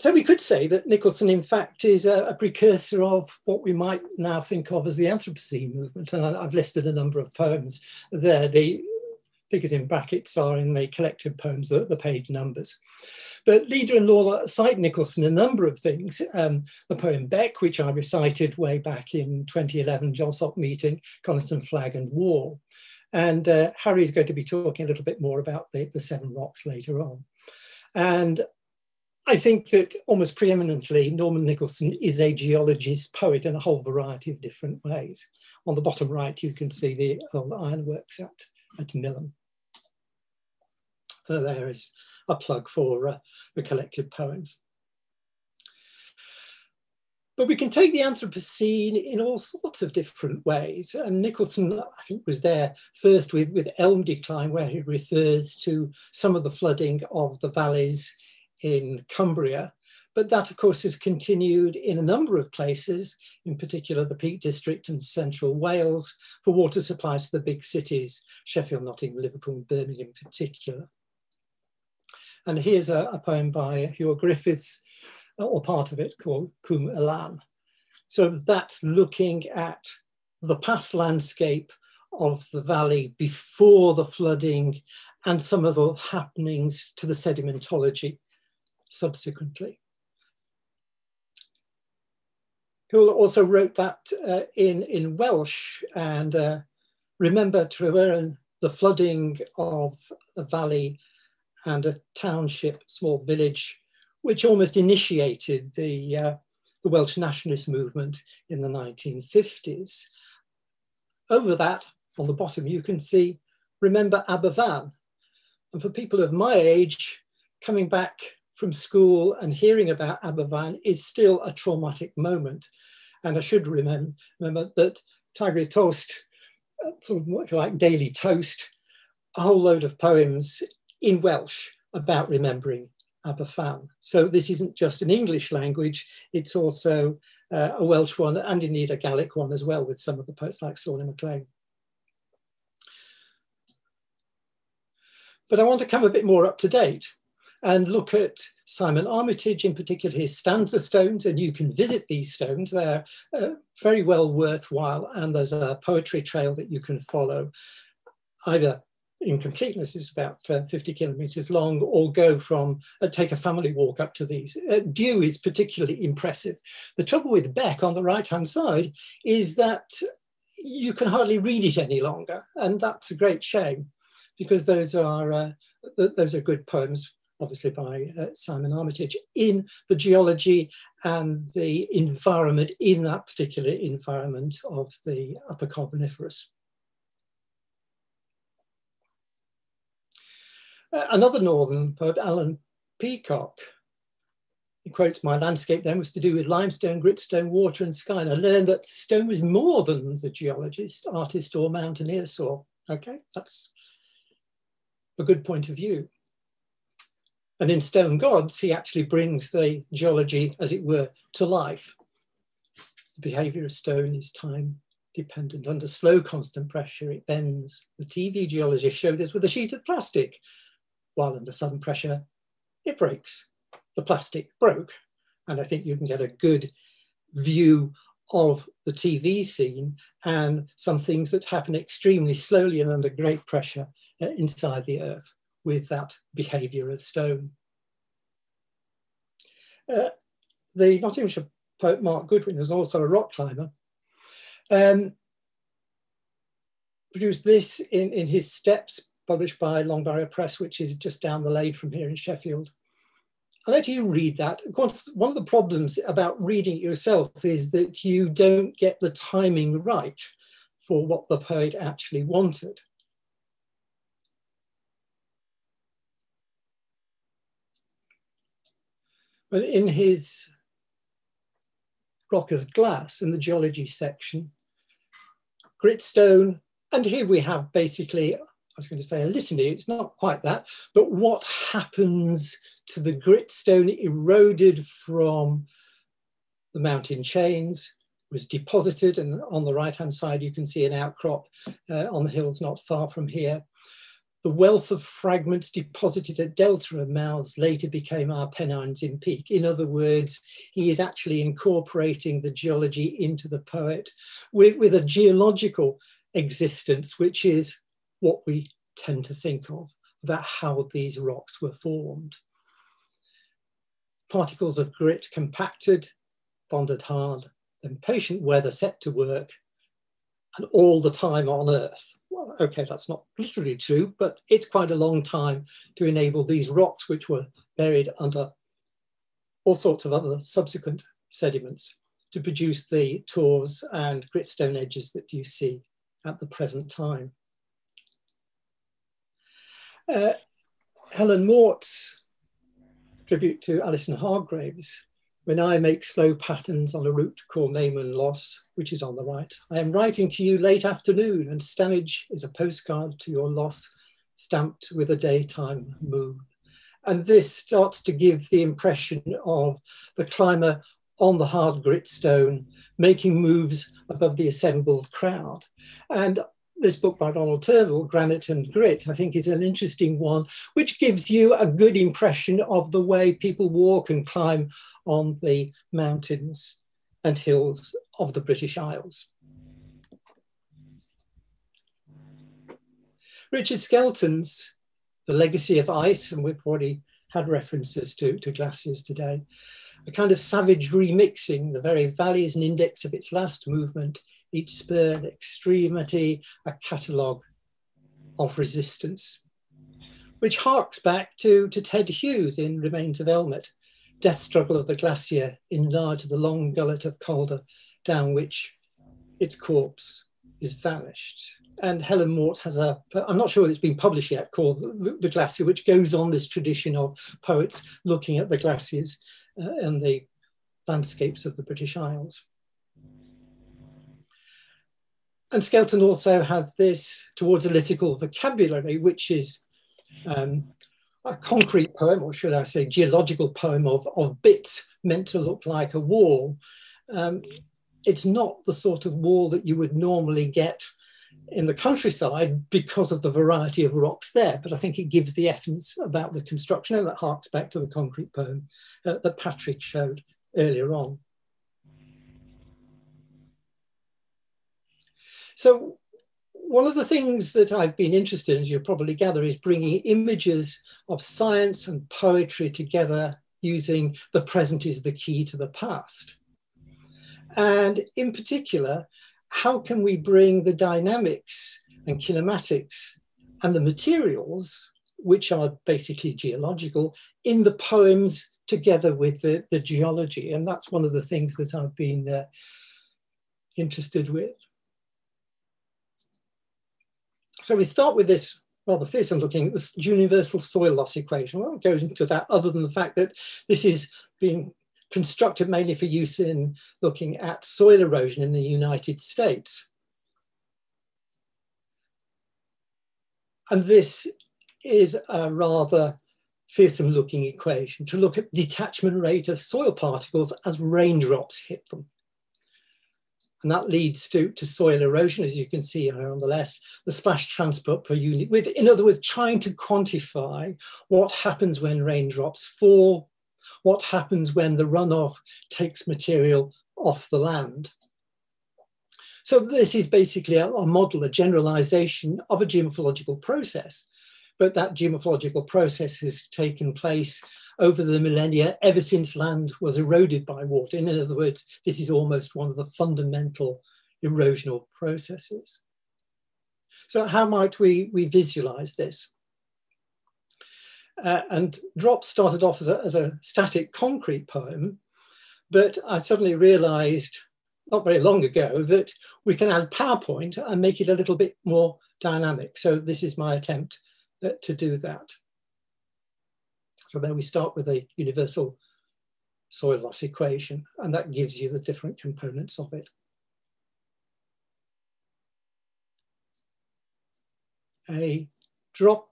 So we could say that Nicholson, in fact, is a, a, precursor of what we might now think of as the Anthropocene movement. And I, have listed a number of poems there. The figures in brackets are in the collected poems, the, the page numbers. But Leeder and Lawlor cite Nicholson a number of things. Um, the poem Beck, which I recited way back in 2011 JOSOC meeting, Coniston Flag and War. And uh, Harry's going to be talking a little bit more about the, the Seven Rocks later on. And I think that almost preeminently, Norman Nicholson is a geologist poet in a whole variety of different ways. On the bottom right, you can see the old ironworks at, at Millom. So there is a plug for uh, the collected poems. But we can take the Anthropocene in all sorts of different ways. And Nicholson, I think, was there first with, with Elm Decline, where he refers to some of the flooding of the valleys in Cumbria. But that, of course, has continued in a number of places, in particular the Peak District and central Wales, for water supplies to the big cities, Sheffield, Nottingham, Liverpool, and Birmingham in particular. And here's a, a poem by Hugh Griffiths, or part of it, called Cwm Ilan. So that's looking at the past landscape of the valley before the flooding and some of the happenings to the sedimentology subsequently. Who also wrote that uh, in, in Welsh and uh, remember Tryweryn, the flooding of the valley and a township, small village, which almost initiated the, uh, the Welsh nationalist movement in the 1950s. Over that, on the bottom, you can see, remember Aberfan. And for people of my age, coming back from school and hearing about Aberfan is still a traumatic moment. And I should remember, remember that Tiger Toast, uh, sort of like Daily Toast, a whole load of poems in Welsh about remembering Aberfan. So this isn't just an English language, it's also uh, a Welsh one and indeed a Gaelic one as well with some of the poets like Sorley MacLean. But I want to come a bit more up to date and look at Simon Armitage, in particular his stanza stones, and you can visit these stones. They're uh, very well worthwhile, and there's a poetry trail that you can follow, either in completeness is about uh, 50 kilometers long or go from uh, take a family walk up to these uh, Dew is particularly impressive the trouble with beck on the right hand side is that you can hardly read it any longer and that's a great shame because those are uh, th those are good poems obviously by uh, Simon Armitage in the geology and the environment in that particular environment of the upper Carboniferous. Uh, another northern poet, Alan Peacock, he quotes, my landscape then was to do with limestone, gritstone, water and sky. And I learned that stone was more than the geologist, artist or mountaineer saw. Okay, that's a good point of view. And in Stone Gods, he actually brings the geology, as it were, to life. The behavior of stone is time dependent. Under slow constant pressure, it bends. The TV geologist showed us with a sheet of plastic while under sudden pressure, it breaks. The plastic broke. And I think you can get a good view of the TV scene and some things that happen extremely slowly and under great pressure uh, inside the earth with that behavior of stone. Uh, the Nottinghamshire poet Mark Goodwin was also a rock climber. Um, produced this in, in his Steps published by Long Barrow Press, which is just down the lane from here in Sheffield. I'll let you read that. One of the problems about reading it yourself is that you don't get the timing right for what the poet actually wanted. But in his Rock as Glass in the geology section, gritstone, and here we have basically was going to say a litany, it's not quite that, but what happens to the gritstone eroded from the mountain chains was deposited and on the right hand side you can see an outcrop uh, on the hills not far from here. The wealth of fragments deposited at Delta and mouths later became our Pennines in Peak. In other words, he is actually incorporating the geology into the poet with, with a geological existence, which is what we tend to think of about how these rocks were formed. Particles of grit compacted, bonded hard, then patient weather set to work, and all the time on Earth. Well, okay, that's not literally true, but it's quite a long time to enable these rocks, which were buried under all sorts of other subsequent sediments, to produce the tors and gritstone edges that you see at the present time. Uh, Helen Mort's tribute to Alison Hargreaves, when I make slow patterns on a route called Name and Loss, which is on the right. I am writing to you late afternoon and Stanage is a postcard to your loss stamped with a daytime moon. And this starts to give the impression of the climber on the hard grit stone, making moves above the assembled crowd. And this book by Donald Turnbull, Granite and Grit, I think is an interesting one, which gives you a good impression of the way people walk and climb on the mountains and hills of the British Isles. Richard Skelton's The Legacy of Ice, and we've already had references to, to glaciers today, a kind of savage remixing, the very valley is an index of its last movement, each spur and extremity, a catalogue of resistance, which harks back to, to Ted Hughes in Remains of Elmet, death struggle of the glacier enlarged the long gullet of Calder down which its corpse is vanished. And Helen Mort has a, I'm not sure it's been published yet, called the, the, Glacier, which goes on this tradition of poets looking at the glaciers uh, and the landscapes of the British Isles. And Skelton also has this towards a lithical vocabulary, which is um, a concrete poem, or should I say geological poem of, of bits meant to look like a wall. Um, it's not the sort of wall that you would normally get in the countryside because of the variety of rocks there, but I think it gives the essence about the construction, and that harks back to the concrete poem uh, that Patrick showed earlier on. So one of the things that I've been interested in, as you'll probably gather, is bringing images of science and poetry together using the present is the key to the past. And in particular, how can we bring the dynamics and kinematics and the materials, which are basically geological, in the poems together with the, the geology? And that's one of the things that I've been uh, interested with. So we start with this rather fearsome looking at this universal soil loss equation. I won't go into that other than the fact that this is being constructed mainly for use in looking at soil erosion in the United States. And this is a rather fearsome looking equation to look at detachment rate of soil particles as raindrops hit them. And that leads to, to soil erosion, as you can see here on the left, the splash transport per unit, with, in other words, trying to quantify what happens when raindrops fall, what happens when the runoff takes material off the land. So this is basically a, a model, a generalization of a geomorphological process, but that geomorphological process has taken place over the millennia ever since land was eroded by water. In other words, this is almost one of the fundamental erosional processes. So how might we, we visualize this? Uh, and Drop started off as a, as a static concrete poem, but I suddenly realized not very long ago that we can add PowerPoint and make it a little bit more dynamic. So this is my attempt uh, to do that. So then we start with a universal soil loss equation, and that gives you the different components of it. A drop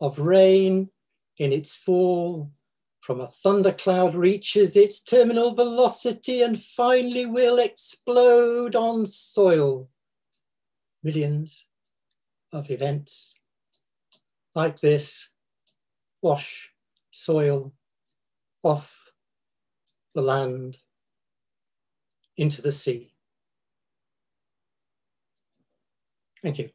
of rain in its fall from a thundercloud reaches its terminal velocity and finally will explode on soil. Millions of events like this wash soil off the land into the sea. Thank you.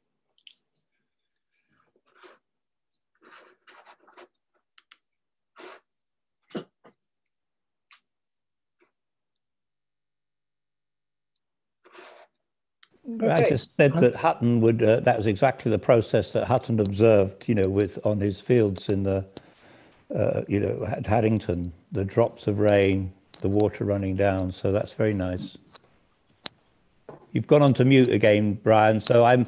Okay. I just said that Hutton would, uh, that was exactly the process that Hutton observed, you know, with on his fields in the uh, you know, at Haddington, the drops of rain, the water running down. So that's very nice. You've gone on to mute again, Brian. So I'm,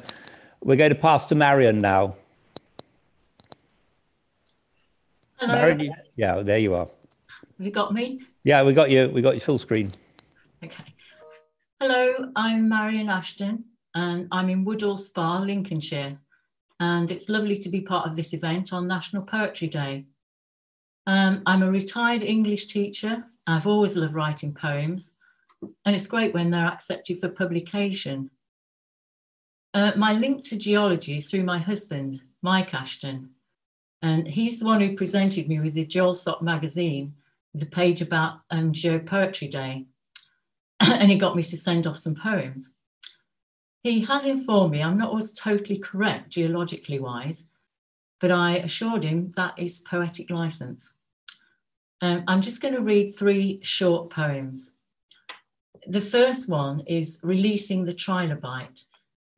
we're going to pass to Marion now. Hello. Marion, yeah, there you are. Have you got me? Yeah, we got you. We got your full screen. Okay. Hello, I'm Marion Ashton, and I'm in Woodhall Spa, Lincolnshire. And it's lovely to be part of this event on National Poetry Day. Um, I'm a retired English teacher. I've always loved writing poems, and it's great when they're accepted for publication. Uh, my link to geology is through my husband, Mike Ashton, and he's the one who presented me with the GeolSoc magazine, the page about um, Geopoetry Day, [CLEARS THROAT] and he got me to send off some poems. He has informed me I'm not always totally correct geologically wise, but I assured him that is poetic license. Um, I'm just going to read three short poems. The first one is Releasing the Trilobite.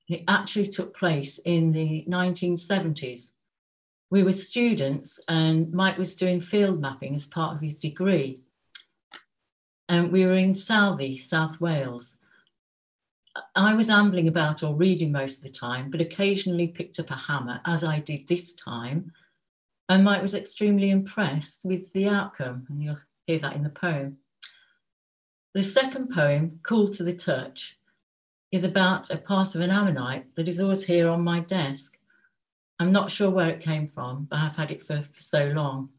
It actually took place in the 1970s. We were students and Mike was doing field mapping as part of his degree. And we were in Southey, South Wales. I was ambling about or reading most of the time, but occasionally picked up a hammer, as I did this time. And Mike was extremely impressed with the outcome, and you'll hear that in the poem. The second poem, Cool to the Touch, is about a part of an ammonite that is always here on my desk. I'm not sure where it came from, but I've had it for, for so long.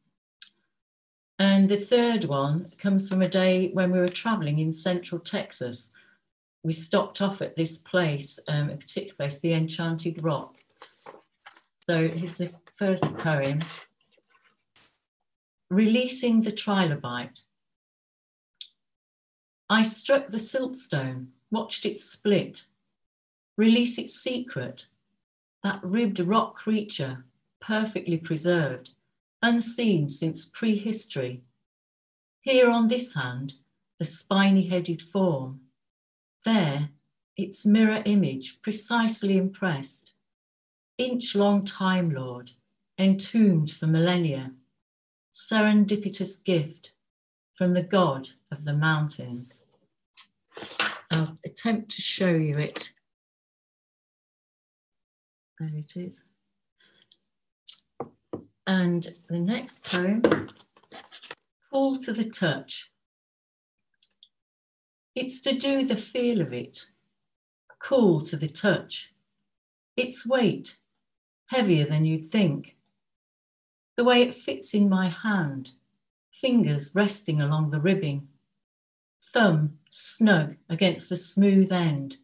And the third one comes from a day when we were traveling in central Texas we stopped off at this place, um, a particular place, the Enchanted Rock. So here's the first poem. Releasing the trilobite. I struck the siltstone, watched it split, release its secret, that ribbed rock creature, perfectly preserved, unseen since prehistory. Here on this hand, the spiny headed form, there, its mirror image precisely impressed. Inch long Time Lord, entombed for millennia, serendipitous gift from the God of the mountains. I'll attempt to show you it. There it is. And the next poem, Call to the Touch. It's to do the feel of it, cool to the touch. Its weight, heavier than you'd think. The way it fits in my hand, fingers resting along the ribbing, thumb snug against the smooth end.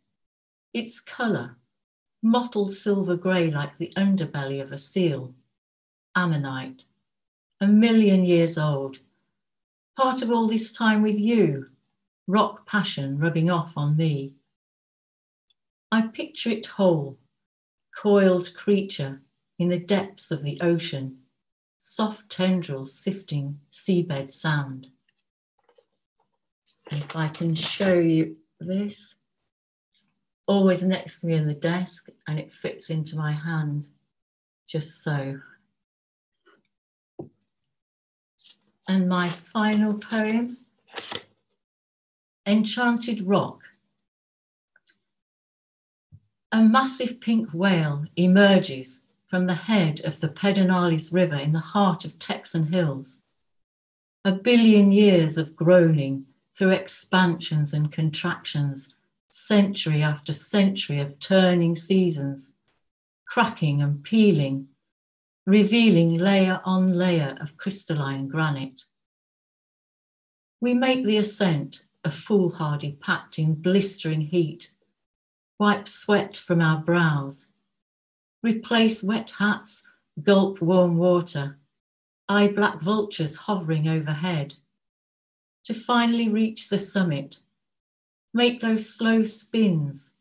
Its colour, mottled silver grey like the underbelly of a seal, ammonite, a million years old, part of all this time with you, rock passion rubbing off on me. I picture it whole, coiled creature in the depths of the ocean, soft tendrils sifting seabed sand. If I can show you this, it's always next to me on the desk and it fits into my hand just so. And my final poem Enchanted Rock. A massive pink whale emerges from the head of the Pedernales River in the heart of Texan Hills. A billion years of groaning through expansions and contractions, century after century of turning seasons, cracking and peeling, revealing layer on layer of crystalline granite. We make the ascent a foolhardy pact in blistering heat, wipe sweat from our brows, replace wet hats, gulp warm water, eye black vultures hovering overhead, to finally reach the summit, make those slow spins,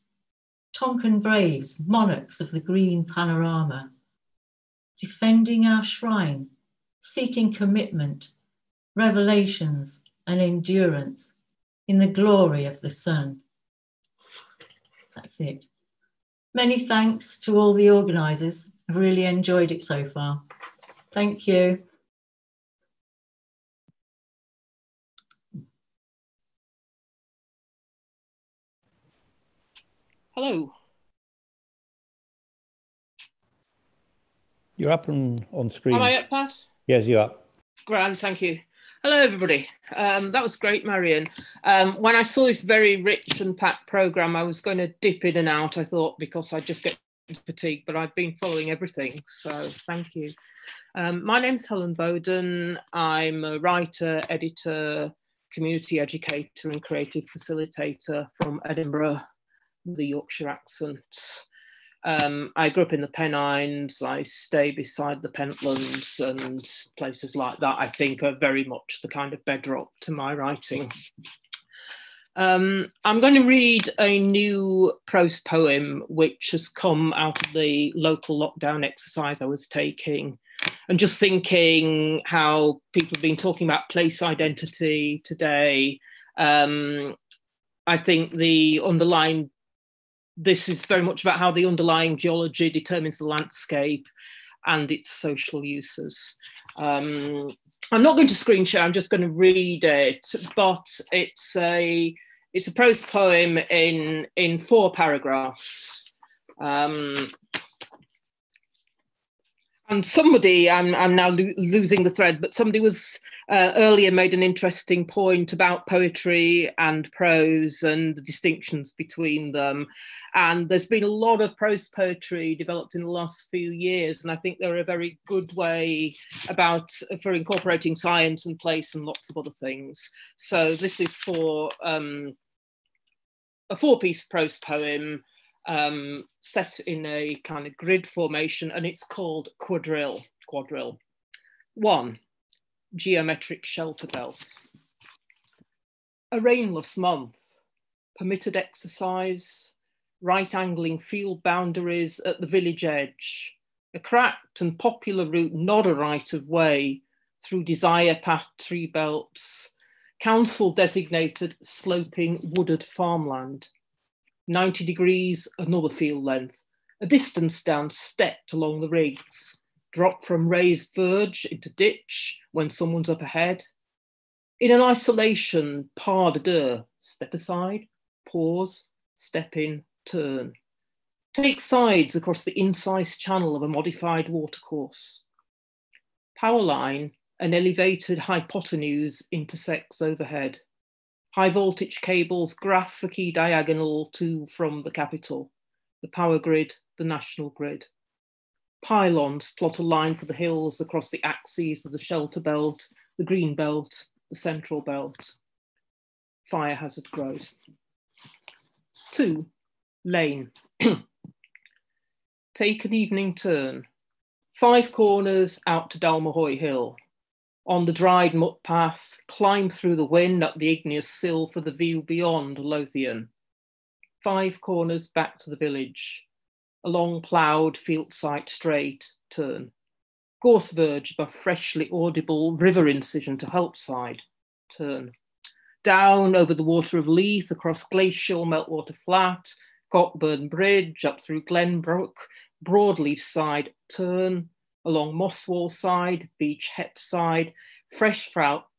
Tonkin braves, monarchs of the green panorama, defending our shrine, seeking commitment, revelations, and endurance in the glory of the sun. That's it. Many thanks to all the organisers. I've really enjoyed it so far. Thank you. Hello. You're up on, on screen. Am I up, Pat? Yes, you're up. Grand, thank you. Hello, everybody. Um, that was great, Marion. Um, when I saw this very rich and packed program, I was going to dip in and out. I thought because I just get fatigued, but I've been following everything, so thank you. Um, my name's Helen Boden. I'm a writer, editor, community educator, and creative facilitator from Edinburgh, the Yorkshire accent. Um, I grew up in the Pennines. I stay beside the Pentlands and places like that. I think are very much the kind of bedrock to my writing. Um, I'm going to read a new prose poem which has come out of the local lockdown exercise I was taking. And just thinking how people have been talking about place identity today. Um, I think the underlying, this is very much about how the underlying geology determines the landscape and its social uses. Um, I'm not going to screen share, I'm just going to read it, but it's a it's a prose poem in in four paragraphs. Um, and somebody, I'm, I'm now lo losing the thread, but somebody was uh, earlier made an interesting point about poetry and prose and the distinctions between them. And there's been a lot of prose poetry developed in the last few years, and I think they're a very good way about for incorporating science and place and lots of other things. So this is for um, a four-piece prose poem um, set in a kind of grid formation, and it's called quadrille. Quadrille. One, geometric shelter belt. A rainless month, permitted exercise, right angling field boundaries at the village edge, a cracked and popular route not a right of way through desire path tree belts, council designated sloping wooded farmland. 90 degrees, another field length, a distance down stepped along the rigs, drop from raised verge into ditch when someone's up ahead. In an isolation, pas de deux, step aside, pause, step in, turn. Take sides across the incised channel of a modified watercourse. Power line, an elevated hypotenuse intersects overhead. High voltage cables graph for key diagonal to from the capital, the power grid, the national grid. Pylons plot a line for the hills across the axes of the shelter belt, the green belt, the central belt. Fire hazard grows. Two, lane. [CLEARS THROAT] Take an evening turn. Five corners out to Dalmahoy Hill on the dried muck path, climb through the wind up the igneous sill for the view beyond Lothian. Five corners back to the village. Along ploughed field site straight, turn. Gorse verge above freshly audible river incision to Helpside, turn. Down over the water of Leith, across glacial meltwater flat, Cockburn Bridge, up through Glenbrook, Broadleaf side, turn, along Mosswall side, Beach Het side, fresh,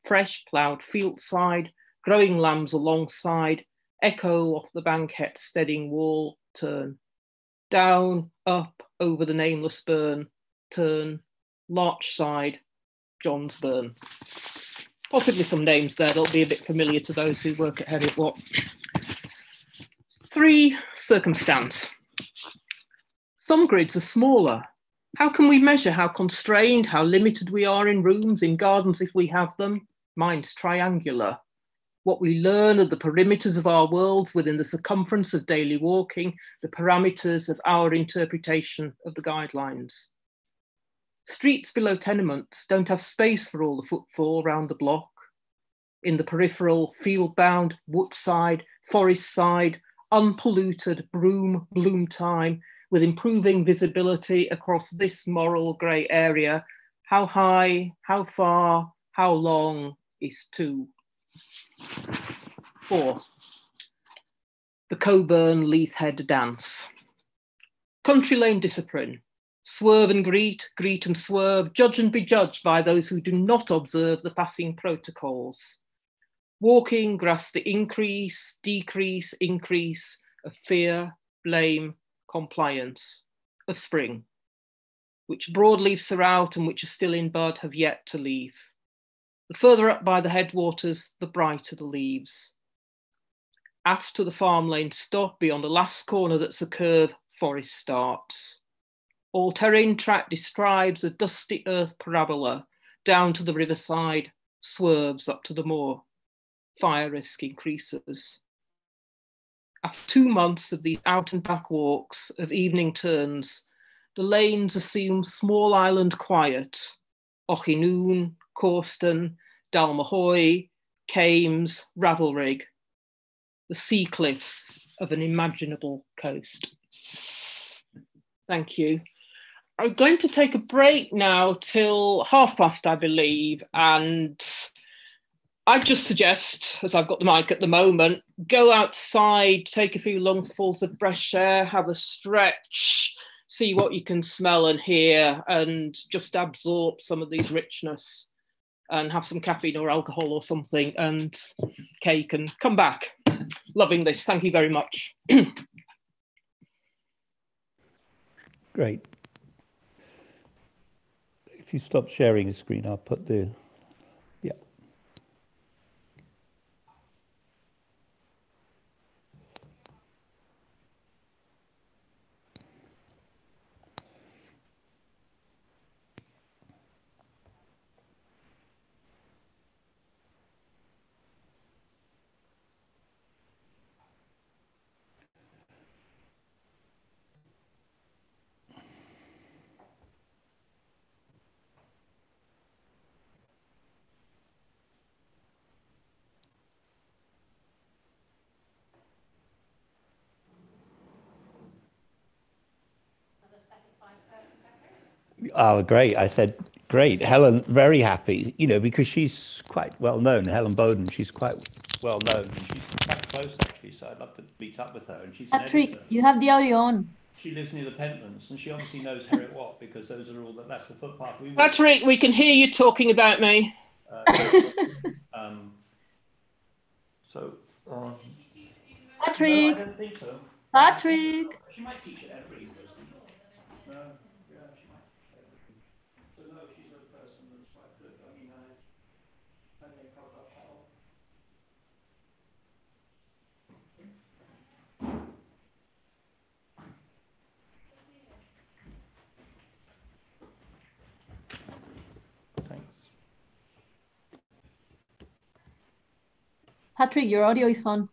fresh ploughed field side, growing lambs alongside, echo off the Bankhead steading wall, turn. Down, up, over the nameless burn, turn, Larch side, John's burn. Possibly some names there that'll be a bit familiar to those who work at Heriot Watt. Three, circumstance. Some grids are smaller, how can we measure how constrained, how limited we are in rooms, in gardens if we have them? Mine's triangular. What we learn are the perimeters of our worlds within the circumference of daily walking, the parameters of our interpretation of the guidelines. Streets below tenements don't have space for all the footfall round the block. In the peripheral, field-bound, woodside, forest side, unpolluted broom bloom time with improving visibility across this moral grey area. How high, how far, how long is two? Four, the Cockburn Leithhead dance. Country lane discipline, swerve and greet, greet and swerve, judge and be judged by those who do not observe the passing protocols. Walking grasps the increase, decrease, increase of fear, blame, compliance of spring, which broadleafs are out and which are still in bud have yet to leave. The further up by the headwaters, the brighter the leaves. After the farm lane stop beyond the last corner that's a curve, forest starts. All terrain track describes a dusty earth parabola down to the riverside, swerves up to the moor. Fire risk increases. After two months of these out and back walks, of evening turns, the lanes assume small island quiet. Auchinoon, Corston, Dalmahoy, Kames, Ravelrig, the sea cliffs of an imaginable coast. Thank you. I'm going to take a break now till half past, I believe, and I just suggest, as I've got the mic at the moment, go outside, take a few lungfuls of fresh air, have a stretch, see what you can smell and hear, and just absorb some of these richness and have some caffeine or alcohol or something and cake and come back. Loving this. Thank you very much. Great. If you stop sharing the screen, I'll put the Oh, great. I said, great. Helen, very happy, you know, because she's quite well known. Helen Boden, she's quite well known. She's quite close, actually. So I'd love to meet up with her. And she's Patrick, you have the audio on. She lives near the Pentlands, and she obviously knows Heriot [LAUGHS] Watt because those are all that. That's the footpath we. Patrick, we can hear you talking about me. Uh, so, [LAUGHS] um, so uh, Patrick. No, I don't think so. Patrick. She might teach at every university. No, yeah, she might. So no, she's a person that's quite good. I mean, I, I think I'll help. Patrick, your audio is on.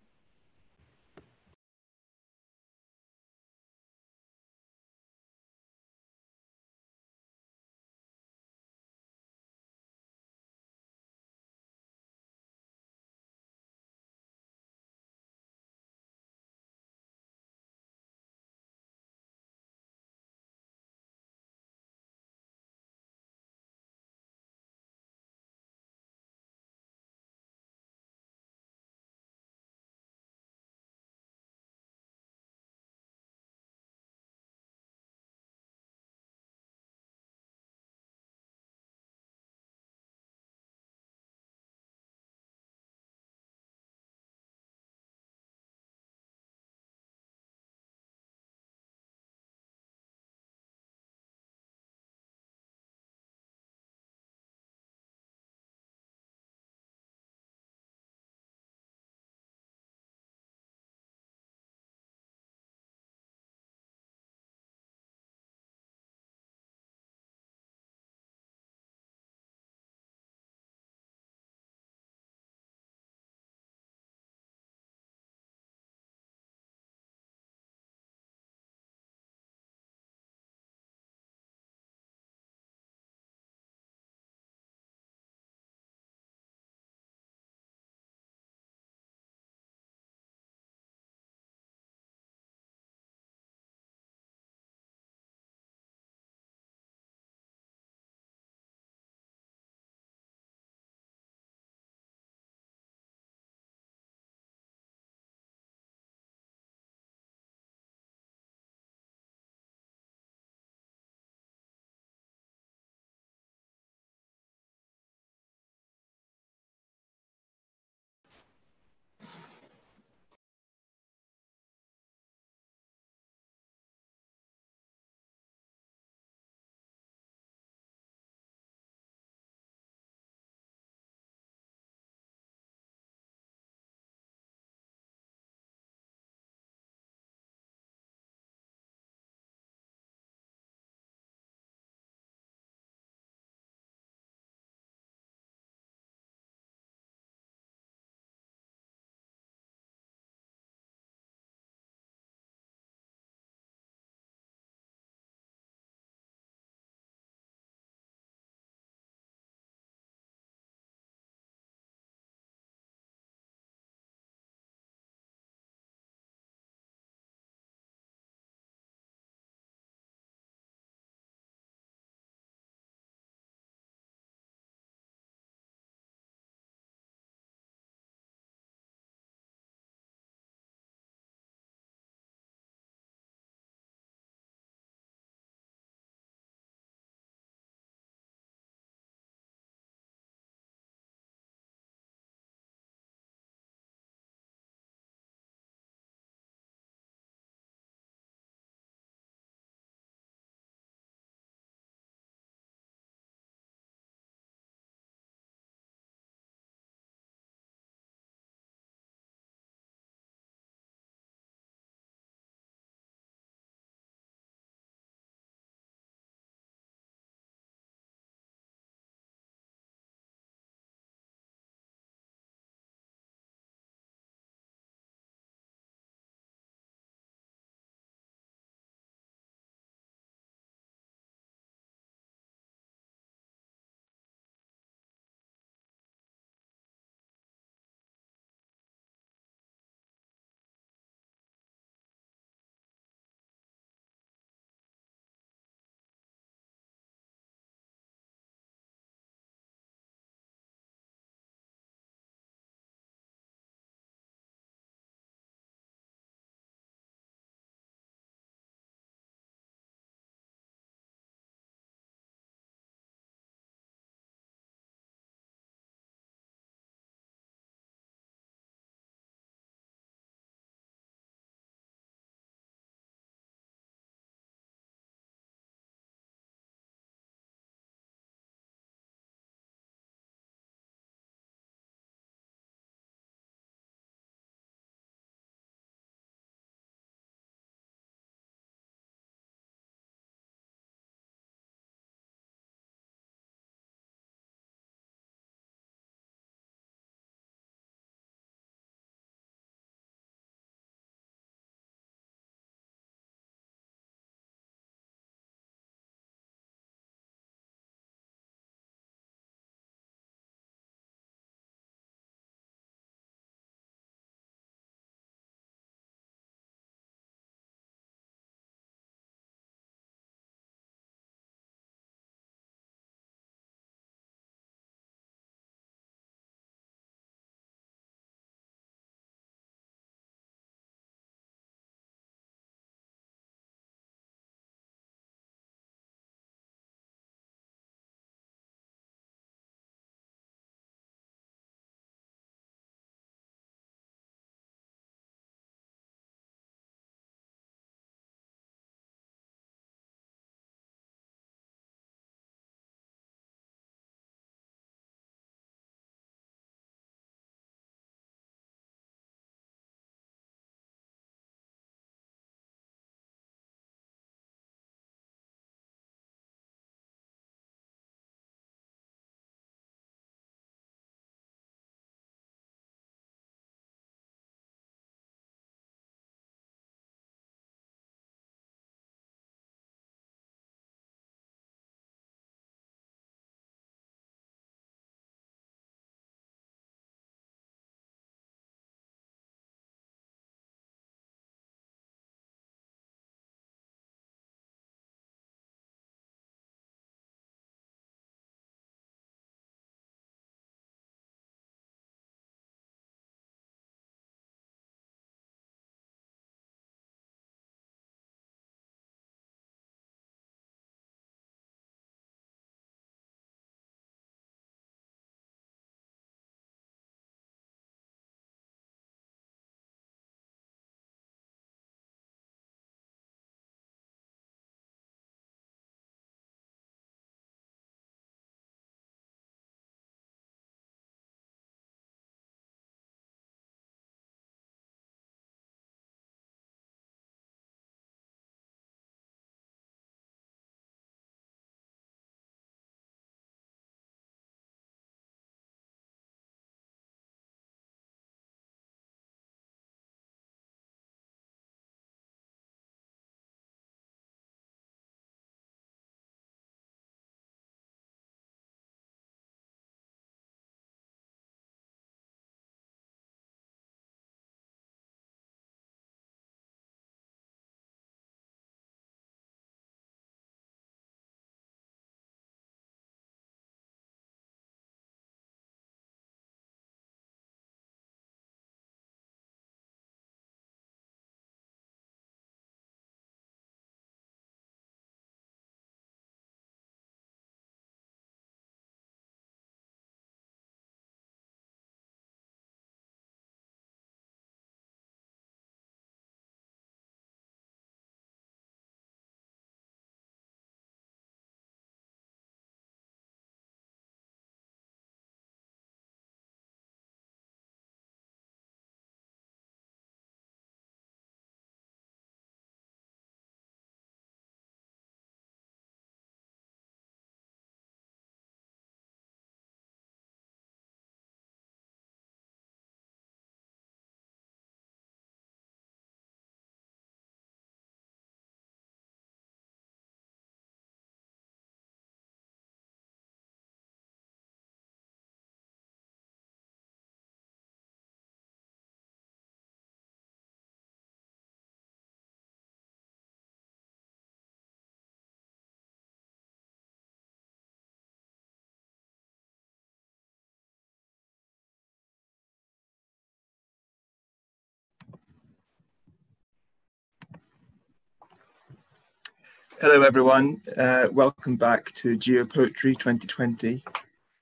Hello, everyone. Uh, welcome back to GeoPoetry 2020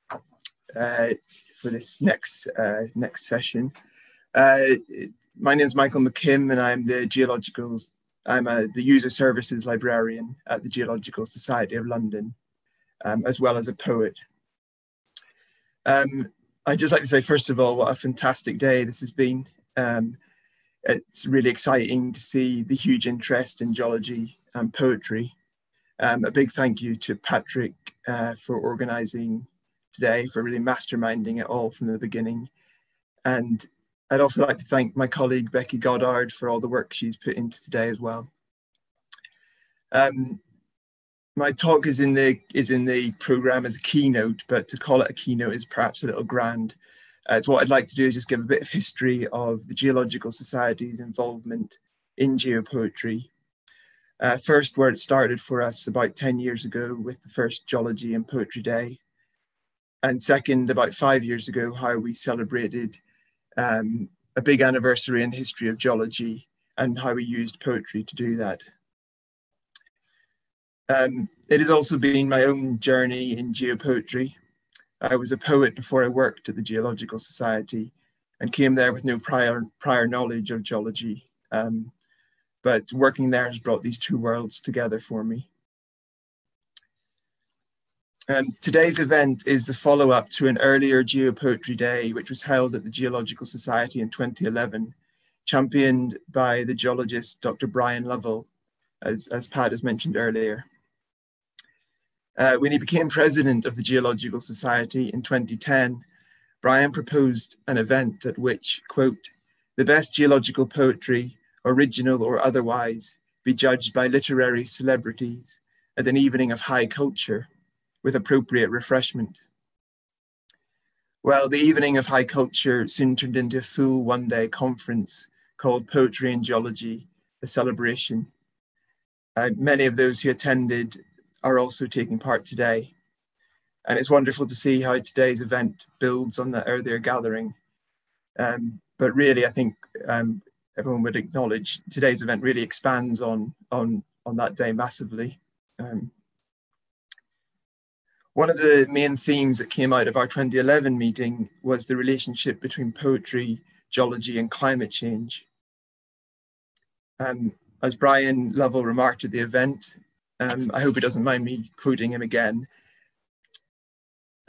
uh, for this next uh, next session. Uh, my name is Michael McKimm, and I'm the geological. I'm a, the user services librarian at the Geological Society of London, um, as well as a poet. Um, I'd just like to say, first of all, what a fantastic day this has been. Um, it's really exciting to see the huge interest in geology and poetry. Um, a big thank you to Patrick uh, for organising today, for really masterminding it all from the beginning. And I'd also like to thank my colleague Becky Goddard for all the work she's put into today as well. Um, my talk is in the is in the program as a keynote, but to call it a keynote is perhaps a little grand. Uh, so what I'd like to do is just give a bit of history of the Geological Society's involvement in geopoetry. Uh, first, where it started for us about 10 years ago with the first Geology and Poetry Day. And second, about five years ago, how we celebrated um, a big anniversary in the history of geology and how we used poetry to do that. Um, it has also been my own journey in geopoetry. I was a poet before I worked at the Geological Society and came there with no prior, prior knowledge of geology. Um, but working there has brought these two worlds together for me. Um, today's event is the follow-up to an earlier Geopoetry Day, which was held at the Geological Society in 2011, championed by the geologist Dr. Brian Lovell, as, as Pat has mentioned earlier. Uh, when he became president of the Geological Society in 2010, Brian proposed an event at which, quote, the best geological poetry, original or otherwise, be judged by literary celebrities at an evening of high culture with appropriate refreshment. Well, the evening of high culture soon turned into a full one day conference called Poetry and Geology, a celebration. Uh, many of those who attended are also taking part today. And it's wonderful to see how today's event builds on the earlier gathering. Um, but really, I think um, everyone would acknowledge today's event really expands on, on, on that day massively. Um, one of the main themes that came out of our 2011 meeting was the relationship between poetry, geology, and climate change. Um, as Brian Lovell remarked at the event, um, I hope he doesn't mind me quoting him again.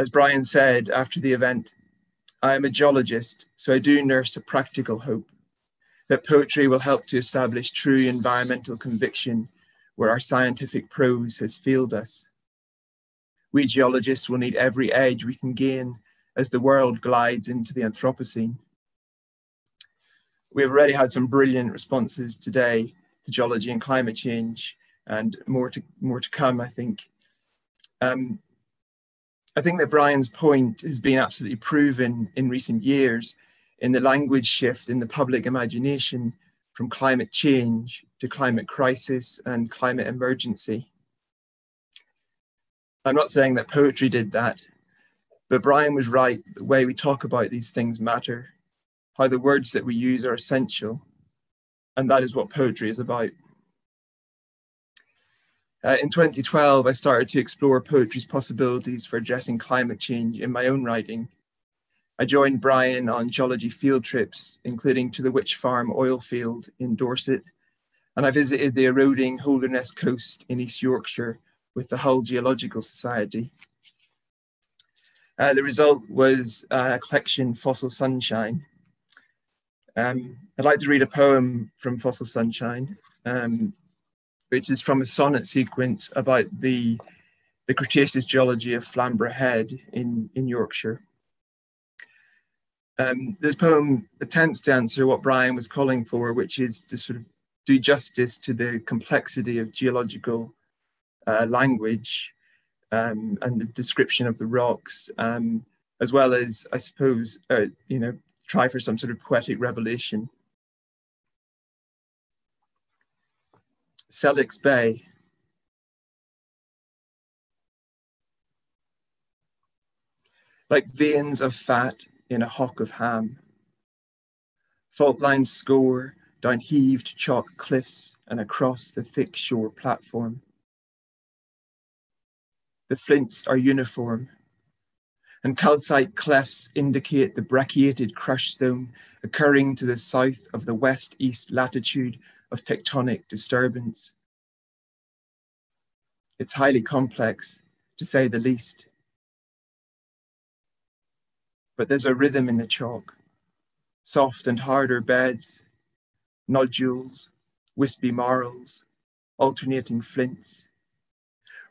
As Brian said after the event, I am a geologist, so I do nurse a practical hope that poetry will help to establish true environmental conviction where our scientific prose has failed us. We geologists will need every edge we can gain as the world glides into the Anthropocene. We've already had some brilliant responses today to geology and climate change, and more to more to come, I think. Um, I think that Brian's point has been absolutely proven in recent years in the language shift in the public imagination from climate change to climate crisis and climate emergency. I'm not saying that poetry did that, but Brian was right. The way we talk about these things matter, how the words that we use are essential. And that is what poetry is about. Uh, in 2012, I started to explore poetry's possibilities for addressing climate change in my own writing. I joined Brian on geology field trips, including to the Witch Farm oil field in Dorset, and I visited the eroding Holderness coast in East Yorkshire with the Hull Geological Society. Uh, the result was a collection, Fossil Sunshine. Um, I'd like to read a poem from Fossil Sunshine. Um, which is from a sonnet sequence about the, the Cretaceous geology of Flamborough Head in, in Yorkshire. Um, this poem attempts to answer what Brian was calling for, which is to sort of do justice to the complexity of geological uh, language um, and the description of the rocks, um, as well as, I suppose, uh, you know, try for some sort of poetic revelation. Selwicks Bay. Like veins of fat in a hock of ham. Fault lines score down heaved chalk cliffs and across the thick shore platform. The flints are uniform, and calcite clefts indicate the brecciated crush zone occurring to the south of the west-east latitude of tectonic disturbance. It's highly complex, to say the least. But there's a rhythm in the chalk, soft and harder beds, nodules, wispy marls, alternating flints,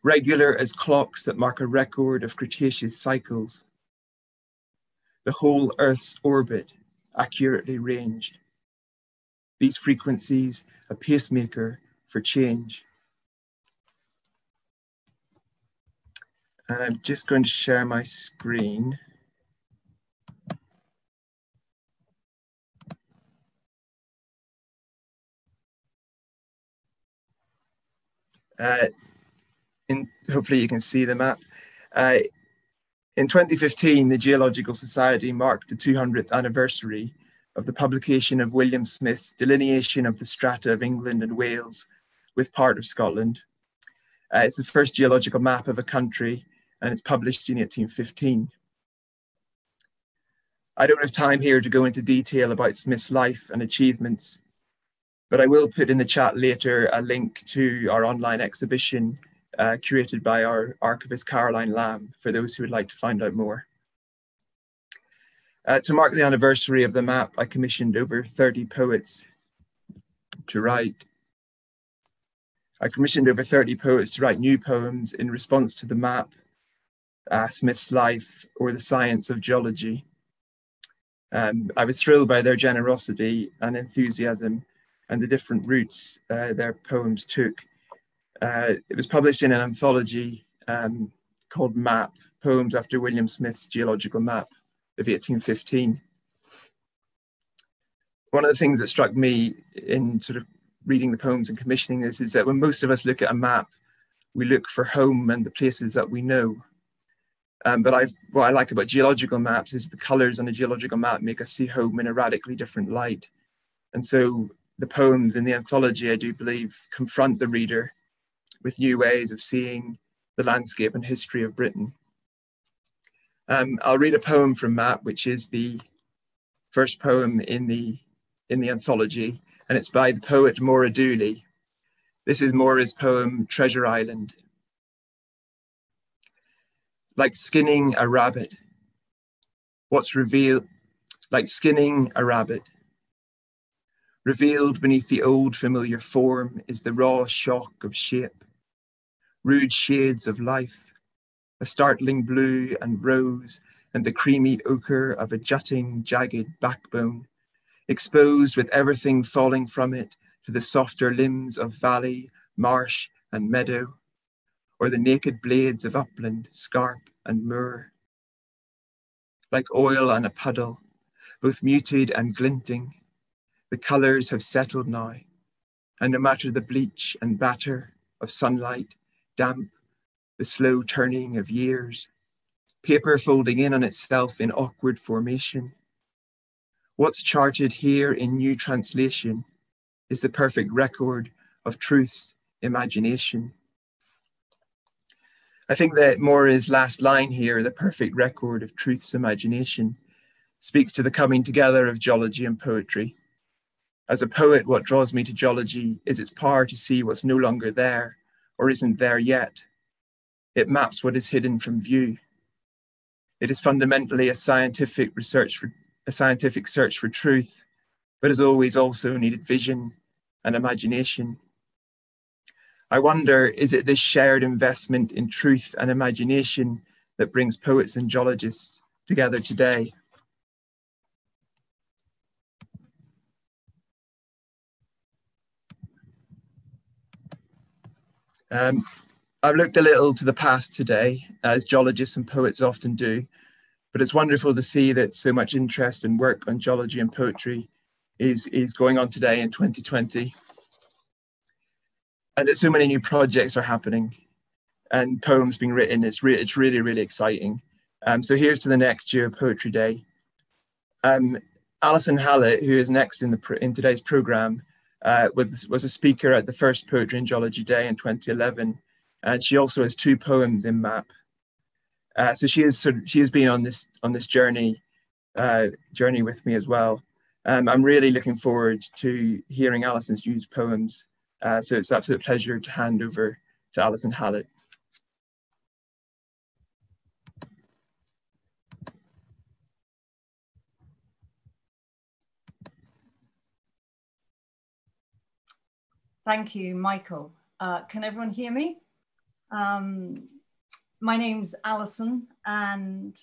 regular as clocks that mark a record of Cretaceous cycles. The whole Earth's orbit accurately ranged. These frequencies, a pacemaker for change. And I'm just going to share my screen. Uh, in, hopefully you can see the map. Uh, in 2015, the Geological Society marked the 200th anniversary of the publication of William Smith's delineation of the strata of England and Wales with part of Scotland. Uh, it's the first geological map of a country and it's published in 1815. I don't have time here to go into detail about Smith's life and achievements, but I will put in the chat later a link to our online exhibition uh, curated by our archivist Caroline Lamb for those who would like to find out more. Uh, to mark the anniversary of the map, I commissioned over 30 poets to write. I commissioned over 30 poets to write new poems in response to the map, uh, Smith's life, or the science of geology. Um, I was thrilled by their generosity and enthusiasm and the different routes uh, their poems took uh, it was published in an anthology um, called Map, Poems After William Smith's Geological Map of 1815. One of the things that struck me in sort of reading the poems and commissioning this is that when most of us look at a map, we look for home and the places that we know. Um, but I've, what I like about geological maps is the colors on a geological map make us see home in a radically different light. And so the poems in the anthology, I do believe, confront the reader with new ways of seeing the landscape and history of Britain. Um, I'll read a poem from Map, which is the first poem in the, in the anthology, and it's by the poet Maura Dooley. This is Maura's poem, Treasure Island. Like skinning a rabbit, what's revealed, like skinning a rabbit. Revealed beneath the old familiar form is the raw shock of shape rude shades of life, a startling blue and rose, and the creamy ochre of a jutting, jagged backbone, exposed with everything falling from it to the softer limbs of valley, marsh, and meadow, or the naked blades of upland, scarp, and moor. Like oil on a puddle, both muted and glinting, the colours have settled now, and no matter the bleach and batter of sunlight, damp, the slow turning of years, paper folding in on itself in awkward formation. What's charted here in new translation is the perfect record of truth's imagination. I think that Maura's last line here, the perfect record of truth's imagination, speaks to the coming together of geology and poetry. As a poet, what draws me to geology is its power to see what's no longer there or isn't there yet. It maps what is hidden from view. It is fundamentally a scientific research for a scientific search for truth, but has always also needed vision and imagination. I wonder, is it this shared investment in truth and imagination that brings poets and geologists together today? Um, I've looked a little to the past today, as geologists and poets often do, but it's wonderful to see that so much interest and work on geology and poetry is, is going on today in 2020. And that so many new projects are happening and poems being written. It's, re it's really, really exciting. Um, so here's to the next Geo Poetry Day. Um, Alison Hallett, who is next in, the, in today's program, uh, was, was a speaker at the first Poetry and Geology Day in 2011. and she also has two poems in MAP. Uh, so she is sort of, she has been on this on this journey uh, journey with me as well. Um, I'm really looking forward to hearing Alison's used poems. Uh, so it's an absolute pleasure to hand over to Alison Hallett. Thank you, Michael. Uh, can everyone hear me? Um, my name's Alison, and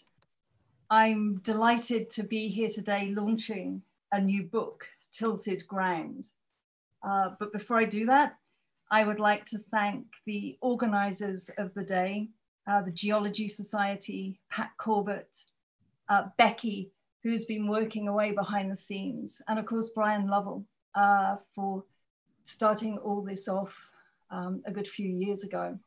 I'm delighted to be here today launching a new book, Tilted Ground. Uh, but before I do that, I would like to thank the organizers of the day, uh, the Geology Society, Pat Corbett, uh, Becky, who's been working away behind the scenes, and of course, Brian Lovell uh, for starting all this off um, a good few years ago.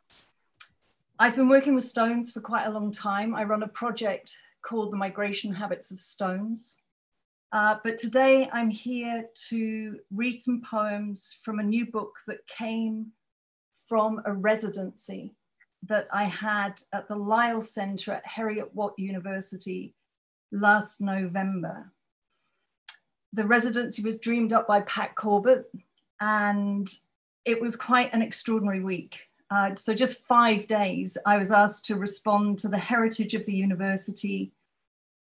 I've been working with stones for quite a long time. I run a project called The Migration Habits of Stones. Uh, but today I'm here to read some poems from a new book that came from a residency that I had at the Lyell Center at Heriot Watt University last November. The residency was dreamed up by Pat Corbett, and it was quite an extraordinary week. Uh, so just five days, I was asked to respond to the heritage of the university,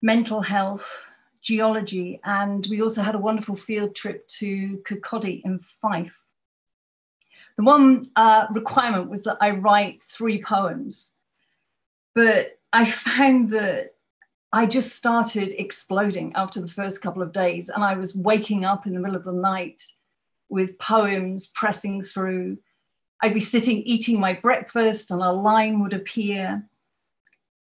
mental health, geology, and we also had a wonderful field trip to Kirkcaldy in Fife. The one uh, requirement was that I write three poems, but I found that I just started exploding after the first couple of days, and I was waking up in the middle of the night with poems pressing through. I'd be sitting eating my breakfast and a line would appear.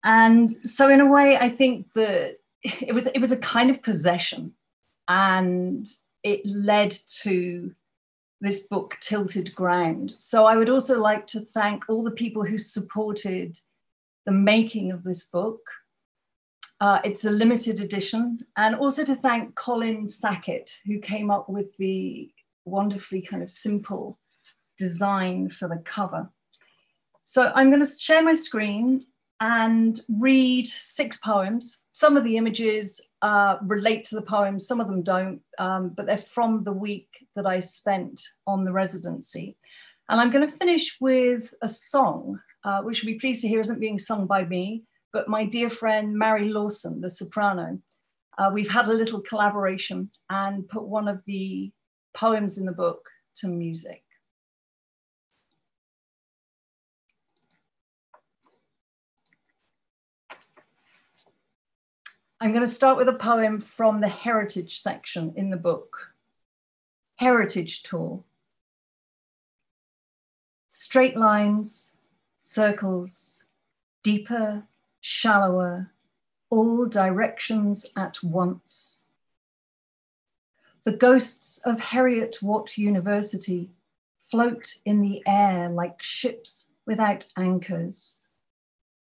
And so in a way, I think that it was it was a kind of possession and it led to this book tilted ground so i would also like to thank all the people who supported the making of this book uh, it's a limited edition and also to thank colin sackett who came up with the wonderfully kind of simple design for the cover. So I'm going to share my screen and read six poems. Some of the images uh, relate to the poems, some of them don't, um, but they're from the week that I spent on the residency. And I'm going to finish with a song, uh, which you'll be pleased to hear isn't being sung by me, but my dear friend Mary Lawson, the soprano. Uh, we've had a little collaboration and put one of the poems in the book to music. I'm going to start with a poem from the heritage section in the book. Heritage Tour. Straight lines, circles, deeper, shallower, all directions at once the ghosts of Heriot Watt University float in the air like ships without anchors.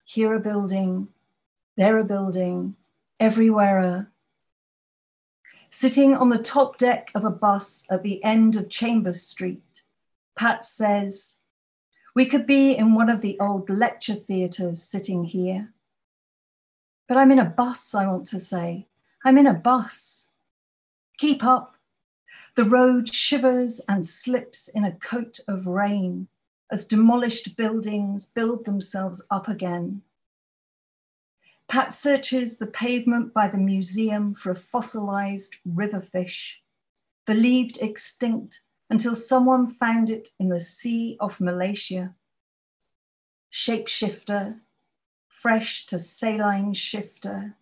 Here a building, there a building, everywhere a. Sitting on the top deck of a bus at the end of Chambers Street, Pat says, We could be in one of the old lecture theatres sitting here. But I'm in a bus, I want to say. I'm in a bus. Keep up. The road shivers and slips in a coat of rain as demolished buildings build themselves up again. Pat searches the pavement by the museum for a fossilized river fish, believed extinct until someone found it in the sea off Malaysia. Shapeshifter, fresh to saline shifter,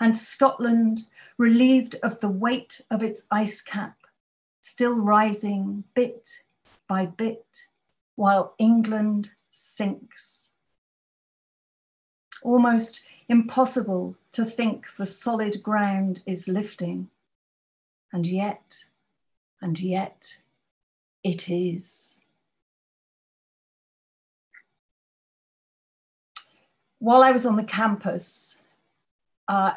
and Scotland, relieved of the weight of its ice cap, still rising bit by bit, while England sinks. Almost impossible to think the solid ground is lifting, and yet, and yet, it is. While I was on the campus, uh,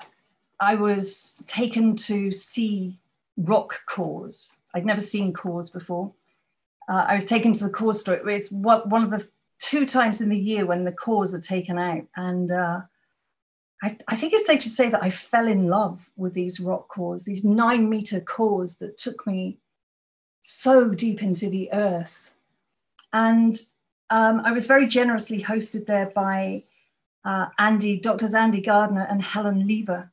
I was taken to see rock cores. I'd never seen cores before. uh, I was taken to the cores store. It's one of the two times in the year when the cores are taken out. And uh, I, I, think it's safe to say that I fell in love with these rock cores, these nine meter cores that took me so deep into the earth. And um, I was very generously hosted there by uh, Andy, Doctors Andy Gardner and Helen Lever.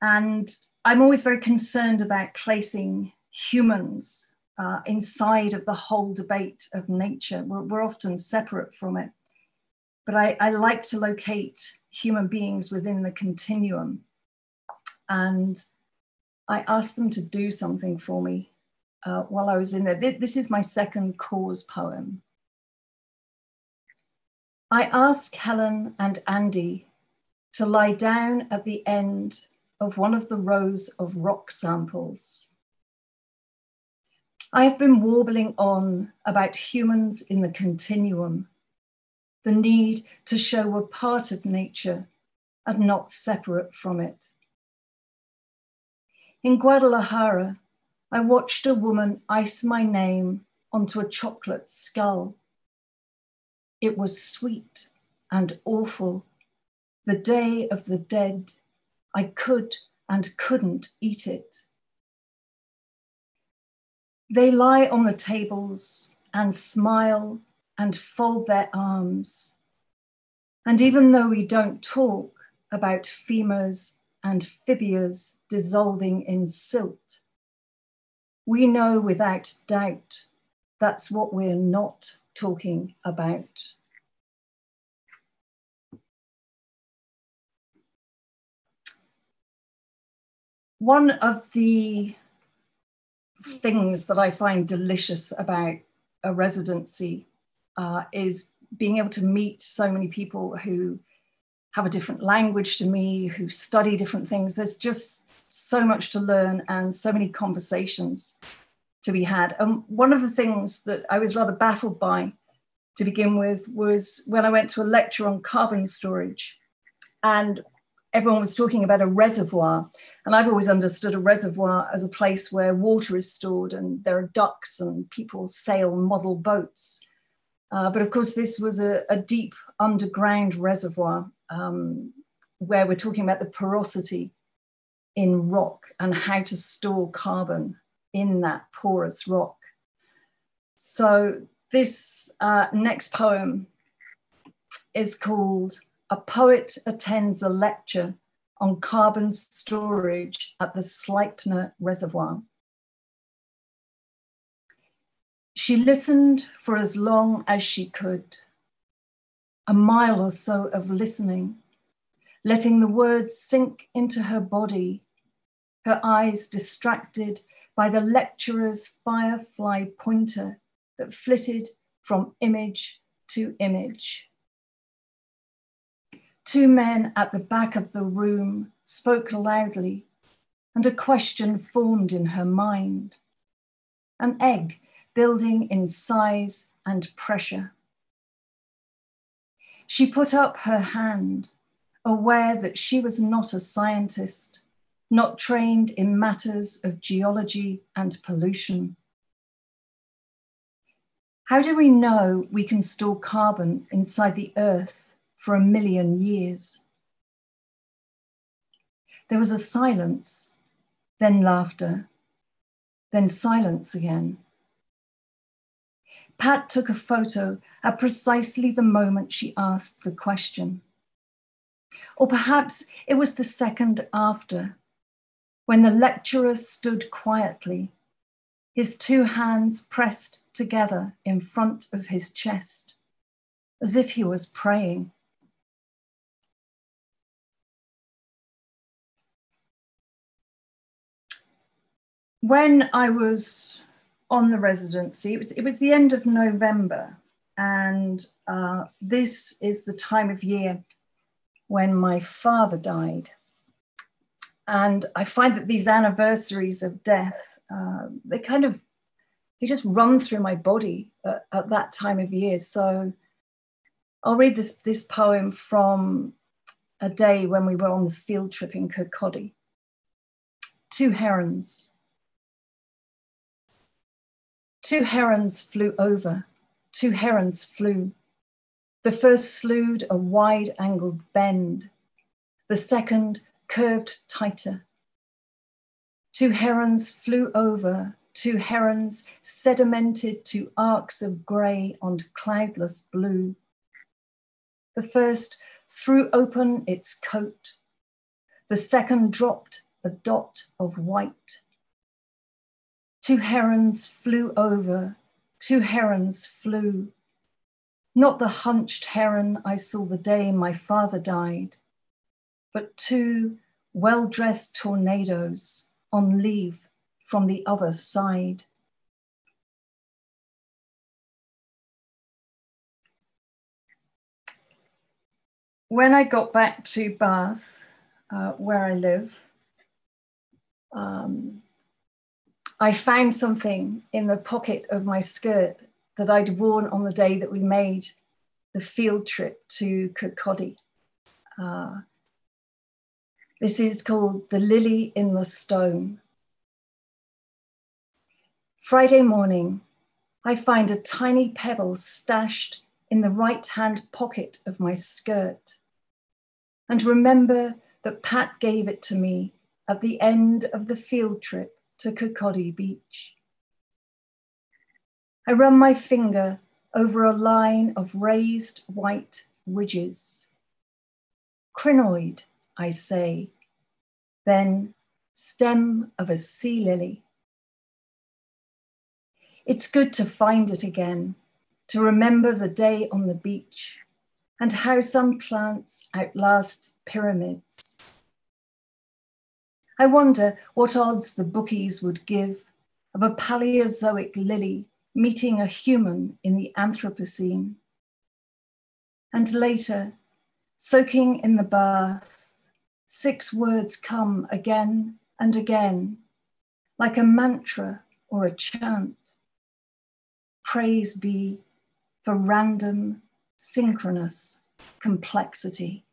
And I'm always very concerned about placing humans uh, inside of the whole debate of nature. We're, we're often separate from it. But I, I, like to locate human beings within the continuum. And I asked them to do something for me uh, while I was in there. This is my second cores poem. I asked Helen and Andy to lie down at the end of one of the rows of rock samples. I have been warbling on about humans in the continuum, the need to show we're part of nature and not separate from it. In Guadalajara, I watched a woman ice my name onto a chocolate skull it was sweet and awful. The day of the dead, I could and couldn't eat it. They lie on the tables and smile and fold their arms. And even though we don't talk about femurs and fibulas dissolving in silt, we know without doubt that's what we're not talking about. One of the things that I find delicious about a residency uh, is being able to meet so many people who have a different language to me, who study different things. There's just so much to learn and so many conversations to be had. And one of the things that I was rather baffled by to begin with was when I went to a lecture on carbon storage and everyone was talking about a reservoir. And I've always understood a reservoir as a place where water is stored and there are ducks and people sail model boats. Uh, but of course, this was a, a deep underground reservoir um, where we're talking about the porosity in rock and how to store carbon in that porous rock. So this uh, next poem is called A Poet Attends a Lecture on Carbon Storage at the Sleipner Reservoir. She listened for as long as she could, a mile or so of listening, letting the words sink into her body, her eyes distracted by the lecturer's firefly pointer that flitted from image to image. Two men at the back of the room spoke loudly, and a question formed in her mind. An egg building in size and pressure. She put up her hand, aware that she was not a scientist, not trained in matters of geology and pollution. How do we know we can store carbon inside the earth for a million years? There was a silence, then laughter, then silence again. Pat took a photo at precisely the moment she asked the question. Or perhaps it was the second after, when the lecturer stood quietly, his two hands pressed together in front of his chest, as if he was praying. When I was on the residency, it was, it was the end of November, and uh, this is the time of year when my father died. And I find that these anniversaries of death, uh, they kind of they just run through my body at, at that time of year. So I'll read this, this poem from a day when we were on the field trip in Kirkcaldy. Two herons. Two herons flew over, two herons flew. The first slewed a wide angled bend, the second curved tighter. Two herons flew over, two herons sedimented to arcs of grey on cloudless blue. The first threw open its coat, the second dropped a dot of white. Two herons flew over, two herons flew. Not the hunched heron I saw the day my father died, but two well dressed tornadoes on leave from the other side. When I got back to Bath, uh, where I live, um, I found something in the pocket of my skirt that I'd worn on the day that we made the field trip to Kirkcaldy. Uh, this is called The Lily in the Stone. Friday morning, I find a tiny pebble stashed in the right hand pocket of my skirt and remember that Pat gave it to me at the end of the field trip to Kirkcaldy Beach. I run my finger over a line of raised white ridges. Crinoid, I say, then stem of a sea lily. It's good to find it again, to remember the day on the beach and how some plants outlast pyramids. I wonder what odds the bookies would give of a Paleozoic lily meeting a human in the Anthropocene. And later, soaking in the bath, six words come again and again, like a mantra or a chant. Praise be for random, synchronous complexity.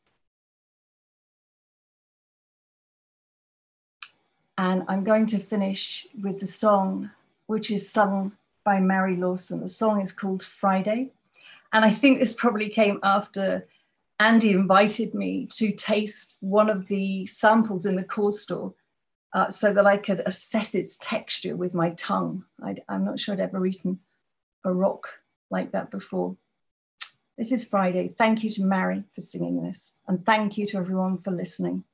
And I'm going to finish with the song, which is sung by Mary Lawson. The song is called Friday. And I think this probably came after Andy invited me to taste one of the samples in the core store uh, so that I could assess its texture with my tongue. i am not sure I'd ever eaten a rock like that before. This is Friday. Thank you to Mary for singing this, and thank you to everyone for listening.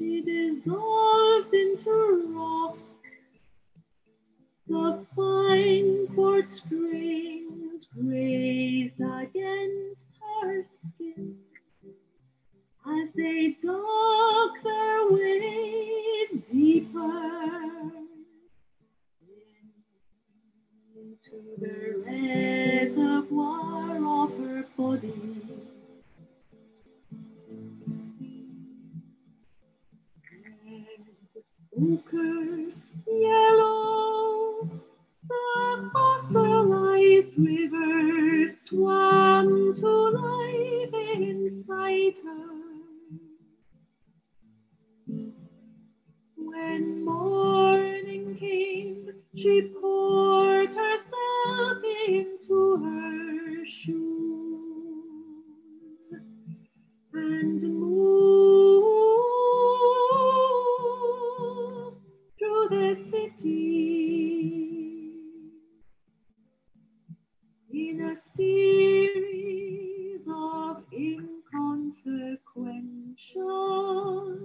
She dissolved into rock. The fine quartz strings grazed against her skin as they dug their way deeper into the reservoir of her body. Ochre, yellow, the fossilized swam to life inside her. When morning came, she poured herself into her shoes and a series of inconsequential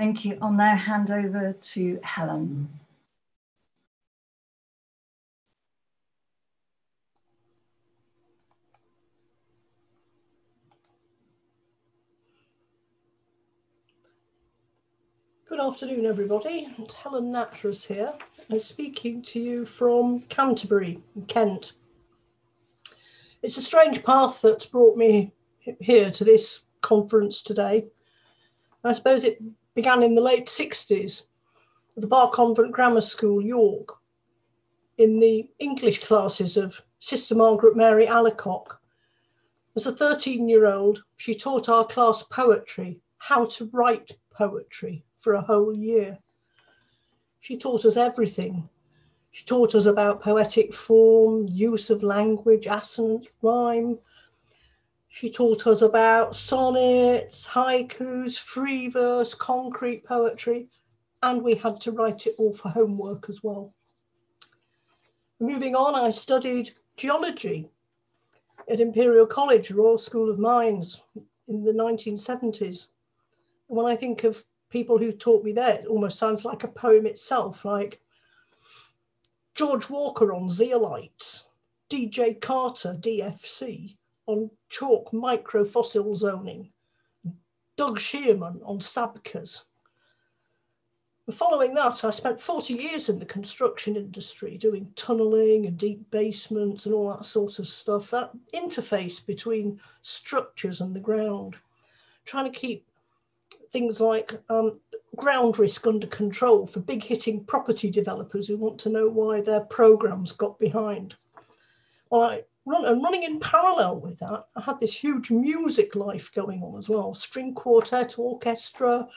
Thank you. I'll now hand over to Helen. Good afternoon, everybody. It's Helen Natras here. I'm speaking to you from Canterbury, Kent. It's a strange path that's brought me here to this conference today. I suppose it began in the late 60s at the Bar Convent Grammar School, York, in the English classes of Sister Margaret Mary Alacoque. As a 13 year old, she taught our class poetry, how to write poetry for a whole year. She taught us everything. She taught us about poetic form, use of language, assonance, rhyme. She taught us about sonnets, haikus, free verse, concrete poetry, and we had to write it all for homework as well. Moving on, I studied geology at Imperial College, Royal School of Mines in the 1970s. And when I think of people who taught me there, it almost sounds like a poem itself, like George Walker on zeolites, DJ Carter, DFC, on chalk microfossil zoning, Doug Shearman on Sabkhas. Following that, I spent 40 years in the construction industry doing tunnelling and deep basements and all that sort of stuff, that interface between structures and the ground, trying to keep things like um, ground risk under control for big hitting property developers who want to know why their programs got behind. Well, I run, and running in parallel with that, I had this huge music life going on as well string quartet, orchestra,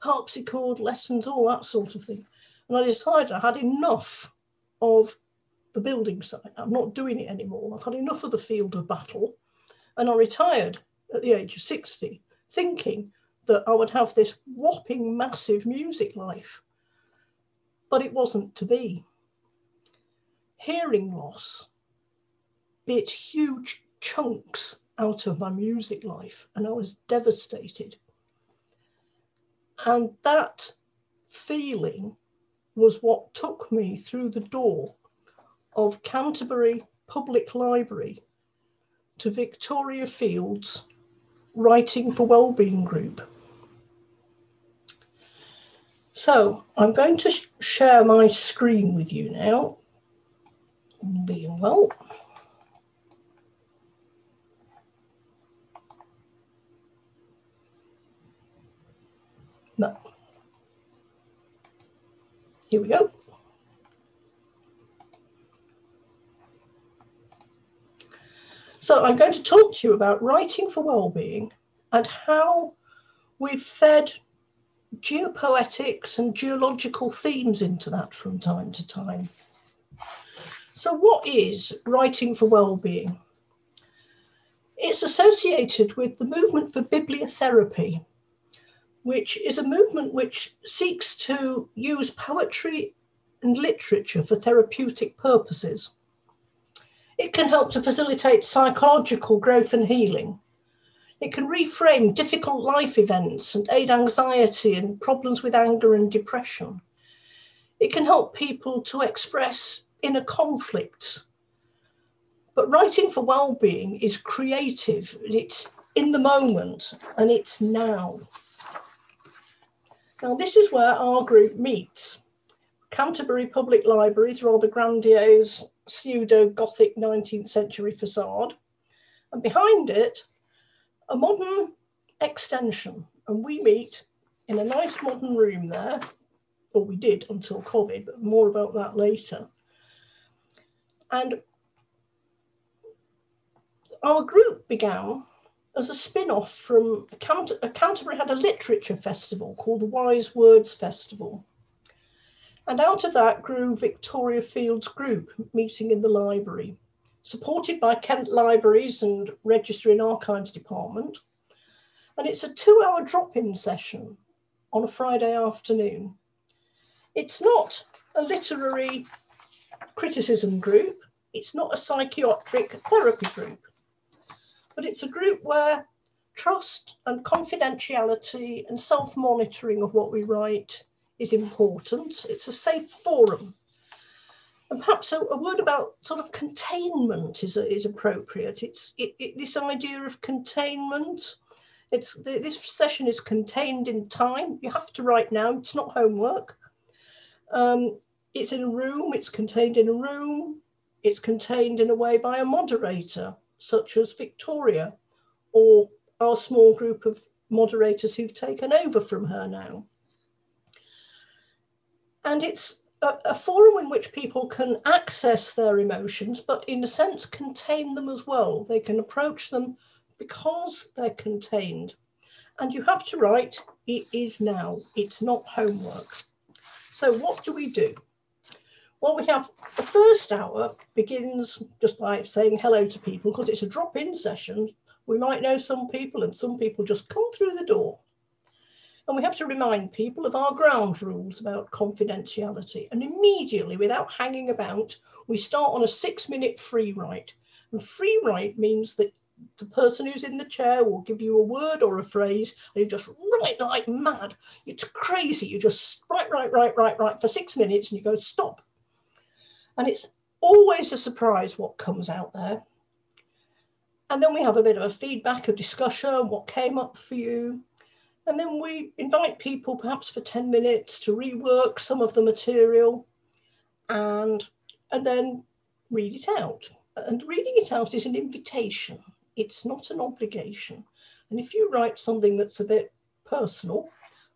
harpsichord lessons, all that sort of thing. And I decided I had enough of the building site. I'm not doing it anymore. I've had enough of the field of battle. And I retired at the age of 60, thinking that I would have this whopping massive music life. But it wasn't to be. Hearing loss bit huge chunks out of my music life, and I was devastated. And that feeling was what took me through the door of Canterbury Public Library to Victoria Fields Writing for Wellbeing Group. So I'm going to sh share my screen with you now. Being well. Here we go. So I'm going to talk to you about writing for well-being and how we've fed geopoetics and geological themes into that from time to time. So what is writing for well-being? It's associated with the movement for bibliotherapy, which is a movement which seeks to use poetry and literature for therapeutic purposes. It can help to facilitate psychological growth and healing. It can reframe difficult life events and aid anxiety and problems with anger and depression. It can help people to express inner conflicts. But writing for well-being is creative, it's in the moment and it's now. Now, this is where our group meets. Canterbury Public Library's rather grandiose pseudo Gothic 19th century facade, and behind it, a modern extension. And we meet in a nice modern room there, or we did until COVID, but more about that later. And our group began as a spin-off from Canter Canterbury had a literature festival called the Wise Words Festival. And out of that grew Victoria Fields Group meeting in the library, supported by Kent Libraries and Registry and Archives Department. And it's a two hour drop-in session on a Friday afternoon. It's not a literary criticism group. It's not a psychiatric therapy group but it's a group where trust and confidentiality and self monitoring of what we write is important. It's a safe forum. And perhaps a, a word about sort of containment is, is appropriate. It's it, it, this idea of containment It's this session is contained in time. You have to write now. It's not homework. Um, it's in a room. It's contained in a room. It's contained in a way by a moderator, such as Victoria, or our small group of moderators who've taken over from her now. And it's a, a, forum in which people can access their emotions, but in a sense contain them as well. They can approach them because they're contained. And you have to write, it is now, it's not homework. So what do we do? Well, we have the first hour begins just by saying hello to people because it's a drop-in session. We might know some people and some people just come through the door. And we have to remind people of our ground rules about confidentiality. And immediately, without hanging about, we start on a six minute free write. And free write means that the person who's in the chair will give you a word or a phrase, and you just write like mad. It's crazy. You just write, write, write, write, write for six minutes, and you go, stop. And it's always a surprise what comes out there. And then we have a bit of a feedback, a discussion, what came up for you. And then we invite people perhaps for 10 minutes to rework some of the material and, and then read it out. And reading it out is an invitation, it's not an obligation. And if you write something that's a bit personal,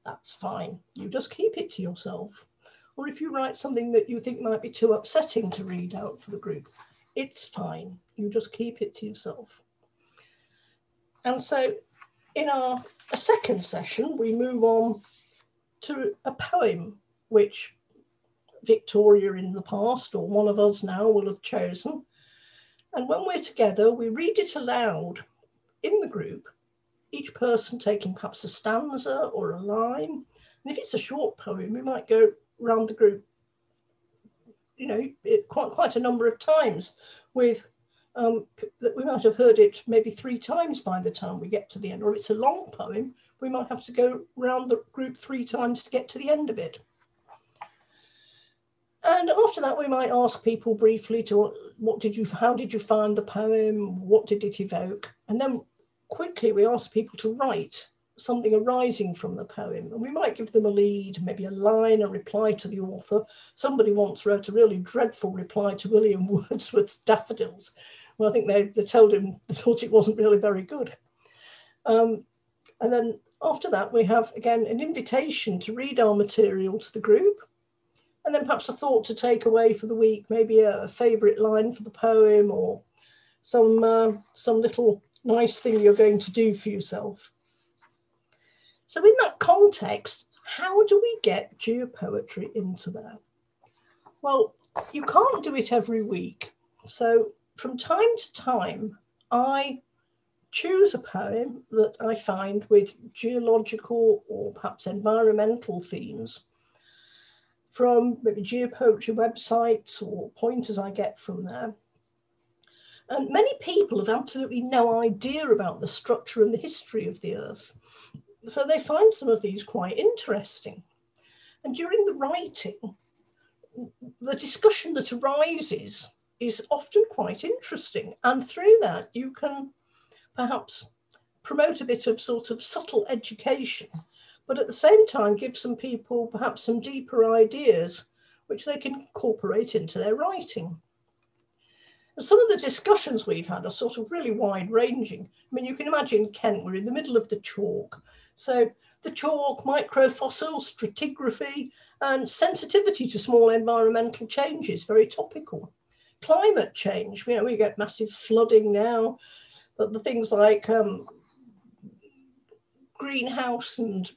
that's fine. You just keep it to yourself. Or if you write something that you think might be too upsetting to read out for the group, it's fine. You just keep it to yourself. And so in our second session, we move on to a poem which Victoria in the past, or one of us now, will have chosen. And when we're together, we read it aloud in the group, each person taking perhaps a stanza or a line. And if it's a short poem, we might go around the group, you know, it, quite, quite a number of times with um, that we might have heard it maybe three times by the time we get to the end, or it's a long poem, we might have to go round the group three times to get to the end of it. And after that, we might ask people briefly to what did you, how did you find the poem? What did it evoke? And then quickly we ask people to write something arising from the poem. And we might give them a lead, maybe a line, a reply to the author. Somebody once wrote a really dreadful reply to William [LAUGHS] Wordsworth's Daffodils. Well, I think they, they told him [LAUGHS] they thought it wasn't really very good. Um, and then after that, we have again an invitation to read our material to the group. And then perhaps a thought to take away for the week, maybe a, a favourite line for the poem or some, uh, some little nice thing you're going to do for yourself. So in that context, how do we get geopoetry into there? Well, you can't do it every week. So from time to time, I choose a poem that I find with geological or perhaps environmental themes from maybe geopoetry websites or pointers I get from there. And many people have absolutely no idea about the structure and the history of the earth. So they find some of these quite interesting. And during the writing, the discussion that arises is often quite interesting. And through that, you can perhaps promote a bit of sort of subtle education, but at the same time, give some people perhaps some deeper ideas which they can incorporate into their writing. And some of the discussions we've had are sort of really wide ranging. I mean, you can imagine Kent, we're in the middle of the chalk. So the chalk, microfossils, stratigraphy, and sensitivity to small environmental changes, very topical. Climate change, you know, we get massive flooding now, but the things like um, greenhouse and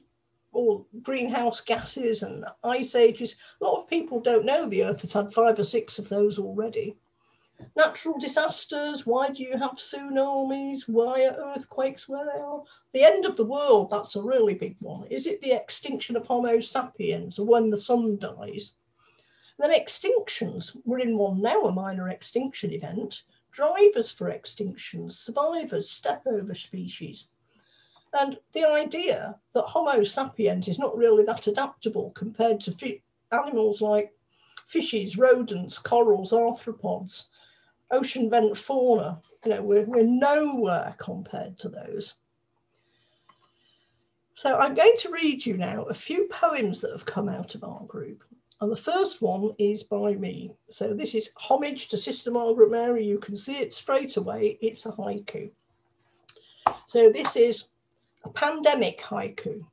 all greenhouse gases and ice ages, a lot of people don't know the Earth has had five or six of those already. Natural disasters, why do you have tsunamis? Why are earthquakes where they are? The end of the world, that's a really big one. Is it the extinction of Homo sapiens or when the sun dies? then extinctions, we're in one now, a minor extinction event. Drivers for extinctions, survivors, stepover species. And the idea that Homo sapiens is not really that adaptable compared to animals like fishes, rodents, corals, arthropods, ocean vent fauna. You know, we're, we're nowhere compared to those. So I'm going to read you now a few poems that have come out of our group. And the first one is by me. So this is homage to Sister Margaret Mary. You can see it straight away. It's a haiku. So this is a pandemic haiku.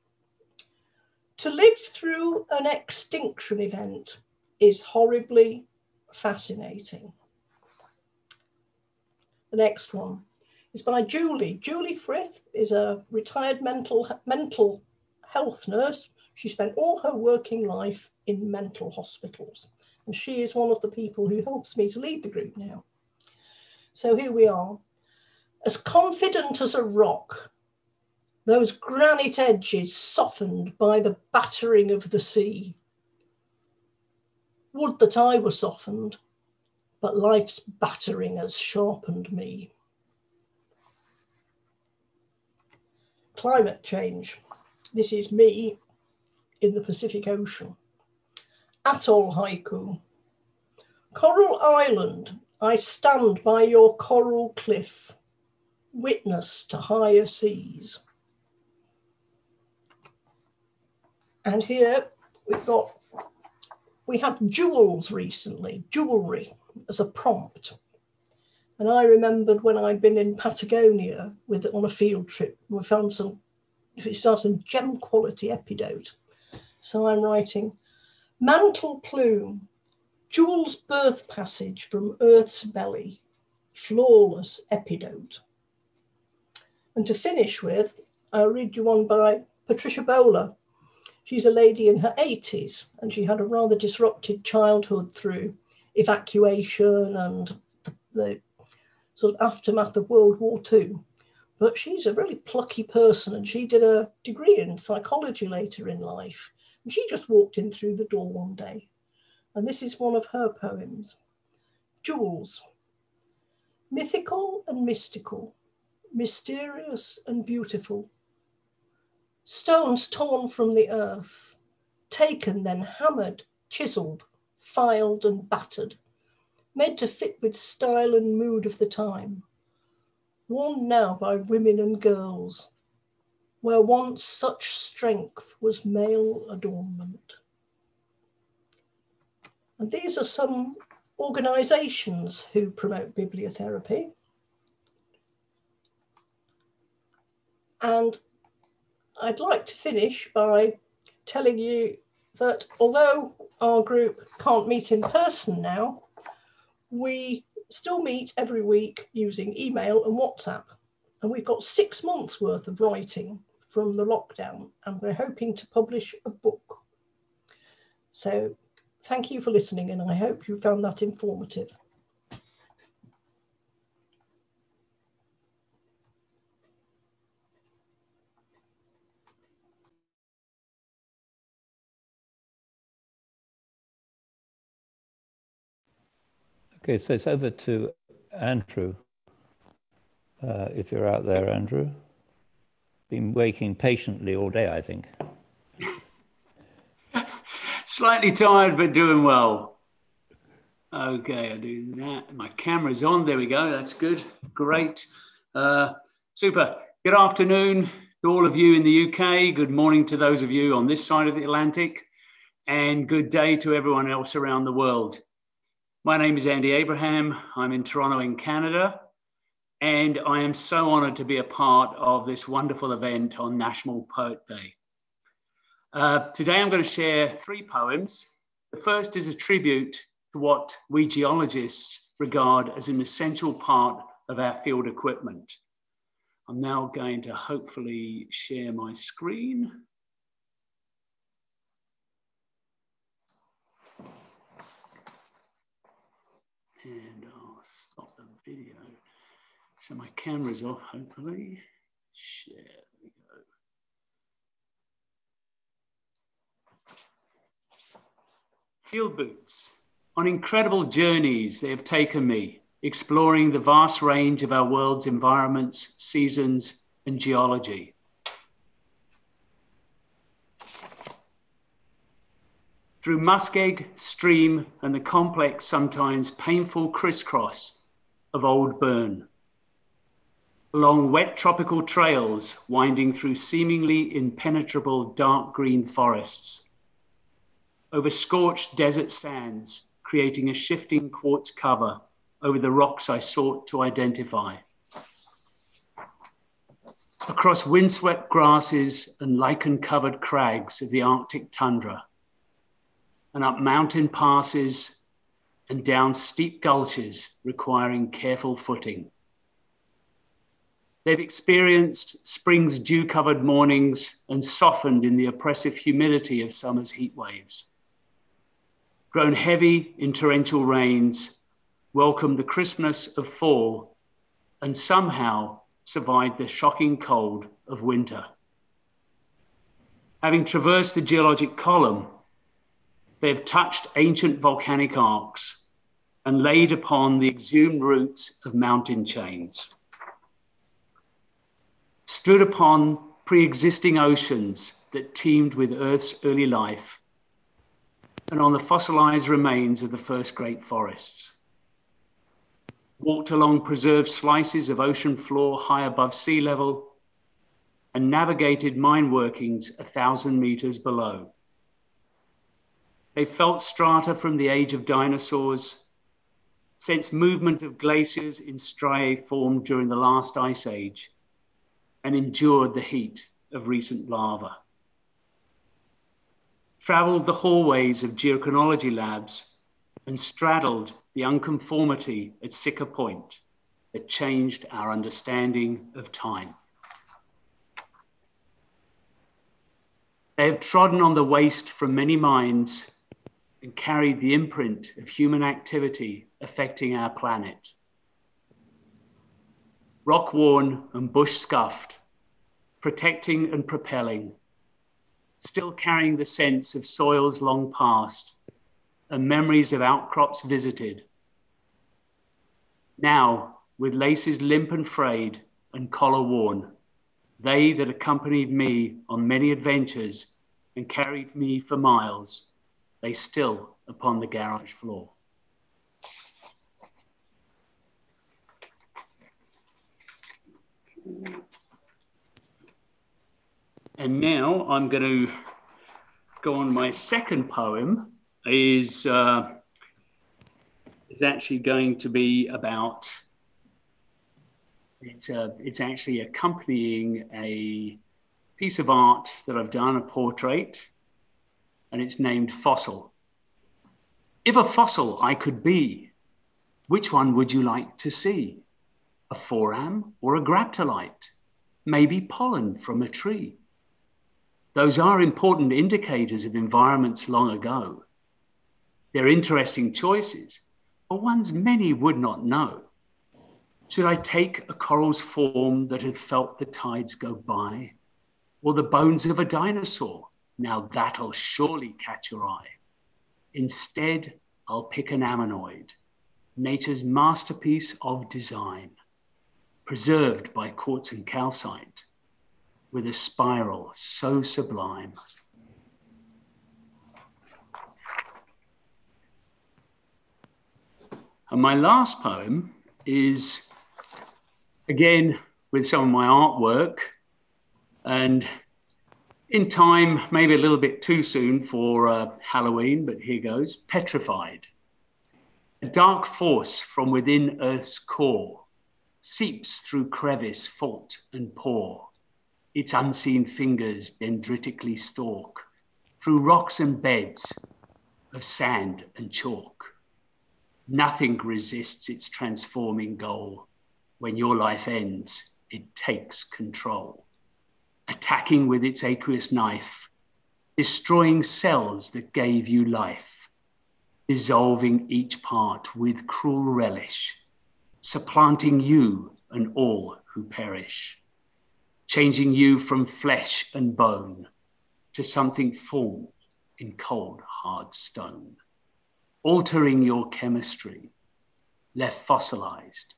To live through an extinction event is horribly fascinating. The next one is by Julie. Julie Frith is a retired mental, mental health nurse. She spent all her working life in mental hospitals. And she is one of the people who helps me to lead the group now. So here we are. As confident as a rock, those granite edges softened by the battering of the sea. Would that I were softened, but life's battering has sharpened me. Climate change. This is me in the Pacific Ocean. Atoll haiku. Coral Island, I stand by your coral cliff, witness to higher seas. And here we've got, we had jewels recently, jewelry as a prompt. And I remembered when I'd been in Patagonia with on a field trip, we found some, we saw some gem quality epidote. So I'm writing, mantle plume, jewel's birth passage from Earth's belly, flawless epidote. And to finish with, I'll read you one by Patricia Bowler, She's a lady in her 80s and she had a rather disrupted childhood through evacuation and the, the sort of aftermath of World War II. But she's a really plucky person and she did a degree in psychology later in life. And she just walked in through the door one day. And this is one of her poems Jewels. Mythical and mystical, mysterious and beautiful stones torn from the earth, taken, then hammered, chiselled, filed, and battered, made to fit with style and mood of the time, worn now by women and girls, where once such strength was male adornment. And these are some organisations who promote bibliotherapy. And I'd like to finish by telling you that although our group can't meet in person now, we still meet every week using email and WhatsApp. And we've got six months worth of writing from the lockdown, and we're hoping to publish a book. So thank you for listening, and I hope you found that informative. Okay, so it's over to Andrew. Uh, if you're out there, Andrew. Been waiting patiently all day, I think. [LAUGHS] Slightly tired, but doing well. Okay, I do that. My camera's on. There we go. That's good. Great. Uh, super. Good afternoon to all of you in the UK. Good morning to those of you on this side of the Atlantic. And good day to everyone else around the world. My name is Andy Abraham. I'm in Toronto, in Canada, and I am so honored to be a part of this wonderful event on National Poet Day. Uh, today, I'm going to share three poems. The first is a tribute to what we geologists regard as an essential part of our field equipment. I'm now going to hopefully share my screen. and I'll stop the video. So my camera's off, hopefully. Share, we go. Field boots. On incredible journeys they have taken me, exploring the vast range of our world's environments, seasons, and geology. through muskeg, stream, and the complex, sometimes painful crisscross of Old Burn. Along wet tropical trails winding through seemingly impenetrable dark green forests, over scorched desert sands, creating a shifting quartz cover over the rocks I sought to identify. Across windswept grasses and lichen covered crags of the Arctic tundra, and up mountain passes and down steep gulches requiring careful footing. They've experienced spring's dew covered mornings and softened in the oppressive humidity of summer's heat waves. Grown heavy in torrential rains, welcomed the crispness of fall, and somehow survived the shocking cold of winter. Having traversed the geologic column, they have touched ancient volcanic arcs and laid upon the exhumed roots of mountain chains stood upon pre existing oceans that teemed with Earth's early life, and on the fossilized remains of the first great forests. Walked along preserved slices of ocean floor high above sea level, and navigated mine workings a thousand meters below. They felt strata from the age of dinosaurs, sensed movement of glaciers in striae formed during the last ice age, and endured the heat of recent lava. Traveled the hallways of geochronology labs and straddled the unconformity at Siccar Point that changed our understanding of time. They have trodden on the waste from many mines and carried the imprint of human activity affecting our planet rock worn and bush scuffed, protecting and propelling, still carrying the sense of soils long past and memories of outcrops visited. Now, with laces limp and frayed and collar worn, they that accompanied me on many adventures and carried me for miles, lay still upon the garage floor. And now I'm going to go on. My second poem is uh, is actually going to be about. It's a, uh, it's actually accompanying a piece of art that I've done, a portrait, and it's named Fossil. If a fossil I could be, which one would you like to see? A foram or a graptolite, maybe pollen from a tree. Those are important indicators of environments long ago. They're interesting choices, but ones many would not know. Should I take a coral's form that had felt the tides go by? Or the bones of a dinosaur? Now that'll surely catch your eye. Instead, I'll pick an ammonoid, nature's masterpiece of design preserved by quartz and calcite, with a spiral so sublime. And my last poem is again with some of my artwork, and in time, maybe a little bit too soon for uh, Halloween, but here goes Petrified. A dark force from within Earth's core seeps through crevice, fault, and pore. Its unseen fingers dendritically stalk through rocks and beds of sand and chalk. Nothing resists its transforming goal. When your life ends, it takes control, attacking with its aqueous knife, destroying cells that gave you life, dissolving each part with cruel relish supplanting you and all who perish, changing you from flesh and bone to something formed in cold, hard stone, altering your chemistry, left fossilized,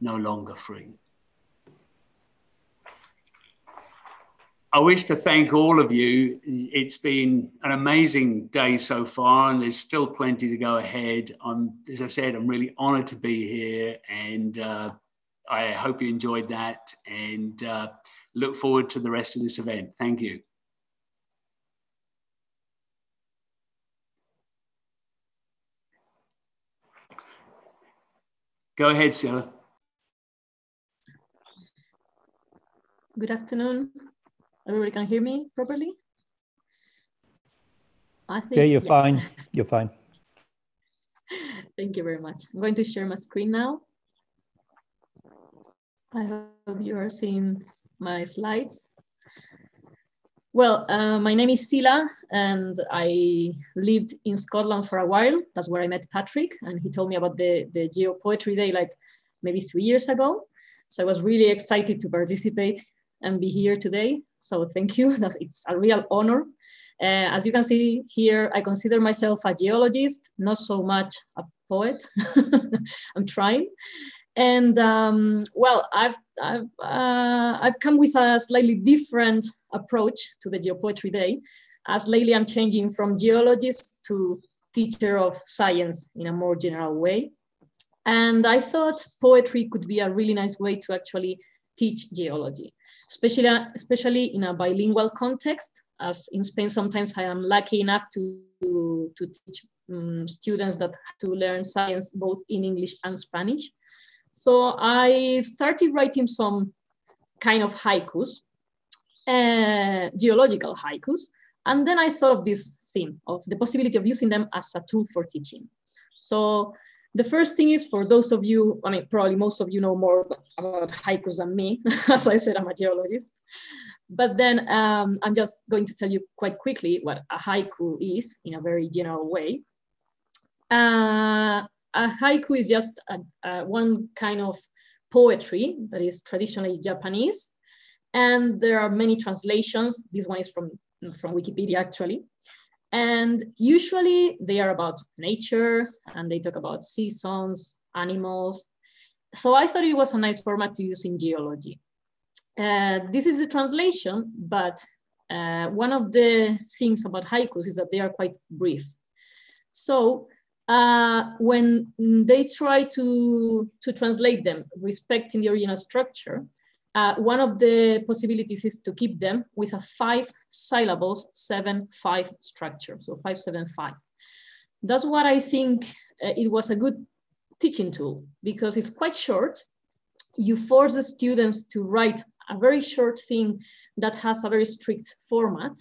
no longer free. I wish to thank all of you. It's been an amazing day so far, and there's still plenty to go ahead. I'm, as I said, I'm really honoured to be here, and uh, I hope you enjoyed that and uh, look forward to the rest of this event. Thank you. Go ahead, Sarah. Good afternoon. Everybody can hear me properly? I think, Yeah, you're fine. You're fine. [LAUGHS] Thank you very much. I'm going to share my screen now. I hope you are seeing my slides. Well, uh, my name is Sila, and I lived in Scotland for a while. That's where I met Patrick, and he told me about the, the Geo Poetry Day like maybe three years ago. So I was really excited to participate and be here today. So thank you. [LAUGHS] It's a real honor. Uh, as you can see here, I consider myself a geologist, not so much a poet. [LAUGHS] I'm trying. And um, well, I've, I've, uh, I've come with a slightly different approach to the Geopoetry Day, as lately I'm changing from geologist to teacher of science in a more general way. And I thought poetry could be a really nice way to actually teach geology, especially, especially in a bilingual context, as in Spain, sometimes I am lucky enough to, to, teach um, students that have to learn science both in English and Spanish. So I started writing some kind of haikus, uh, geological haikus. And then I thought of this theme of the possibility of using them as a tool for teaching. So the first thing is for those of you, I mean, probably most of you know more about haikus than me. [LAUGHS] As I said, I'm a geologist. But then um, I'm just going to tell you quite quickly what a haiku is in a very general way. Uh, a haiku is just a, a one kind of poetry that is traditionally Japanese. And there are many translations. This one is from, from Wikipedia actually. And usually they are about nature and they talk about seasons, animals. So I thought it was a nice format to use in geology. Uh, this is a translation, but uh, one of the things about haikus is that they are quite brief. So uh, when they try to, to translate them, respecting the original structure, uh, one of the possibilities is to keep them with a five syllables, seven, five structure, so five, seven, five. That's what I think uh, it was a good teaching tool because it's quite short. You force the students to write a very short thing that has a very strict format.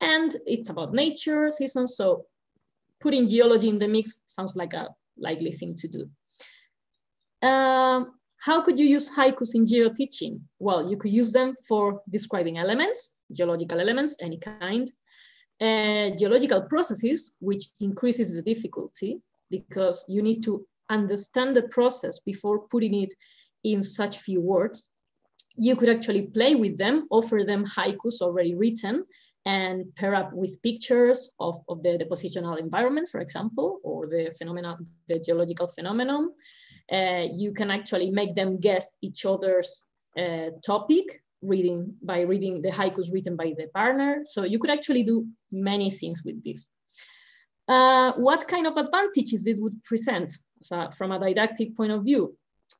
And it's about nature, seasons. So putting geology in the mix sounds like a likely thing to do. Um, how could you use haikus in geo teaching? Well, you could use them for describing elements, geological elements, any kind, uh, geological processes, which increases the difficulty because you need to understand the process before putting it in such few words. You could actually play with them, offer them haikus already written, and pair up with pictures of, of the depositional environment, for example, or the phenomena, the geological phenomenon. Uh, you can actually make them guess each other's uh, topic reading by reading the haikus written by the partner. So you could actually do many things with this. Uh, what kind of advantages this would present a, from a didactic point of view?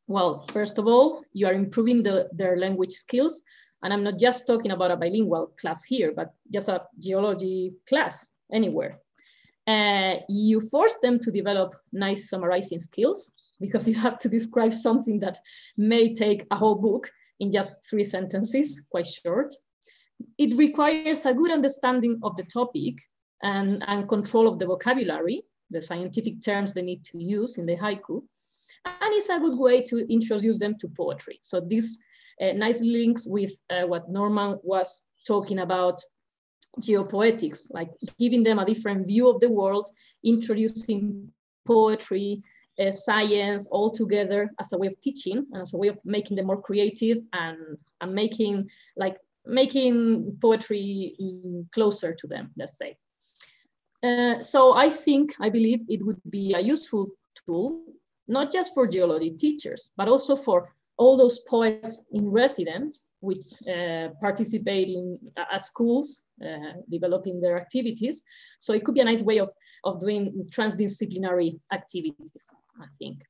Well, first of all, you are improving the, their language skills. And I'm not just talking about a bilingual class here, but just a geology class anywhere. Uh, you force them to develop nice summarizing skills because [LAUGHS] you have to describe something that may take a whole book in just three sentences, quite short. It requires a good understanding of the topic and, and control of the vocabulary, the scientific terms they need to use in the haiku. And it's a good way to introduce them to poetry. So this uh, nicely links with uh, what Norman was talking about geopoetics, like giving them a different view of the world, introducing poetry, uh, science all together as a way of teaching and as a way of making them more creative and, and making like making poetry closer to them, let's say. Uh, so I think, I believe it would be a useful tool, not just for geology teachers, but also for all those poets in residence, which uh, in at schools, uh, developing their activities. So it could be a nice way of, of doing transdisciplinary activities, I think.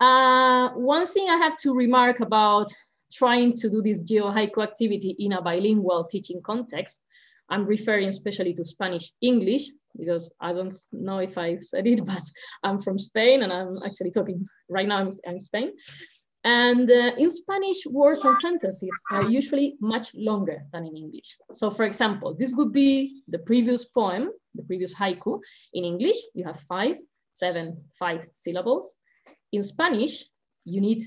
Uh, one thing I have to remark about trying to do this geo haiku activity in a bilingual teaching context, I'm referring especially to Spanish English because I don't know if I said it, [LAUGHS] but I'm from Spain and I'm actually talking right now, I'm, in Spain. And uh, in Spanish, words and sentences are usually much longer than in English. So for example, this would be the previous poem, the previous haiku. In English, you have five, seven, five syllables. In Spanish, you need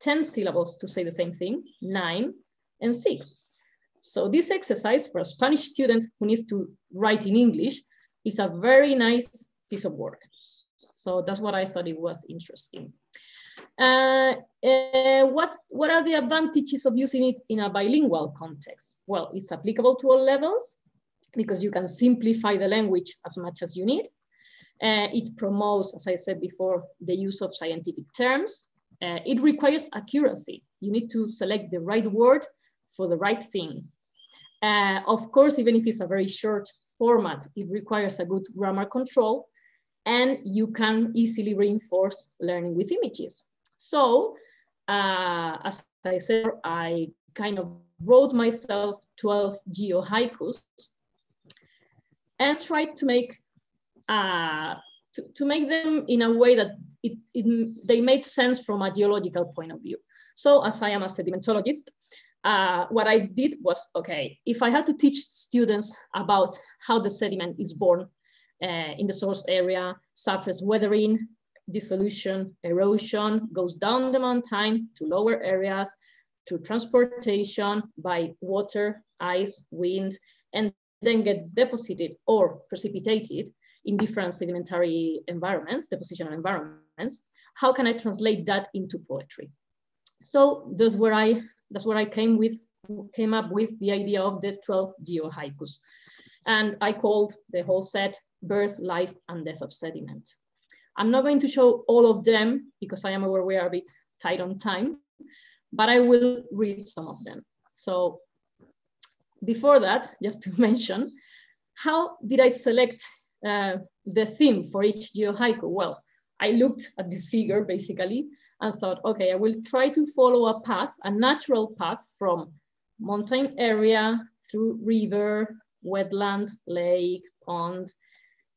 10 syllables to say the same thing, nine and six. So this exercise for a Spanish student who needs to write in English is a very nice piece of work. So that's what I thought it was interesting. Uh, uh, what, what are the advantages of using it in a bilingual context? Well, it's applicable to all levels because you can simplify the language as much as you need. Uh, it promotes, as I said before, the use of scientific terms. Uh, it requires accuracy. You need to select the right word for the right thing. Uh, of course, even if it's a very short format, it requires a good grammar control and you can easily reinforce learning with images. So, uh, as I said, I kind of wrote myself 12 geo haikus and tried to make uh, to, to make them in a way that it, it, they made sense from a geological point of view. So as I am a sedimentologist, uh, what I did was, okay, if I had to teach students about how the sediment is born uh, in the source area, surface weathering, dissolution, erosion, goes down the mountain to lower areas through transportation by water, ice, wind, and then gets deposited or precipitated in different sedimentary environments, depositional environments, how can I translate that into poetry? So that's where I that's where I came with came up with the idea of the 12 geo haikus. And I called the whole set Birth, Life, and Death of Sediment. I'm not going to show all of them because I am aware we are a bit tight on time, but I will read some of them. So before that, just to [LAUGHS] mention, how did I select uh, the theme for each geo haiku? Well, I looked at this figure basically and thought, okay, I will try to follow a path, a natural path from mountain area through river, wetland, lake, pond,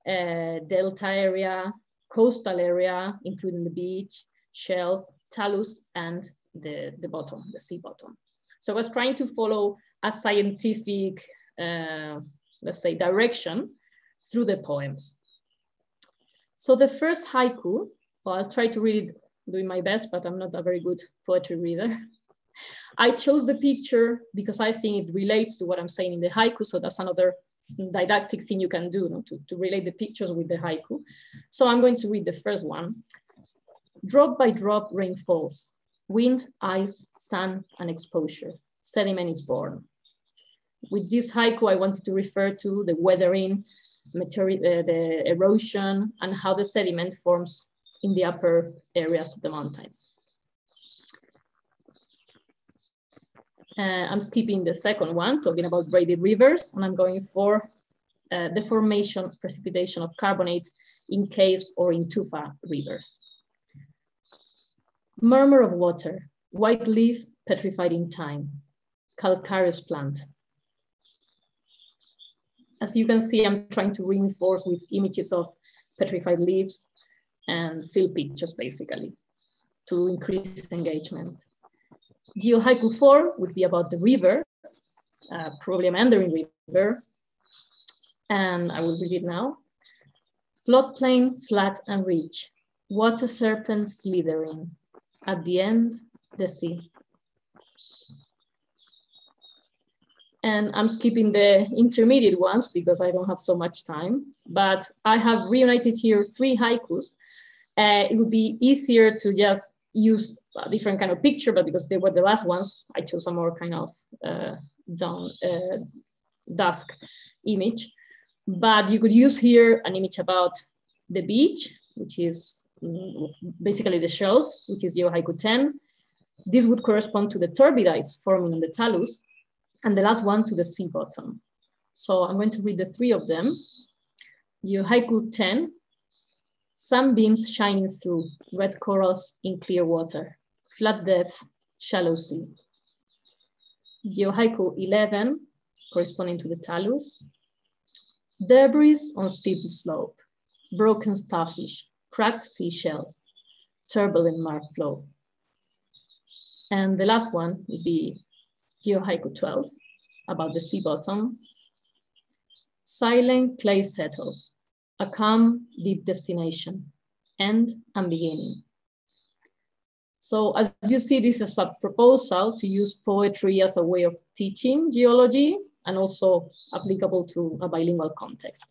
uh, delta area, coastal area, including the beach, shelf, talus, and the, the bottom, the sea bottom. So I was trying to follow a scientific, uh, let's say, direction through the poems. So the first haiku, well, I'll try to read it doing my best, but I'm not a very good poetry reader. [LAUGHS] I chose the picture because I think it relates to what I'm saying in the haiku. So that's another didactic thing you can do to, to relate the pictures with the haiku. So I'm going to read the first one. Drop by drop, rain falls. Wind, ice, sun, and exposure. Sediment is born. With this haiku, I wanted to refer to the weathering, uh, the erosion, and how the sediment forms in the upper areas of the mountains. Uh, I'm skipping the second one, talking about braided rivers, and I'm going for uh, the formation, precipitation of carbonate in caves or in tufa rivers. Murmur of water, white leaf petrified in time, calcareous plant. As you can see, I'm trying to reinforce with images of petrified leaves and fill pictures basically to increase engagement. Geohaiku 4 would be about the river, uh, probably a meandering river, and I will read it now. Floodplain, flat and rich, water serpent slithering, at the end, the sea. And I'm skipping the intermediate ones because I don't have so much time, but I have reunited here three haikus. Uh, it would be easier to just use a different kind of picture, but because they were the last ones, I chose a more kind of uh, down, uh, dusk image. But you could use here an image about the beach, which is mm, basically the shelf, which is Geohaiku 10. This would correspond to the turbidites forming on the talus, and the last one to the sea bottom. So I'm going to read the three of them. Geohaiku 10 sunbeams shining through, red corals in clear water, flat depth, shallow sea. Geohaiku 11, corresponding to the talus, debris on steep slope, broken starfish, cracked seashells, turbulent mar flow. And the last one would be Geohaiku 12, about the sea bottom. Silent clay settles, a calm, deep destination, end and beginning. So as you see, this is a proposal to use poetry as a way of teaching geology and also applicable to a bilingual context.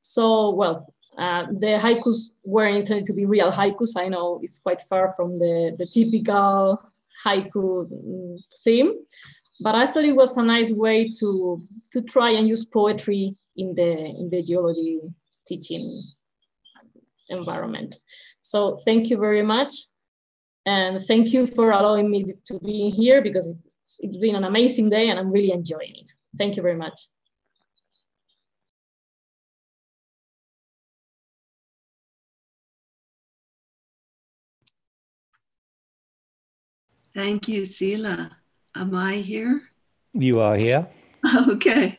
So, well, uh, the haikus were intended to be real haikus. I know it's quite far from the, the typical haiku mm, theme, but I thought it was a nice way to, to try and use poetry in the, in the geology teaching environment. So thank you very much. And thank you for allowing me to be here because it's, it's been an amazing day and I'm really enjoying it. Thank you very much. Thank you, Sila. Am I here? You are here. [LAUGHS] Okay.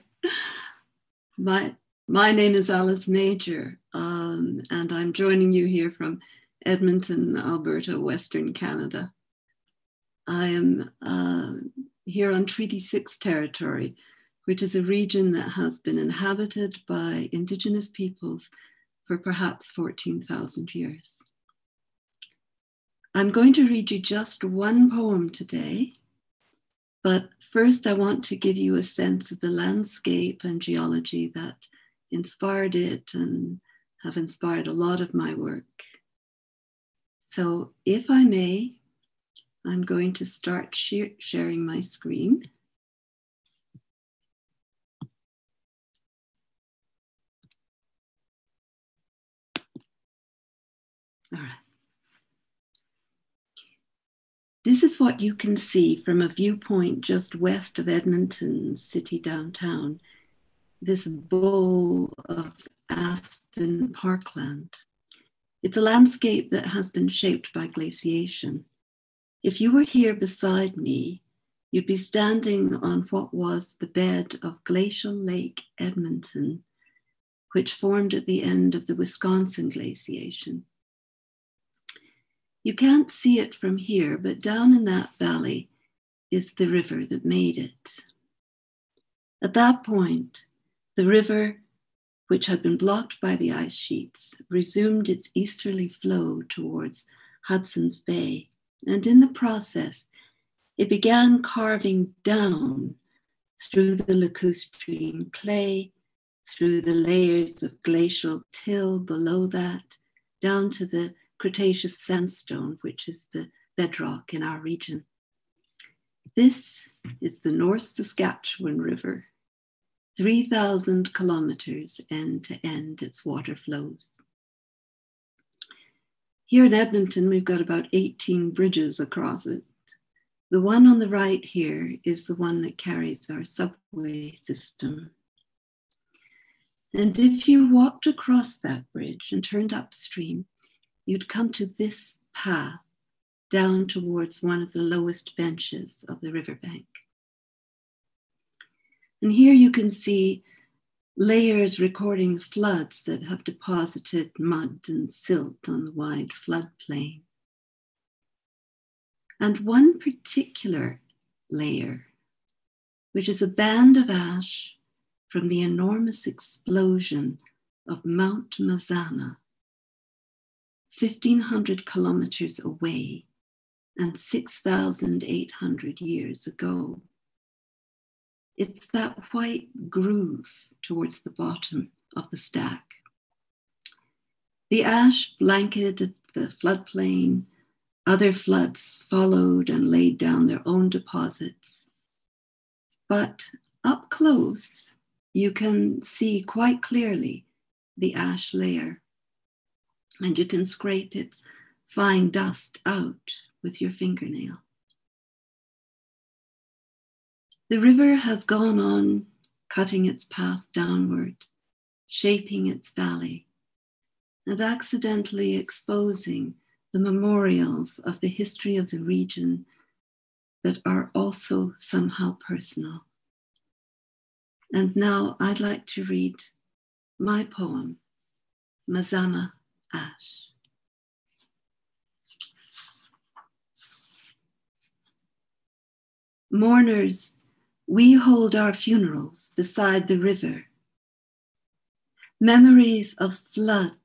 My my name is Alice Major, um, and I'm joining you here from Edmonton, Alberta, Western Canada. I am uh, here on Treaty 6 territory, which is a region that has been inhabited by Indigenous peoples for perhaps 14,000 years. I'm going to read you just one poem today, but first I want to give you a sense of the landscape and geology that inspired it and have inspired a lot of my work. So, if I may, I'm going to start sharing my screen. All right. This is what you can see from a viewpoint just west of Edmonton city downtown, this bowl of aspen parkland. It's a landscape that has been shaped by glaciation. If you were here beside me, you'd be standing on what was the bed of Glacial Lake Edmonton, which formed at the end of the Wisconsin glaciation. You can't see it from here, but down in that valley is the river that made it. At that point, the river, which had been blocked by the ice sheets, resumed its easterly flow towards Hudson's Bay. And in the process, it began carving down through the lacustrine clay, through the layers of glacial till below that, down to the Cretaceous sandstone, which is the bedrock in our region. This is the North Saskatchewan River, 3,000 kilometers end to end, its water flows. Here in Edmonton, we've got about 18 bridges across it. The one on the right here is the one that carries our subway system. And if you walked across that bridge and turned upstream, you'd come to this path down towards one of the lowest benches of the riverbank. And here you can see layers recording floods that have deposited mud and silt on the wide floodplain. And one particular layer, which is a band of ash from the enormous explosion of Mount Mazama 1,500 kilometers away and 6,800 years ago. It's that white groove towards the bottom of the stack. The ash blanketed the floodplain. Other floods followed and laid down their own deposits. But up close, you can see quite clearly the ash layer and you can scrape its fine dust out with your fingernail. The river has gone on cutting its path downward, shaping its valley. and accidentally exposing the memorials of the history of the region that are also somehow personal. And now I'd like to read my poem, Mazama Ash. Mourners, we hold our funerals beside the river. Memories of flood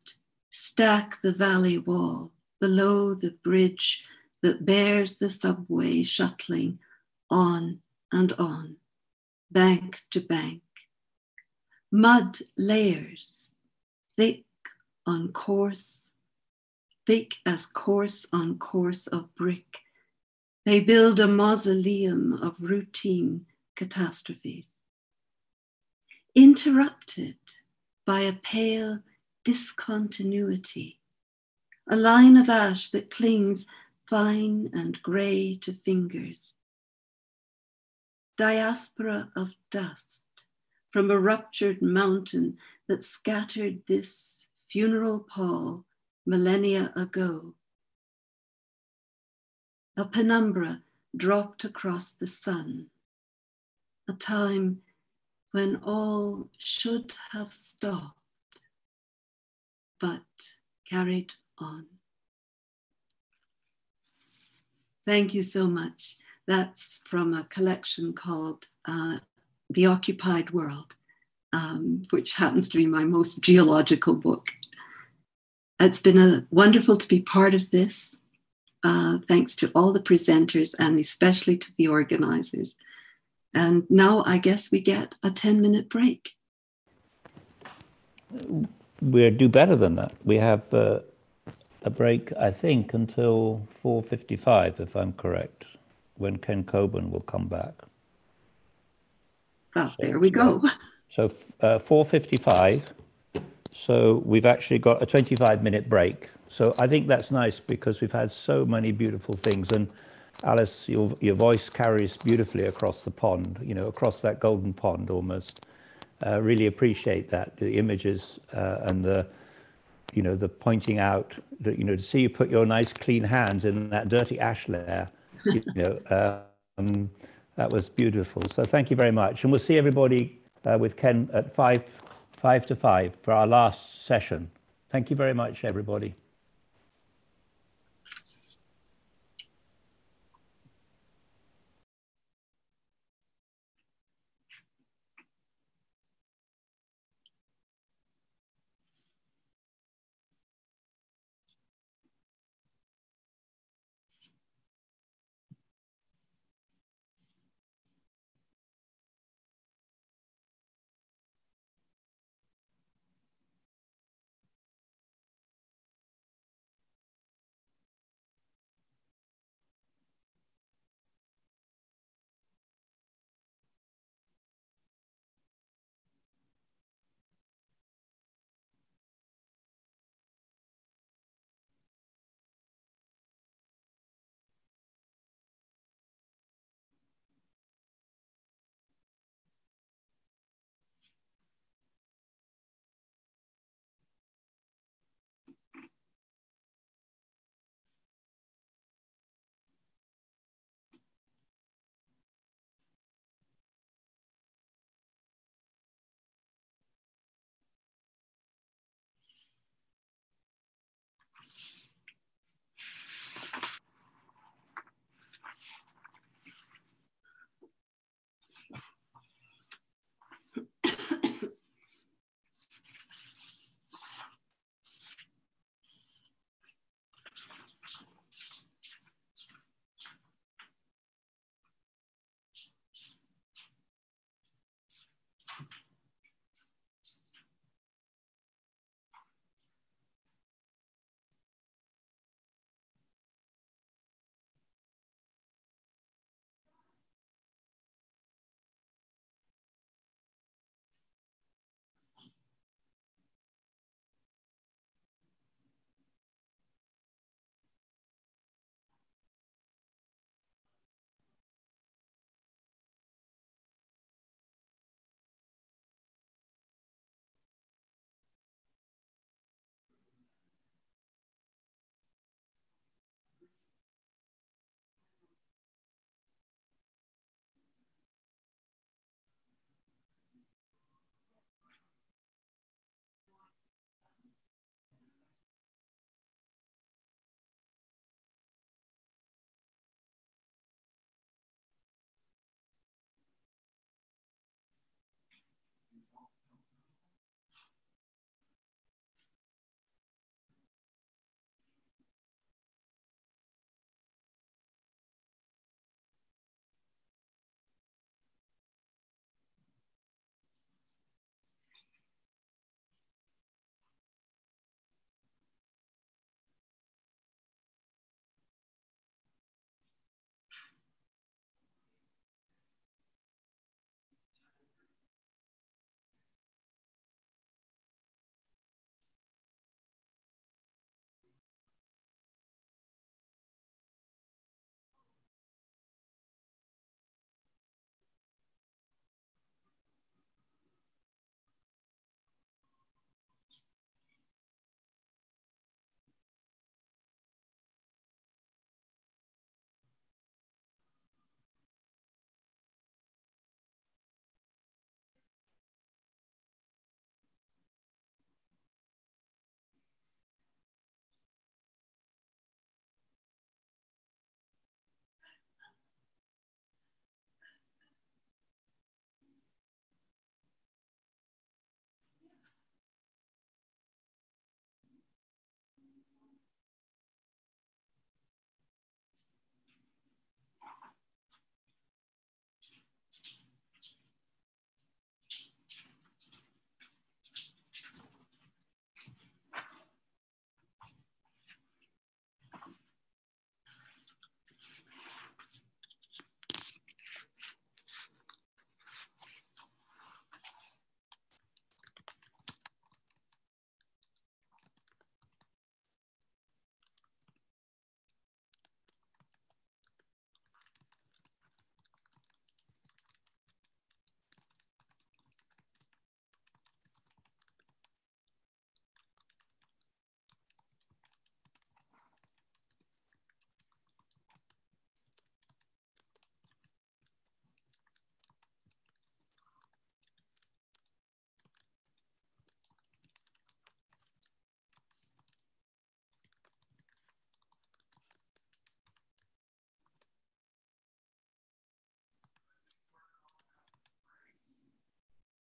stack the valley wall below the bridge that bears the subway shuttling on and on, bank to bank. Mud layers, thick on course, thick as course on course of brick. They build a mausoleum of routine catastrophes. Interrupted by a pale discontinuity, a line of ash that clings fine and grey to fingers. Diaspora of dust from a ruptured mountain that scattered this funeral pall millennia ago. A penumbra dropped across the sun, a time when all should have stopped, but carried on. Thank you so much. That's from a collection called uh, The Occupied World, um, which happens to be my most geological book. It's been a, wonderful to be part of this. Uh, thanks to all the presenters and especially to the organizers. And now I guess we get a 10 minute break. We'll do better than that. We have uh, a break, I think, until 4.55, if I'm correct, when Ken Cockburn will come back. Well, so, there we go. So uh, 4.55. So we've actually got a 25 minute break. So I think that's nice because we've had so many beautiful things. And Alice, your, your voice carries beautifully across the pond, you know, across that golden pond almost. Uh, really appreciate that, the images uh, and the, you know, the pointing out that, you know, to see you put your nice clean hands in that dirty ash layer, you [LAUGHS] know, um, that was beautiful. So thank you very much. And we'll see everybody uh, with Ken at five, five to five for our last session. Thank you very much, everybody.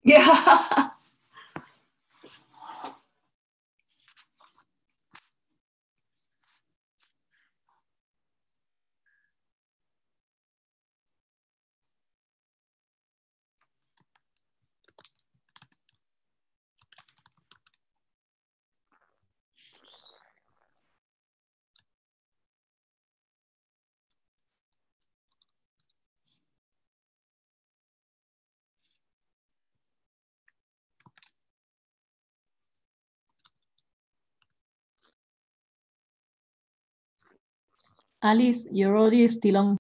Yeah. [LAUGHS] Alice, your audio is still on.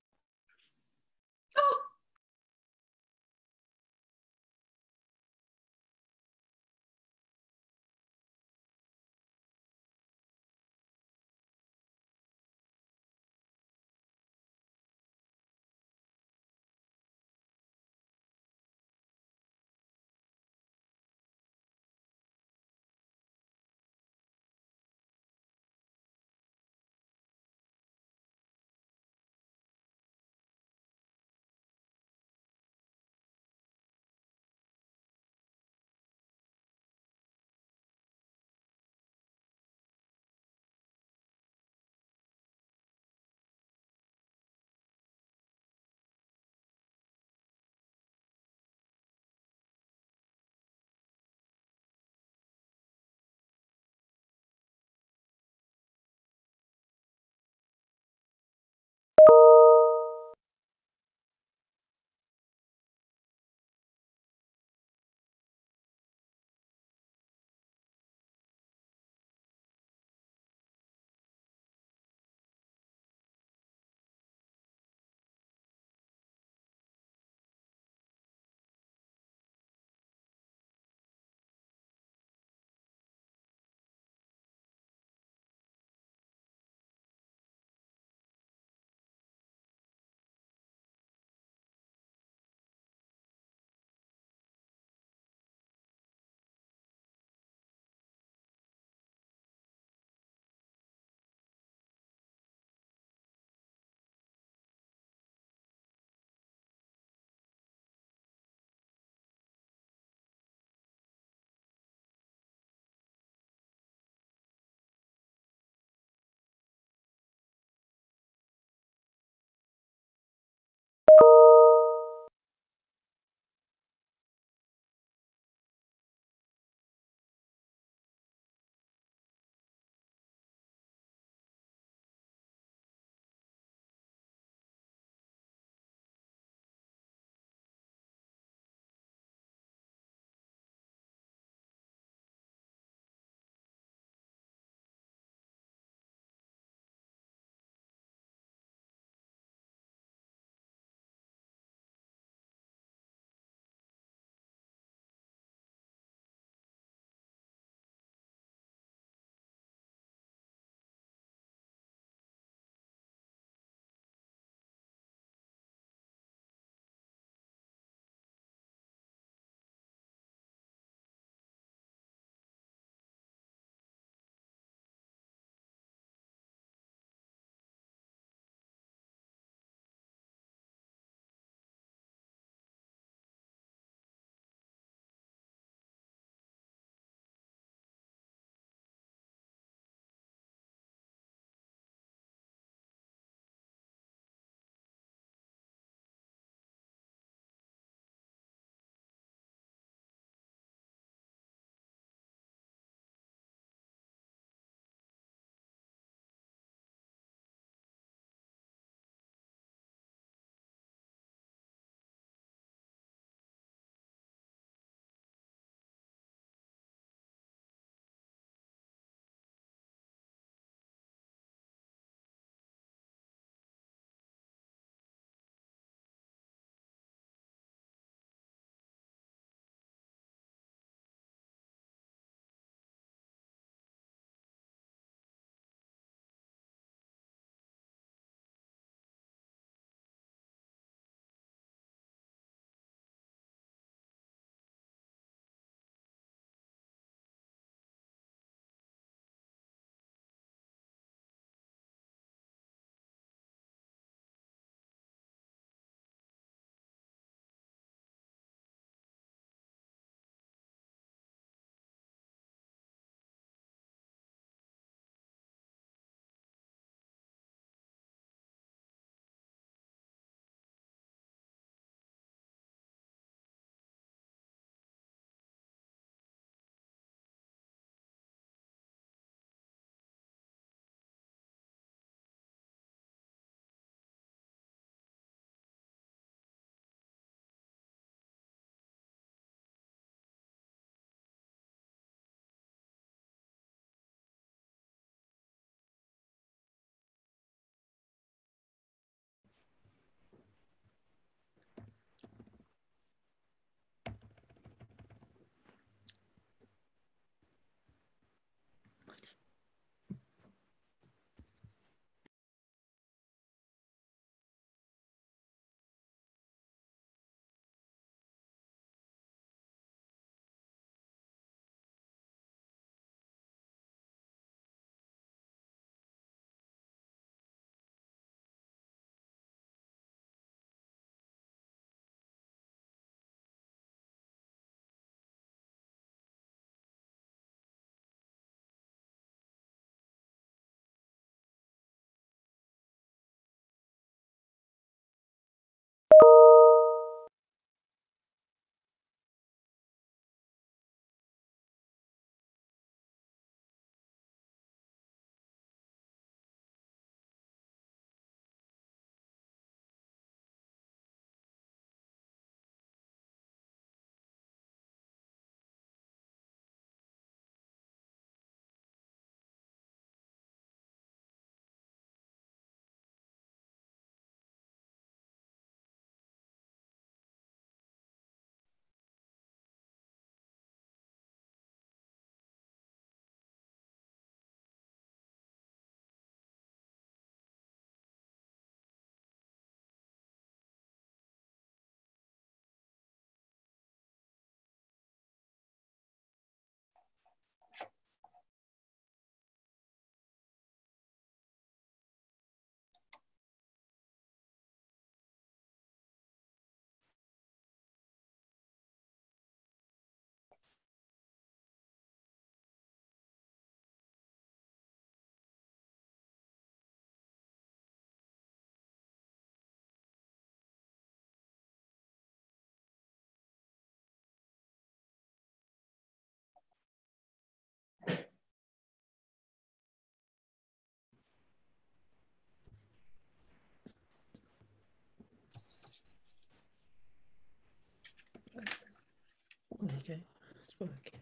Okay, it's working.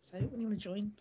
So when you want to join?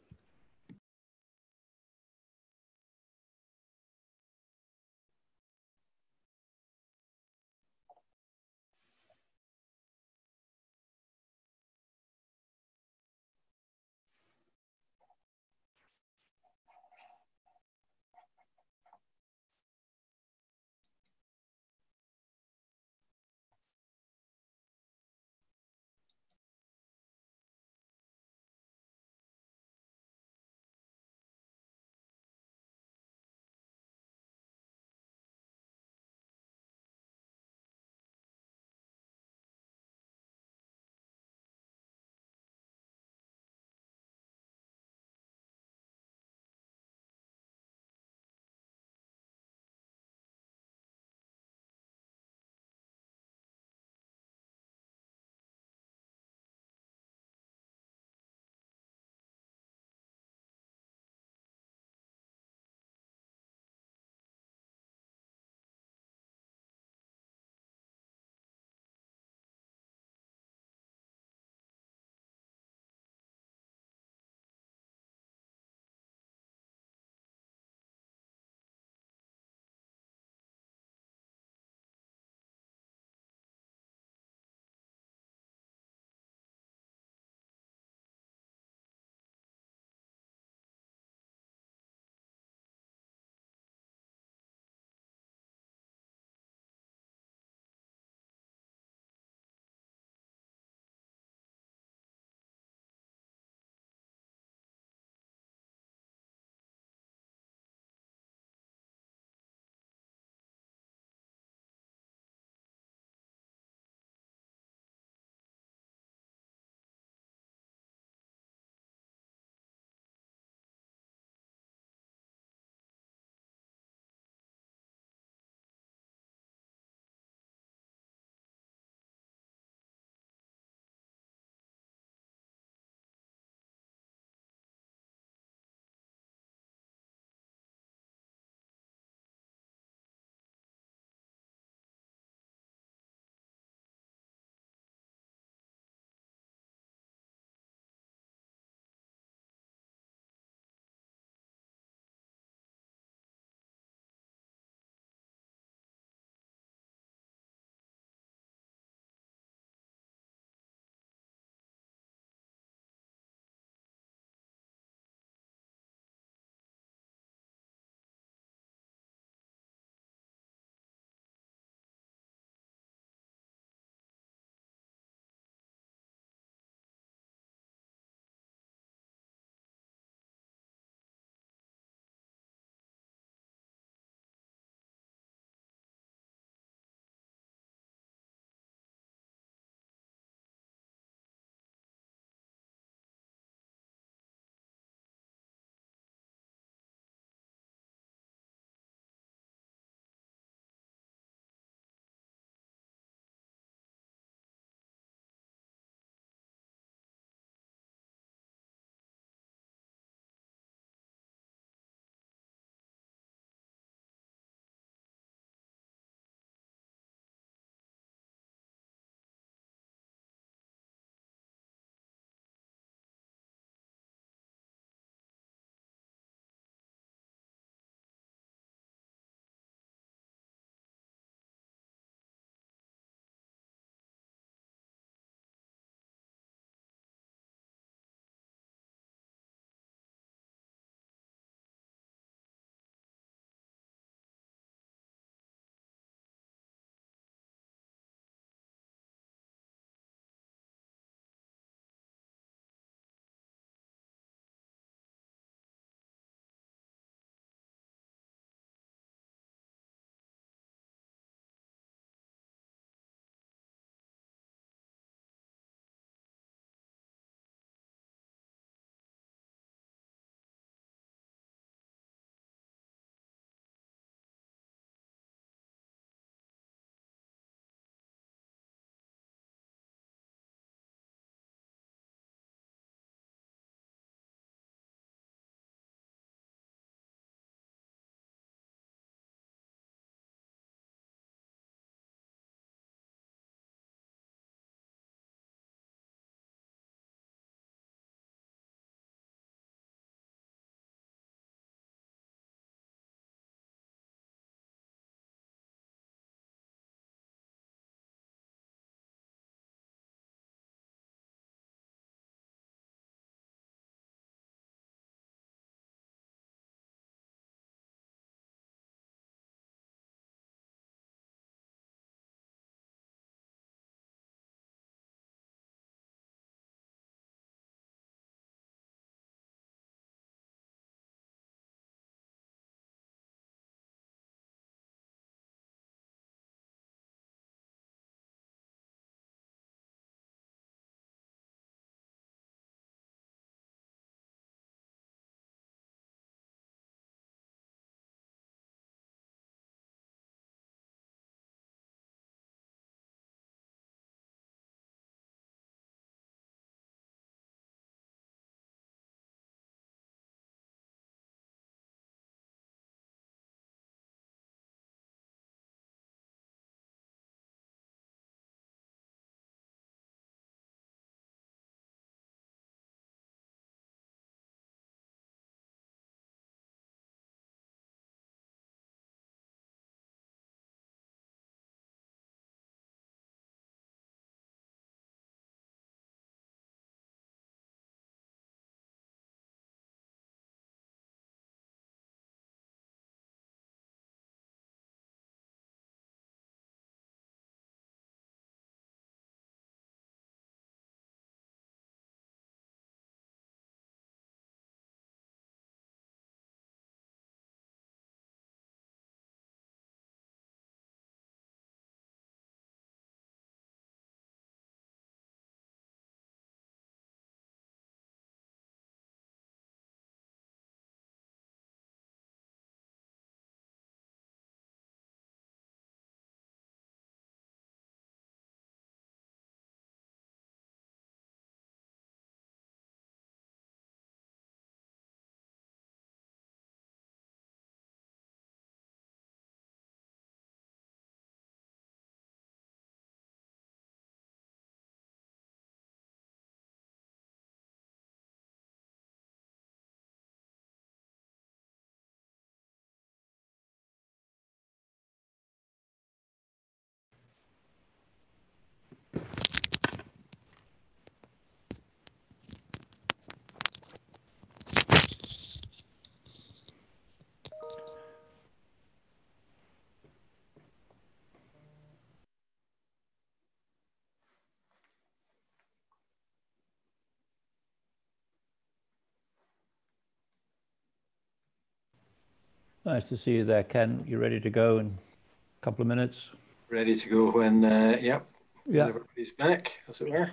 Nice to see you there, Ken. You ready to go in a couple of minutes? Ready to go when, uh, yep, Yeah. everybody's back, as it were.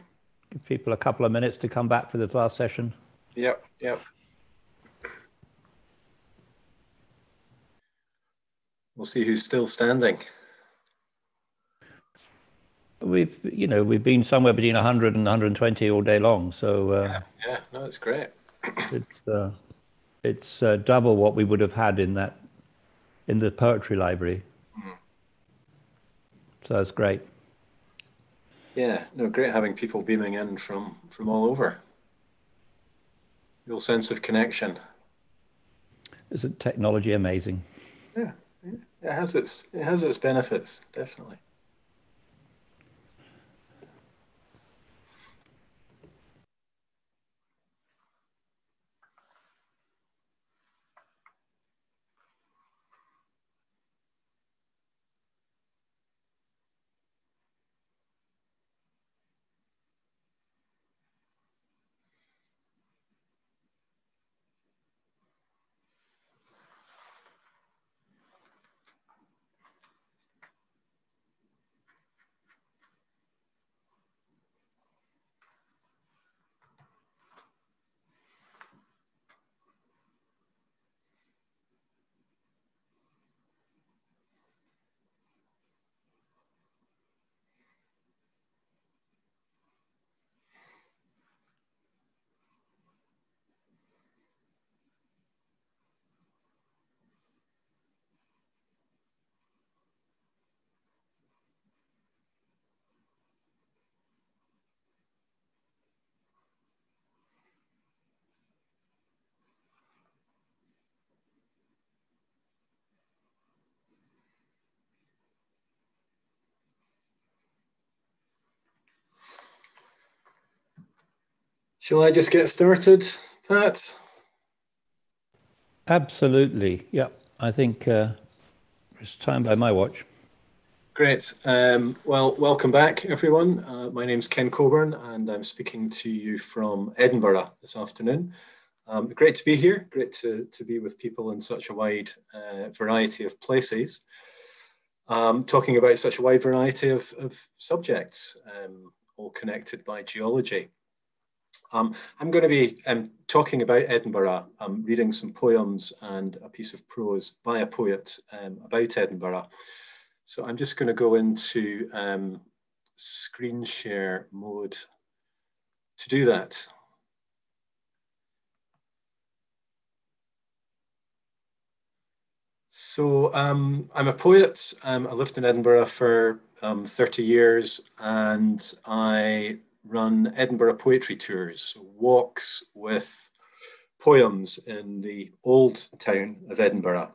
Give people a couple of minutes to come back for this last session. Yep, yep. We'll see who's still standing. We've, you know, we've been somewhere between 100 and 120 all day long. So uh, Yeah, no, it's great. it's uh, it's uh, double what we would have had in that in the poetry library. Mm-hmm. So that's great. Yeah, no, great having people beaming in from from all over. Real sense of connection. Isn't technology amazing? Yeah, yeah, it has its it has its benefits, definitely. Shall I just get started, Pat? Absolutely. Yeah, I think uh, it's time by my watch. Great. Um, well, welcome back, everyone. Uh, my name's Ken Cockburn, and I'm speaking to you from Edinburgh this afternoon. Um, great to be here. Great to, to be with people in such a wide uh, variety of places, um, talking about such a wide variety of, of subjects, um, all connected by geology. Um, I'm going to be um, talking about Edinburgh, um, reading some poems and a piece of prose by a poet um, about Edinburgh. So I'm just going to go into um, screen share mode to do that. So um, I'm a poet. I lived in Edinburgh for um, 30 years and I run Edinburgh poetry tours, walks with poems in the old town of Edinburgh.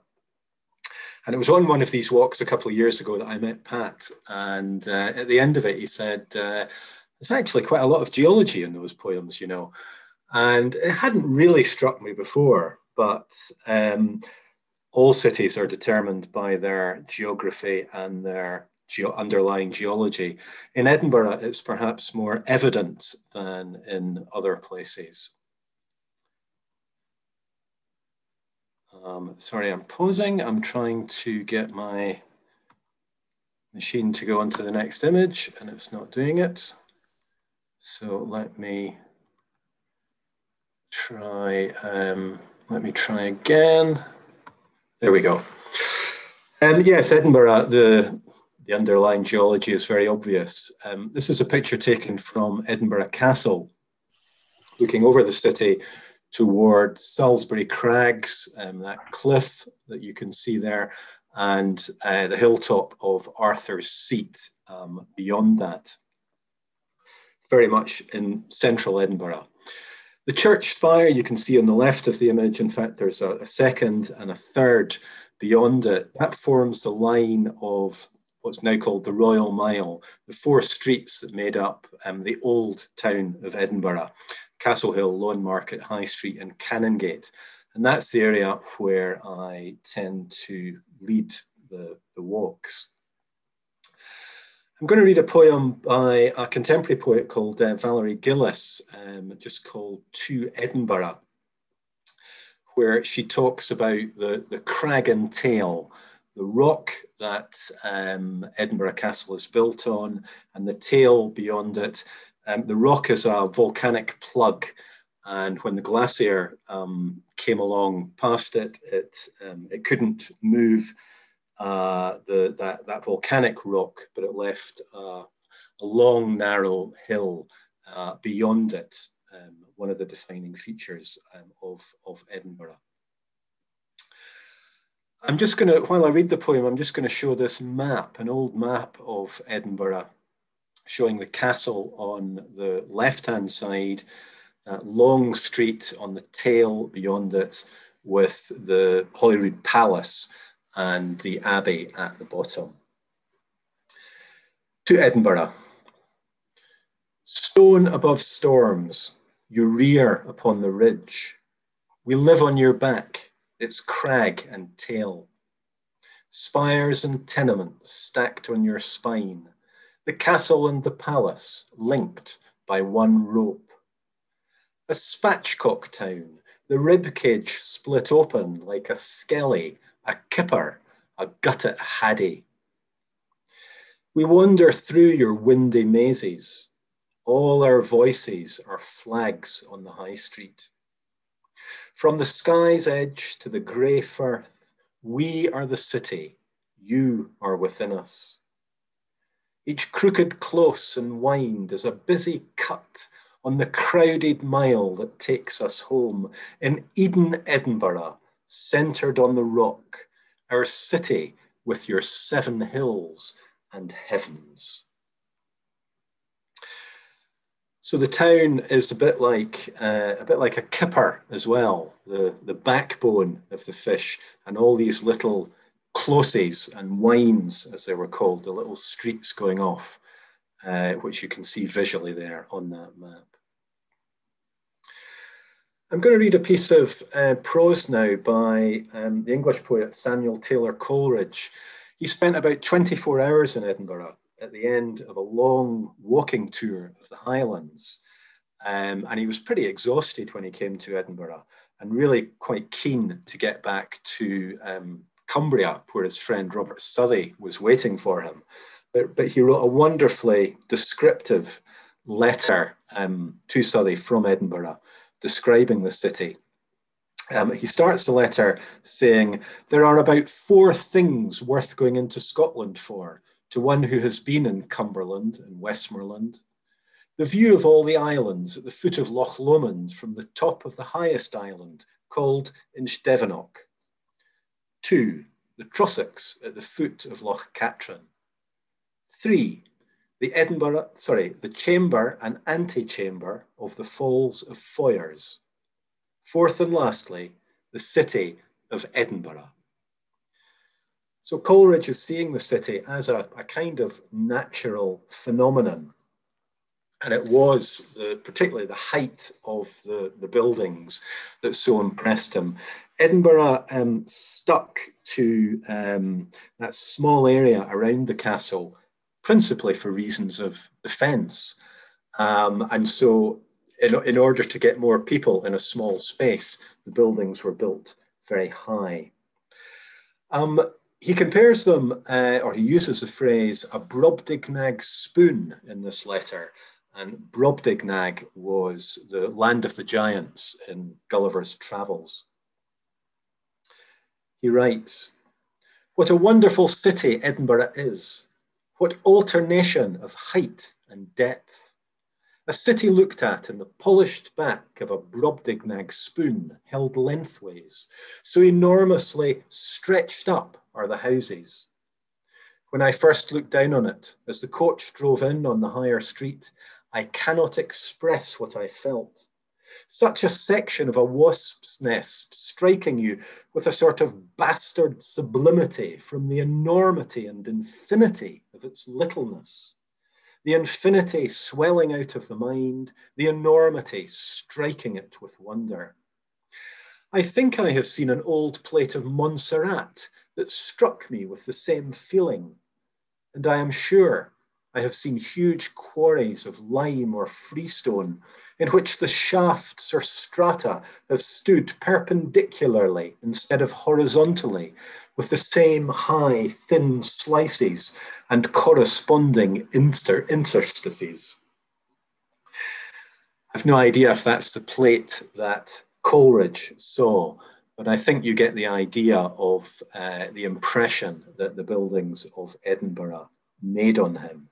And it was on one of these walks a couple of years ago that I met Pat. And uh, at the end of it, he said, uh, There's actually quite a lot of geology in those poems, you know. And it hadn't really struck me before, but um, all cities are determined by their geography and their ge underlying geology. In Edinburgh, it's perhaps more evident than in other places. Um, sorry, I'm pausing. I'm trying to get my machine to go on to the next image and it's not doing it. So let me try, um, let me try again. There we go. And um, yes, Edinburgh, the, the underlying geology is very obvious. Um, this is a picture taken from Edinburgh Castle, looking over the city towards Salisbury Crags, um, that cliff that you can see there, and uh, the hilltop of Arthur's Seat um, beyond that. Very much in central Edinburgh. The church spire you can see on the left of the image, in fact, there's a, a second and a third beyond it. That forms the line of what's now called the Royal Mile, the four streets that made up um, the old town of Edinburgh, Castle Castlehill, Lawnmarket, High Street and Canongate. And that's the area where I tend to lead the, the walks. I'm going to read a poem by a contemporary poet called uh, Valerie Gillies, um, just called To Edinburgh, where she talks about the, the crag and tail, the rock that um, Edinburgh Castle is built on, and the tail beyond it. Um, the rock is a volcanic plug, and when the glacier um, came along past it, it, um, it couldn't move uh, the, that, that volcanic rock, but it left uh, a long, narrow hill uh, beyond it, um, one of the defining features um, of, of Edinburgh. I'm just going to, while I read the poem, I'm just going to show this map, an old map of Edinburgh, showing the castle on the left-hand side, that long street on the tail beyond it, with the Holyrood Palace and the Abbey at the bottom. To Edinburgh. Stone above storms, you rear upon the ridge. We live on your back, its crag and tail. Spires and tenements stacked on your spine, the castle and the palace linked by one rope. A spatchcock town, the rib cage split open like a skelly a kipper, a gutted haddie. We wander through your windy mazes. All our voices are flags on the high street. From the sky's edge to the grey firth, we are the city, you are within us. Each crooked close and wind is a busy cut on the crowded mile that takes us home. In Eden, Edinburgh, centered on the rock, our city with your seven hills and heavens. So the town is a bit like uh, a bit like a kipper as well, the, the backbone of the fish, and all these little closes and wines, as they were called, the little streets going off, uh, which you can see visually there on that map. I'm going to read a piece of uh, prose now by um, the English poet Samuel Taylor Coleridge. He spent about 24 hours in Edinburgh at the end of a long walking tour of the Highlands. Um, and he was pretty exhausted when he came to Edinburgh and really quite keen to get back to um, Cumbria, where his friend Robert Southey was waiting for him. But, but he wrote a wonderfully descriptive letter um, to Southey from Edinburgh describing the city. Um, he starts the letter saying, There are about four things worth going into Scotland for, to one who has been in Cumberland and Westmoreland. The view of all the islands at the foot of Loch Lomond from the top of the highest island, called Inchdevanok. Two, the Trossachs at the foot of Loch Katrine. Three, the Edinburgh, sorry, the chamber and antechamber of the Falls of Foyers. Fourth and lastly, the city of Edinburgh. So Coleridge is seeing the city as a, a kind of natural phenomenon. And it was the, particularly the height of the, the buildings that so impressed him. Edinburgh um, stuck to um, that small area around the castle principally for reasons of defense. Um, and so in, in order to get more people in a small space, the buildings were built very high. Um, he compares them, uh, or he uses the phrase, a Brobdingnag spoon in this letter. And Brobdingnag was the land of the giants in Gulliver's Travels. He writes, What a wonderful city Edinburgh is. What alternation of height and depth. A city looked at in the polished back of a Brobdingnag spoon held lengthways, so enormously stretched up are the houses. When I first looked down on it, as the coach drove in on the higher street, I cannot express what I felt. Such a section of a wasp's nest striking you with a sort of bastard sublimity from the enormity and infinity of its littleness. The infinity swelling out of the mind, the enormity striking it with wonder. I think I have seen an old plate of Montserrat that struck me with the same feeling. And I am sure I have seen huge quarries of lime or freestone in which the shafts or strata have stood perpendicularly instead of horizontally, with the same high, thin slices and corresponding inter interstices. I've no idea if that's the plate that Coleridge saw, but I think you get the idea of uh, the impression that the buildings of Edinburgh made on him.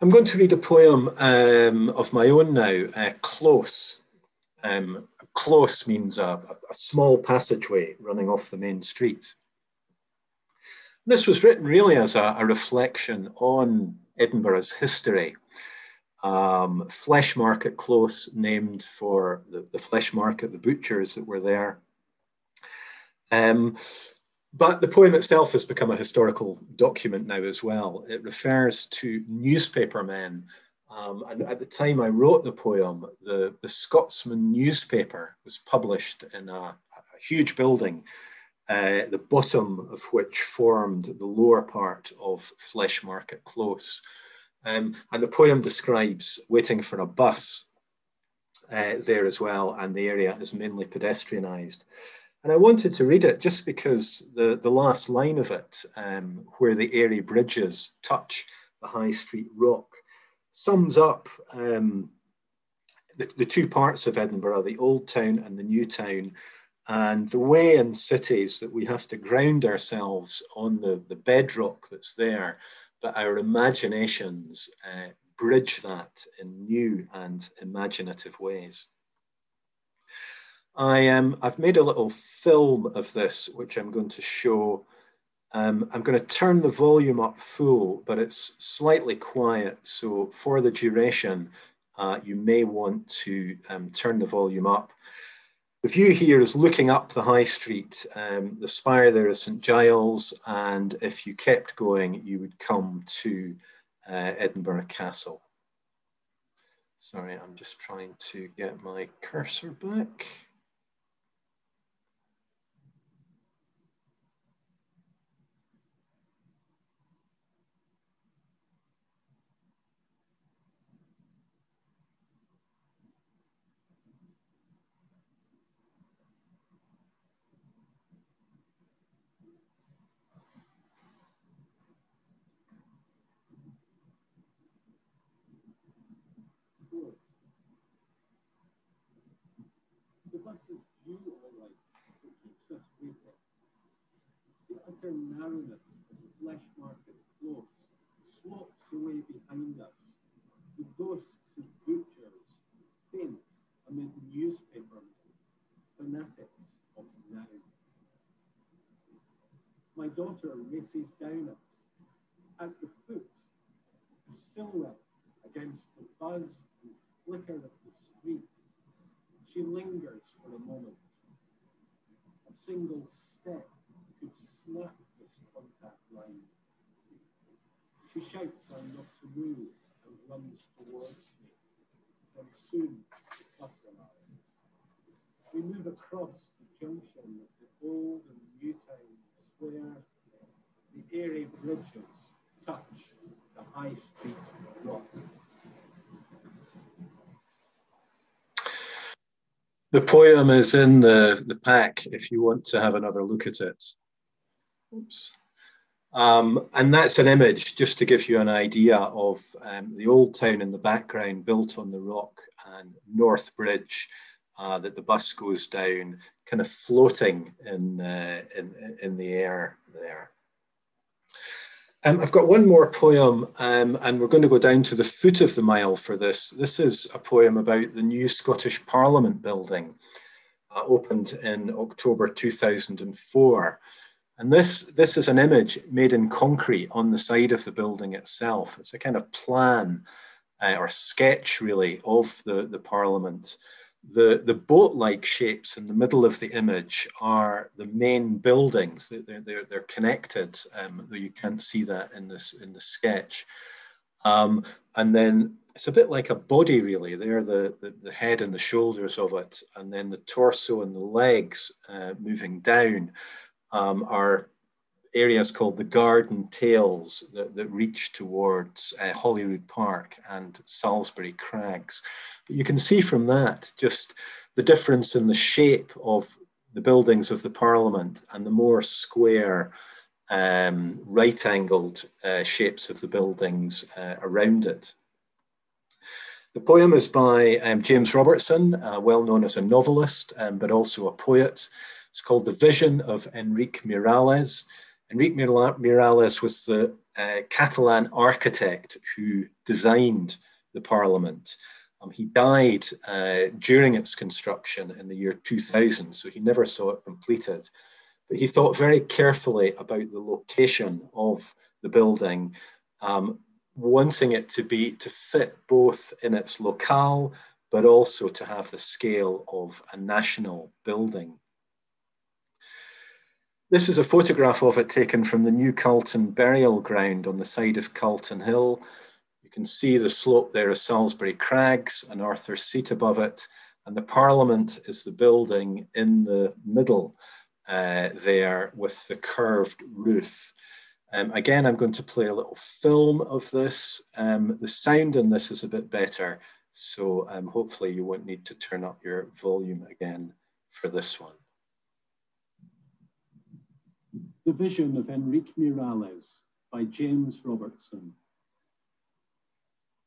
I'm going to read a poem um, of my own now, uh, Close. Um, close means a, a, small passageway running off the main street. This was written really as a, a reflection on Edinburgh's history. Um, flesh market close, named for the, the flesh market, the butchers that were there. Um, but the poem itself has become a historical document now as well. It refers to newspapermen. Um, and at the time I wrote the poem, the, the Scotsman newspaper was published in a, a huge building, uh, the bottom of which formed the lower part of Flesh Market Close. Um, and the poem describes waiting for a bus uh, there as well, and the area is mainly pedestrianised. And I wanted to read it just because the, the last line of it, um, where the Airy bridges touch the High Street rock, sums up um, the, the two parts of Edinburgh, the Old Town and the New Town, and the way in cities that we have to ground ourselves on the, the bedrock that's there, but our imaginations uh, bridge that in new and imaginative ways. I um, I've made a little film of this, which I'm going to show. Um, I'm going to turn the volume up full, but it's slightly quiet. So for the duration, uh, you may want to um, turn the volume up. The view here is looking up the high street. Um, the spire there is St Giles, and if you kept going, you would come to uh, Edinburgh Castle. Sorry, I'm just trying to get my cursor back. Narrowness of the flesh market close slopes away behind us. The ghosts of butchers faint amid newspapermen, fanatics of now. My daughter races down it. At the foot, a silhouette against the buzz and flicker of the street. She lingers for a moment. A single step could snap this contact line. She shouts I'm not to move and runs towards me. And soon the bus arrives. We move across the junction of the old and new towns where the airy bridges touch the high street rock. The poem is in the, the pack if you want to have another look at it. Oops. Um, and that's an image just to give you an idea of um, the old town in the background built on the rock and North Bridge uh, that the bus goes down, kind of floating in, uh, in, in the air there. Um, I've got one more poem, um, and we're going to go down to the foot of the mile for this. This is a poem about the new Scottish Parliament building, uh, opened in October 2004. And this, this is an image made in concrete on the side of the building itself. It's a kind of plan uh, or sketch really of the, the Parliament. The, the boat-like shapes in the middle of the image are the main buildings. They're, they're, they're connected, um, though you can't see that in this in the sketch. Um, and then it's a bit like a body, really. They're the, the, the, head and the shoulders of it. And then the torso and the legs uh, moving down um, are areas called the garden tails that, that reach towards uh, Holyrood Park and Salisbury Crags. But you can see from that just the difference in the shape of the buildings of the Parliament and the more square, um, right angled uh, shapes of the buildings uh, around it. The poem is by um, James Robertson, uh, well known as a novelist, um, but also a poet. It's called The Vision of Enrique Miralles. Enrique Miralles was the uh, Catalan architect who designed the parliament. Um, he died uh, during its construction in the year 2000, so he never saw it completed. But he thought very carefully about the location of the building, um, wanting it to be to fit both in its locale, but also to have the scale of a national building. This is a photograph of it taken from the New Calton burial ground on the side of Calton Hill. You can see the slope there of Salisbury Crags and Arthur's Seat above it. And the Parliament is the building in the middle uh, there with the curved roof. Um, again, I'm going to play a little film of this. Um, the sound in this is a bit better, so um, hopefully you won't need to turn up your volume again for this one. The Vision of Enrique Miralles by James Robertson.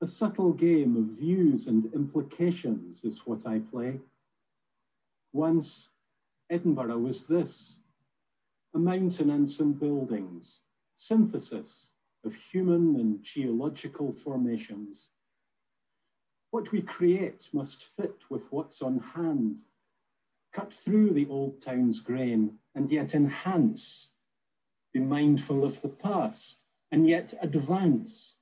A subtle game of views and implications is what I play. Once, Edinburgh was this, a mountain and some buildings, synthesis of human and geological formations. What we create must fit with what's on hand, cut through the old town's grain and yet enhance be mindful of the past, and yet advance.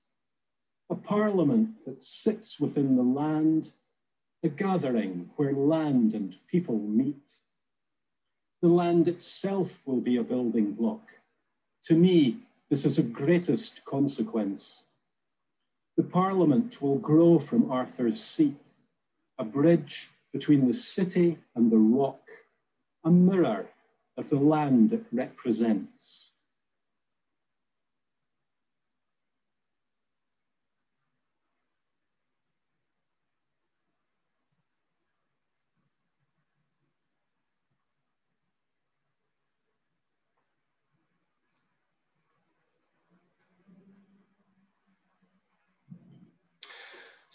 A parliament that sits within the land, a gathering where land and people meet. The land itself will be a building block. To me, this is of greatest consequence. The parliament will grow from Arthur's seat, a bridge between the city and the rock, a mirror of the land it represents.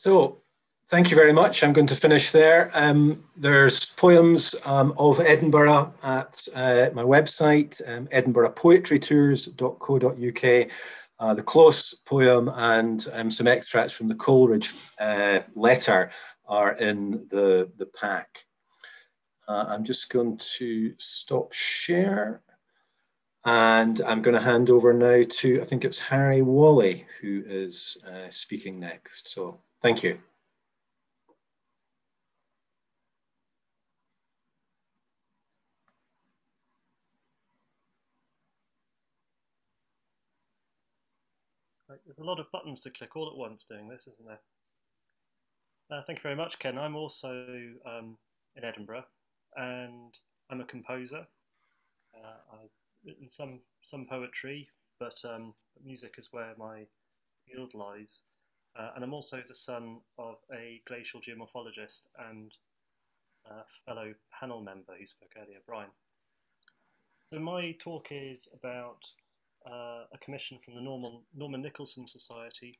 So thank you very much. I'm going to finish there. Um, there's poems um, of Edinburgh at uh, my website, um, edinburghpoetrytours.co.uk. Uh, the close poem and um, some extracts from the Coleridge uh, letter are in the, the pack. Uh, I'm just going to stop share. And I'm going to hand over now to, I think it's Harry Whalley who is uh, speaking next. So Thank you. There's a lot of buttons to click all at once doing this, isn't there? Uh, thank you very much, Ken. I'm also um, in Edinburgh, and I'm a composer. Uh, I've written some some poetry, but um, music is where my field lies. Uh, and I'm also the son of a glacial geomorphologist and uh, fellow panel member who spoke earlier, Brian. So my talk is about uh, a commission from the Norman, Norman Nicholson Society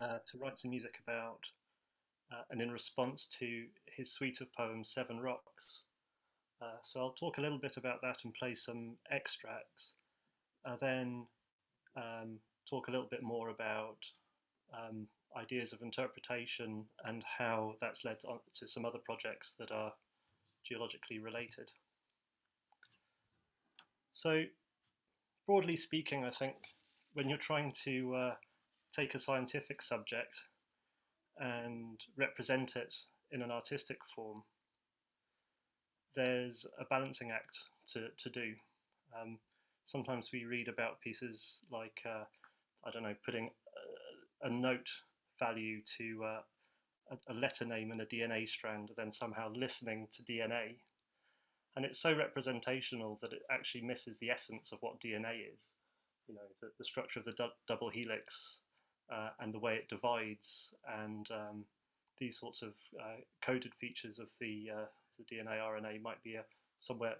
uh, to write some music about uh, and in response to his suite of poems, Seven Rocks. Uh, so I'll talk a little bit about that and play some extracts. then um, talk a little bit more about um, ideas of interpretation and how that's led on to some other projects that are geologically related. So broadly speaking, I think when you're trying to uh, take a scientific subject and represent it in an artistic form, there's a balancing act to, to do. Um, sometimes we read about pieces like, uh, I don't know, putting a, note value to uh, a, a, letter name and a DNA strand, then somehow listening to DNA. And it's so representational that it actually misses the essence of what DNA is. You know, the, the structure of the du double helix uh, and the way it divides and um, these sorts of uh, coded features of the, uh, the DNA RNA might be a, somewhere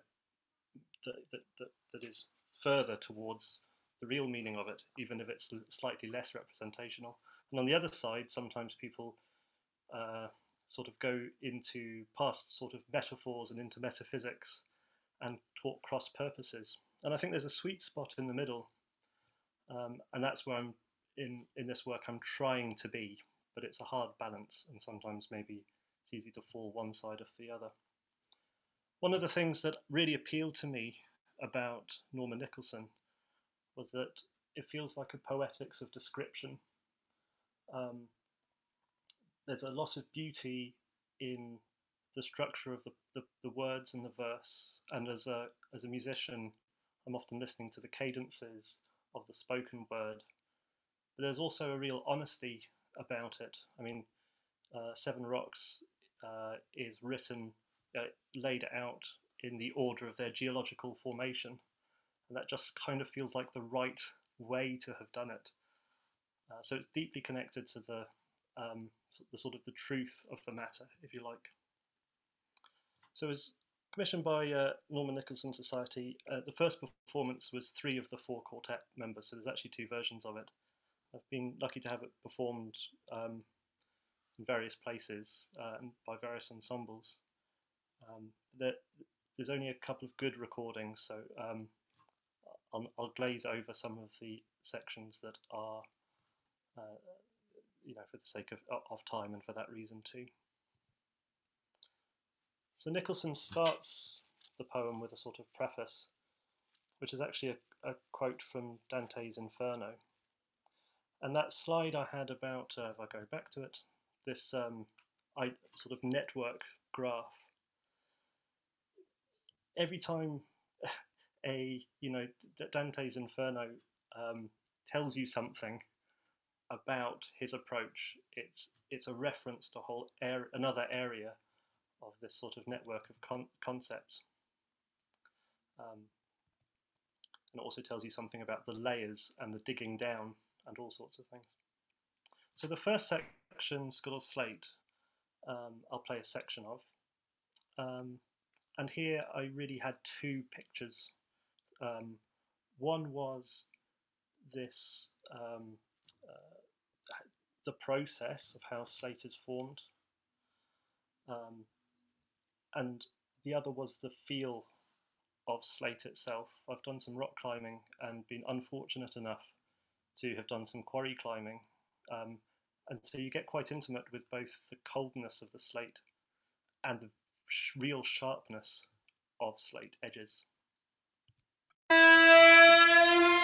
that, that, that, that is further towards the real meaning of it, even if it's slightly less representational. And on the other side, sometimes people uh, sort of go into past sort of metaphors and into metaphysics and talk cross purposes. And I think there's a sweet spot in the middle. Um, and that's where I'm in, in this work, I'm trying to be, but it's a hard balance. And sometimes maybe it's easy to fall one side of the other. One of the things that really appealed to me about Norman Nicholson was that it feels like a poetics of description. Um, there's a lot of beauty in the structure of the, the, the, words and the verse. And as a, as a musician, I'm often listening to the cadences of the spoken word. But there's also a real honesty about it. I mean, uh, Seven Rocks uh, is written, uh, laid out in the order of their geological formation. And that just kind of feels like the right way to have done it. Uh, so it's deeply connected to the, um, the sort of the truth of the matter, if you like. So it was commissioned by uh, Norman Nicholson Society. Uh, the first performance was three of the four quartet members, so there's actually two versions of it. I've been lucky to have it performed um, in various places uh, and by various ensembles. Um, there, there's only a couple of good recordings, so um, I'll, I'll, glaze over some of the sections that are, uh, you know, for the sake of, of time and for that reason too. So Nicholson starts the poem with a sort of preface, which is actually a, a quote from Dante's Inferno. And that slide I had about, uh, if I go back to it, this um, I, sort of network graph every time a you know Dante's Inferno um, tells you something about his approach, it's it's a reference to whole air, another area of this sort of network of con concepts. Um, and it also tells you something about the layers and the digging down and all sorts of things. So the first section, Skiddaw Slate, um, I'll play a section of. Um, and here I really had two pictures. Um, one was this um, uh, the process of how slate is formed, um, and the other was the feel of slate itself. I've done some rock climbing and been unfortunate enough to have done some quarry climbing, um, and so you get quite intimate with both the coldness of the slate and the real sharpness of slate edges. Música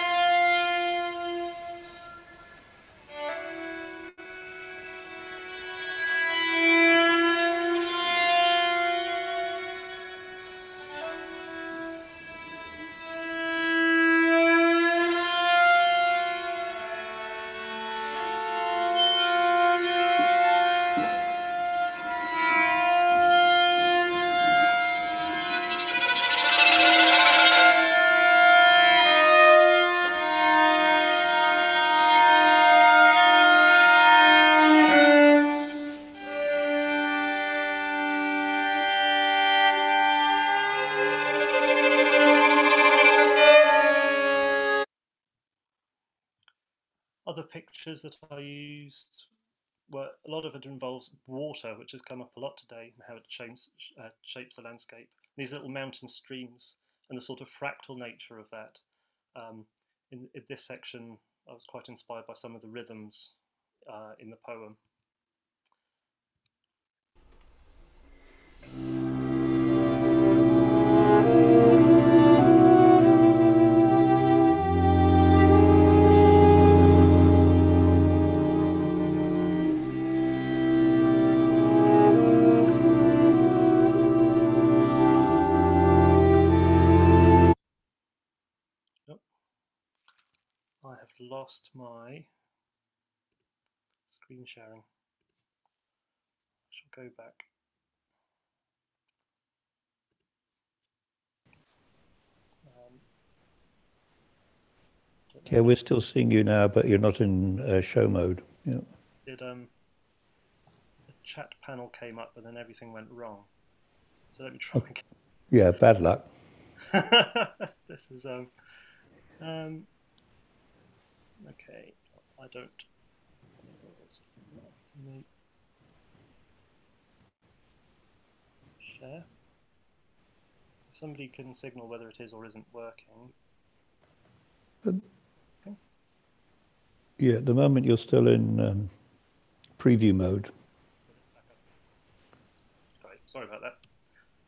pictures that I used were a lot of it involves water, which has come up a lot today, and how it shapes, uh, shapes the landscape. These little mountain streams and the sort of fractal nature of that. Um, in, in, this section, I was quite inspired by some of the rhythms uh, in the poem. Yeah, we're still seeing you now, but you're not in uh, show mode. Yeah. Did um, the chat panel came up but then everything went wrong. So let me try again. Yeah, bad luck. [LAUGHS] this is um, um, okay. I don't. it's asking me. Share. If somebody can signal whether it is or isn't working. Yeah, at the moment you're still in um, preview mode. Right, sorry about that.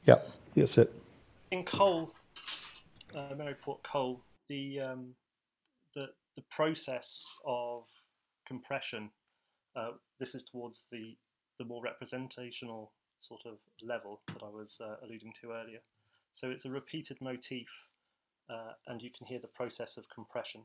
Yeah, that's it. In coal, uh, Maryport coal, the um, the the process of compression. Uh, this is towards the the more representational sort of level that I was uh, alluding to earlier. So it's a repeated motif, uh, and you can hear the process of compression.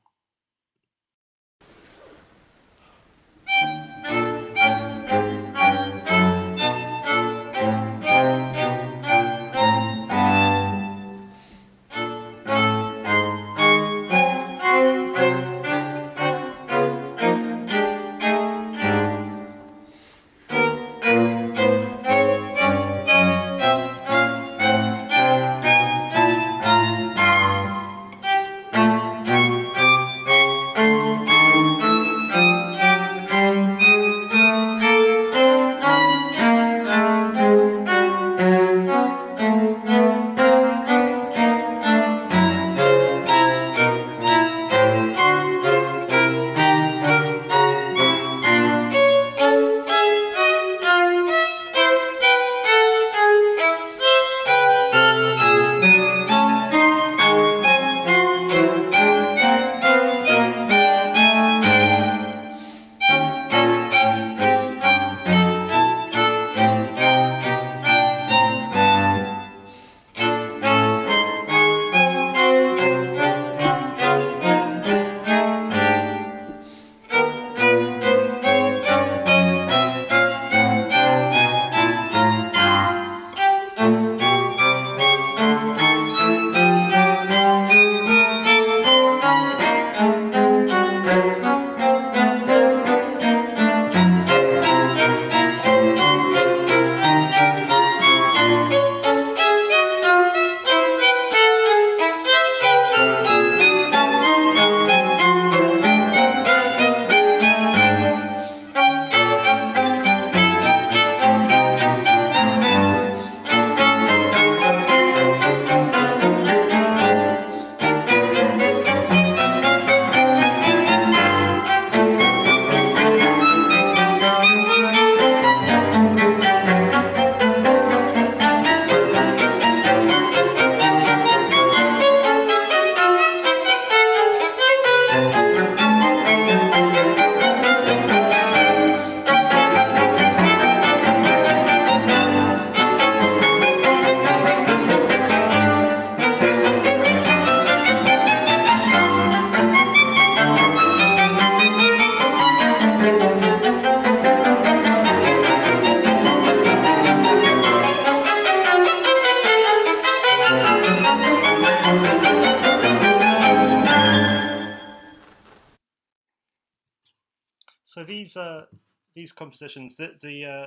Compositions, the, the uh,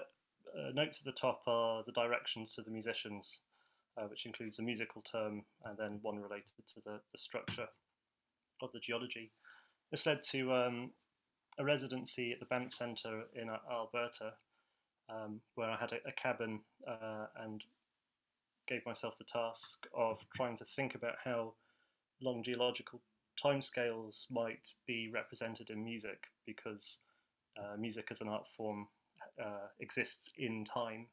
uh, notes at the top are the directions to the musicians, uh, which includes a musical term and then one related to the, the structure of the geology. This led to um, a residency at the Banff Centre in uh, Alberta, um, where I had a, a cabin uh, and gave myself the task of trying to think about how long geological timescales might be represented in music, because uh, music as an art form uh, exists in time.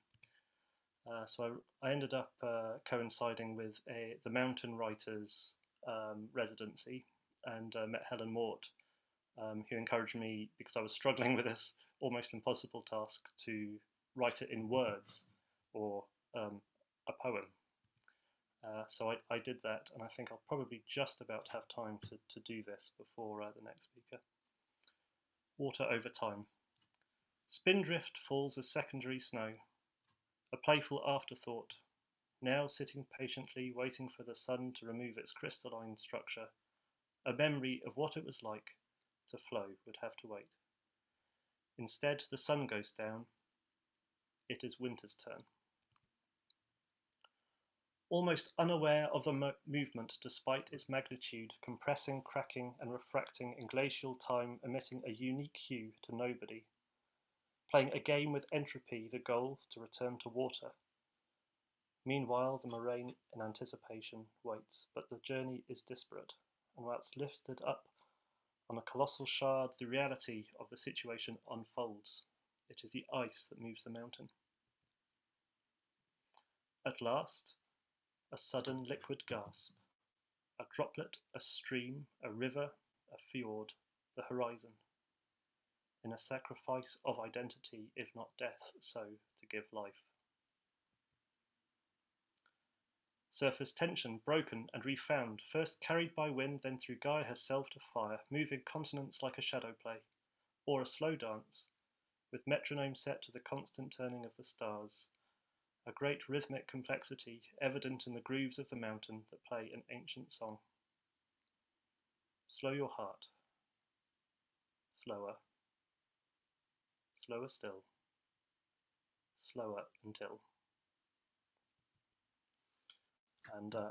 Uh, so I, I, ended up uh, coinciding with a, the Mountain Writers um, residency and uh, met Helen Mort, um, who encouraged me because I was struggling [LAUGHS] with this almost impossible task to write it in words or um, a poem. Uh, so I, I did that, and I think I'll probably just about have time to, to do this before uh, the next speaker. Water over time. Spindrift falls as secondary snow, a playful afterthought, now sitting patiently waiting for the sun to remove its crystalline structure, a memory of what it was like to flow would have to wait. Instead, the sun goes down. It is winter's turn. Almost unaware of the mo movement despite its magnitude, compressing, cracking, and refracting in glacial time, emitting a unique hue to nobody. Playing a game with entropy, the goal to return to water. Meanwhile, the moraine in anticipation waits, but the journey is disparate, and whilst lifted up on a colossal shard, the reality of the situation unfolds. It is the ice that moves the mountain. At last, a sudden liquid gasp. A droplet, a stream, a river, a fjord, the horizon. In a sacrifice of identity, if not death, so to give life. Surface tension broken and refound, first carried by wind, then through Gaia herself to fire, moving continents like a shadow play, or a slow dance, with metronome set to the constant turning of the stars, a great rhythmic complexity evident in the grooves of the mountain that play an ancient song. Slow your heart. Slower. Slower still. Slower until. And uh,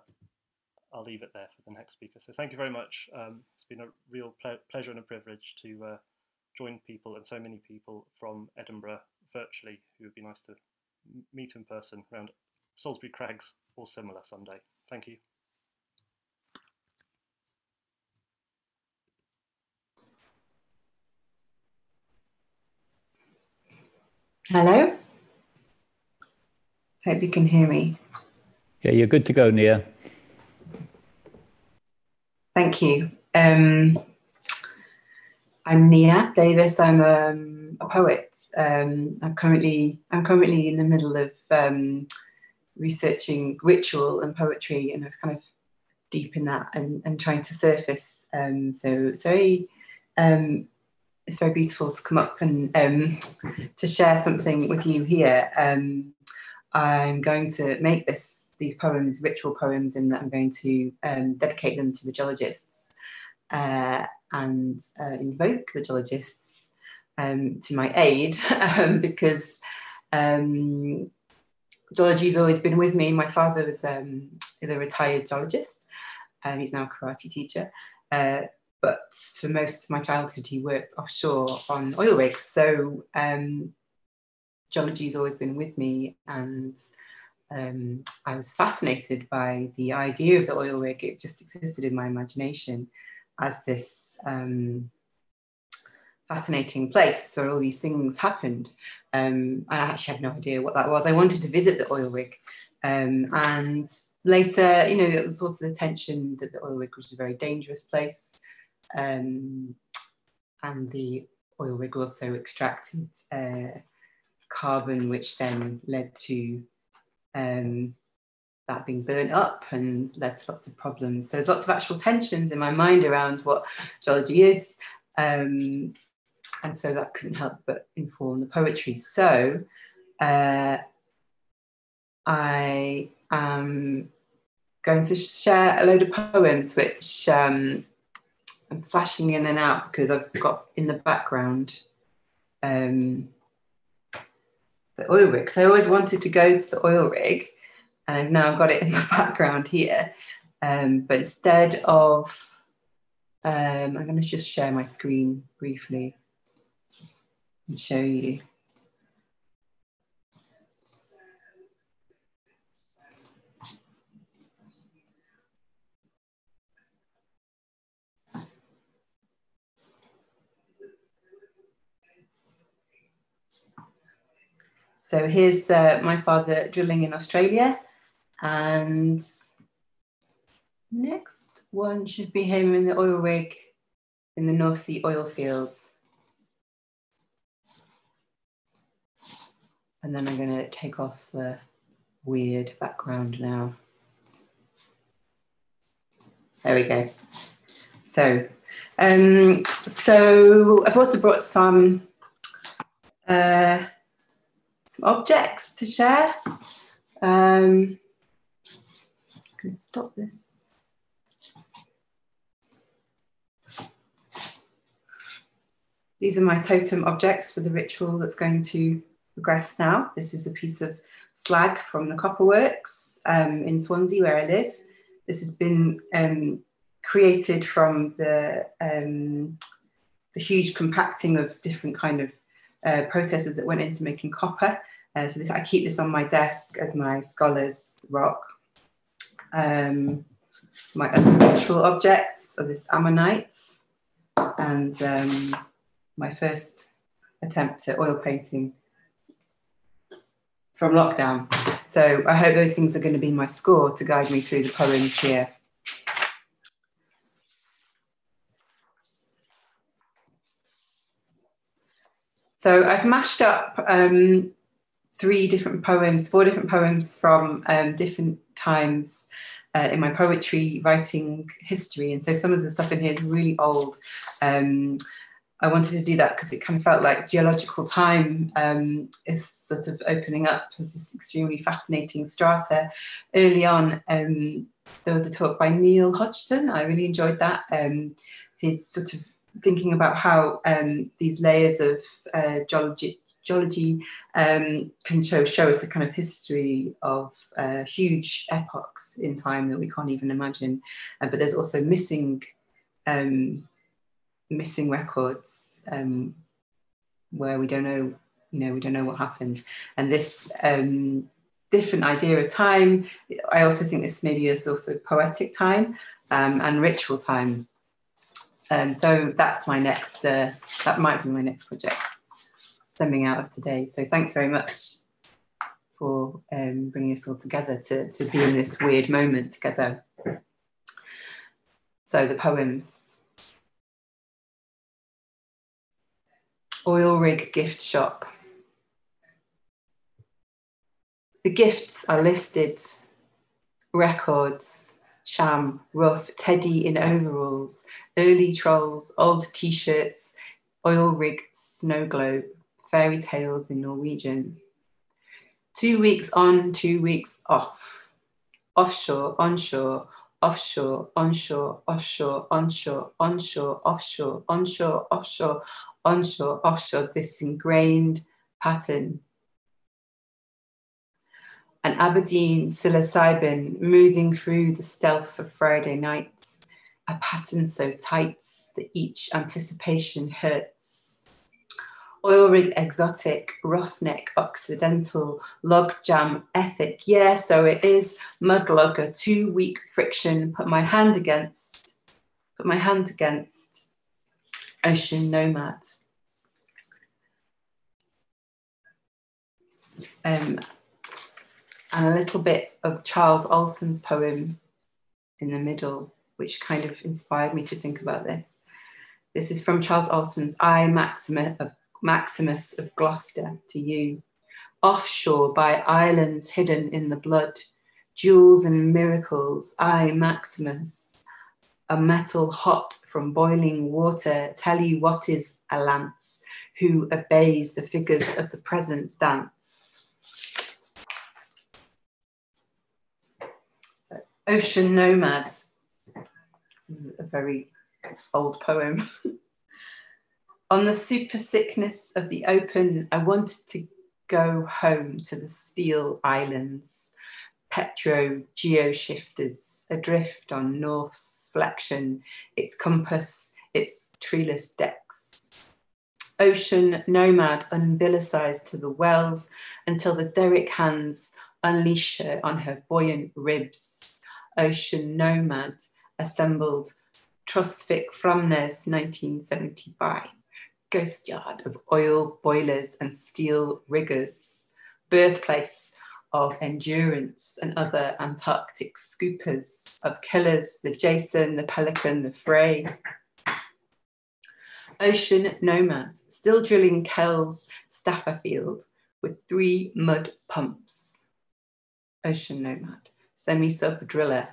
I'll leave it there for the next speaker. So thank you very much. Um, it's been a real ple pleasure and a privilege to uh, join people and so many people from Edinburgh virtually who would be nice to meet in person around Salisbury Crags or similar someday. Thank you. Hello. Hope you can hear me. Yeah, you're good to go, Nia. Thank you. Um, I'm Nia Davies. I'm um, a poet. Um, I'm currently I'm currently in the middle of um, researching ritual and poetry, and I'm kind of deep in that and, and trying to surface. Um, so it's very um, it's very beautiful to come up and to share something with you here. I'm going to make this these poems ritual poems, and I'm going to dedicate them to the geologists uh, and uh, invoke the geologists um, to my aid [LAUGHS] um, because um, geology has always been with me. My father was um, is a retired geologist. Um, he's now a karate teacher. Uh, but for most of my childhood, he worked offshore on oil rigs. So um, geology has always been with me, and um, I was fascinated by the idea of the oil rig. It just existed in my imagination as this um, fascinating place where all these things happened. Um, I actually had no idea what that was. I wanted to visit the oil rig. Um, and later, you know, there was also the tension that the oil rig was a very dangerous place. Um, and the oil rig also extracted uh, carbon, which then led to um, that being burnt up and led to lots of problems. So there's lots of actual tensions in my mind around what geology is. Um, and so that couldn't help but inform the poetry. So uh, I am going to share a load of poems which um, I'm flashing in and out because I've got in the background um, the oil rig. So I always wanted to go to the oil rig and I've now got it in the [LAUGHS] background here. Um, but instead of, um, I'm going to just share my screen briefly and show you. So here's uh, my father drilling in Australia. And next one should be him in the oil rig in the North Sea oil fields. And then I'm going to take off the weird background now. There we go. So, um, so I've also brought some uh, some objects to share. Um, can stop this. These are my totem objects for the ritual that's going to progress now. This is a piece of slag from the copper works um, in Swansea where I live. This has been um, created from the, um, the huge compacting of different kind of uh, processes that went into making copper. Uh, so this, I keep this on my desk as my scholar's rock. Um, my other ritual objects are this ammonite and um, my first attempt at oil painting from lockdown. So I hope those things are going to be my score to guide me through the poems here. So I've mashed up um, three different poems, four different poems from um, different times uh, in my poetry writing history. And so some of the stuff in here is really old. Um, I wanted to do that because it kind of felt like geological time um, is sort of opening up as this extremely fascinating strata. Early on, um, there was a talk by Neil Hodgson. I really enjoyed that. Um, he's sort of thinking about how um, these layers of uh, geology, geology um, can show, show us the kind of history of uh, huge epochs in time that we can't even imagine. Uh, but there's also missing um, missing records um, where we don't know, you know, we don't know what happened. And this um, different idea of time, I also think this maybe is also poetic time um, and ritual time. Um, so that's my next, uh, that might be my next project stemming out of today. So thanks very much for um, bringing us all together to, to be in this weird moment together. So the poems. Oil rig gift shop. The gifts are listed records, sham, rough, teddy in overalls, early trolls, old t shirts, oil rig snow globe, fairy tales in Norwegian. Two weeks on, two weeks off. Offshore, onshore, offshore, onshore, offshore, onshore, onshore, offshore, onshore, offshore, onshore, offshore, this ingrained pattern. And Aberdeen psilocybin moving through the stealth of Friday nights, a pattern so tight that each anticipation hurts. Oil rig exotic, roughneck, occidental, log jam ethic. Yeah, so it is mudlogger, two week friction, put my hand against, put my hand against ocean nomad. Um, and a little bit of Charles Olson's poem in the middle, which kind of inspired me to think about this. This is from Charles Olson's I, Maxima of, Maximus of Gloucester, to you. Offshore by islands hidden in the blood, jewels and miracles, I, Maximus, a metal hot from boiling water, tell you what is a lance, who obeys the figures of the present dance. So, Ocean Nomads. This is a very old poem. [LAUGHS] On the super sickness of the open, I wanted to go home to the steel islands, petro geoshifters adrift on North's flexion, its compass, its treeless decks. Ocean nomad umbilicized to the wells until the derrick hands unleash her on her buoyant ribs. Ocean nomad assembled Trosvik Framnes 1975. Ghost yard of oil boilers and steel riggers. Birthplace of endurance and other Antarctic scoopers, of killers, the Jason, the Pelican, the Frey. Ocean nomads, still drilling Kells Stafferfield with three mud pumps. Ocean nomad, semi-sub driller,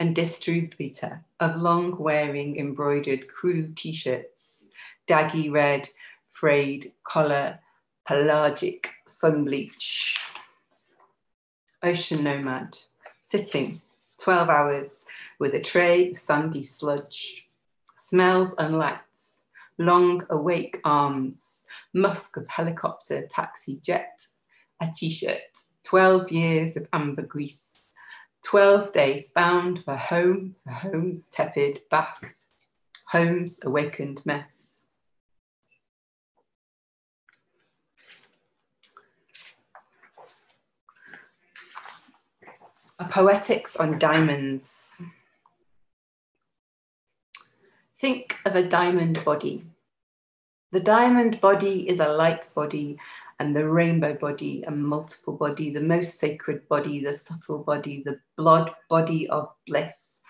and distributor of long wearing embroidered crew t shirts, daggy red, frayed collar, pelagic sun bleach. Ocean nomad, sitting 12 hours with a tray of sandy sludge, smells and lights, long awake arms, musk of helicopter, taxi, jet, a t shirt, 12 years of ambergris, 12 days bound for home, for home's tepid bath, home's awakened mess. A poetics on diamonds. Think of a diamond body. The diamond body is a light body, and the rainbow body, a multiple body, the most sacred body, the subtle body, the blood body of bliss.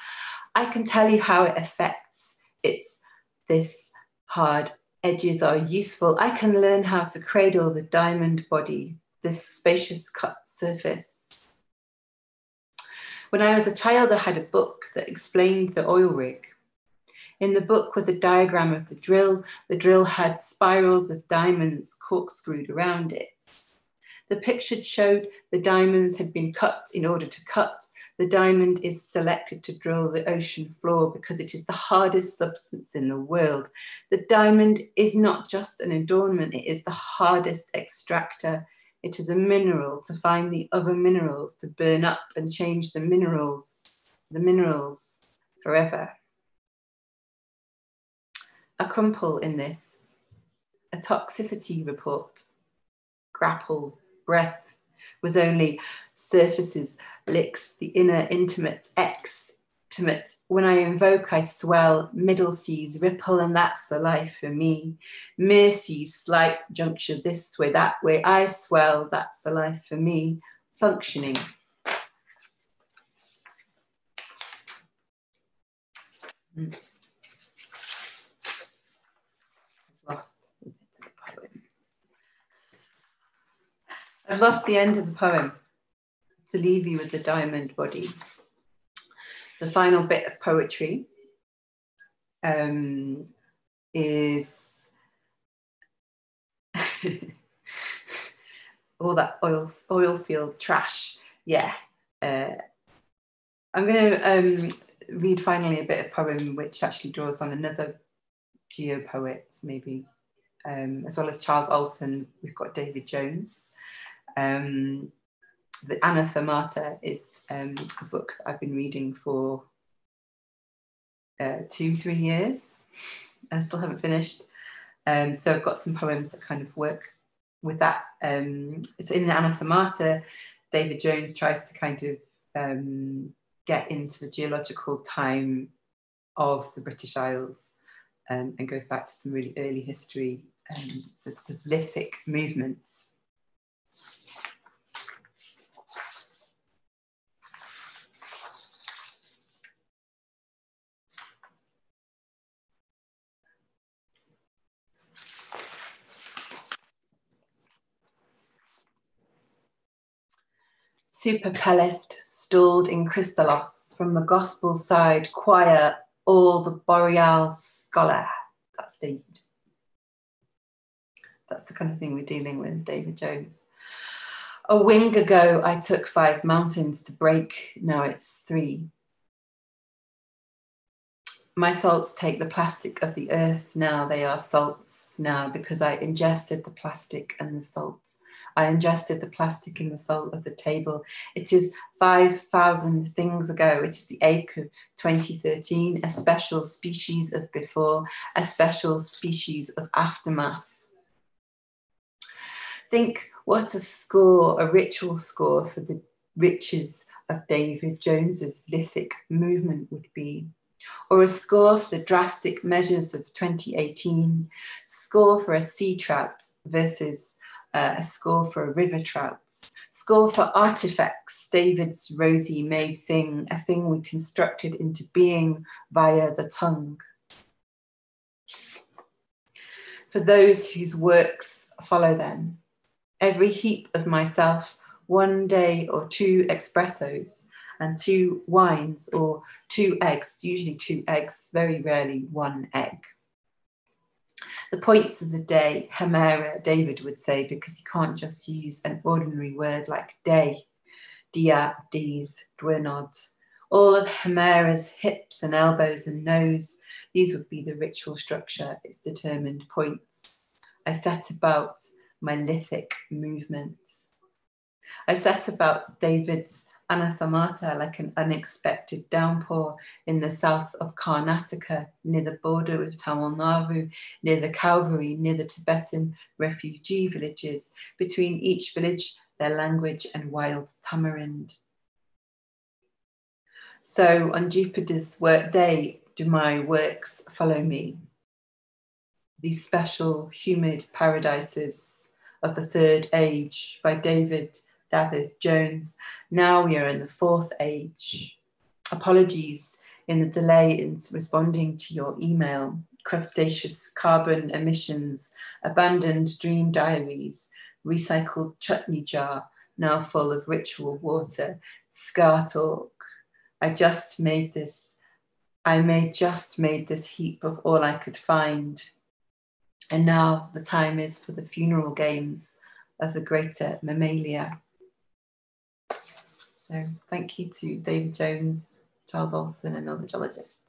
I can tell you how it affects. It's this hard edges are useful. I can learn how to cradle the diamond body, this spacious cut surface. When I was a child, I had a book that explained the oil rig. In the book was a diagram of the drill. The drill had spirals of diamonds corkscrewed around it. The picture showed the diamonds had been cut in order to cut. The diamond is selected to drill the ocean floor because it is the hardest substance in the world. The diamond is not just an adornment, it is the hardest extractor. It is a mineral to find the other minerals, to burn up and change the minerals, the minerals forever. A crumple in this, a toxicity report, grapple, breath, was only surfaces, licks, the inner intimate, X ultimate. When I invoke, I swell, middle seas ripple, and that's the life for me. Seas, slight juncture this way, that way, I swell, that's the life for me. Functioning. Mm. Lost the poem. I've lost the end of the poem to leave you with the diamond body the final bit of poetry um, is [LAUGHS] all that oil oil field trash. Yeah. Uh, I'm going to um, read finally a bit of poem which actually draws on another geo poet, maybe, um, as well as Charles Olson. We've got David Jones. Um, the Anathemata is um, a book that I've been reading for uh, two, three years. I still haven't finished. Um, so I've got some poems that kind of work with that. Um, so in the Anathemata, David Jones tries to kind of um, get into the geological time of the British Isles um, and goes back to some really early history, um, so sort of lithic movements. Superpelest stalled in crystallos from the gospel side choir all the boreal scholar. That's david that's the kind of thing we're dealing with david jones. A wing ago i took five mountains to break. Now it's three. My salts take the plastic of the earth. Now they are salts. Now because i ingested the plastic and the salt I ingested the plastic in the salt of the table. It is 5,000 things ago. It is the ache of 2013, a special species of before, a special species of aftermath. Think what a score, a ritual score for the riches of David Jones's lithic movement would be or a score for the drastic measures of 2018, score for a sea trout versus uh, a score for river trouts, score for artifacts, David's rosy made thing, a thing we constructed into being via the tongue. For those whose works follow them, every heap of myself, one day or two expressos and two wines or two eggs, usually two eggs, very rarely one egg. The points of the day, Hemera, David would say, because you can't just use an ordinary word like day, dia, dydd, dwynod. All of Hemera's hips and elbows and nose, these would be the ritual structure, its determined points. I set about my lithic movements. I set about David's anathemata like an unexpected downpour in the south of Karnataka, near the border with Tamil Nadu, near the Calvary, near the Tibetan refugee villages, between each village, their language and wild tamarind. So on Jupiter's work day, do my works follow me? These special humid paradises of the third age by David David Jones. Now we are in the fourth age. Apologies in the delay in responding to your email. Crustaceous carbon emissions, abandoned dream diaries, recycled chutney jar, now full of ritual water, scar talk. I just made this, I made just made this heap of all I could find. And now the time is for the funeral games of the greater mammalia. So thank you to David Jones, Charles Olson, and other geologists.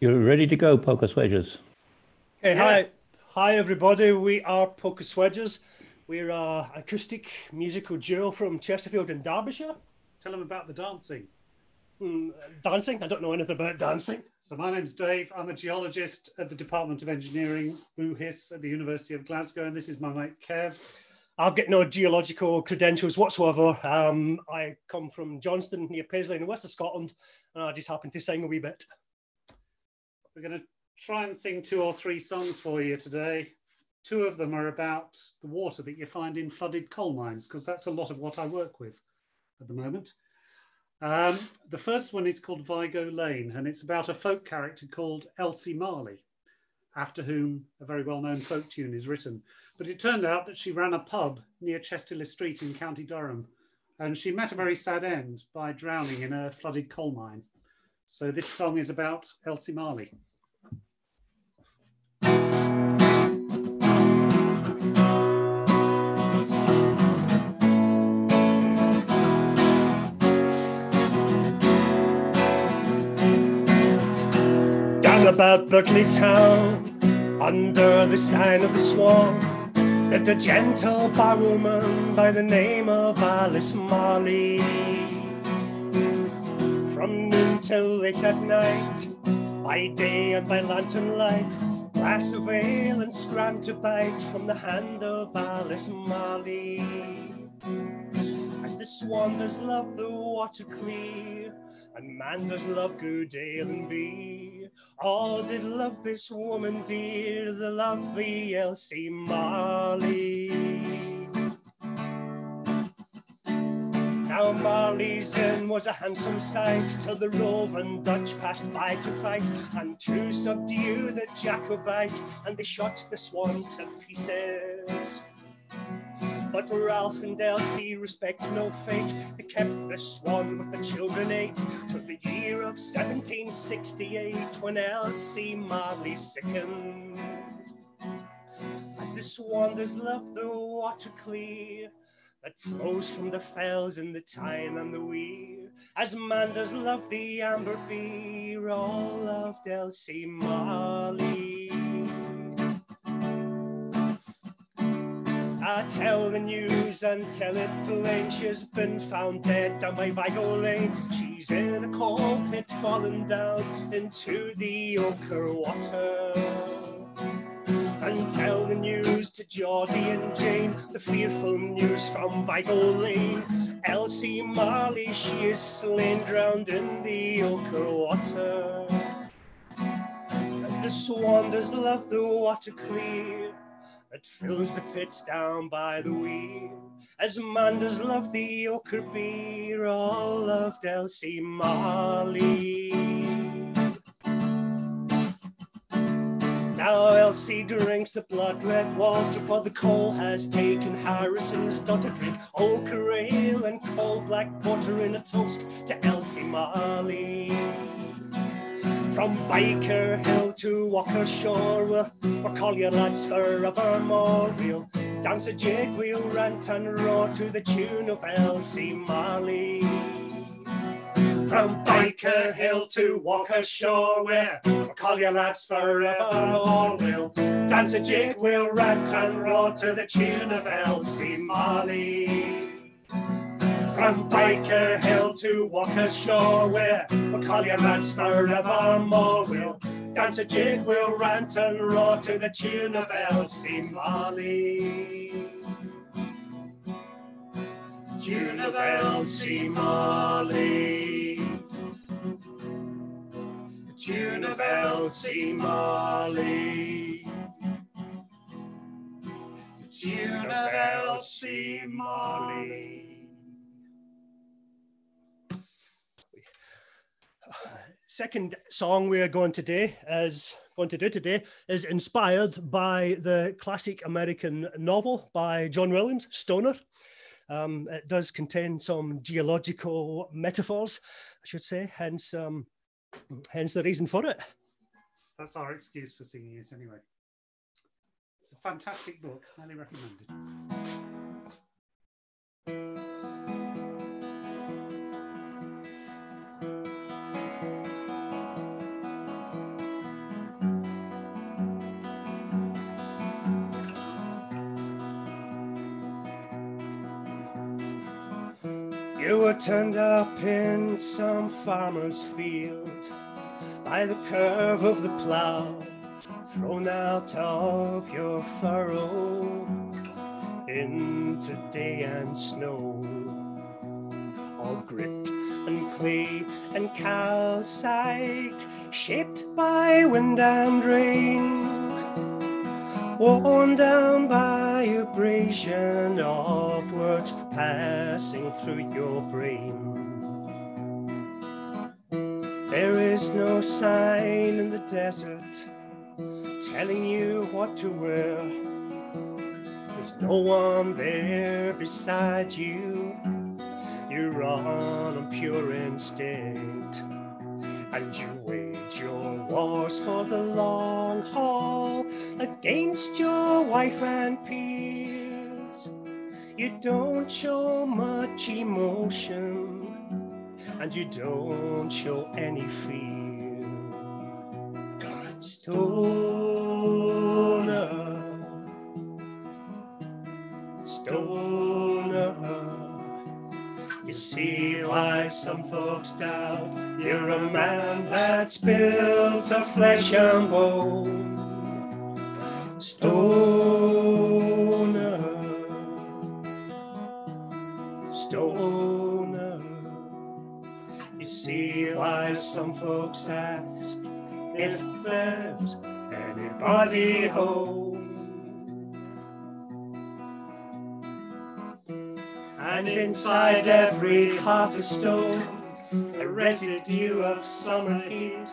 You're ready to go, Pocus Wedges. Okay, hi, hi everybody. We are Pocus Wedges. We're an acoustic musical duo from Chesterfield in Derbyshire. Tell them about the dancing. Mm, dancing? I don't know anything about dancing. So my name's Dave. I'm a geologist at the Department of Engineering, BUHIS, at the University of Glasgow, and this is my mate Kev. I've got no geological credentials whatsoever. Um, I come from Johnstone near Paisley in the west of Scotland, and I just happen to sing a wee bit. We're going to try and sing two or three songs for you today. Two of them are about the water that you find in flooded coal mines, because that's a lot of what I work with at the moment. Um, the first one is called Vigo Lane, and it's about a folk character called Elsie Marley, after whom a very well-known folk tune is written. But it turned out that she ran a pub near Chester-le-Street in County Durham, and she met a very sad end by drowning in a flooded coal mine. So this song is about Elsie Marley. About Berkeley town, under the sign of the swan, lived a gentle barwoman by the name of Alice Marley. From noon till late at night, by day and by lantern light, glass of ale and scran to bite from the hand of Alice Marley. As the swan does love the water clear, and man does love good ale and beer. All did love this woman dear, the lovely Elsie Marley. Now Marley's Inn was a handsome sight till the roving Dutch passed by to fight and to subdue the Jacobite, and they shot the swan to pieces. But Ralph and Elsie respect no fate. They kept the swan with the children eight till the year of 1768 when Elsie Marley sickened. As the swan does love the water clear that flows from the fells in the Tyne and the Wear, as man does love the amber beer, all loved Elsie Marley. Tell the news tell it plain. She's been found dead down by Vigo Lane. She's in a coal pit, fallen down into the ochre water. And tell the news to Geordie and Jane, the fearful news from Vigo Lane. Elsie Marley, she is slain, drowned in the ochre water. As the swan does love the water clear, that fills the pits down by the weir. As man does love the ochre beer, all loved Elsie Marley. Now Elsie drinks the blood red water, for the coal has taken Harrison's daughter. Drink ochre ale and coal black porter in a toast to Elsie Marley. From Byker Hill to Walker Shore, we'll, we'll call you lads forevermore. We'll dance a jig, we'll rant and roar to the tune of Elsie Marley. From Byker Hill to Walker Shore, where we'll call you lads forevermore. We'll dance a jig, we'll rant and roar to the tune of Elsie Marley. From Byker Hill to Walker Shore, where we'll call you lads forevermore. We'll dance a jig, we'll rant and roar to the tune of Elsie Marley. Tune of Elsie Marley. Tune of Elsie Marley. Tune of Elsie Marley. Second song we are going to do is going to do today is inspired by the classic American novel by John Williams, Stoner. Um, it does contain some geological metaphors, I should say, hence, um, hence the reason for it. That's our excuse for singing it anyway. It's a fantastic book, highly recommended. Turned up in some farmer's field by the curve of the plough, thrown out of your furrow into day and snow, all grit and clay and calcite, shaped by wind and rain worn down by abrasion of words passing through your brain. There is no sign in the desert telling you what to wear. There's no one there beside you. You run on pure instinct and you wage your wars for the long haul against your wife and peers. You don't show much emotion and you don't show any fear. Stoner, stoner. You see why some folks doubt you're a man that's built of flesh and bone. Stoner. You see why some folks ask if there's anybody home. And inside every heart of stone, a residue of summer heat,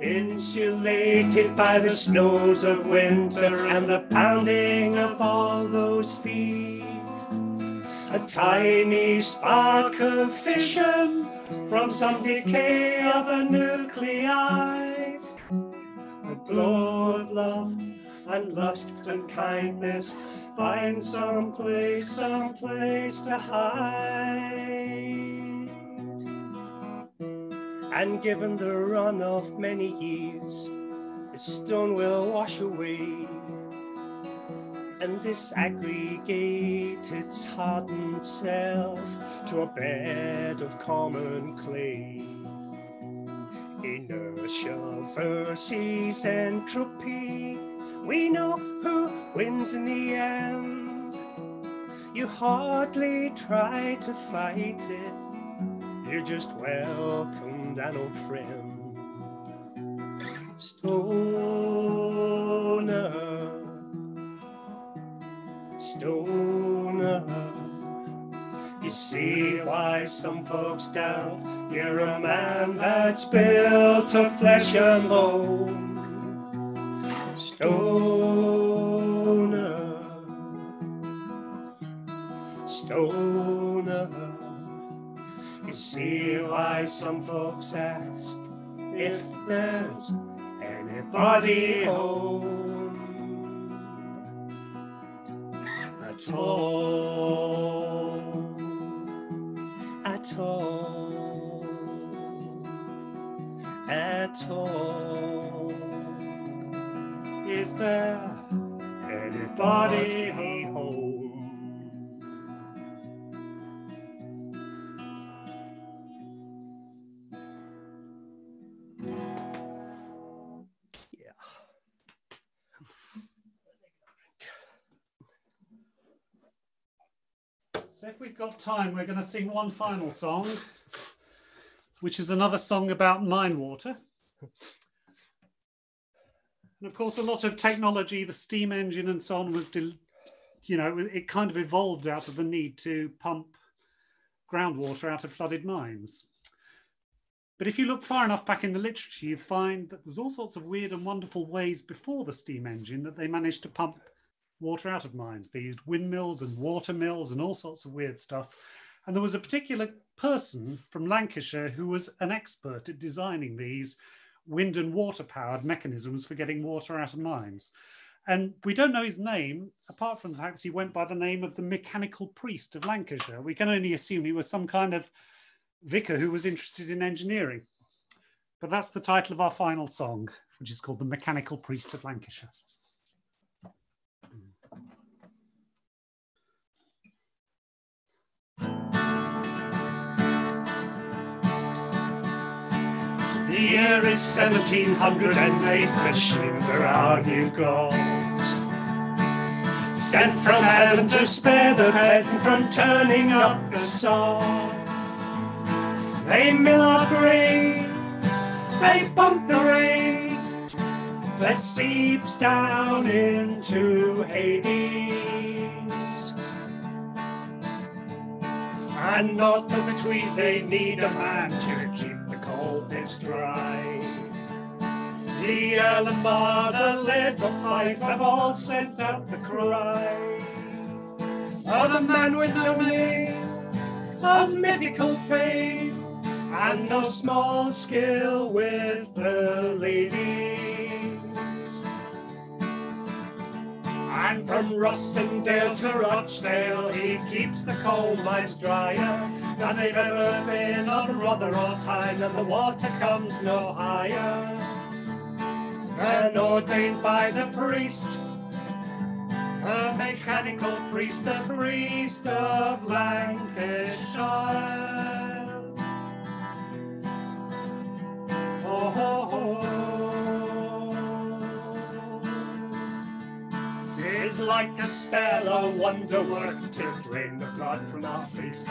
insulated by the snows of winter and the pounding of all those feet. A tiny spark of fission from some decay of a nuclei. A glow of love and lust and kindness find some place, some place to hide. And given the run of many years, the stone will wash away and disaggregate its hardened self to a bed of common clay. Inertia versus entropy we know who wins in the end. You hardly try to fight it, you're just and an old friend. Stoner, stoner. You see why some folks doubt you're a man that's built of flesh and bone. Stoner, stoner. See why some folks ask if there's anybody home at all, at all, at all. Is there anybody home? So if we've got time, we're going to sing one final song, which is another song about mine water. And of course, a lot of technology, the steam engine and so on, was, you know, it kind of evolved out of the need to pump groundwater out of flooded mines. But if you look far enough back in the literature, you find that there's all sorts of weird and wonderful ways before the steam engine that they managed to pump water out of mines. They used windmills and water mills and all sorts of weird stuff. And there was a particular person from Lancashire who was an expert at designing these wind and water powered mechanisms for getting water out of mines. And we don't know his name, apart from the fact he went by the name of the mechanical priest of Lancashire. We can only assume he was some kind of vicar who was interested in engineering. But that's the title of our final song, which is called The Mechanical Priest of Lancashire. Year is 1708, machines are our new gods. Sent from heaven to spare the peasant from turning up the sod. They mill our grain, they pump the rain that seeps down into Hades. And north of the Tweed they need a man to keep the coldness dry. The the lairds of Fife have all sent out the cry. For the man with no name of mythical fame and no small skill with the ladies. And from Rossendale to Rochdale, he keeps the coal mines drier than they've ever been on Rother or Tyne, and the water comes no higher than ordained by the priest, a mechanical priest, the priest of Lancashire. Oh, oh, oh. Tis like a spell, a wonder work to drain the blood from our faces.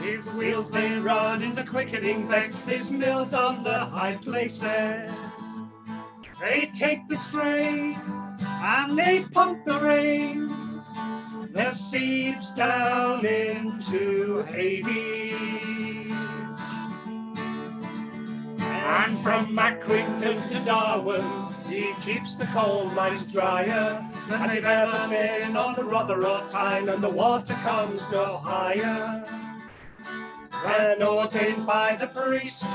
His wheels they run in the quickening beds, his mills on the high places. They take the strain and they pump the rain. that seeps down into Hades. And from Accrington to Darwen, he keeps the coal mines drier than they've ever been on the Rother or Tyne, and the water comes no higher than ordained by the priest,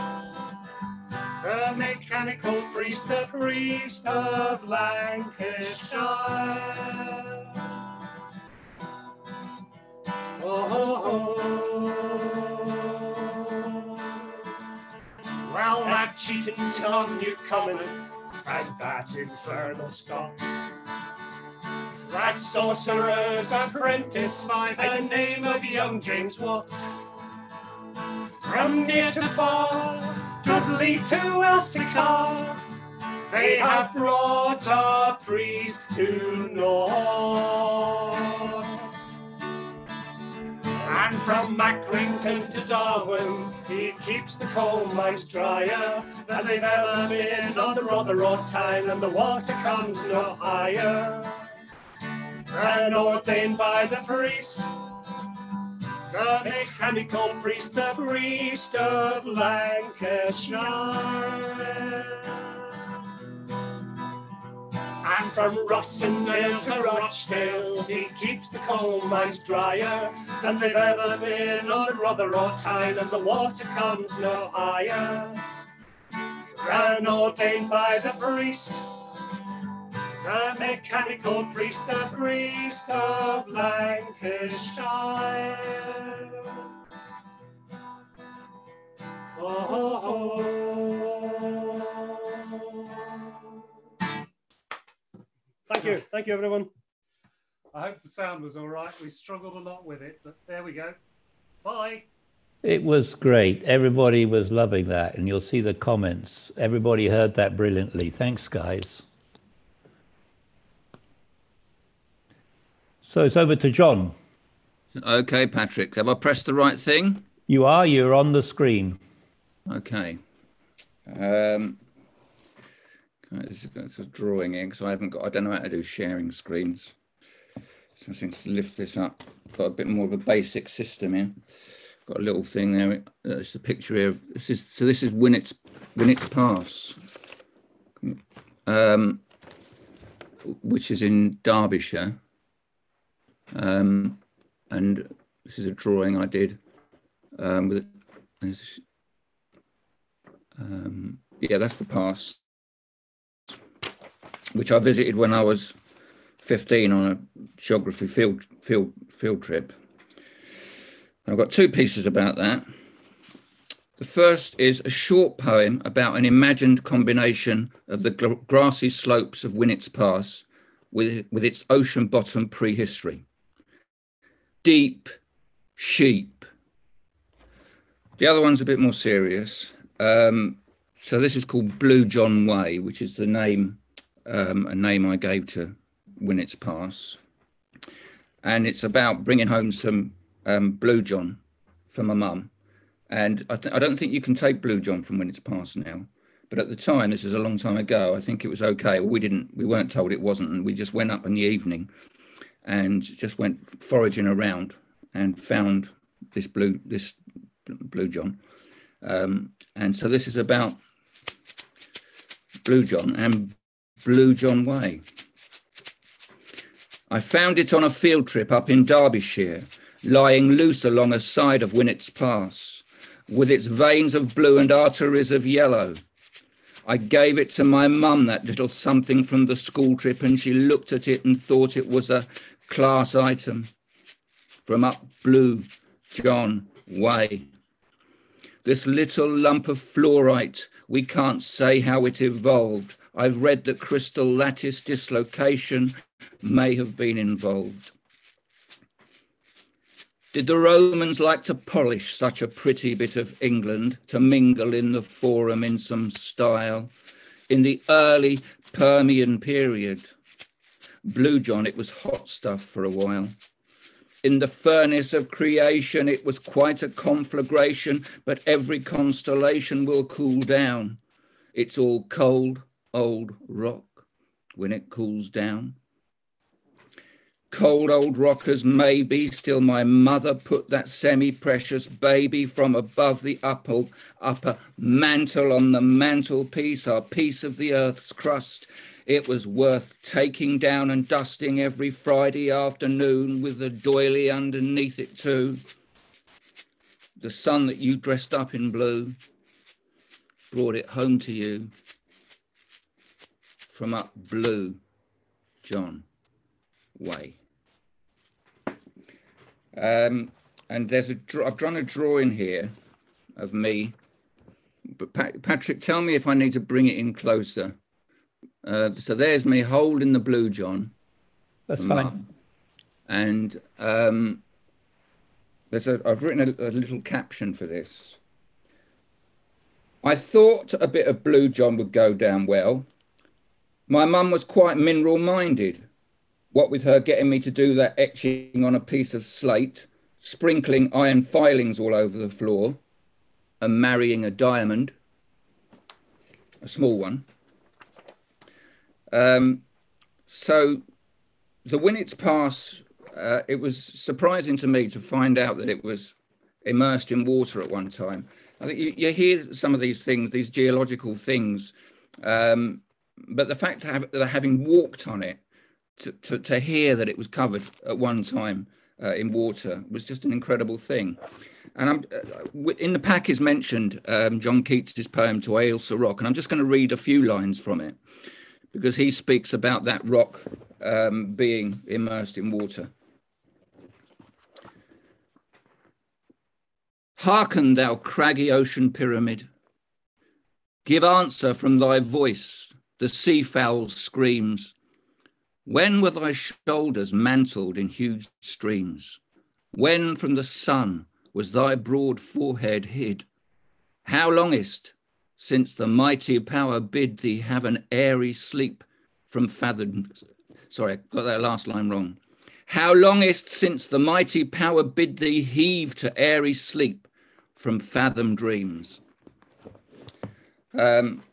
the mechanical priest, the priest of Lancashire. Oh, oh, oh. well, that cheating Tom Newcomen and that infernal Scot. That sorcerer's apprentice by the name of young James Watts. From near to far, Dudley to Elsecar, they have brought a priest to naught. From Accrington to Darwen, he keeps the coal mines drier than they've ever been on the Rother or Tyne, and the water comes no higher. And ordained by the priest, The mechanical priest, the priest of Lancashire. And from Rossendale to Rochdale, he keeps the coal mines drier than they've ever been on Rotherham Tyne, and the water comes no higher. Ran ordained by the priest, the mechanical priest, the priest of Lancashire. Oh, Thank you. Thank you, everyone. I hope the sound was all right. We struggled a lot with it, but there we go. Bye. It was great. Everybody was loving that, and you'll see the comments. Everybody heard that brilliantly. Thanks, guys. So it's over to John. Okay, Patrick, have I pressed the right thing? You are, you're on the screen. Okay. Um, this is, this drawing in because I haven't got, I don't know how to do sharing screens. So to lift this up, got a bit more of a basic system here. Got a little thing there. Uh, It's a picture here of, this is, so this is Winnats, Winnats Pass, um, which is in Derbyshire. Um, and this is a drawing I did um, with um, yeah, that's the pass, which I visited when I was 15 on a geography field field field trip. I've got two pieces about that. The first is a short poem about an imagined combination of the gr- grassy slopes of Winnats Pass with, with its ocean bottom prehistory. Deep sheep. The other one's a bit more serious. Um, so this is called Blue John Way, which is the name, um, a name I gave to Winnats Pass. And it's about bringing home some um, Blue John for my mum. And I, th- I don't think you can take Blue John from Winnats Pass now. But at the time, this is a long time ago, I think it was okay. Well, we didn't, we weren't told it wasn't. And we just went up in the evening and just went foraging around and found this blue, this Blue John. Um, and so this is about Blue John and Blue John Way. I found it on a field trip up in Derbyshire, lying loose along a side of Winnats Pass, with its veins of blue and arteries of yellow. I gave it to my mum, that little something from the school trip, and she looked at it and thought it was a class item from up Blue John Way. This little lump of fluorite, we can't say how it evolved. I've read that crystal lattice dislocation may have been involved. Did the Romans like to polish such a pretty bit of England to mingle in the forum in some style? In the early Permian period, Blue John, it was hot stuff for a while. In the furnace of creation, it was quite a conflagration, but every constellation will cool down. It's all cold, old rock when it cools down. Cold old rockers, maybe, still my mother put that semi precious baby from above the upper, upper mantle on the mantelpiece, our piece of the earth's crust. It was worth taking down and dusting every Friday afternoon with the doily underneath it, too. The sun that you dressed up in blue brought it home to you from up blue, John Way. Um, and there's a, I've drawn a drawing here of me. But Pat- Patrick, tell me if I need to bring it in closer. Uh, so there's me holding the blue John. That's fine. Mum. And um, there's a, I've written a, a little caption for this. I thought a bit of blue John would go down well. My mum was quite mineral minded. What with her getting me to do that etching on a piece of slate, sprinkling iron filings all over the floor, and marrying a diamond, a small one. Um, so the Winnats Pass uh, it was surprising to me to find out that it was immersed in water at one time. I think you, you hear some of these things, these geological things, um, but the fact have, having walked on it, to, to, to, hear that it was covered at one time uh, in water was just an incredible thing. And I'm, uh, in the pack is mentioned um, John Keats's poem to Ailsa Rock, and I'm just going to read a few lines from it because he speaks about that rock um, being immersed in water. Hearken, thou craggy ocean pyramid. Give answer from thy voice, the seafowl's screams. When were thy shoulders mantled in huge streams? When from the sun was thy broad forehead hid? How longest since the mighty power bid thee have an airy sleep from fathom? Sorry, I got that last line wrong. How longest since the mighty power bid thee heave to airy sleep from fathom dreams? Um,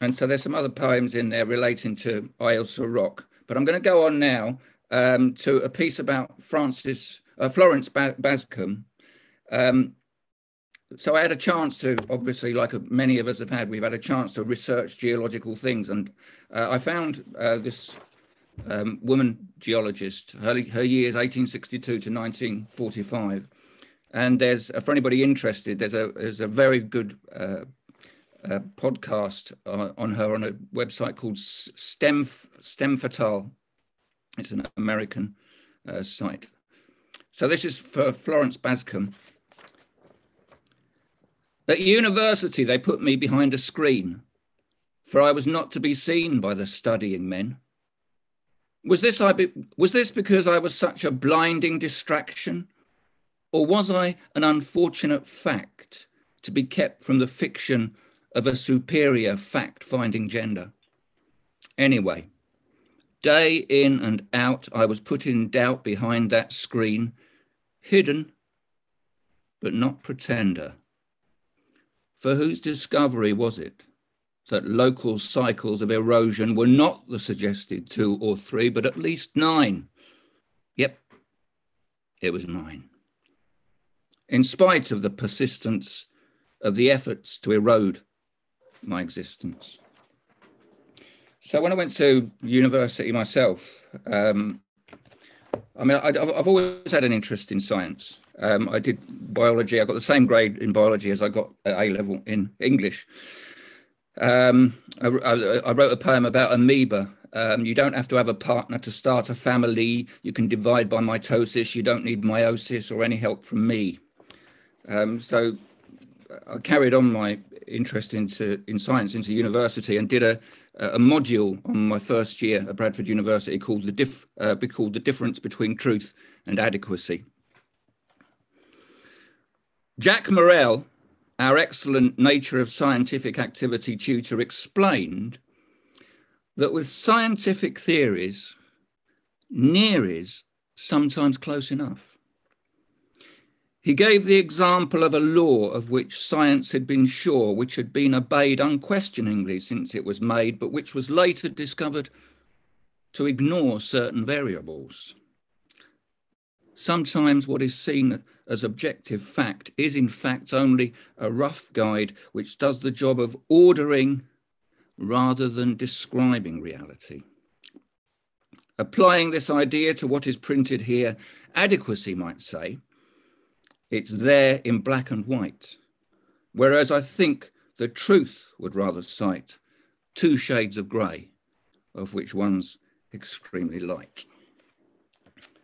and so there's some other poems in there relating to Ailsa Rock. But I'm going to go on now um, to a piece about Francis uh, Florence Bascom. Um, so I had a chance to, obviously, like many of us have had, we've had a chance to research geological things, and uh, I found uh, this um, woman geologist. Her, her years 1862 to 1945, and there's for anybody interested, there's a there's a very good a podcast uh, on her on a website called STEM STEM Fatale. It's an American uh, site. So this is for Florence Bascom. At university, they put me behind a screen, for I was not to be seen by the studying men. Was this, I be, was this because I was such a blinding distraction? Or was I an unfortunate fact to be kept from the fiction of a superior fact finding gender. Anyway, day in and out, I was put in doubt behind that screen, hidden, but not pretender. For whose discovery was it that local cycles of erosion were not the suggested two or three, but at least nine? Yep, it was mine. In spite of the persistence of the efforts to erode my existence. So when I went to university myself, um, I mean, I, have always had an interest in science. Um, I did biology. I got the same grade in biology as I got at A level in English. Um, I, I, I, wrote a poem about amoeba. Um, you don't have to have a partner to start a family. You can divide by mitosis. You don't need meiosis or any help from me. Um, so I carried on my interest into in science into university and did a a module on my first year at Bradford University called the diff uh, called the difference between truth and adequacy. Jack Morrell, our excellent nature of scientific activity tutor, explained that with scientific theories, near is sometimes close enough. He gave the example of a law of which science had been sure, which had been obeyed unquestioningly since it was made, but which was later discovered to ignore certain variables. Sometimes what is seen as objective fact is in fact only a rough guide which does the job of ordering rather than describing reality. Applying this idea to what is printed here, adequacy might say, it's there in black and white. Whereas I think the truth would rather cite two shades of grey, of which one's extremely light.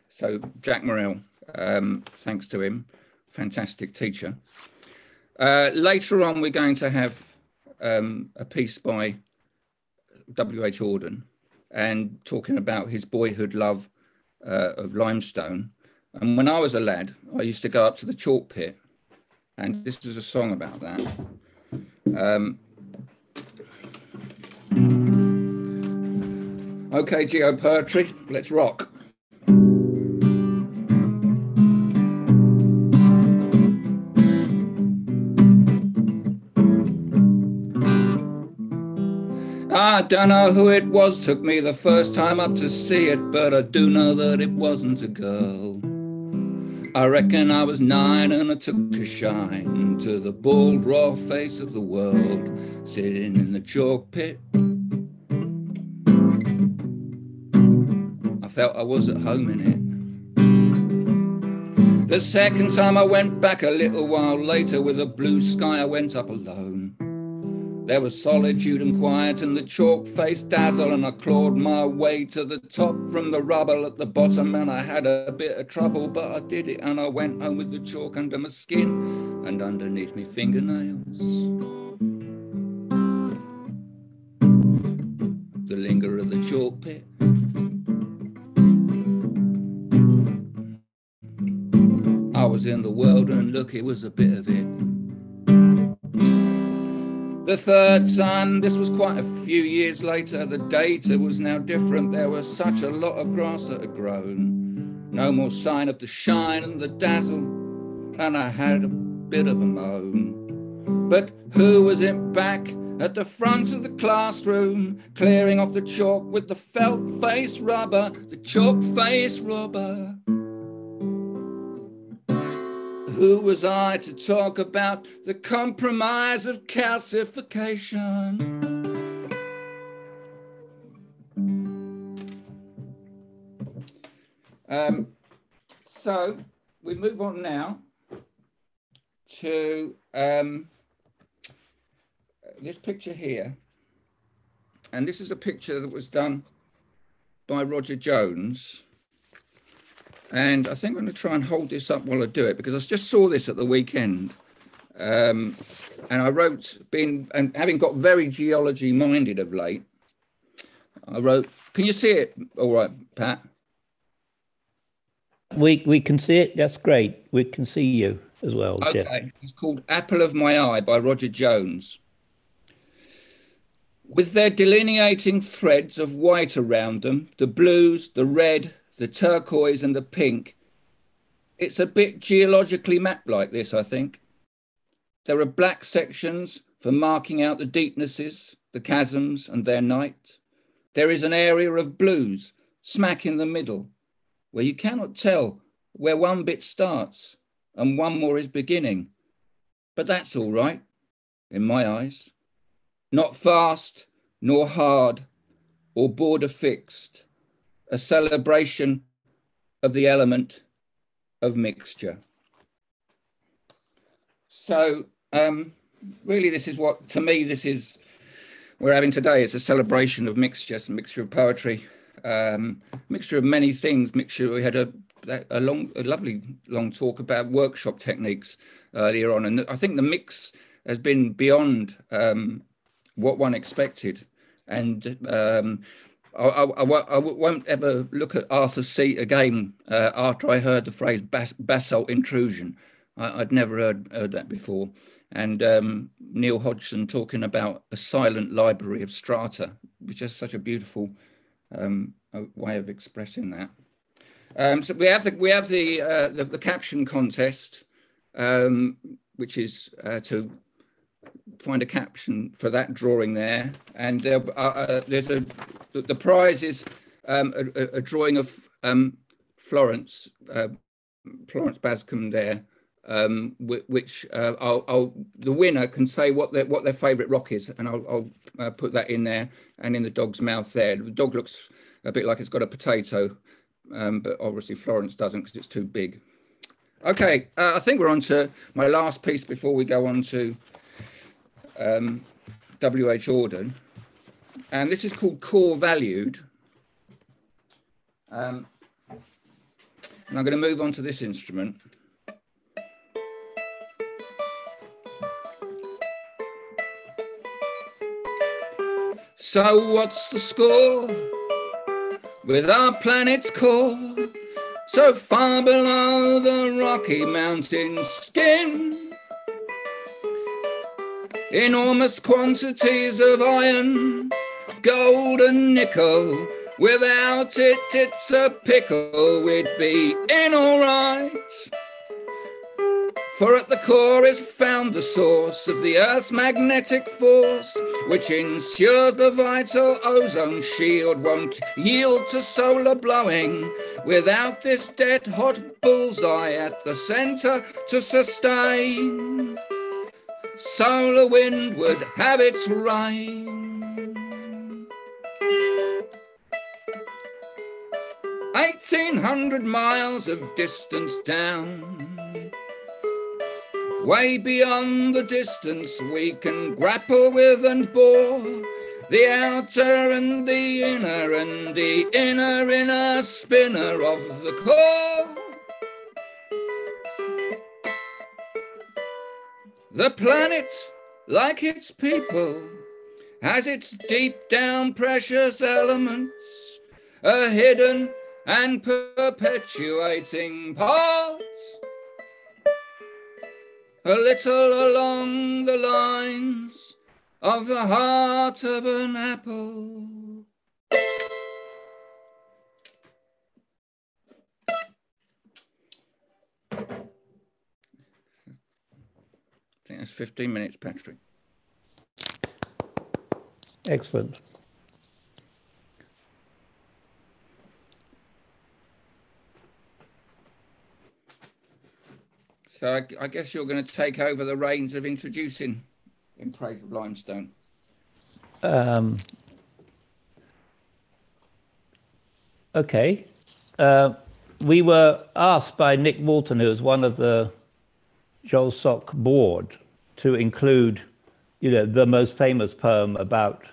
So Jack Morrell, um, thanks to him, fantastic teacher. Uh, later on, we're going to have um, a piece by W.H. Auden and talking about his boyhood love uh, of limestone and when I was a lad, I used to go up to the chalk pit, and this is a song about that. Um, okay, Geo Poetry, let's rock. I don't know who it was, took me the first time up to see it, but I do know that it wasn't a girl. I reckon I was nine and I took a shine to the bald, raw face of the world, sitting in the chalk pit. I felt I was at home in it. The second time I went back a little while later with a blue sky, I went up alone. There was solitude and quiet and the chalk faced dazzle, and I clawed my way to the top from the rubble at the bottom. And I had a bit of trouble, but I did it, and I went home with the chalk under my skin and underneath my fingernails. The linger of the chalk pit. I was in the world, and look, it was a bit of it. The third time, this was quite a few years later, the data was now different. There was such a lot of grass that had grown. No more sign of the shine and the dazzle, and I had a bit of a moan. But who was it back at the front of the classroom, clearing off the chalk with the felt face rubber, the chalk face rubber? Who was I to talk about the compromise of calcification? Um, so we move on now to um, this picture here. And this is a picture that was done by Roger Jones. And I think I'm going to try and hold this up while I do it because I just saw this at the weekend. Um, and I wrote, being and having got very geology minded of late, I wrote, can you see it all right, Pat? We we can see it. That's great. We can see you as well. Okay. Jeff. It's called Apple of My Eye by Roger Jones. With their delineating threads of white around them, the blues, the red, the turquoise, and the pink, it's a bit geologically mapped like this, I think. There are black sections for marking out the deepnesses, the chasms, and their night. There is an area of blues, smack in the middle, where you cannot tell where one bit starts and one more is beginning. But that's all right, in my eyes. Not fast, nor hard, or border fixed. A celebration of the element of mixture. So, um, really, this is what, to me, this is we're having today. It's a celebration of mixture, a mixture of poetry, um, mixture of many things. Mixture. We had a a long, a lovely long talk about workshop techniques earlier on, and I think the mix has been beyond um, what one expected. And um, I, I, I, I won't ever look at Arthur's Seat again uh, after I heard the phrase bas basalt intrusion. I, would never heard, heard that before. And um, Neil Hodgson talking about a silent library of strata, which is such a beautiful um, way of expressing that. Um, so we have the we have the uh, the, the, caption contest, um, which is uh, to find a caption for that drawing there, and uh, uh there's a the prize is um, a, a, drawing of um, Florence uh, Florence Bascom there, um, which uh, I'll, I'll, the winner can say what their what their favourite rock is, and I'll, I'll put that in there and in the dog's mouth there. The dog looks a bit like it's got a potato um, but obviously Florence doesn't because it's too big. Okay, uh, I think we're on to my last piece before we go on to um, W.H. Auden. And this is called Core Valued. Um, and I'm going to move on to this instrument. So what's the score? with our planet's core so far below the Rocky Mountains skin. Enormous quantities of iron, gold, and nickel. Without it, it's a pickle. We'd be in all right. For at the core is found the source of the Earth's magnetic force, which ensures the vital ozone shield won't yield to solar blowing. Without this dead hot bullseye at the center to sustain, solar wind would have its rhyme. 1800 miles of distance down Way beyond the distance we can grapple with and bore the outer and the inner and the inner inner spinner of the core. The planet, like its people, has its deep down precious elements, a hidden and perpetuating part a little along the lines of the heart of an apple. Think that's 15 minutes, Patrick. Excellent. So I, I guess you're going to take over the reins of introducing in praise of limestone. Um, okay. Uh, we were asked by Nick Walton, who is one of the GeolSoc board, to include, you know, the most famous poem about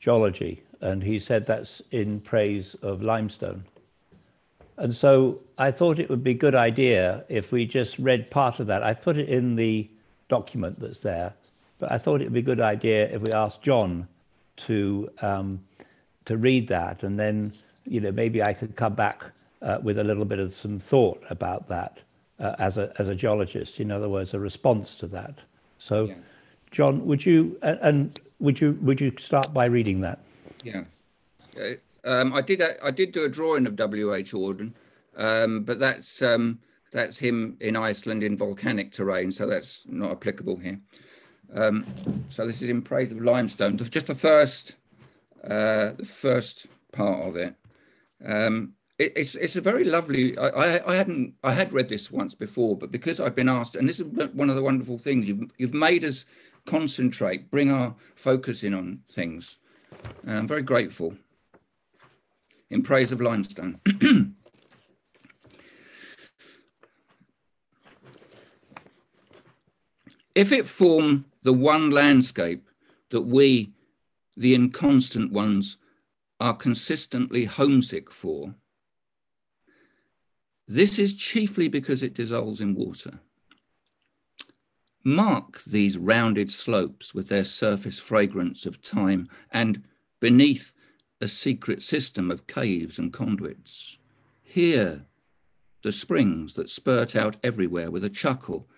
geology, and he said that's in praise of limestone. And so I thought it would be a good idea if we just read part of that. I put it in the document that's there, but I thought it would be a good idea if we asked John to um, to read that, and then you know maybe I could come back uh, with a little bit of some thought about that uh, as a as a geologist. In other words, a response to that. So, yeah. John, would you and would you would you start by reading that? Yeah. Okay. Um, I did I did do a drawing of W. H. Auden, um, but that's um, that's him in Iceland in volcanic terrain, so that's not applicable here. Um, so this is in praise of limestone. Just the first uh, the first part of it. Um, it it's it's a very lovely. I, I, hadn't I had read this once before, but because I've been asked, and this is one of the wonderful things you've you've made us concentrate, bring our focus in on things, and I'm very grateful in praise of limestone. [CLEARS THROAT] if it form the one landscape that we, the inconstant ones, are consistently homesick for, this is chiefly because it dissolves in water. Mark these rounded slopes with their surface fragrance of time, and beneath a secret system of caves and conduits. Here, the springs that spurt out everywhere with a chuckle,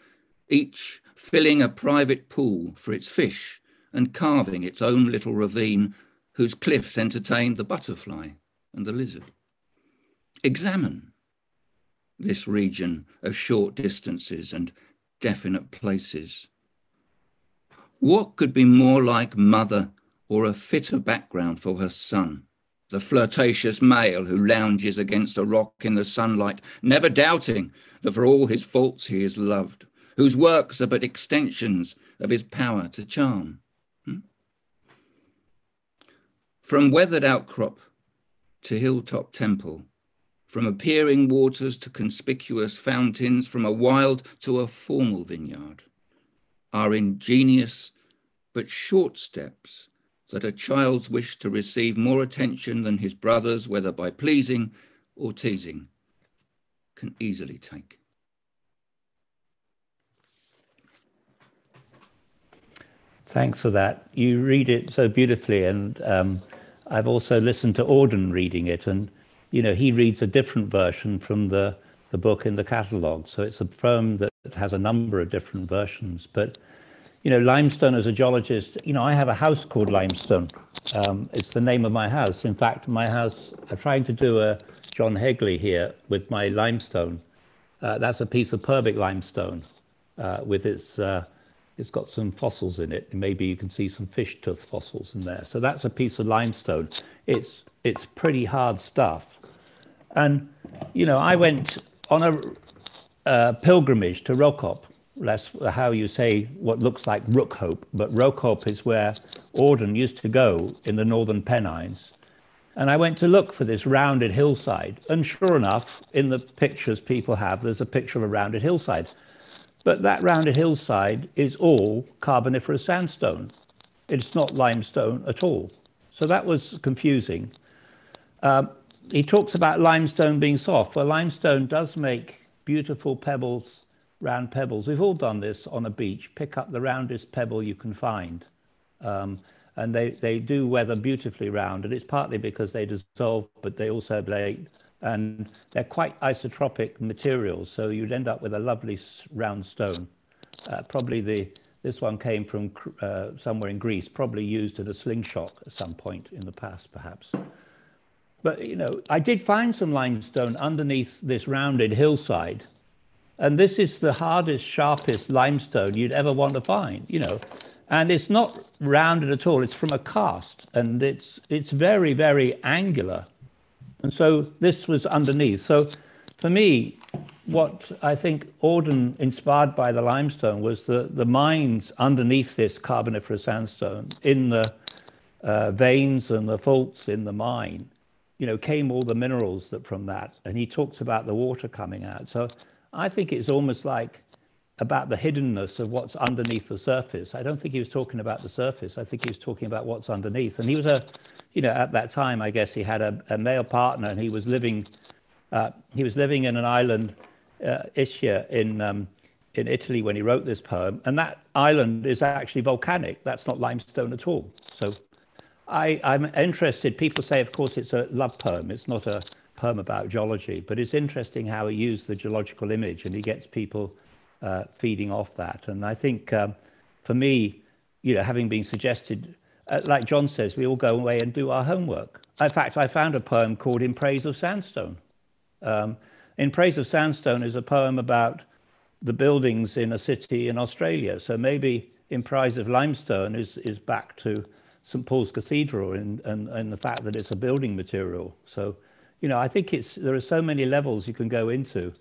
each filling a private pool for its fish and carving its own little ravine whose cliffs entertain the butterfly and the lizard. Examine this region of short distances and definite places. What could be more like mother or a fitter background for her son. The flirtatious male who lounges against a rock in the sunlight, never doubting that for all his faults he is loved, whose works are but extensions of his power to charm. Hmm? From weathered outcrop to hilltop temple, from appearing waters to conspicuous fountains, from a wild to a formal vineyard, are ingenious but short steps that a child's wish to receive more attention than his brothers, whether by pleasing or teasing, can easily take. Thanks for that. You read it so beautifully, and um, I've also listened to Auden reading it, and you know he reads a different version from the the book in the catalogue. So it's a firm that has a number of different versions, but you know, limestone as a geologist, you know, I have a house called Limestone. Um, it's the name of my house. In fact, my house, I'm trying to do a John Hegley here with my limestone. Uh, that's a piece of Purbeck limestone. uh, with its, uh, it's got some fossils in it. Maybe you can see some fish tooth fossils in there. So that's a piece of limestone. It's, it's pretty hard stuff. And, you know, I went on a uh, pilgrimage to Rokop. That's how you say what looks like Rookhope, but Rokop is where Auden used to go in the northern Pennines. And I went to look for this rounded hillside. And sure enough, in the pictures people have, there's a picture of a rounded hillside. But that rounded hillside is all Carboniferous sandstone. It's not limestone at all. So that was confusing. Um, he talks about limestone being soft. Well, limestone does make beautiful pebbles, round pebbles. We've all done this on a beach. Pick up the roundest pebble you can find. Um, and they, they do weather beautifully round. And it's partly because they dissolve, but they also ablate. And they're quite isotropic materials. So you'd end up with a lovely round stone. Uh, probably the, this one came from uh, somewhere in Greece, probably used in a slingshot at some point in the past, perhaps. But, you know, I did find some limestone underneath this rounded hillside. And this is the hardest, sharpest limestone you'd ever want to find, you know. And it's not rounded at all. It's from a karst. And it's, it's very, very angular. And so this was underneath. So for me, what I think Auden inspired by the limestone was the, the mines underneath this carboniferous sandstone in the uh, veins and the faults in the mine you know, came all the minerals that from that. And he talks about the water coming out. So I think it's almost like about the hiddenness of what's underneath the surface. I don't think he was talking about the surface. I think he was talking about what's underneath. And he was a, you know, at that time, I guess he had a, a male partner and he was living, uh, he was living in an island, uh, Ischia in, um, in Italy when he wrote this poem. And that island is actually volcanic. That's not limestone at all. So I, I'm interested. People say, of course, it's a love poem. It's not a poem about geology, but it's interesting how he used the geological image and he gets people uh, feeding off that. And I think um, for me, you know, having been suggested, uh, like John says, we all go away and do our homework. In fact, I found a poem called In Praise of Sandstone. Um, in Praise of Sandstone is a poem about the buildings in a city in Australia. So maybe In Praise of Limestone is, is back to St Paul's Cathedral and, and, and the fact that it's a building material. So, you know, I think it's there are so many levels you can go into,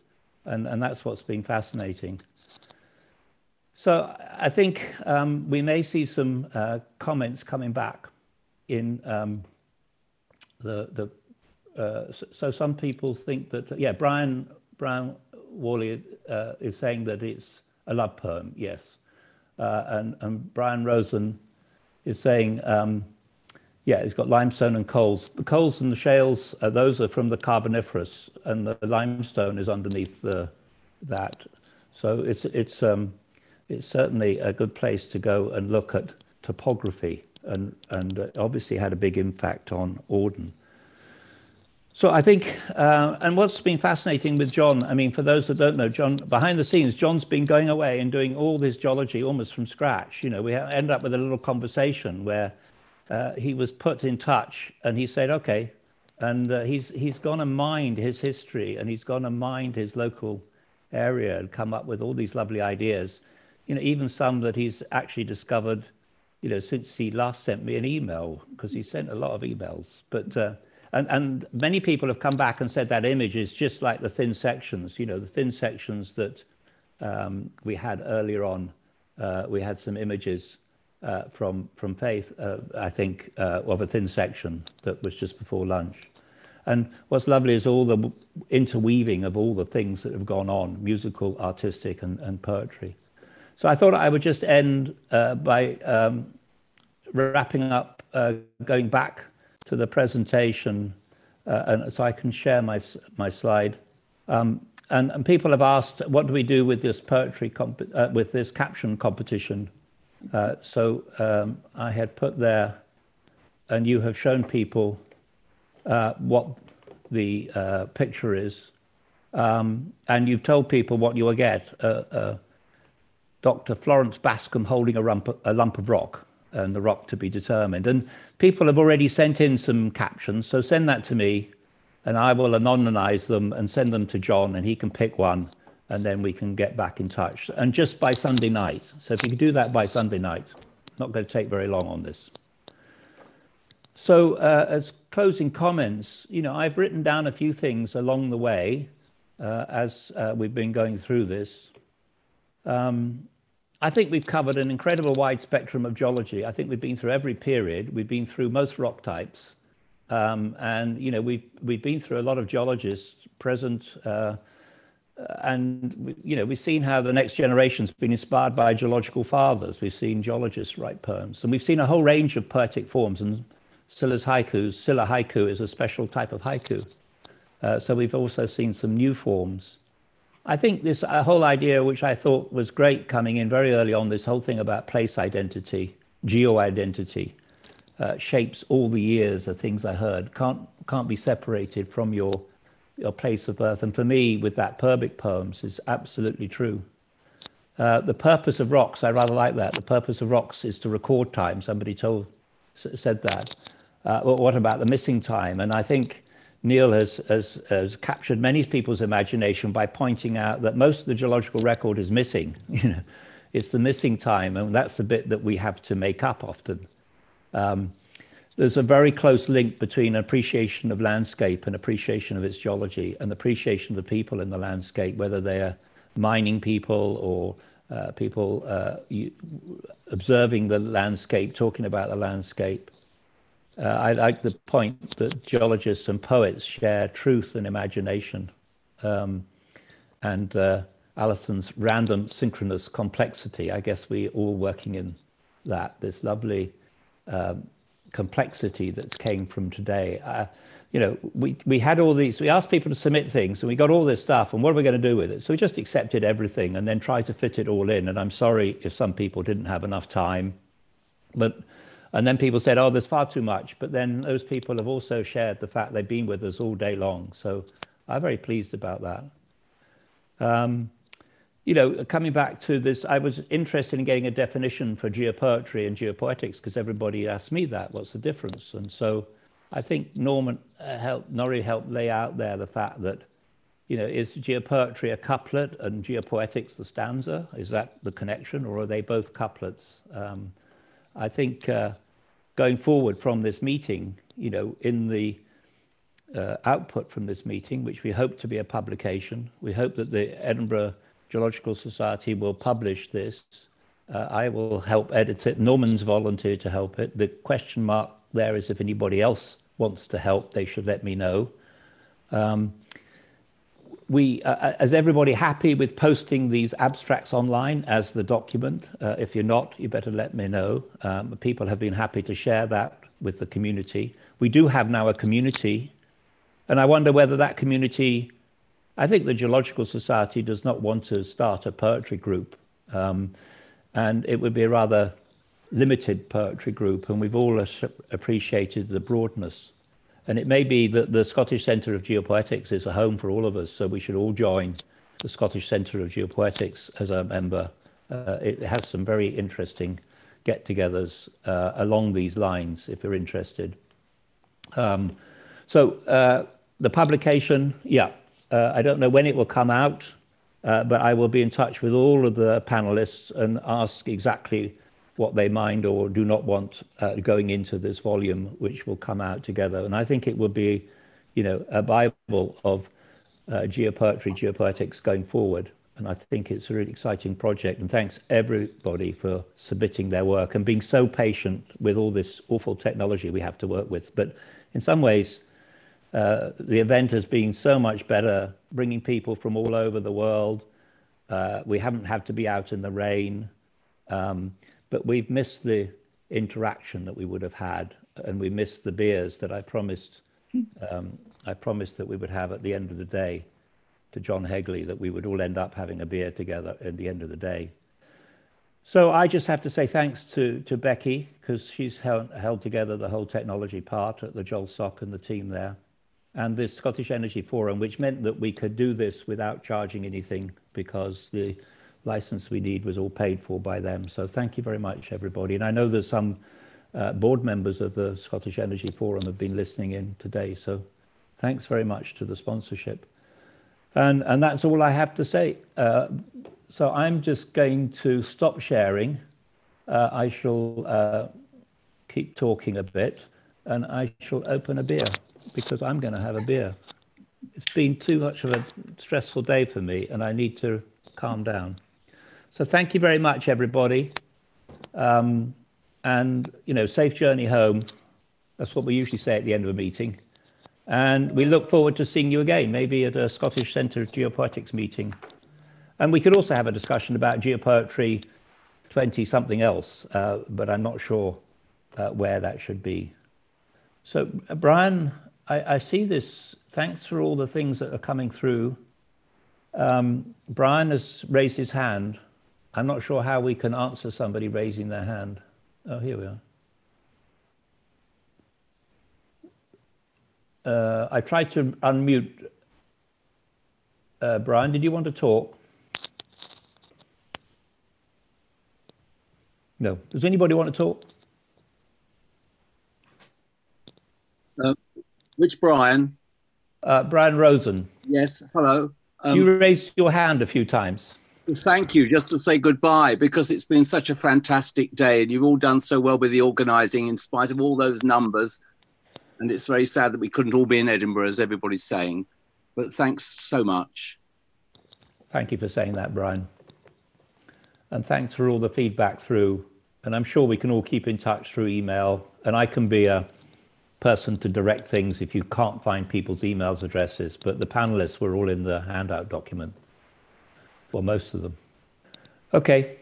and, and that's what's been fascinating. So I think um, we may see some uh, comments coming back in um, the the. Uh, so some people think that yeah, Brian Brian Worley uh, is saying that it's a love poem, yes, uh, and and Brian Rosen is saying, um, yeah, it's got limestone and coals. The coals and the shales, uh, those are from the Carboniferous, and the limestone is underneath the, that. So it's, it's, um, it's certainly a good place to go and look at topography, and, and obviously had a big impact on Auden. So I think, uh, and what's been fascinating with John, I mean, for those that don't know, John, behind the scenes, John's been going away and doing all this geology almost from scratch. You know, we end up with a little conversation where uh, he was put in touch and he said, okay, and uh, he's, he's gone to mind his history and he's gone to mind his local area and come up with all these lovely ideas. You know, even some that he's actually discovered, you know, since he last sent me an email, because he sent a lot of emails. But uh, and, and many people have come back and said that image is just like the thin sections, you know, the thin sections that um, we had earlier on. Uh, we had some images uh, from, from Faith, uh, I think, uh, of a thin section that was just before lunch. And what's lovely is all the interweaving of all the things that have gone on, musical, artistic, and, and poetry. So I thought I would just end uh, by um, wrapping up, uh, going back to the presentation, uh, and so I can share my, my slide. Um, and, and, people have asked, what do we do with this poetry, uh, with this caption competition? Uh, so um, I had put there, and you have shown people uh, what the uh, picture is, um, and you've told people what you will get. Uh, Dr. Florence Bascom holding a, rump, a lump of rock and the rock to be determined. And people have already sent in some captions, so send that to me and I will anonymize them and send them to John and he can pick one and then we can get back in touch. And just by Sunday night. So if you could do that by Sunday night, not going to take very long on this. So uh, as closing comments, you know, I've written down a few things along the way uh, as uh, we've been going through this. Um, I think we've covered an incredible wide spectrum of geology. I think we've been through every period. We've been through most rock types. Um, and, you know, we've, we've been through a lot of geologists present. Uh, and, you know, we've seen how the next generation's been inspired by geological fathers. We've seen geologists write poems. And we've seen a whole range of poetic forms. And Scylla's haikus, Scylla haiku is a special type of haiku. Uh, so we've also seen some new forms. I think this uh, whole idea, which I thought was great coming in very early on, this whole thing about place identity, geo identity, uh, shapes all the years of things I heard. Can't can't be separated from your your place of birth. And for me, with that Purbeck poems, is absolutely true. Uh, the purpose of rocks, I rather like that. The purpose of rocks is to record time. Somebody told said that. Uh, well, what about the missing time? And I think Neil has, has, has captured many people's imagination by pointing out that most of the geological record is missing. [LAUGHS] You know, it's the missing time, and that's the bit that we have to make up often. Um, there's a very close link between appreciation of landscape and appreciation of its geology and appreciation of the people in the landscape, whether they are mining people or uh, people uh, observing the landscape, talking about the landscape. Uh, I like the point that geologists and poets share truth and imagination. Um, and uh, Alison's random synchronous complexity, I guess we are all working in that, this lovely um, complexity that came from today. Uh, you know, we, we had all these, we asked people to submit things and we got all this stuff and what are we going to do with it? So we just accepted everything and then tried to fit it all in. And I'm sorry if some people didn't have enough time, but and then people said, oh, there's far too much. But then those people have also shared the fact they've been with us all day long. So I'm very pleased about that. Um, you know, coming back to this, I was interested in getting a definition for geopoetry and geopoetics because everybody asked me that. What's the difference? And so I think Norman uh, helped, Norrie helped lay out there the fact that, you know, is geopoetry a couplet and geopoetics the stanza? Is that the connection or are they both couplets? Um, I think uh, going forward from this meeting, you know, in the uh, output from this meeting, which we hope to be a publication, we hope that the Edinburgh Geological Society will publish this. Uh, I will help edit it. Norman's volunteered to help it. The question mark there is if anybody else wants to help, they should let me know. Um, we, uh, uh, is everybody happy with posting these abstracts online as the document? Uh, if you're not, you better let me know. Um, people have been happy to share that with the community. We do have now a community, and I wonder whether that community, I think the Geological Society does not want to start a poetry group, um, and it would be a rather limited poetry group, and we've all appreciated the broadness and it may be that the Scottish Centre of Geopoetics is a home for all of us, so we should all join the Scottish Centre of Geopoetics as a member. Uh, it has some very interesting get togethers uh, along these lines if you're interested. Um, so uh, the publication, yeah, uh, I don't know when it will come out, uh, but I will be in touch with all of the panelists and ask exactly what they mind or do not want uh, going into this volume, which will come out together. And I think it will be, you know, a Bible of uh, geopoetry, geopoetics going forward. And I think it's a really exciting project. And thanks everybody for submitting their work and being so patient with all this awful technology we have to work with. But in some ways, uh, the event has been so much better, bringing people from all over the world. Uh, we haven't had to be out in the rain. Um, but we've missed the interaction that we would have had, and we missed the beers that I promised. Um, I promised that we would have at the end of the day to John Hegley that we would all end up having a beer together at the end of the day. So I just have to say thanks to, to Becky because she's held, held together the whole technology part at the GeolSoc and the team there, and the Scottish Energy Forum, which meant that we could do this without charging anything because the license we need was all paid for by them. So thank you very much, everybody. And I know there's some uh, board members of the Scottish Energy Forum have been listening in today. So thanks very much to the sponsorship. And, and that's all I have to say. Uh, so I'm just going to stop sharing. Uh, I shall uh, keep talking a bit and I shall open a beer because I'm going to have a beer. It's been too much of a stressful day for me and I need to calm down. So thank you very much, everybody. Um, and, you know, safe journey home. That's what we usually say at the end of a meeting. And we look forward to seeing you again, maybe at a Scottish Centre of Geopoetics meeting. And we could also have a discussion about geopoetry 20 something else, uh, but I'm not sure uh, where that should be. So, uh, Brian, I, I, see this. Thanks for all the things that are coming through. Um, Brian has raised his hand. I'm not sure how we can answer somebody raising their hand. Oh, here we are. Uh, I tried to unmute. Uh, Brian, did you want to talk? No. Does anybody want to talk? Uh, which Brian? Uh, Brian Rosen. Yes, hello. Um, you raised your hand a few times. Thank you, just to say goodbye, because it's been such a fantastic day and you've all done so well with the organising in spite of all those numbers. And it's very sad that we couldn't all be in Edinburgh, as everybody's saying. But thanks so much. Thank you for saying that, Brian. And thanks for all the feedback through. And I'm sure we can all keep in touch through email. And I can be a person to direct things if you can't find people's emails addresses. But the panelists were all in the handout document. Well, most of them. Okay.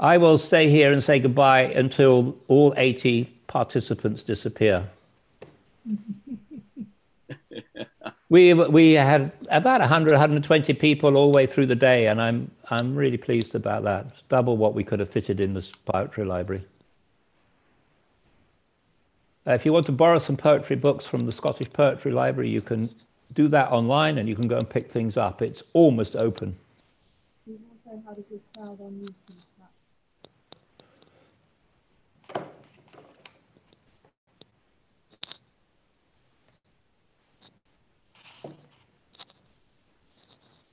I will stay here and say goodbye until all 80 participants disappear. [LAUGHS] we we had about 100 120 people all the way through the day and i'm i'm really pleased about that it's double what we could have fitted in the poetry library uh, if you want to borrow some poetry books from the scottish poetry library you can do that online and you can go and pick things up it's almost open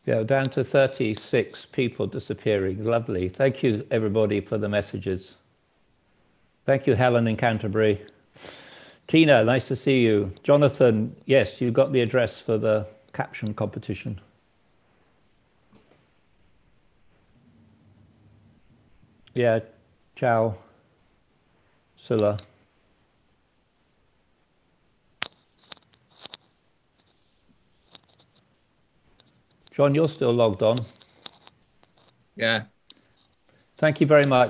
Yeah, down to 36 people disappearing. Lovely. Thank you, everybody, for the messages. Thank you, Helen in Canterbury. Tina, nice to see you. Jonathan, yes, you got the address for the caption competition. Yeah, ciao, Sula. John, you're still logged on. Yeah. Thank you very much.